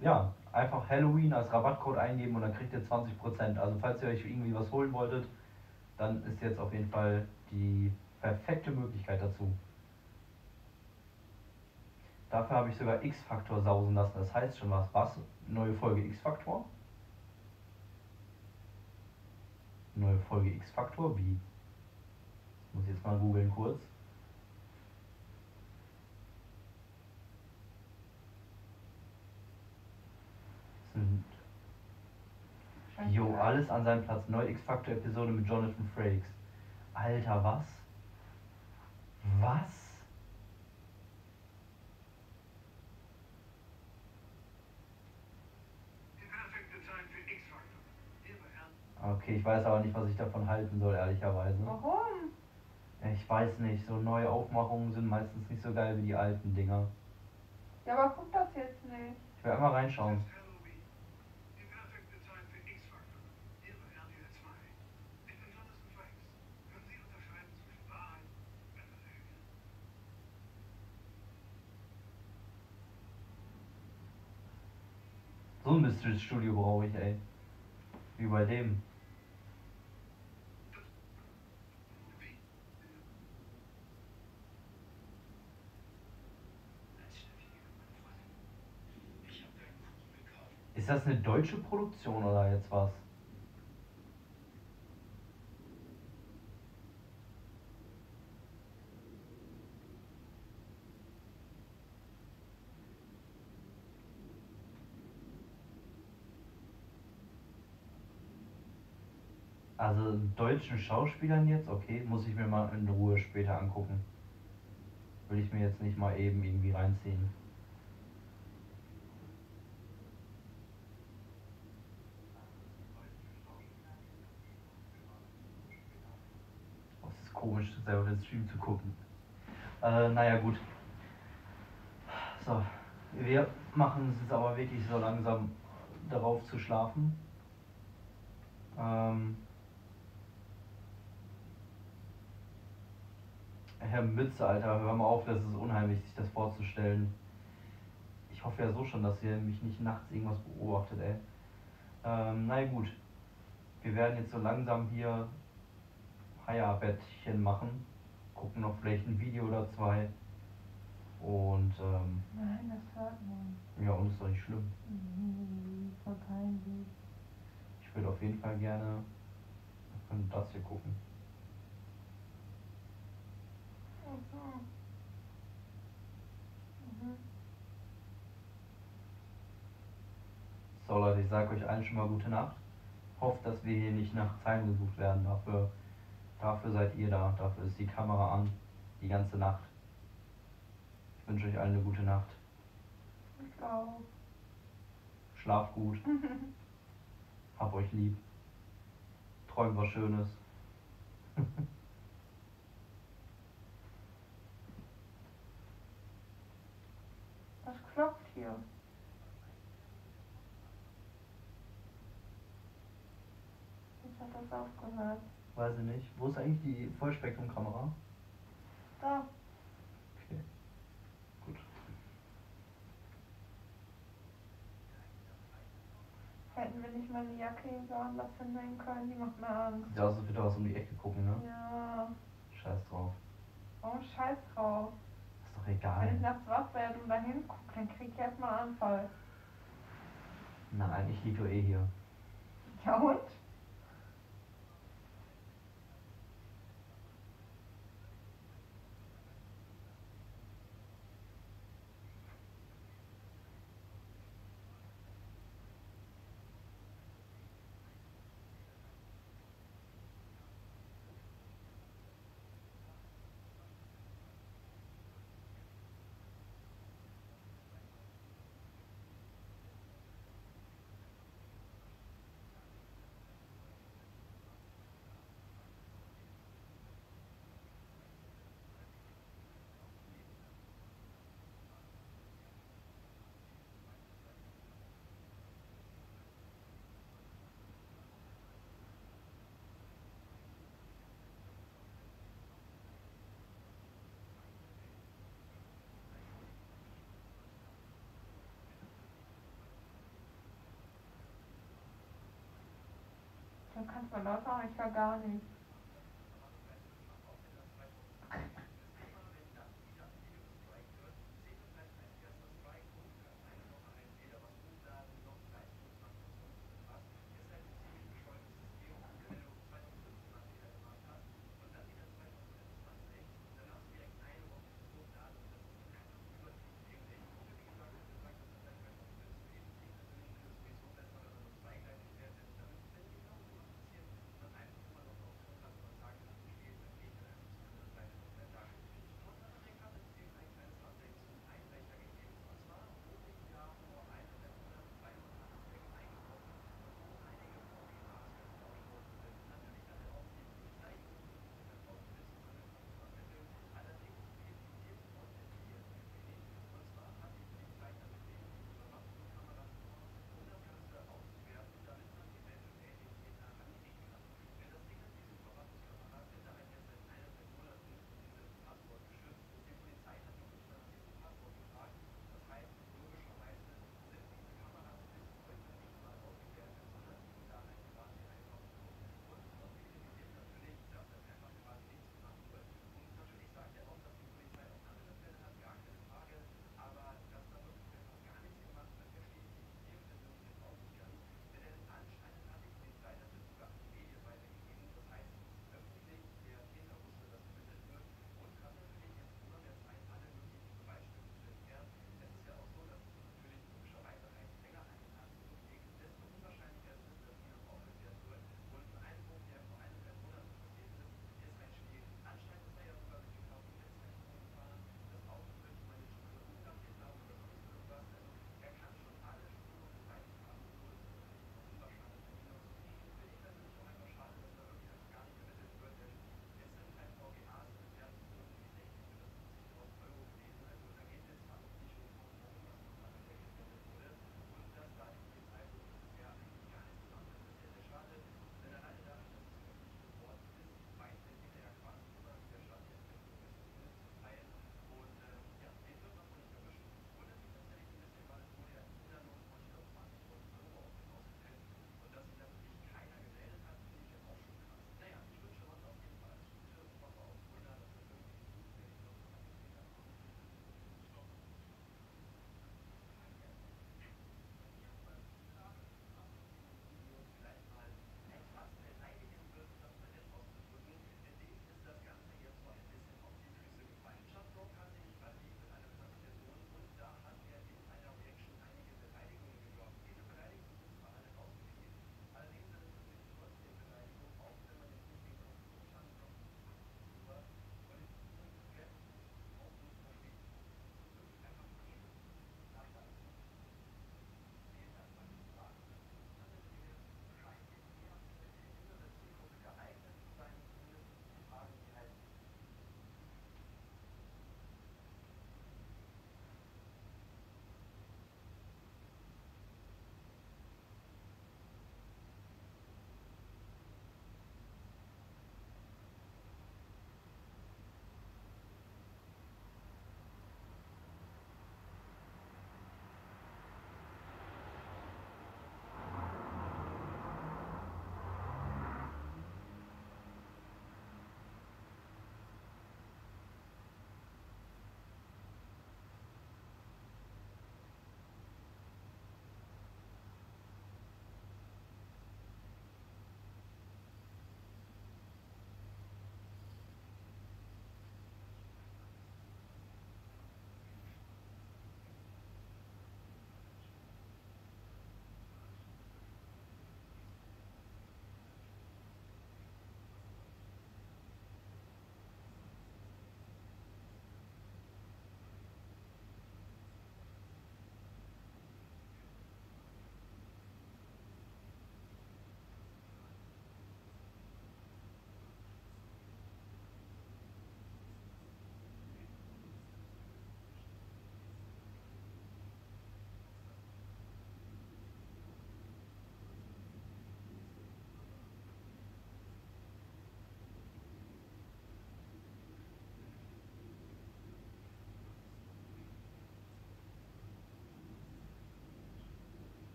ja, einfach Halloween als Rabattcode eingeben und dann kriegt ihr 20%. Also falls ihr euch irgendwie was holen wolltet, dann ist jetzt auf jeden Fall die perfekte Möglichkeit dazu. Dafür habe ich sogar X-Faktor sausen lassen. Das heißt schon was. Was? Neue Folge X-Faktor? Neue Folge X-Faktor? Wie? Ich muss jetzt mal googeln kurz. Sind Jo, alles an seinem Platz. Neue X-Factor-Episode mit Jonathan Frakes. Alter, was? Was? Okay, ich weiß aber nicht, was ich davon halten soll, ehrlicherweise. Warum? Ich weiß nicht, so neue Aufmachungen sind meistens nicht so geil wie die alten Dinger. Ja, aber guck das jetzt nicht. Ich werde mal reinschauen. Ein Mystery Studio brauche ich, ey. Wie bei dem. Ist das eine deutsche Produktion oder jetzt was? Also deutschen Schauspielern jetzt, okay, muss ich mir mal in Ruhe später angucken. Will ich mir jetzt nicht mal eben irgendwie reinziehen. Es ist komisch, selber den Stream zu gucken. Äh, naja, gut. So, wir machen es jetzt aber wirklich so langsam darauf zu schlafen. Ähm, Herr Mütze, Alter, hör mal auf, das ist unheimlich, sich das vorzustellen. Ich hoffe ja so schon, dass ihr mich nicht nachts irgendwas beobachtet, ey. Ähm, naja, gut. Wir werden jetzt so langsam hier Feierbettchen machen. Gucken noch vielleicht ein Video oder zwei. Und, ähm, Nein, das hört man. ja, und ist doch nicht schlimm. Mhm, voll peinlich. Ich würde auf jeden Fall gerne das hier gucken. Mhm. Mhm. So Leute, ich sage euch allen schon mal gute Nacht. Hofft, dass wir hier nicht nachts heimgesucht werden. Dafür, dafür seid ihr da. Dafür ist die Kamera an. Die ganze Nacht. Ich wünsche euch allen eine gute Nacht. Ich auch. Schlaft gut. Hab euch lieb. Träumt was Schönes. Was klopft hier? Aufgehört. Weiß ich nicht. Wo ist eigentlich die Vollspektrum-Kamera? Da. Okay. Gut. Hätten wir nicht meine Jacke irgendwo anders hinnehmen können, die macht mir Angst. Aus, als würde was um die Ecke gucken, ne? Ja. Scheiß drauf. Warum scheiß drauf? Ist doch Wenn ich egal. nachts wach werde und da hingucke, dann krieg ich erstmal einen Anfall. Nein, ich liege doch eh hier. Ja und? Du kannst mal laut machen, ich höre gar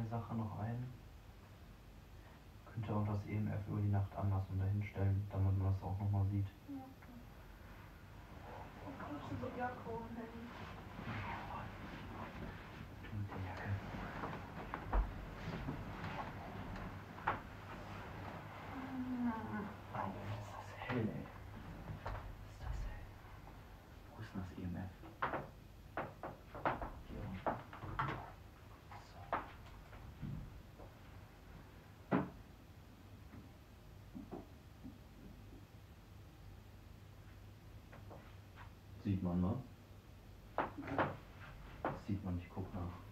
nichts. Sache noch ein. Könnte auch das EMF über die Nacht anlassen und dahinstellen, damit man das auch nochmal sieht. Ja. Wo kannst du die Jacke holen? Und die Jacke. Alter, ist das hell, ey. Ist das hell. Wo ist denn das EMF? Hier unten. So. Sieht man, ne? Sieht man, ich guck nach.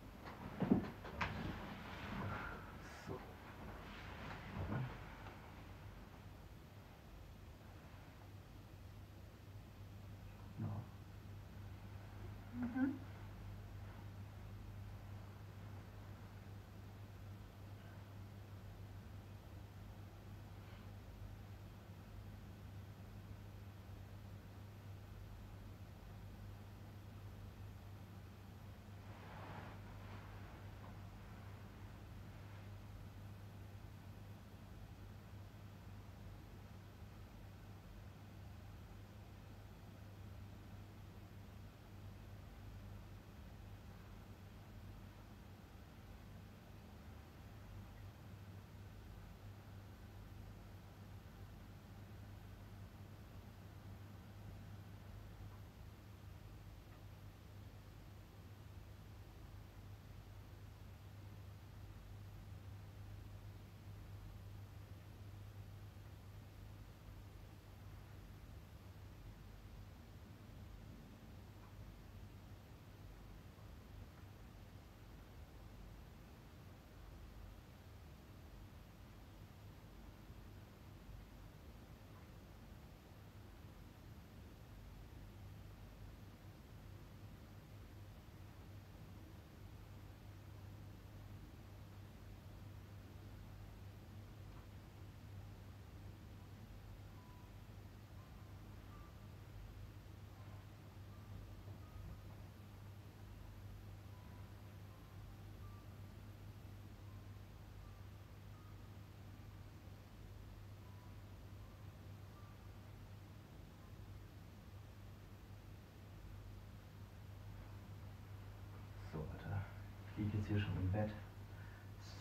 Hier schon im Bett.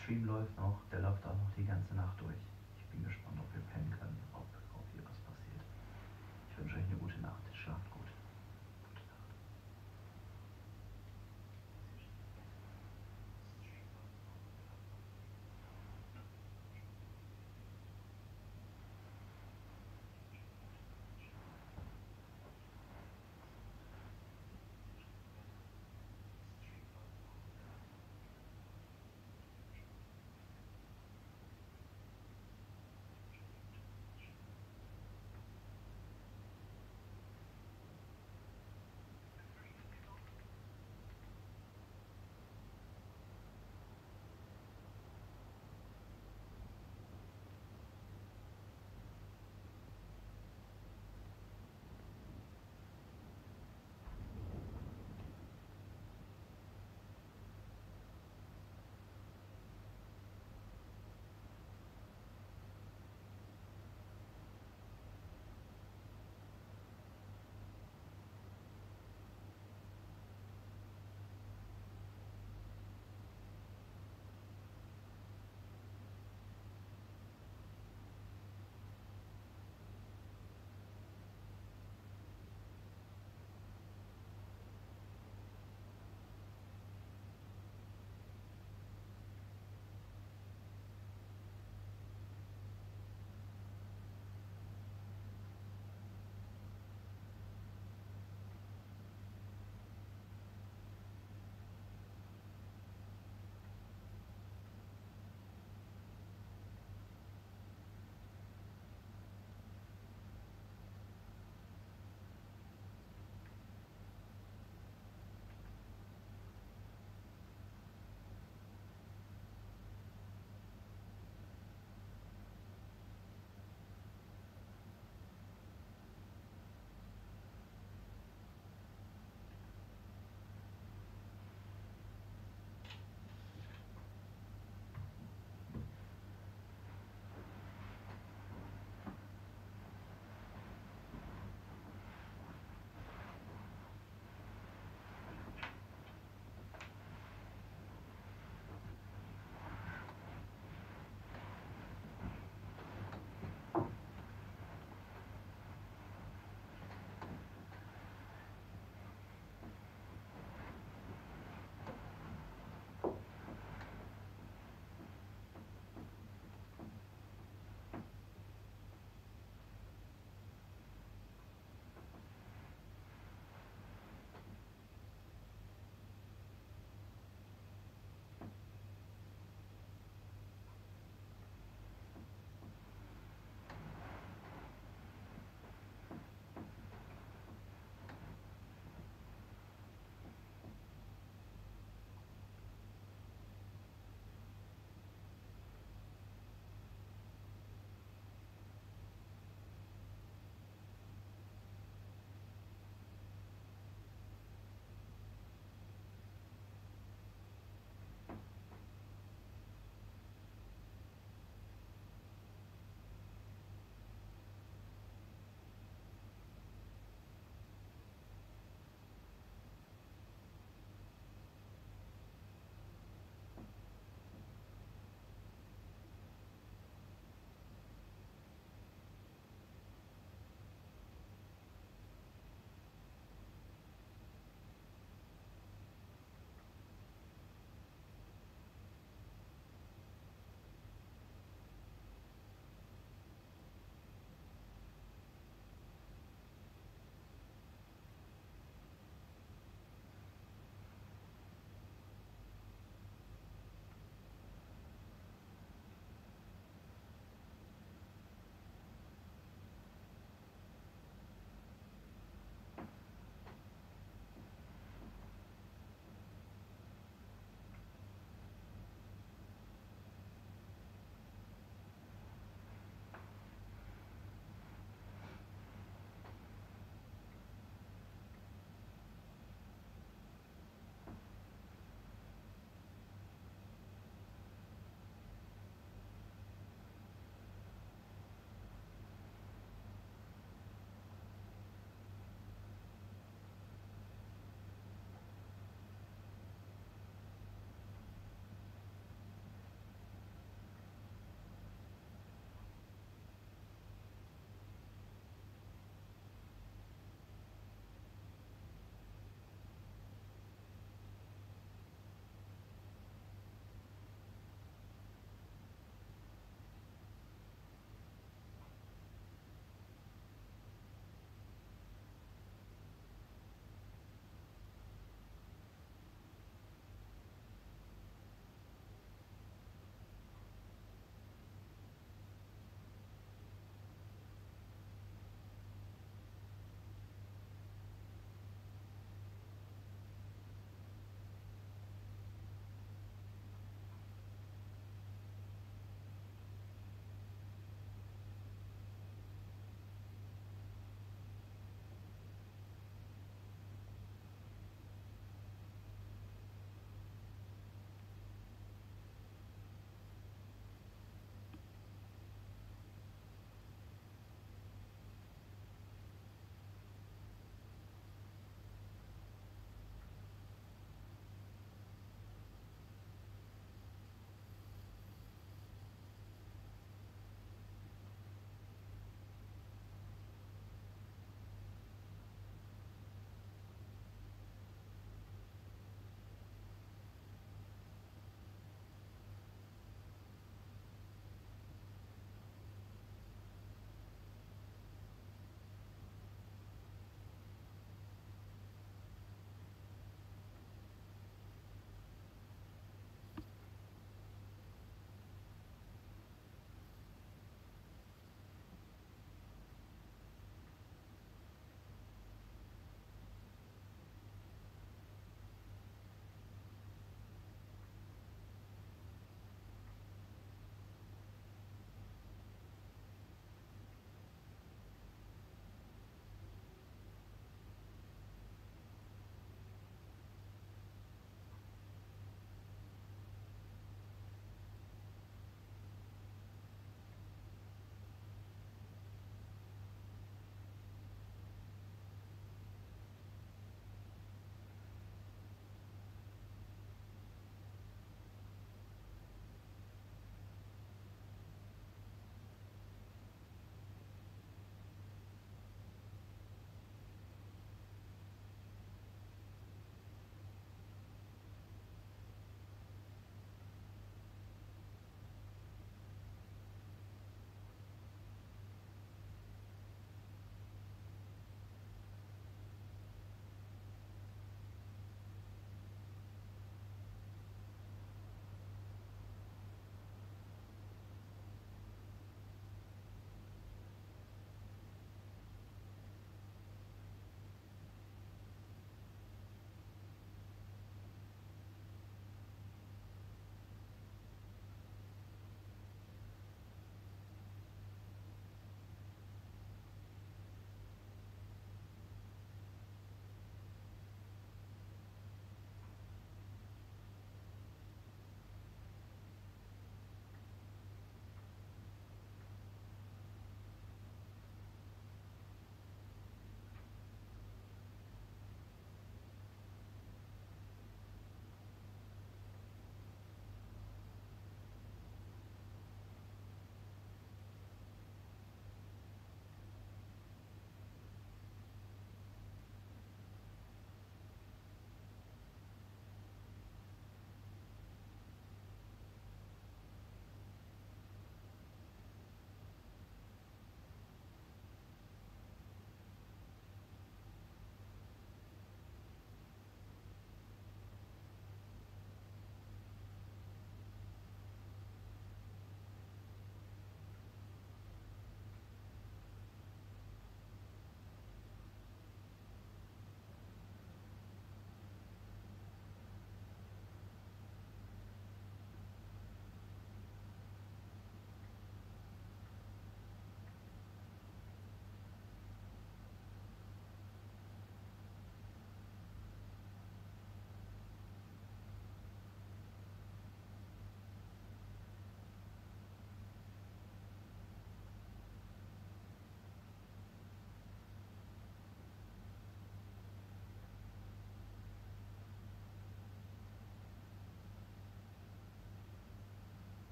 Stream läuft noch, der läuft auch noch die ganze Nacht durch. Ich bin gespannt, ob wir pennen können, ob, ob hier was passiert. Ich wünsche euch eine gute Nacht.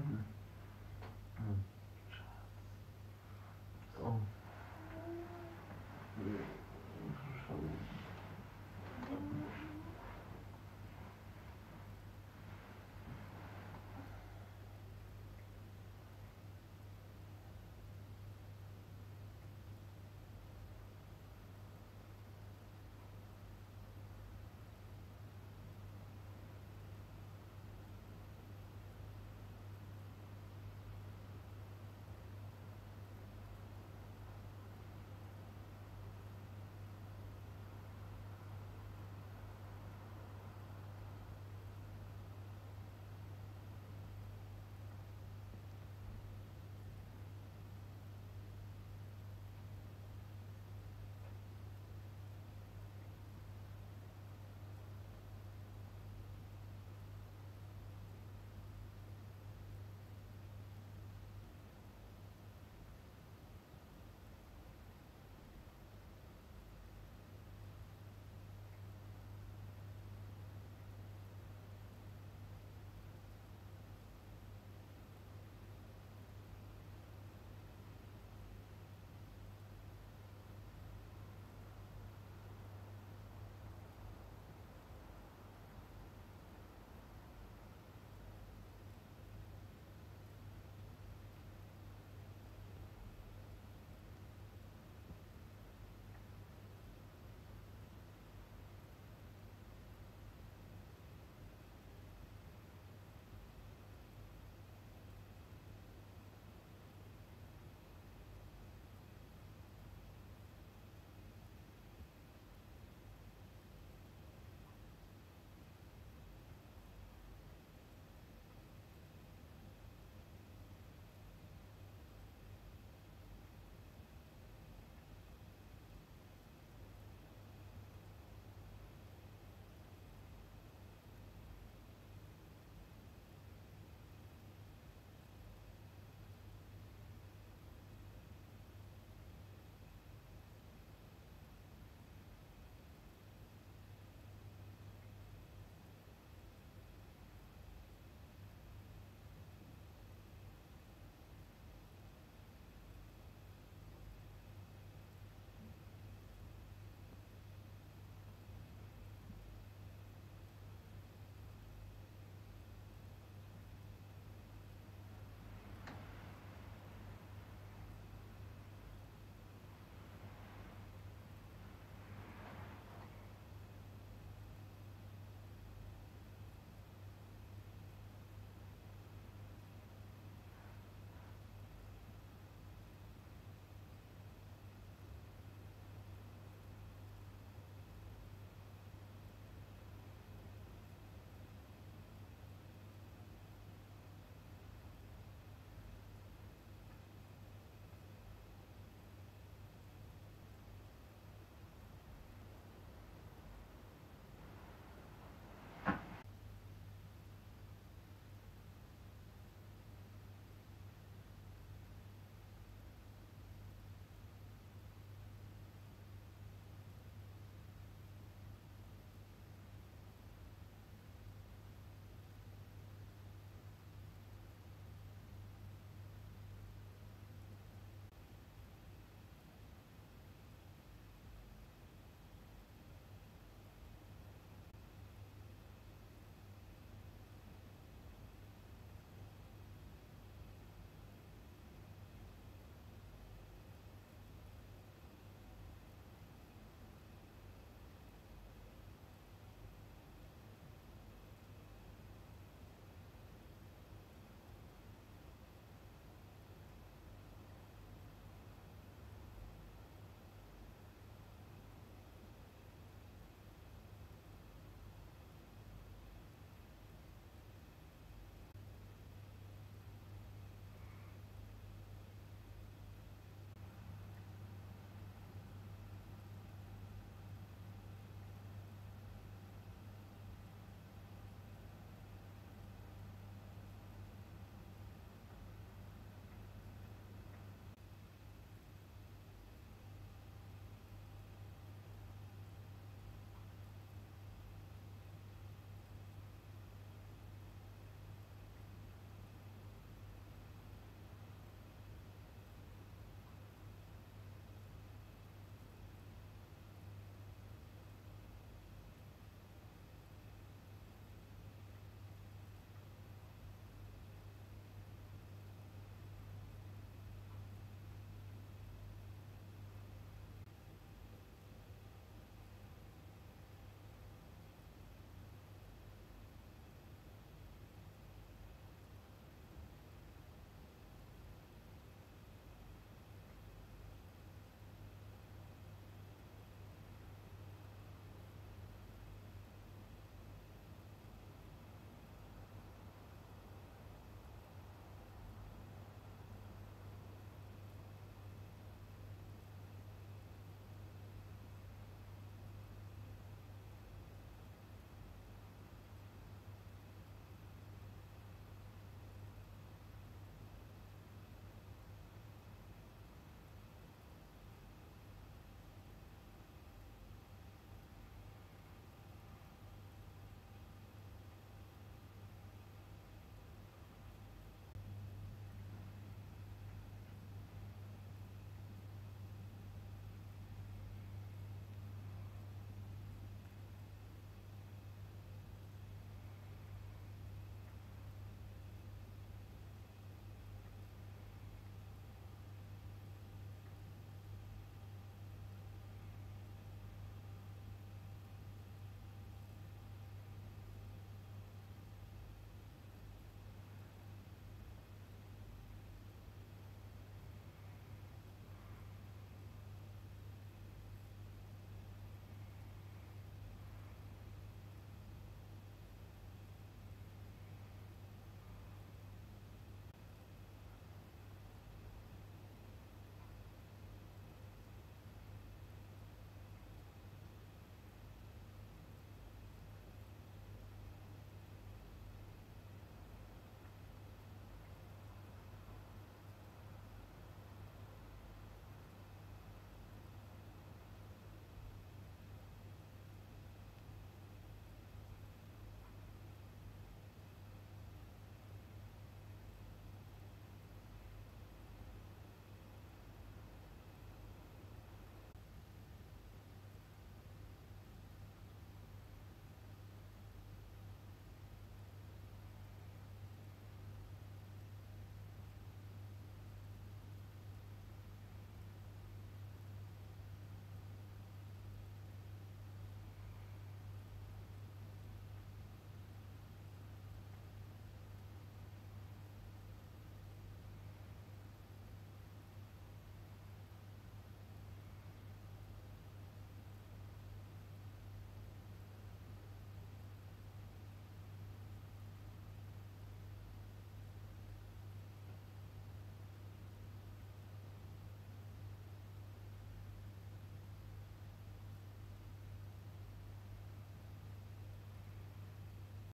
Freunde.